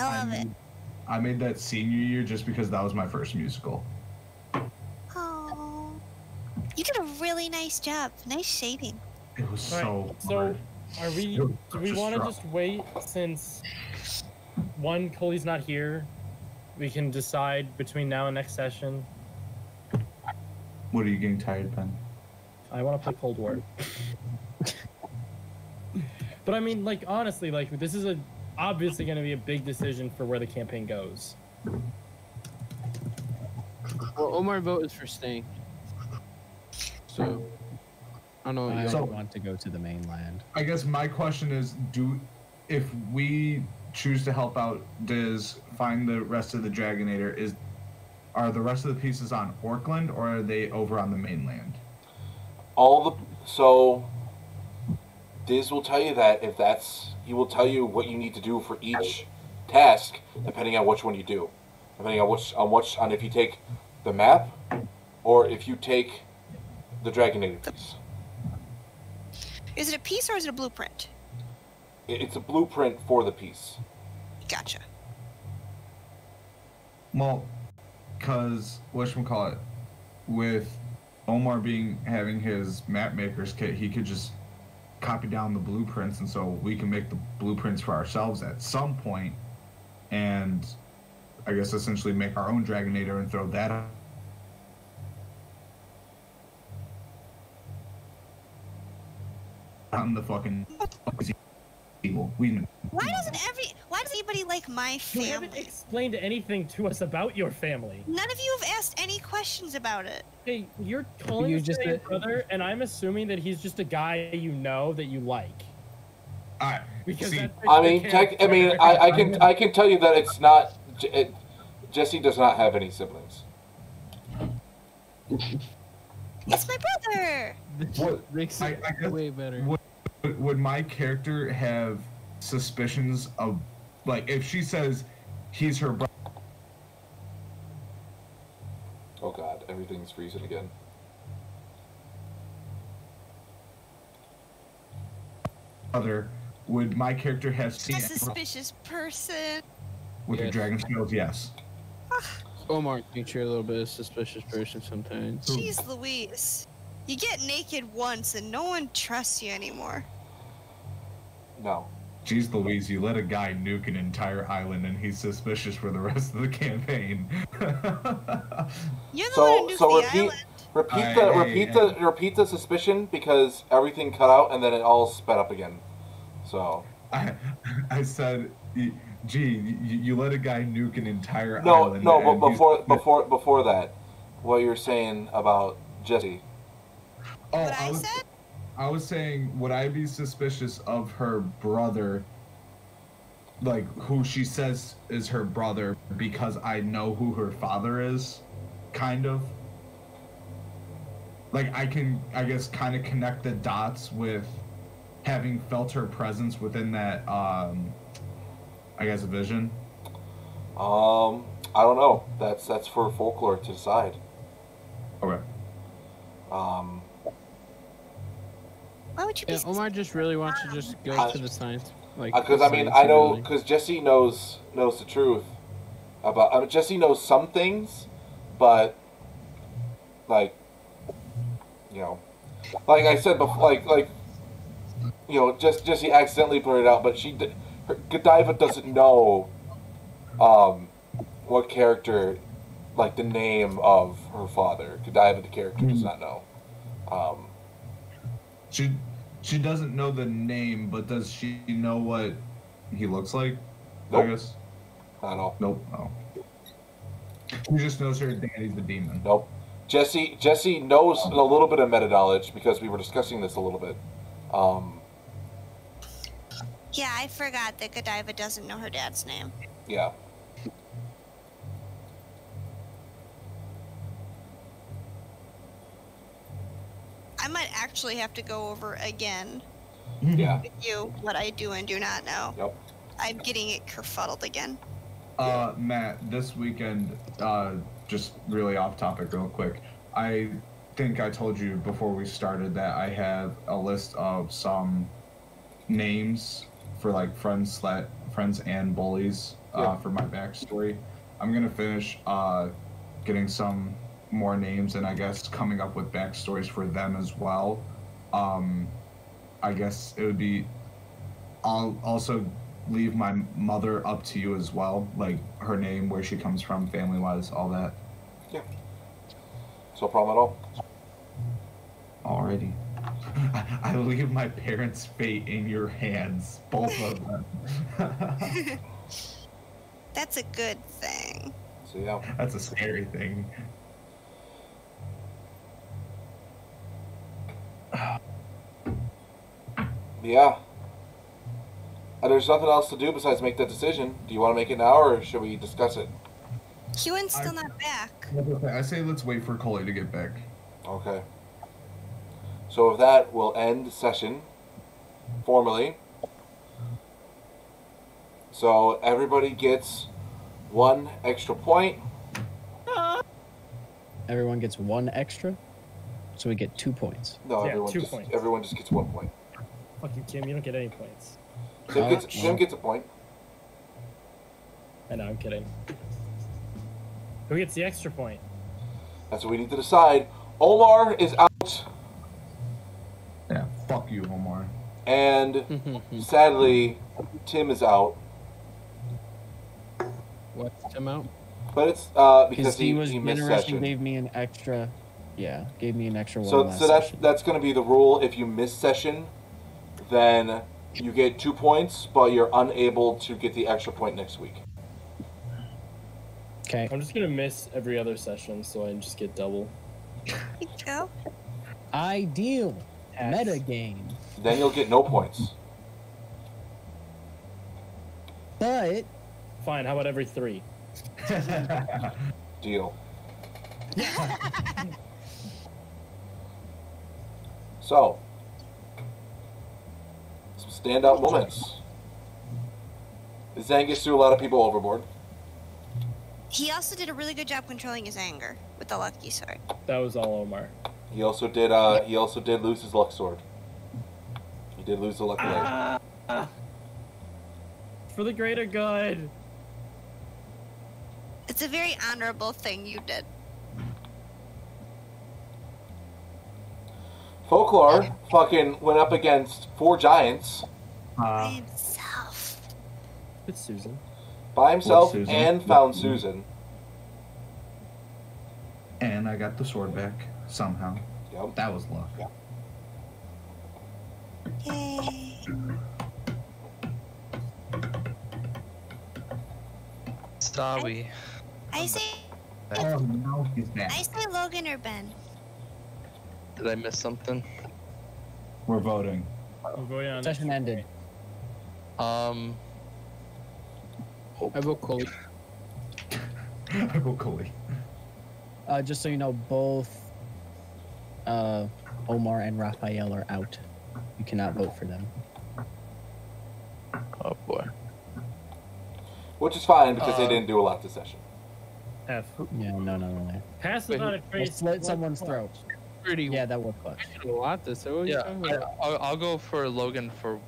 love it. I made that senior year just because that was my first musical. Oh. You did a really nice job. Nice shading. It was Alright, so so hard. are we? Do we want to just wait since one Colley's not here? We can decide between now and next session. What are you getting tired, of Ben? I want to play Cold War. but I mean, like honestly, like this is a obviously going to be a big decision for where the campaign goes. Well, Omar vote is for staying. So I don't know. What I you So- want to go to the mainland. I guess my question is, do if we choose to help out does find the rest of the Dragonator, is are the rest of the pieces on Auckland or are they over on the mainland? all the so Diz will tell you that if that's he will tell you what you need to do for each task depending on which one you do depending on which on which on if you take the map or if you take the dragon Dragonator piece Is it a piece or is it a blueprint? It's a blueprint for the piece Gotcha. Well, cause what should we call it with Omar being having his map maker's kit, he could just copy down the blueprints, and so we can make the blueprints for ourselves at some point, and I guess essentially make our own Dragonator and throw that out. In the fucking evil. We Why doesn't every why does anybody like my You haven't family? explained anything to us about your family. None of you have asked any questions about it. Hey, you're calling You us just your did- brother, and I'm assuming that he's just a guy you know that you like. I Because see. that's I mean tech, I mean I, I can I can tell you that it's not it, Jesse does not have any siblings It's my brother. What- makes I- it I guess- way better. Would, would my character have suspicions of, like, if she says he's her brother? oh god everything's freezing again brother, would my character have seen A suspicious person. with your Yes. dragon skills? Yes. Ah. Omar thinks you're a little bit of a suspicious person sometimes. Jeez Louise. You get naked once and no one trusts you anymore. no Jeez Louise, you let a guy nuke an entire island and he's suspicious for the rest of the campaign. You're the So- one who nuked so the repeat- island. repeat I- the I- repeat the repeat the suspicion because everything cut out and then it all sped up again so I, I said, gee, you, you let a guy nuke an entire No, island. no, and but he's- before before before that, what you're saying about Jesse? Oh, What I I was, said? I was saying, would I be suspicious of her brother, like who she says is her brother, because I know who her father is, kind of. Like I can, I guess, kind of connect the dots with having felt her presence within that, um, I guess, vision. Um, I don't know. That's that's for Foclar to decide. Okay. Um, Why would you be Yeah, Omar just really wants to just go I- to the science. Like, because Uh, I mean I know ability. because Jesse knows knows the truth about. I mean, Jesse knows some things, but like you know, like I said before, like like you know, just Jesse accidentally blurted out, but she did. Her, Godiva doesn't know um what character, like the name of her father. Godiva, the character, does not know. Um, She she doesn't know the name, but does she know what he looks like? Nope. I guess. I don't know. Nope. No. She just knows her daddy's the demon. Nope. Jesse Jesse knows a little bit of meta knowledge because we were discussing this a little bit. Um, Yeah, I forgot that Godiva doesn't know her dad's name. yeah. I might actually have to go over again Yeah. with you what I do and do not know. Yep. I'm getting it kerfuddled again. Uh, Matt, this weekend, uh, just really off topic, real quick. I think I told you before we started that I have a list of some names for like friends, sla- friends and bullies uh, Yeah. for my backstory. I'm gonna finish uh, getting some more names and I guess coming up with backstories for them as well. Um, I guess it would be. I'll also leave my mother up to you as well, like her name, where she comes from, family wise, all that. Yeah. No problem at all. Alrighty. I leave my parents' fate in your hands, both of them. That's a good thing. So yeah. That's a scary thing. Yeah. Uh, there's nothing else to do besides make that decision. Do you want to make it now, or should we discuss it? Huin's still I- not back. I say let's wait for Colley to get back. Okay. So with that, we'll end session formally. So everybody gets one extra point. Everyone gets one extra, so we get two points. No, Yeah, everyone two just points. everyone just gets one point. Fuck you, Kim. You don't get any points. Tim gets Tim gets a point. I know, I'm kidding. Who gets the extra point? That's what we need to decide. Omar is out, Yeah, fuck you, Omar. and sadly, Tim is out. What's him out? But it's uh, Because because he, he, was he missed generous session. gave me an extra. Yeah, gave me an extra one So, last so that's session. that's going to be the rule. If you miss session, then you get two points, but you're unable to get the extra point next week. Okay. I'm just gonna miss every other session, so I just get double. Here go. Ideal meta game, Then you'll get no points. but Fine. How about every three? Deal. so, some standout moments. Zengis threw a lot of people overboard. He also did a really good job controlling his anger with the lucky sword. That was all Omar. He also did. Uh, he also did lose his luck sword. He did lose the lucky leg. For the greater good. It's a very honorable thing you did. Foclar fucking went up against four giants By Uh, himself. It's Susan. by himself Susan? and found Susan. and I got the sword back somehow. Yep. That was luck. Yay. Sorry. I say, Oh, no, he's back. I say Logan or Ben. Did I miss something? We're voting. I'm going on. Session ended. Um, I vote Colley. I vote Colley. Uh, just so you know, both uh, Omar and Raphial are out. You cannot vote for them. oh boy. Which is fine because they Uh, didn't do a lot this session. F. Yeah, no, no, no, no. Passive on a We'll trace. slit someone's throat. Pretty Yeah, that would clutch. I did a lot this. So what Yeah, I, I'll, I'll go for Logan for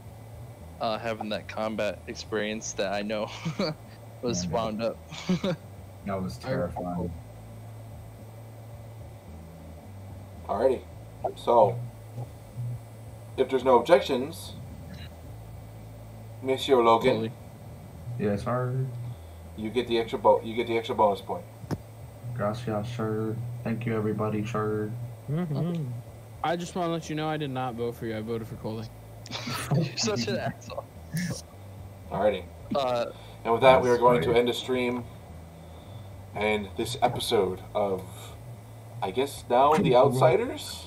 uh, having that combat experience that I know was Yeah. wound up. That was terrifying. Alrighty. So, if there's no objections, Monsieur Logan, Colley. Yes, sir. you get the extra bo- you get the extra bonus point. Gracias, sir. Thank you, everybody, sir. Mhm. I just want to let you know I did not vote for you. I voted for Colley. You're such an asshole. Alrighty. Uh, And with that, we are That's going to end the stream and this episode of, I guess now the Outsiders.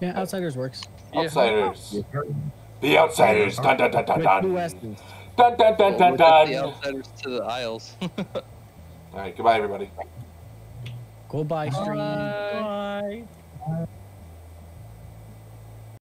Yeah, Outsiders works. Yeah. Outsiders. The Outsiders. Dun dun dun dun With two dun. S's. Dun dun dun dun the outsiders to the aisles. All right. Goodbye, everybody. Goodbye, stream. Bye. Bye.